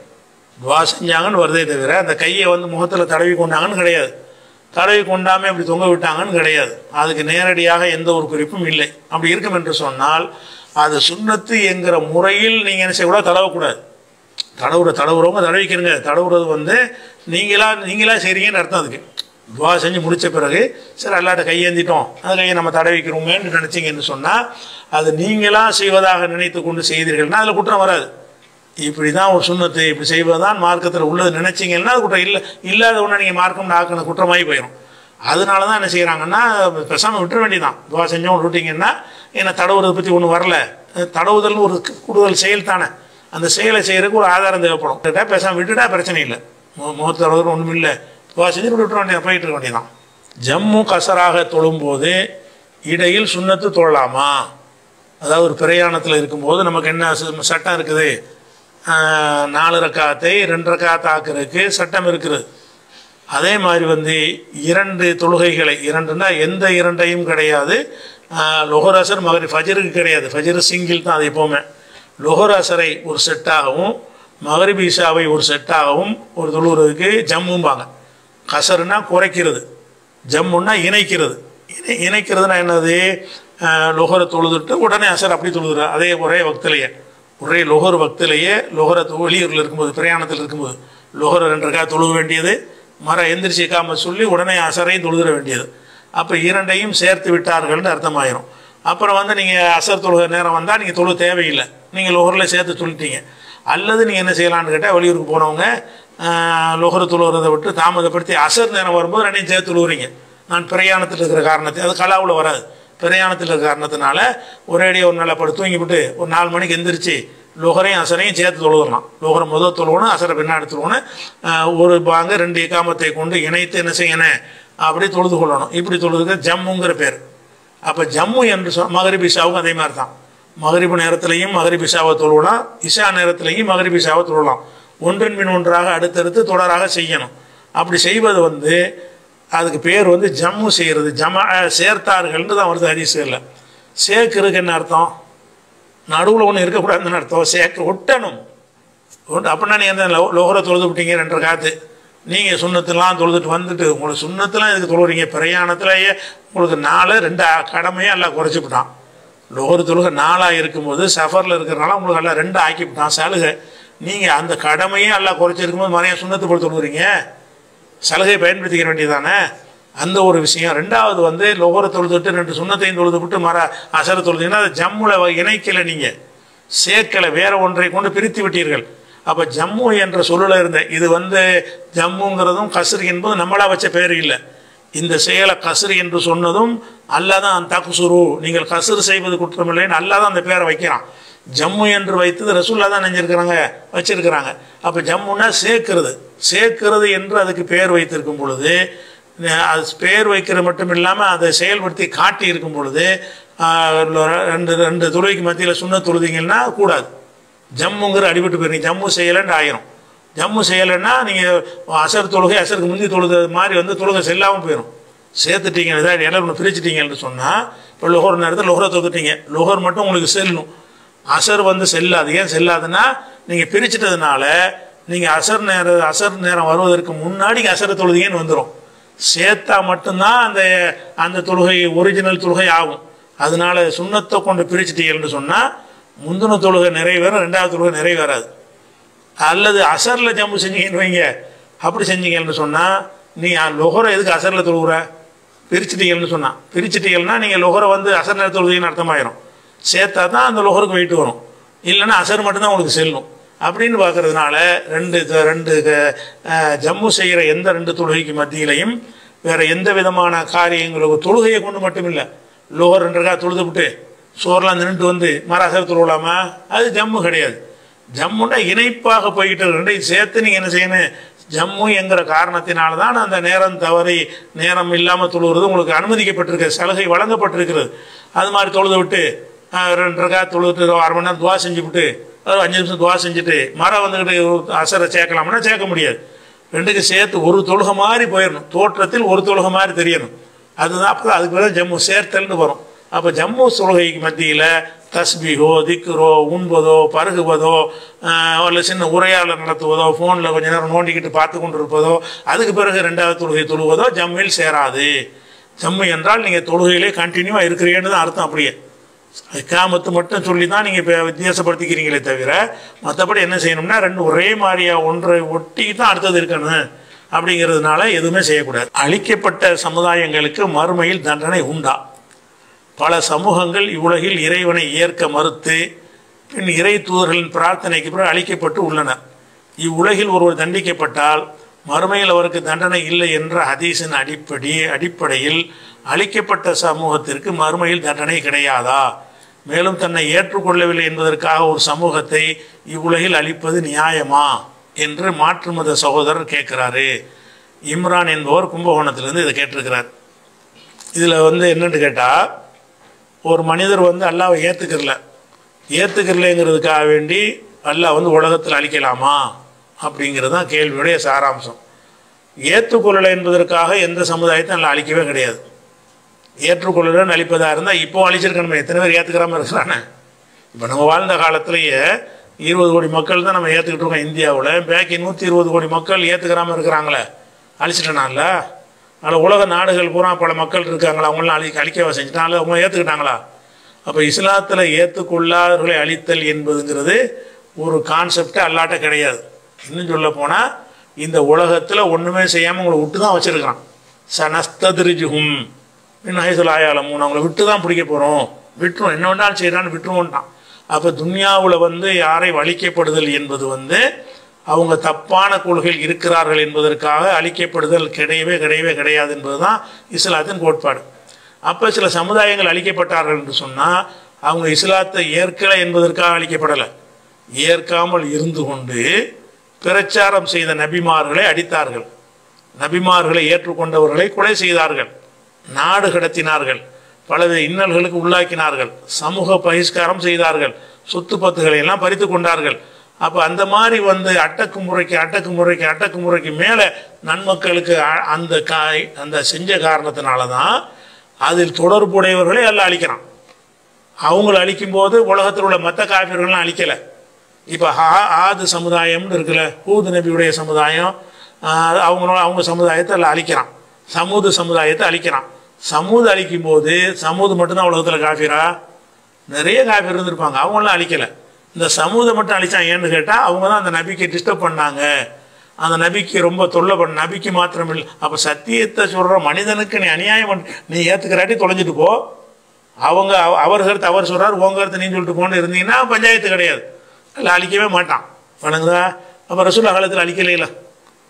துவா செஞ்சாங்கன்னு வருதே தவிர அந்த கையை வந்து முகத்தில் தடவி கொண்டாங்கன்னு கிடையாது. தடவி கொண்டாமல் இப்படி தொங்க விட்டாங்கன்னு கிடையாது. அதுக்கு நேரடியாக எந்த ஒரு குறிப்பும் இல்லை. அப்படி இருக்கும் என்று சொன்னால் அது சுண்ணத்து என்கிற முறையில் நீங்கள் என்ன செய்யக்கூடாது? தடவக்கூடாது. தடவுற தடவுறவங்க தடவிக்கிறங்க தடவுறது வந்து நீங்களா நீங்களா செய்கிறீங்கன்னு அர்த்தம் அதுக்கு. துவா செஞ்சு முடித்த பிறகு சரி அல்லாட்ட கையேந்திட்டோம். அந்த கையை நம்ம தடவிக்கிறோமேன்னு நினச்சிங்கன்னு சொன்னால் அது நீங்களா செய்வதாக நினைத்து கொண்டு செய்தீர்கள்னா அதில் குற்றம் வராது. இப்படி தான் ஒரு சுண்ணத்து இப்படி செய்வது தான் மார்க்கத்தில் உள்ளது. நினைச்சீங்கன்னா அது குற்றம் இல்லை இல்லாத ஒன்று நீங்கள் மார்க்கம் ஆக்கின குற்றமாகி போயிடும் அதனால தான் என்ன செய்கிறாங்கன்னா பெசாமல் விட்டுற வேண்டியதான் துவா செஞ்சவங்க விட்டீங்கன்னா என்னை தடவுறதை பற்றி ஒன்றும் வரல. தடவுதல்னு ஒரு கூடுதல் செயல் தானே. அந்த செயலை செய்கிறதுக்கு ஒரு ஆதாரம் தேவைப்படும். விட்டுட்டா பேசாமல் விட்டுட்டா பிரச்சனை இல்லை. மு- முகத்து தடவுறது ஒன்றும் இல்லை. துவா செஞ்சு விட்டு விட்டுற வேண்டியது போயிட்டு இருக்க வேண்டியதான் ஜம்மு கசராக தொழும்போது இடையில் சுண்ணத்து தொழலாமா? அதாவது ஒரு பிரயாணத்தில் இருக்கும்போது நமக்கு என்ன சட்டம் இருக்குது? நாலு ரக்காத்தை ரெண்டு ரக்காத்தாக்கிறதுக்கு சட்டம் இருக்கிறது அதே மாதிரி வந்து இரண்டு தொழுகைகளை இரண்டுன்னா எந்த இரண்டையும் கிடையாது. லொஹராசர் மகரி ஃபஜருக்கு கிடையாது. ஃபஜர் சிங்கிள் தான் அது எப்போவுமே. லொஹராசரை ஒரு செட்டாகவும் மகரிப் ஈஷாவை ஒரு செட்டாகவும் ஒரு தொழுகிறதுக்கு ஜம்மும்பாங்க. கசருன்னா குறைக்கிறது. ஜம்முன்னா இணைக்கிறது. இணை இணைக்கிறதுனா என்னது? லொஹரை தொழுதுட்டு உடனே அசர் அப்படி தொழுதுற அதே ஒரே வக்திலேயே. ஒரே லொஹர் பக்திலேயே லொஹரை வெளியூரில் இருக்கும்போது பிரயாணத்தில் இருக்கும்போது லொஹரை ரெண்டு ரக்கா தொழுக வேண்டியது மர எந்திரிச்சிக்காமல் சொல்லி உடனே அசரையும் தொழுகிற வேண்டியது. அப்போ இரண்டையும் சேர்த்து விட்டார்கள்னு அர்த்தமாயிரும். அப்புறம் வந்து நீங்கள் அசர் தொழுக நேரம் வந்தால் நீங்கள் தொழு தேவையில்லை. நீங்கள் லொஹரில் சேர்த்து சொல்லிட்டீங்க. அல்லது நீங்கள் என்ன செய்யலான்னு கேட்டால் வெளியூருக்கு போனவங்க லொஹர தொழுகிறதை விட்டு தாமதப்படுத்தி அசர் நேரம் வரும்போது ரெண்டையும் சேர்த்து தொழுகிறீங்க. நான் பிரயாணத்தில் இருக்கிற காரணத்தை அது கலாவில் வராது. பிரயாணத்தில் இருக்கிற காரணத்தினால ஒரேடியாக ஒரு நாளை படு தூங்கிவிட்டு ஒரு நாலு மணிக்கு எந்திரிச்சு லோகரையும் அசரையும் சேர்த்து தொழுகலாம் லொஹரை முதல் தொழுவணும் அசரை பின்னாடி தொழுவணும் ஒரு பாங்க ரெண்டு இக்காமத்தை கொண்டு இணைத்து என்ன செய்யணும்? அப்படி தொழுது கொள்ளணும். இப்படி தொழுதுக்கு ஜம்முங்கிற பேர். அப்போ ஜம்மு என்று சொ மகரிபிஷாவுக்கும் அதே மாதிரி தான் மகரிபு நேரத்திலையும் மகரிபிஷாவை தொழுவலாம் இஷா நேரத்திலையும் மகரிபிஷாவை தொழலாம் ஒன்றின் பின் ஒன்றாக அடுத்தடுத்து தொடராக செய்யணும். அப்படி செய்வது வந்து அதுக்கு பேர் வந்து ஜம்மு செய்கிறது ஜம சேர்த்தார்கள்னு தான் வருது ஹதீஸில் சேர்க்கிறதுக்கு என்ன அர்த்தம்? நடுவில் ஒன்று இருக்கக்கூடாதுன்னு அர்த்தம். சேர்க்க ஒட்டணும். ஒட்டு அப்படின்னா நீ அந்த லோகரை தொழுது விட்டீங்க ரெண்டரை காத்து. நீங்கள் சுண்ணத்துலாம் தொழுதுட்டு வந்துட்டு உங்களுக்கு சுண்ணத்துலாம் இதுக்கு தொழுறீங்க பிரயாணத்திலேயே உங்களுக்கு நாலு ரெண்டு கடமையும் கடமையே எல்லாம் குறைச்சி விட்டான். லோகர் தொழுகை நாளாக இருக்கும்போது சஃபரில் இருக்கிறனால உங்களுக்கு எல்லாம் ரெண்டு ஆக்கி விட்டான். சலுகை. நீங்கள் அந்த கடமையும் எல்லாம் குறைச்சிருக்கும்போது மறைய சுண்ணத்து போல் தொழுகிறீங்க சலுகையை பயன்படுத்திக்க வேண்டியதானே அந்த ஒரு விஷயம். ரெண்டாவது வந்து லோகரை தொழுதுட்டு ரெண்டு சுண்ணத்தையும் தொழுது விட்டு மர அசர தொழுதுன்னா அது ஜம்முல இணைக்கலை நீங்கள் சேர்க்கலை வேற ஒன்றை கொண்டு பிரித்து விட்டீர்கள். அப்போ ஜம்மு என்ற சொல்லில் இருந்த இது வந்து ஜம்முங்கிறதும் கஸ்ரு என்பது நம்மளா வச்ச பேர் இல்லை. இந்த செயலை கஸ்ரு என்று சொன்னதும் அல்லாதான் தகுசுரு. நீங்கள் கசுறு செய்வது குற்றமில்லைன்னு அல்லாதான் அந்த பேரை வைக்கிறான். ஜம்மு என்று வைத்தது ரசூல்லா தான் நினைஞ்சிருக்கிறாங்க வச்சிருக்கிறாங்க. அப்போ ஜம்முன்னா சேர்க்கிறது. சேர்க்கிறது என்று அதுக்கு பெயர் வைத்திருக்கும் பொழுது அது பெயர் வைக்கிறது மட்டும் இல்லாமல் அதை செயல்படுத்தி காட்டி இருக்கும் பொழுது ரெண்டு ரெண்டு தொழுகைக்கு மத்தியில் சுண்ண தொழுதிங்கன்னா கூடாது. ஜம்முங்கிற அடிபட்டு போயிருங்க ஜம்மு செய்யலைன்னு ஆயிரும். ஜம்மு செய்யலைன்னா நீங்கள் அசர் தொழுகை அசருக்கு முந்தி தொழுது மாதிரி வந்து தொழுகை செல்லாமல் போயிடும் சேர்த்துட்டீங்க ஏதாவது இடம் பிரிச்சுட்டீங்கன்னு சொன்னால் இப்போ லொஹர் நேரத்தில் லொஹரை தொகுத்துட்டீங்க லொஹர் மட்டும் உங்களுக்கு செல்லணும். அசர் வந்து செல்லாது. ஏன் செல்லாதுன்னா நீங்கள் பிரிச்சிட்டதுனால நீங்கள் அசர் நேரம் அசர் நேரம் வருவதற்கு முன்னாடி அசர தொழுகைன்னு வந்துடும் சேர்த்தா மட்டும்தான் அந்த அந்த தொழுகை ஒரிஜினல் தொழுகை ஆகும். அதனால சுண்ணத்தை கொண்டு பிரிச்சுட்டீங்கன்னு சொன்னால் முந்தின தொழுகை நிறைவேறும் ரெண்டாவது தொழுகை நிறைவேறாது. அல்லது அசரில் ஜம்பு செஞ்சீங்கன்னு வைங்க. அப்படி செஞ்சீங்கன்னு சொன்னால் நீ லொகரை எதுக்கு அசரில் தொழுகிற பிரிச்சுட்டீங்கன்னு சொன்னான் பிரிச்சுட்டீங்கன்னா நீங்கள் லொகரை வந்து அசர் நேரத்தில் தொழுகைன்னு அர்த்தமாயிரும். சேர்த்தா தான் அந்த லோகருக்கு வெயிட் வரும். இல்லைன்னா அசர் மட்டும்தான் உங்களுக்கு செல்லும். அப்படின்னு பார்க்கறதுனால ரெண்டு ரெண்டு க- ஜம்மு செய்கிற எந்த ரெண்டு தொழுகைக்கு மத்தியிலையும் வேற எந்த விதமான காரியங்களுக்கு தொழுகையை கொண்டு மட்டும் இல்லை லோகர் ரெண்டுக்கா தொழுதுபிட்டு சோர்லாம் நின்றுட்டு வந்து மராசர் தொழுவலாமா? அது ஜம்மு கிடையாது. ஜம்முன்னா இணைப்பாக போய்கிட்டு ரெண்டையும் சேர்த்து நீங்கள் என்ன செய்யணும்? ஜம்மு என்கிற காரணத்தினால தான் அந்த நேரம் தவறி நேரம் இல்லாமல் தொழுகிறது உங்களுக்கு அனுமதிக்கப்பட்டிருக்கு. சலுகை வழங்கப்பட்டிருக்கிறது. அது மாதிரி தொழுது விட்டு ரெண்டு ரகா தொழுதுட்டு அரை மணி நேரம் துவா செஞ்சுவிட்டு ஒரு அஞ்சு நிமிஷம் துவா செஞ்சுட்டு மரம் வந்துக்கிட்டு அசரை சேர்க்கலாம்னா சேர்க்க முடியாது. ரெண்டுக்கு சேர்த்து ஒரு தொழுகை மாதிரி போயிடணும். தோற்றத்தில் ஒரு தொழுகை மாதிரி தெரியணும். அதுதான் அப்போ அதுக்கு பிறகு ஜம்மு சேர்த்தல்னு வரும். அப்போ ஜம்மு தொழுகைக்கு மத்தியில் தஸ்பீகோ திக்குரோ உண்பதோ பருகுவதோ இல்லை சின்ன உரையாளர் நடத்துவதோ ஃபோனில் கொஞ்ச நேரம் நோண்டிக்கிட்டு பார்த்து கொண்டு இருப்பதோ அதுக்கு பிறகு ரெண்டாவது தொழுகை தொழுவதோ ஜம்மில் சேராது. ஜம்மு என்றால் நீங்கள் தொழுகையிலே கண்டினியூவாக இருக்கிறீங்கன்னு தான் அர்த்தம் அப்படியே. இக்காமத்து மட்டும் சொல்லி தான் நீங்கள் இப்போ வித்தியாசப்படுத்திக்கிறீங்களே தவிர மற்றபடி என்ன செய்யணும்னா ரெண்டு ஒரே மாதிரியா ஒன்றை ஒட்டி தான் அடுத்தது இருக்கணும் அப்படிங்கிறதுனால எதுவுமே செய்யக்கூடாது. அழிக்கப்பட்ட சமுதாயங்களுக்கு மறுமையில் தண்டனை உண்டா? பல சமூகங்கள் இவ்வுலகில் இறைவனை ஏற்க மறுத்து பின் இறை தூதர்களின் பிரார்த்தனைக்கு பிறகு அழிக்கப்பட்டு உள்ளனர் இவ்வுலகில் ஒருவர் தண்டிக்கப்பட்டால் மறுமையில் அவருக்கு தண்டனை இல்லை என்ற ஹதீஸின் அடிப்படை அடிப்படையில் அழிக்கப்பட்ட சமூகத்திற்கு மறுமையில் தண்டனை கிடையாதா? மேலும் தன்னை ஏற்றுக்கொள்ளவில்லை என்பதற்காக ஒரு சமூகத்தை இவ்வுலகில் அழிப்பது நியாயமா என்று மாற்று மத சகோதரர் கேட்கிறாரு. இம்ரான் என்பவர் கும்பகோணத்திலிருந்து இதை கேட்டிருக்கிறார். இதில் வந்து என்னென்னு கேட்டால் ஒரு மனிதர் வந்து அல்லாவை ஏற்றுக்கிறல ஏற்றுக்கிறலைங்கிறதுக்காக வேண்டி அல்லாஹ் வந்து உலகத்தில் அழிக்கலாமா அப்படிங்கிறது தான் கேள்வியுடைய சாராம்சம். ஏற்றுக்கொள்ளலை என்பதற்காக எந்த சமுதாயத்தை நல்லா அழிக்கவே கிடையாது. ஏற்றுக்கொள்ளலன்னு அழிப்பதாக இருந்தால் இப்போ அழிச்சிருக்கணுமே. எத்தனை பேர் ஏற்றுக்கிறாம இருக்கிறானே இப்போ நம்ம வாழ்ந்த காலத்திலேயே இருபது கோடி மக்கள் தான் நம்ம ஏற்றுக்கிட்டு இருக்கோம் இந்தியாவில். பேக்கி நூற்றி இருபது கோடி மக்கள் ஏற்றுக்கிறாமல் இருக்கிறாங்களே. அழிச்சிட்டனால? அதில் உலக நாடுகள் பூரா பல மக்கள் இருக்காங்களா? அவங்களாம் அழி அழிக்க செஞ்சுட்டாங்களா அவங்க ஏற்றுக்கிட்டாங்களா அப்போ இஸ்லாத்தில் ஏற்றுக்கொள்ளாதவர்களை அழித்தல் என்பதுங்கிறது ஒரு கான்செப்டே அல்லாட்ட கிடையாது. இன்னும் சொல்ல போனால் இந்த உலகத்தில் ஒன்றுமே செய்யாமல் உங்களை விட்டு தான் வச்சுருக்கிறான். சனஸ்ததிரிஜுகும் இன்னும் ஹைசுல் ஆயாலமும் அவங்கள விட்டு தான் பிடிக்க போகிறோம் விட்டுரும். என்ன வேணாலும் செய்கிறான்னு விட்டுருவோன்ட்டான். அப்போ துன்யாவில் வந்து யாரை அழிக்கப்படுதல் என்பது வந்து அவங்க தப்பான கொள்கையில் இருக்கிறார்கள் என்பதற்காக அழிக்கப்படுதல் கிடையவே கிடையவே கிடையாது என்பது தான் இஸ்லாத்தின் கோட்பாடு. அப்போ சில சமுதாயங்கள் அழிக்கப்பட்டார்கள் என்று சொன்னால் அவங்க இஸ்லாத்தை ஏற்கலை என்பதற்காக அழிக்கப்படலை. ஏற்காமல் இருந்து கொண்டு பிரச்சாரம் செய்த நபிமார்களை அடித்தார்கள். நபிமார்களை ஏற்றுக்கொண்டவர்களை கொலை செய்தார்கள். நாடு கடத்தினார்கள். பலவித இன்னல்களுக்கு உள்ளாக்கினார்கள். சமூக பகிஷ்காரம் செய்தார்கள். சொத்து பத்துகளை எல்லாம் பறித்து கொண்டார்கள். அப்போ அந்த மாதிரி வந்து அட்டக்கு முறைக்கு அட்டக்கு முறைக்கு அட்டக்கு முறைக்கு மேலே நன்மக்களுக்கு அந்த காய் அந்த செஞ்ச காரணத்தினால தான் அதில் தொடர்புடையவர்களை எல்லாம் அழிக்கிறான். அவங்கள அழிக்கும்போது உலகத்தில் உள்ள மற்ற காபிர்கள்லாம் அழிக்கலை. இப்போ ஹா ஆது சமுதாயம்னு இருக்குல்ல ஹூது நபியுடைய சமுதாயம் அவங்களோட அவங்க சமுதாயத்தை எல்லாம் அழிக்கிறான். சமூது சமுதாயத்தை அழிக்கிறான். சமூது அழிக்கும் போது சமூது மட்டும்தான் உலகத்தில் காஃபிரா நிறைய காஃபி இருந்திருப்பாங்க. அவங்களாம் அழிக்கலை. இந்த சமூதை மட்டும் அழிச்சாங்க ஏன்னு கேட்டால் அவங்க தான் அந்த நபிக்கு டிஸ்டர்ப் பண்ணாங்க. அந்த நபிக்கு ரொம்ப தொல்லை பண்ண நபிக்கு மாத்திரம் இல்லை. அப்போ சத்தியத்தை சொல்கிற மனிதனுக்கு நீ அநியாயம் பண்ண நீ ஏற்றுக்கிறாட்டி தொலைஞ்சிட்டு போ. அவங்க அவ- அவர் கருத்து அவர் சொல்கிறார் உங்க கருத்து நீ சொல்லிட்டு போன்னு இருந்தீங்கன்னா பஞ்சாயத்து கிடையாது. இல்லை அழிக்கவே மாட்டான். வணங்குதா? அப்போ ரசூல்லா காலத்தில் அழிக்கலையில.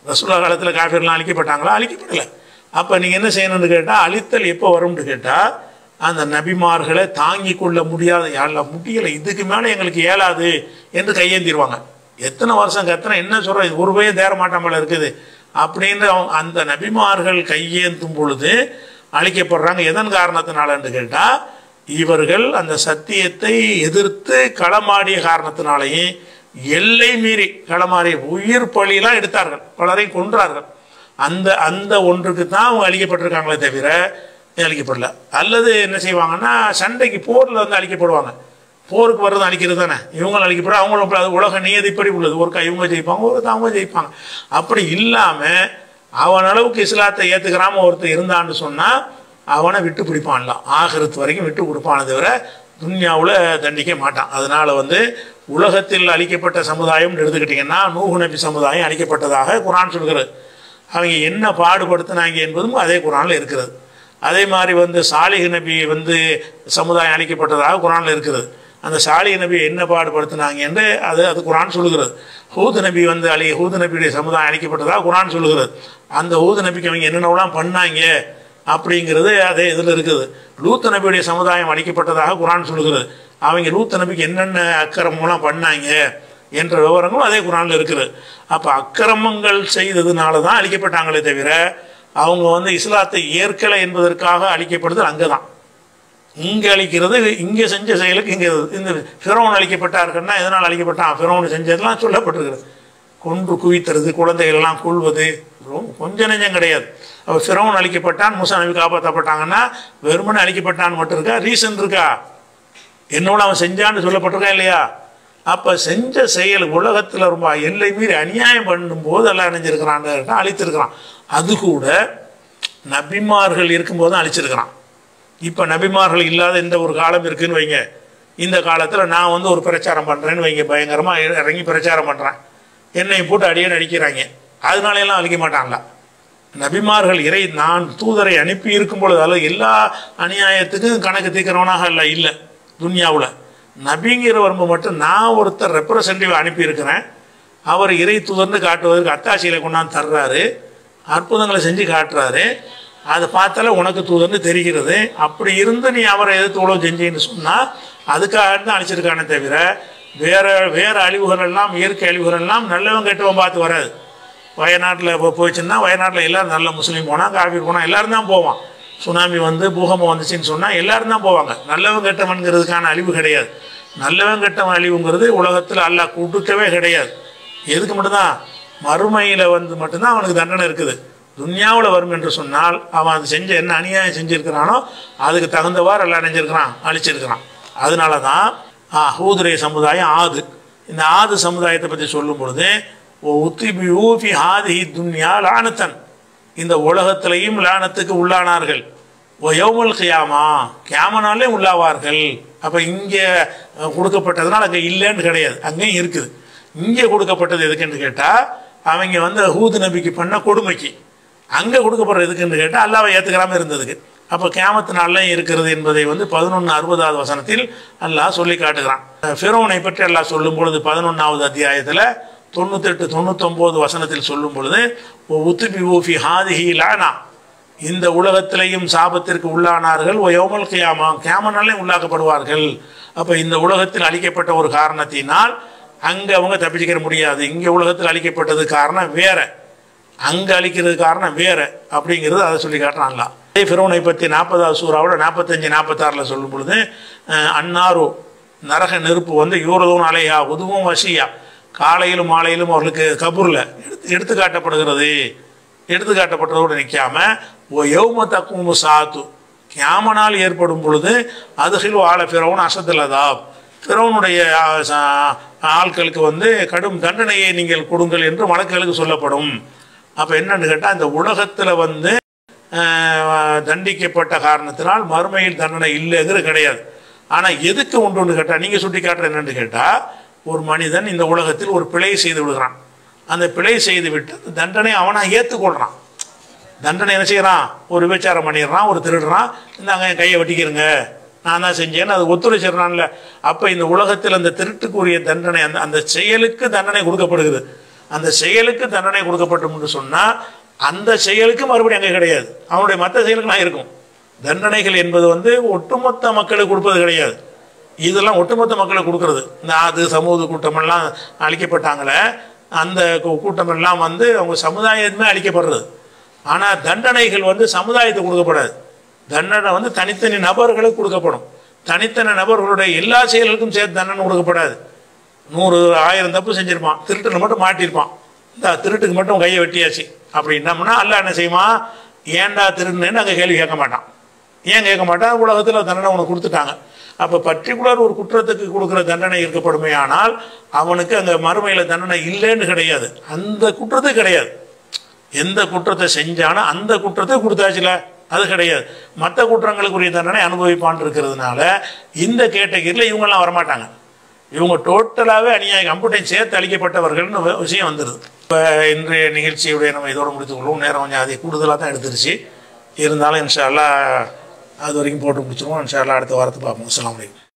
ரசூல்லா காலத்தில் காஃபிர்லாம் அழிக்கப்பட்டாங்களா? அழிக்கப்படலை. அப்போ நீங்கள் என்ன செய்யணும்னு கேட்டால் அழித்தல் எப்போ வரும்னு கேட்டால் அந்த நபிமார்களை தாங்கி கொள்ள முடியாத யாரில் முடியலை இதுக்கு மேலே எங்களுக்கு இயலாது என்று கையேந்திருவாங்க. எத்தனை வருஷம் கத்தனை என்ன சொல்கிறோம் இது ஒரு பையன் தேர மாட்டாமல் இருக்குது. அப்படின்னு அவங்க அந்த நபிமார்கள் கையேந்தும் பொழுது அழிக்கப்படுறாங்க. எதன் காரணத்தினாலன்னு கேட்டால் இவர்கள் அந்த சத்தியத்தை எதிர்த்து களமாடிய காரணத்தினாலேயும் எல்லை மீறி களமாறிய உயிர் பலியெல்லாம் எடுத்தார்கள். பலரையும் கொன்றார்கள். அந்த அந்த ஒன்றுக்கு தான் அவங்க அழிக்கப்பட்டிருக்காங்களே தவிர அழிக்கப்படல. அல்லது என்ன செய்வாங்கன்னா சண்டைக்கு போரில் வந்து அழிக்கப்படுவாங்க. போருக்கு வர்றது அழிக்கிறது தானே. இவங்களும் அழிக்கப்பட அவங்களும் அது உலக நியதிப்படி உள்ளது. ஒரு இவங்க ஜெயிப்பாங்க ஒரு அவங்க ஜெயிப்பாங்க. அப்படி இல்லாமல் அவன் அளவுக்கு இஸ்லாத்தை ஏற்றுக்கிறாம ஒருத்தர் இருந்தான்னு சொன்னால் அவனை விட்டு பிடிப்பான்லாம். ஆகிறது வரைக்கும் விட்டு கொடுப்பானே தவிர துன்யாவில் தண்டிக்க மாட்டான். அதனால் வந்து உலகத்தில் அழிக்கப்பட்ட சமுதாயம்னு எடுத்துக்கிட்டிங்கன்னா நூஹு நபி சமுதாயம் அழிக்கப்பட்டதாக குரான் சொல்கிறது. அவங்க என்ன பாடுபடுத்தினாங்க என்பதும் அதே குரானில் இருக்கிறது. அதே மாதிரி வந்து சாலிஹ் நபி வந்து சமுதாயம் அளிக்கப்பட்டதாக குரானில் இருக்கிறது. அந்த சாலிஹ் நபி என்ன பாடுபடுத்தினாங்க என்று அது அது குரான் சொல்லுகிறது. ஹூது நபி வந்து அழி ஹூது நபியுடைய சமுதாயம் அழிக்கப்பட்டதாக குரான் சொல்லுகிறது. அந்த ஹூது நபிக்கு அவங்க என்னென்னலாம் பண்ணாங்க அப்படிங்கிறது அதே இதில் இருக்குது. லூத்த நபியுடைய சமுதாயம் அழிக்கப்பட்டதாக குரான் சொல்லுகிறது. அவங்க லூத்த நபிக்கு என்னென்ன அக்கிரமம்லாம் பண்ணாங்க என்ற விவரங்களும் அதே குரானில் இருக்குது. அப்போ அக்கிரமங்கள் செய்ததுனால தான் அழிக்கப்பட்டாங்களே தவிர அவங்க வந்து இஸ்லாத்தை ஏற்கலை என்பதற்காக அழிக்கப்படுதல் அங்கே தான் இங்கே அழிக்கிறது இங்கே செஞ்ச செயலுக்கு இங்கே இந்த ஃபிரோன் அழிக்கப்பட்டாருக்குன்னா எதனால் அழிக்கப்பட்டான்? ஃபிரோன் செஞ்சதெல்லாம் சொல்லப்பட்டிருக்கிறது. கொன்று குவித்துறது குழந்தைகள்லாம் கொள்வது ரொம்ப கொஞ்சம் நெஞ்சம் கிடையாது. அவள் ஃபிரோன் அழிக்கப்பட்டான் முசா நபி காப்பாற்றப்பட்டாங்கன்னா வெறுமனே அழிக்கப்பட்டான்னு மட்டும் இருக்கா? ரீசன் இருக்கா? என்னோட அவன் செஞ்சான்னு சொல்லப்பட்டிருக்கா இல்லையா? அப்போ செஞ்ச செயல் உலகத்தில் ரொம்ப எல்லை மீறி அநியாயம் பண்ணும்போது எல்லாம் அணிஞ்சிருக்கிறான் அழித்திருக்கிறான். அது கூட நபிமார்கள் இருக்கும்போது தான் அழிச்சிருக்கிறான். இப்போ நபிமார்கள் இல்லாத இந்த ஒரு காலம் இருக்குதுன்னு வைங்க. இந்த காலத்தில் நான் வந்து ஒரு பிரச்சாரம் பண்ணுறேன்னு வைங்க. பயங்கரமாக இறங்கி பிரச்சாரம் பண்ணுறேன் என்னை போட்டு அடியே நடிக்கிறாங்க. அதனால எல்லாம் அழிக்க மாட்டாங்களா? நபிமார்கள் இறை நான் தூதரை அனுப்பி இருக்கும் பொழுது எல்லா அநியாயத்துக்கும் கணக்கு தீர்க்கிறவனாக இல்லை இல்லை துன்யாவில். நபிங்கிற வரம்பு மட்டும் நான் ஒருத்தர் ரெப்ரசன்டேட்டிவ் அனுப்பியிருக்கிறேன். அவர் இறை தூதர்னு காட்டுவதற்கு அத்தாசியில் கொண்டாந்து தர்றாரு. அற்புதங்களை செஞ்சு காட்டுறாரு. அதை பார்த்தாலே உனக்கு தூதர்னு தெரிகிறது. அப்படி இருந்து நீ அவரை எதிர்த்து உழவு செஞ்சேன்னு சொன்னால் அதுக்காக தான் அழிச்சிருக்கானே தவிர வேற வேறு அழிவுகள் எல்லாம் இயற்கை அழிவுகள் எல்லாம் நல்லவன் கெட்டவன் பார்த்து வராது. வயநாட்டில் இப்போ போச்சுன்னா வயநாட்டில் எல்லோரும் நல்ல முஸ்லீம் போனால் காஃபி போனால் எல்லாரும் தான் போவான். சுனாமி வந்து பூகம்பம் வந்துச்சுன்னு சொன்னால் எல்லோரும் தான் போவாங்க. நல்லவன் கெட்டவன்கிறதுக்கான அழிவு கிடையாது. நல்லவன் கெட்டவன் அழிவுங்கிறது உலகத்தில் அல்லாஹ் கூட்டுக்கவே கிடையாது. எதுக்கு மட்டும்தான்? மறுமையில் வந்து மட்டும்தான் அவனுக்கு தண்டனை இருக்குது. துன்யாவில் வரும் என்று சொன்னால் அவன் அது செஞ்ச என்ன அநியாயம் செஞ்சுருக்கிறானோ அதுக்கு தகுந்தவாறு எல்லாம் நினைஞ்சிருக்கிறான் அழிச்சிருக்கிறான். அதனால தான் ஹூதுரை சமுதாயம் ஆது. இந்த ஆது சமுதாயத்தை பற்றி சொல்லும் பொழுது ஓ உத்திபி ஊஃபி ஆதி துன்யா லானத்தன். இந்த உலகத்திலையும் லானத்துக்கு உள்ளானார்கள். ஓ யௌமல் கியாமா. கியாமனாலே உள்ளாவார்கள். அப்போ இங்கே கொடுக்கப்பட்டதுனால அங்கே இல்லைன்னு கிடையாது. அங்கேயும் இருக்குது. இங்கே கொடுக்கப்பட்டது எதுக்குன்னு கேட்டால் அவங்க வந்து ஹூது நபிக்கு பண்ண கொடுமைக்கு. அங்கே கொடுக்கப்படுற எதுக்குன்னு கேட்டால் அல்லாவை ஏற்றுக்கிறாமல் இருந்ததுக்கு. அப்போ கேமத்து நாள்லையும் இருக்கிறது என்பதை வந்து பதினொன்று அறுபதாவது வசனத்தில் அல்லாஹ் சொல்லி காட்டுகிறான். ஃபிரோனை பற்றி அல்லாஹ் சொல்லும் பொழுது பதினொன்றாவது அத்தியாயத்தில் தொண்ணூத்தெட்டு தொண்ணூத்தொம்போது வசனத்தில் சொல்லும் பொழுது உத்துபி ஊஃபி ஹாதிஹி லானா. இந்த உலகத்திலையும் சாபத்திற்கு உள்ளானார்கள். ஓ யோமல் கியாமா கேமனாலே உள்ளாக்கப்படுவார்கள். அப்போ இந்த உலகத்தில் அழிக்கப்பட்ட ஒரு காரணத்தினால் அங்கே அவங்க தப்பிச்சுக்கிற முடியாது. இங்கே உலகத்தில் அழிக்கப்பட்டது காரணம் வேற. அங்கே அழிக்கிறது காரணம் வேற. அப்படிங்கிறது அதை சொல்லி காட்டுறாங்களா. அதே ஃபிரோனை பற்றி நாற்பதாவது சூறாவோட நாற்பத்தஞ்சு நாற்பத்தாறில் சொல்லும் பொழுது அன்னாரோ நரக நெருப்பு வந்து யூரதும் அலையா உதுவும் வசியா. காலையிலும் மாலையிலும் அவர்களுக்கு கபூரில் எடுத்து எடுத்து காட்டப்படுகிறது. எடுத்து காட்டப்பட்டதோடு நிற்காம ஓ யௌம தக்கும் சாத்து. கியாமனால் ஏற்படும் பொழுது அதுகில் ஆள பிறவன் அசத்துலதா பிறவனுடைய ஆட்களுக்கு வந்து கடும் தண்டனையை நீங்கள் கொடுங்கள் என்று வழக்குகளுக்கு சொல்லப்படும். அப்போ என்னன்னு கேட்டால் இந்த உலகத்தில் வந்து தண்டிக்கப்பட்ட காரணத்தினால் மறுமையில் தண்டனை இல்லைங்கிறது கிடையாது. ஆனால் எதுக்கு உண்டுன்னு கேட்டால் நீங்கள் சுட்டி காட்டுற என்னன்னு கேட்டால் ஒரு மனிதன் இந்த உலகத்தில் ஒரு பிழை செய்து விடுகிறான். அந்த பிழை செய்து விட்டு அந்த தண்டனை அவனா ஏற்றுக்கொள்கிறான் தண்டனை என்ன செய்கிறான் ஒரு விபச்சாரம் பண்ணிடுறான் ஒரு திருடுறான். இந்தாங்க என் கையை வெட்டிக்கிறங்க நான் தான் செஞ்சேன்னு அது ஒத்துழைச்சிடறான்ல. அப்போ இந்த உலகத்தில் அந்த திருட்டுக்குரிய தண்டனை அந்த அந்த செயலுக்கு தண்டனை கொடுக்கப்படுகிறது. அந்த செயலுக்கு தண்டனை கொடுக்கப்பட்டோம்னு சொன்னால் அந்த செயலுக்கு மறுபடியும் அங்கே கிடையாது. அவனுடைய மற்ற செயலுக்கு நான் இருக்கும். தண்டனைகள் என்பது வந்து ஒட்டுமொத்த மக்களுக்கு கொடுப்பது கிடையாது. இதெல்லாம் ஒட்டுமொத்த மக்களுக்கு கொடுக்கறது. இந்த ஆது சமூக கூட்டமெல்லாம் அழிக்கப்பட்டாங்களே அந்த கூ- கூட்டமெல்லாம் வந்து அவங்க சமுதாயமே அழிக்கப்படுறது. ஆனால் தண்டனைகள் வந்து சமுதாயத்துக்கு கொடுக்கப்படாது. தண்டனை வந்து தனித்தனி நபர்களுக்கு கொடுக்கப்படும். தனித்தனி நபர்களுடைய எல்லா செயல்களுக்கும் சேர்த்து தண்டனை கொடுக்கப்படாது. நூறு ஆயிரம் தப்பு செஞ்சிருப்பான். திருட்டுல மட்டும் மாட்டியிருப்பான் இந்த திருட்டுக்கு மட்டும் கையை வெட்டியாச்சு. அப்படின்னம்னா அல்ல என்ன செய்வான்? ஏன்டா திருடுன்னு அங்கே கேள்வி கேட்க மாட்டான். ஏன் கேட்க மாட்டான் உலகத்தில் தண்டனை உனக்கு கொடுத்துட்டாங்க. அப்போ பர்டிகுலர் ஒரு குற்றத்துக்கு கொடுக்குற தண்டனை இருக்கப்படுமே ஆனால் அவனுக்கு அந்த மறுமையில் தண்டனை இல்லைன்னு கிடையாது. அந்த குற்றத்தை கிடையாது. எந்த குற்றத்தை செஞ்சானோ அந்த குற்றத்தை கொடுத்தாச்சுல. அது கிடையாது. மற்ற குற்றங்களுக்குரிய தண்டனை அனுபவிப்பான் இருக்கிறதுனால இந்த கேட்டகரியில் இவங்கெல்லாம் வரமாட்டாங்க. இவங்க டோட்டலாகவே அநியாய கம்ப்யூட்டரையும் சேர்த்து அளிக்கப்பட்டவர்கள்னு விஷயம் வந்துடுது இப்போ இன்றைய நிகழ்ச்சியுடைய நம்ம இதோடு முடித்துக்கொள்வோம் நேரம் கொஞ்சம் அதை கூடுதலாக தான் எடுத்துருச்சு. இருந்தாலும் இன்ஷால்லாம் அது வரைக்கும் போட்டு முடிச்சிருவோம். இன்ஷா அடுத்த வாரத்தை பார்ப்போம். அஸ்லாம் அலைக்கும்.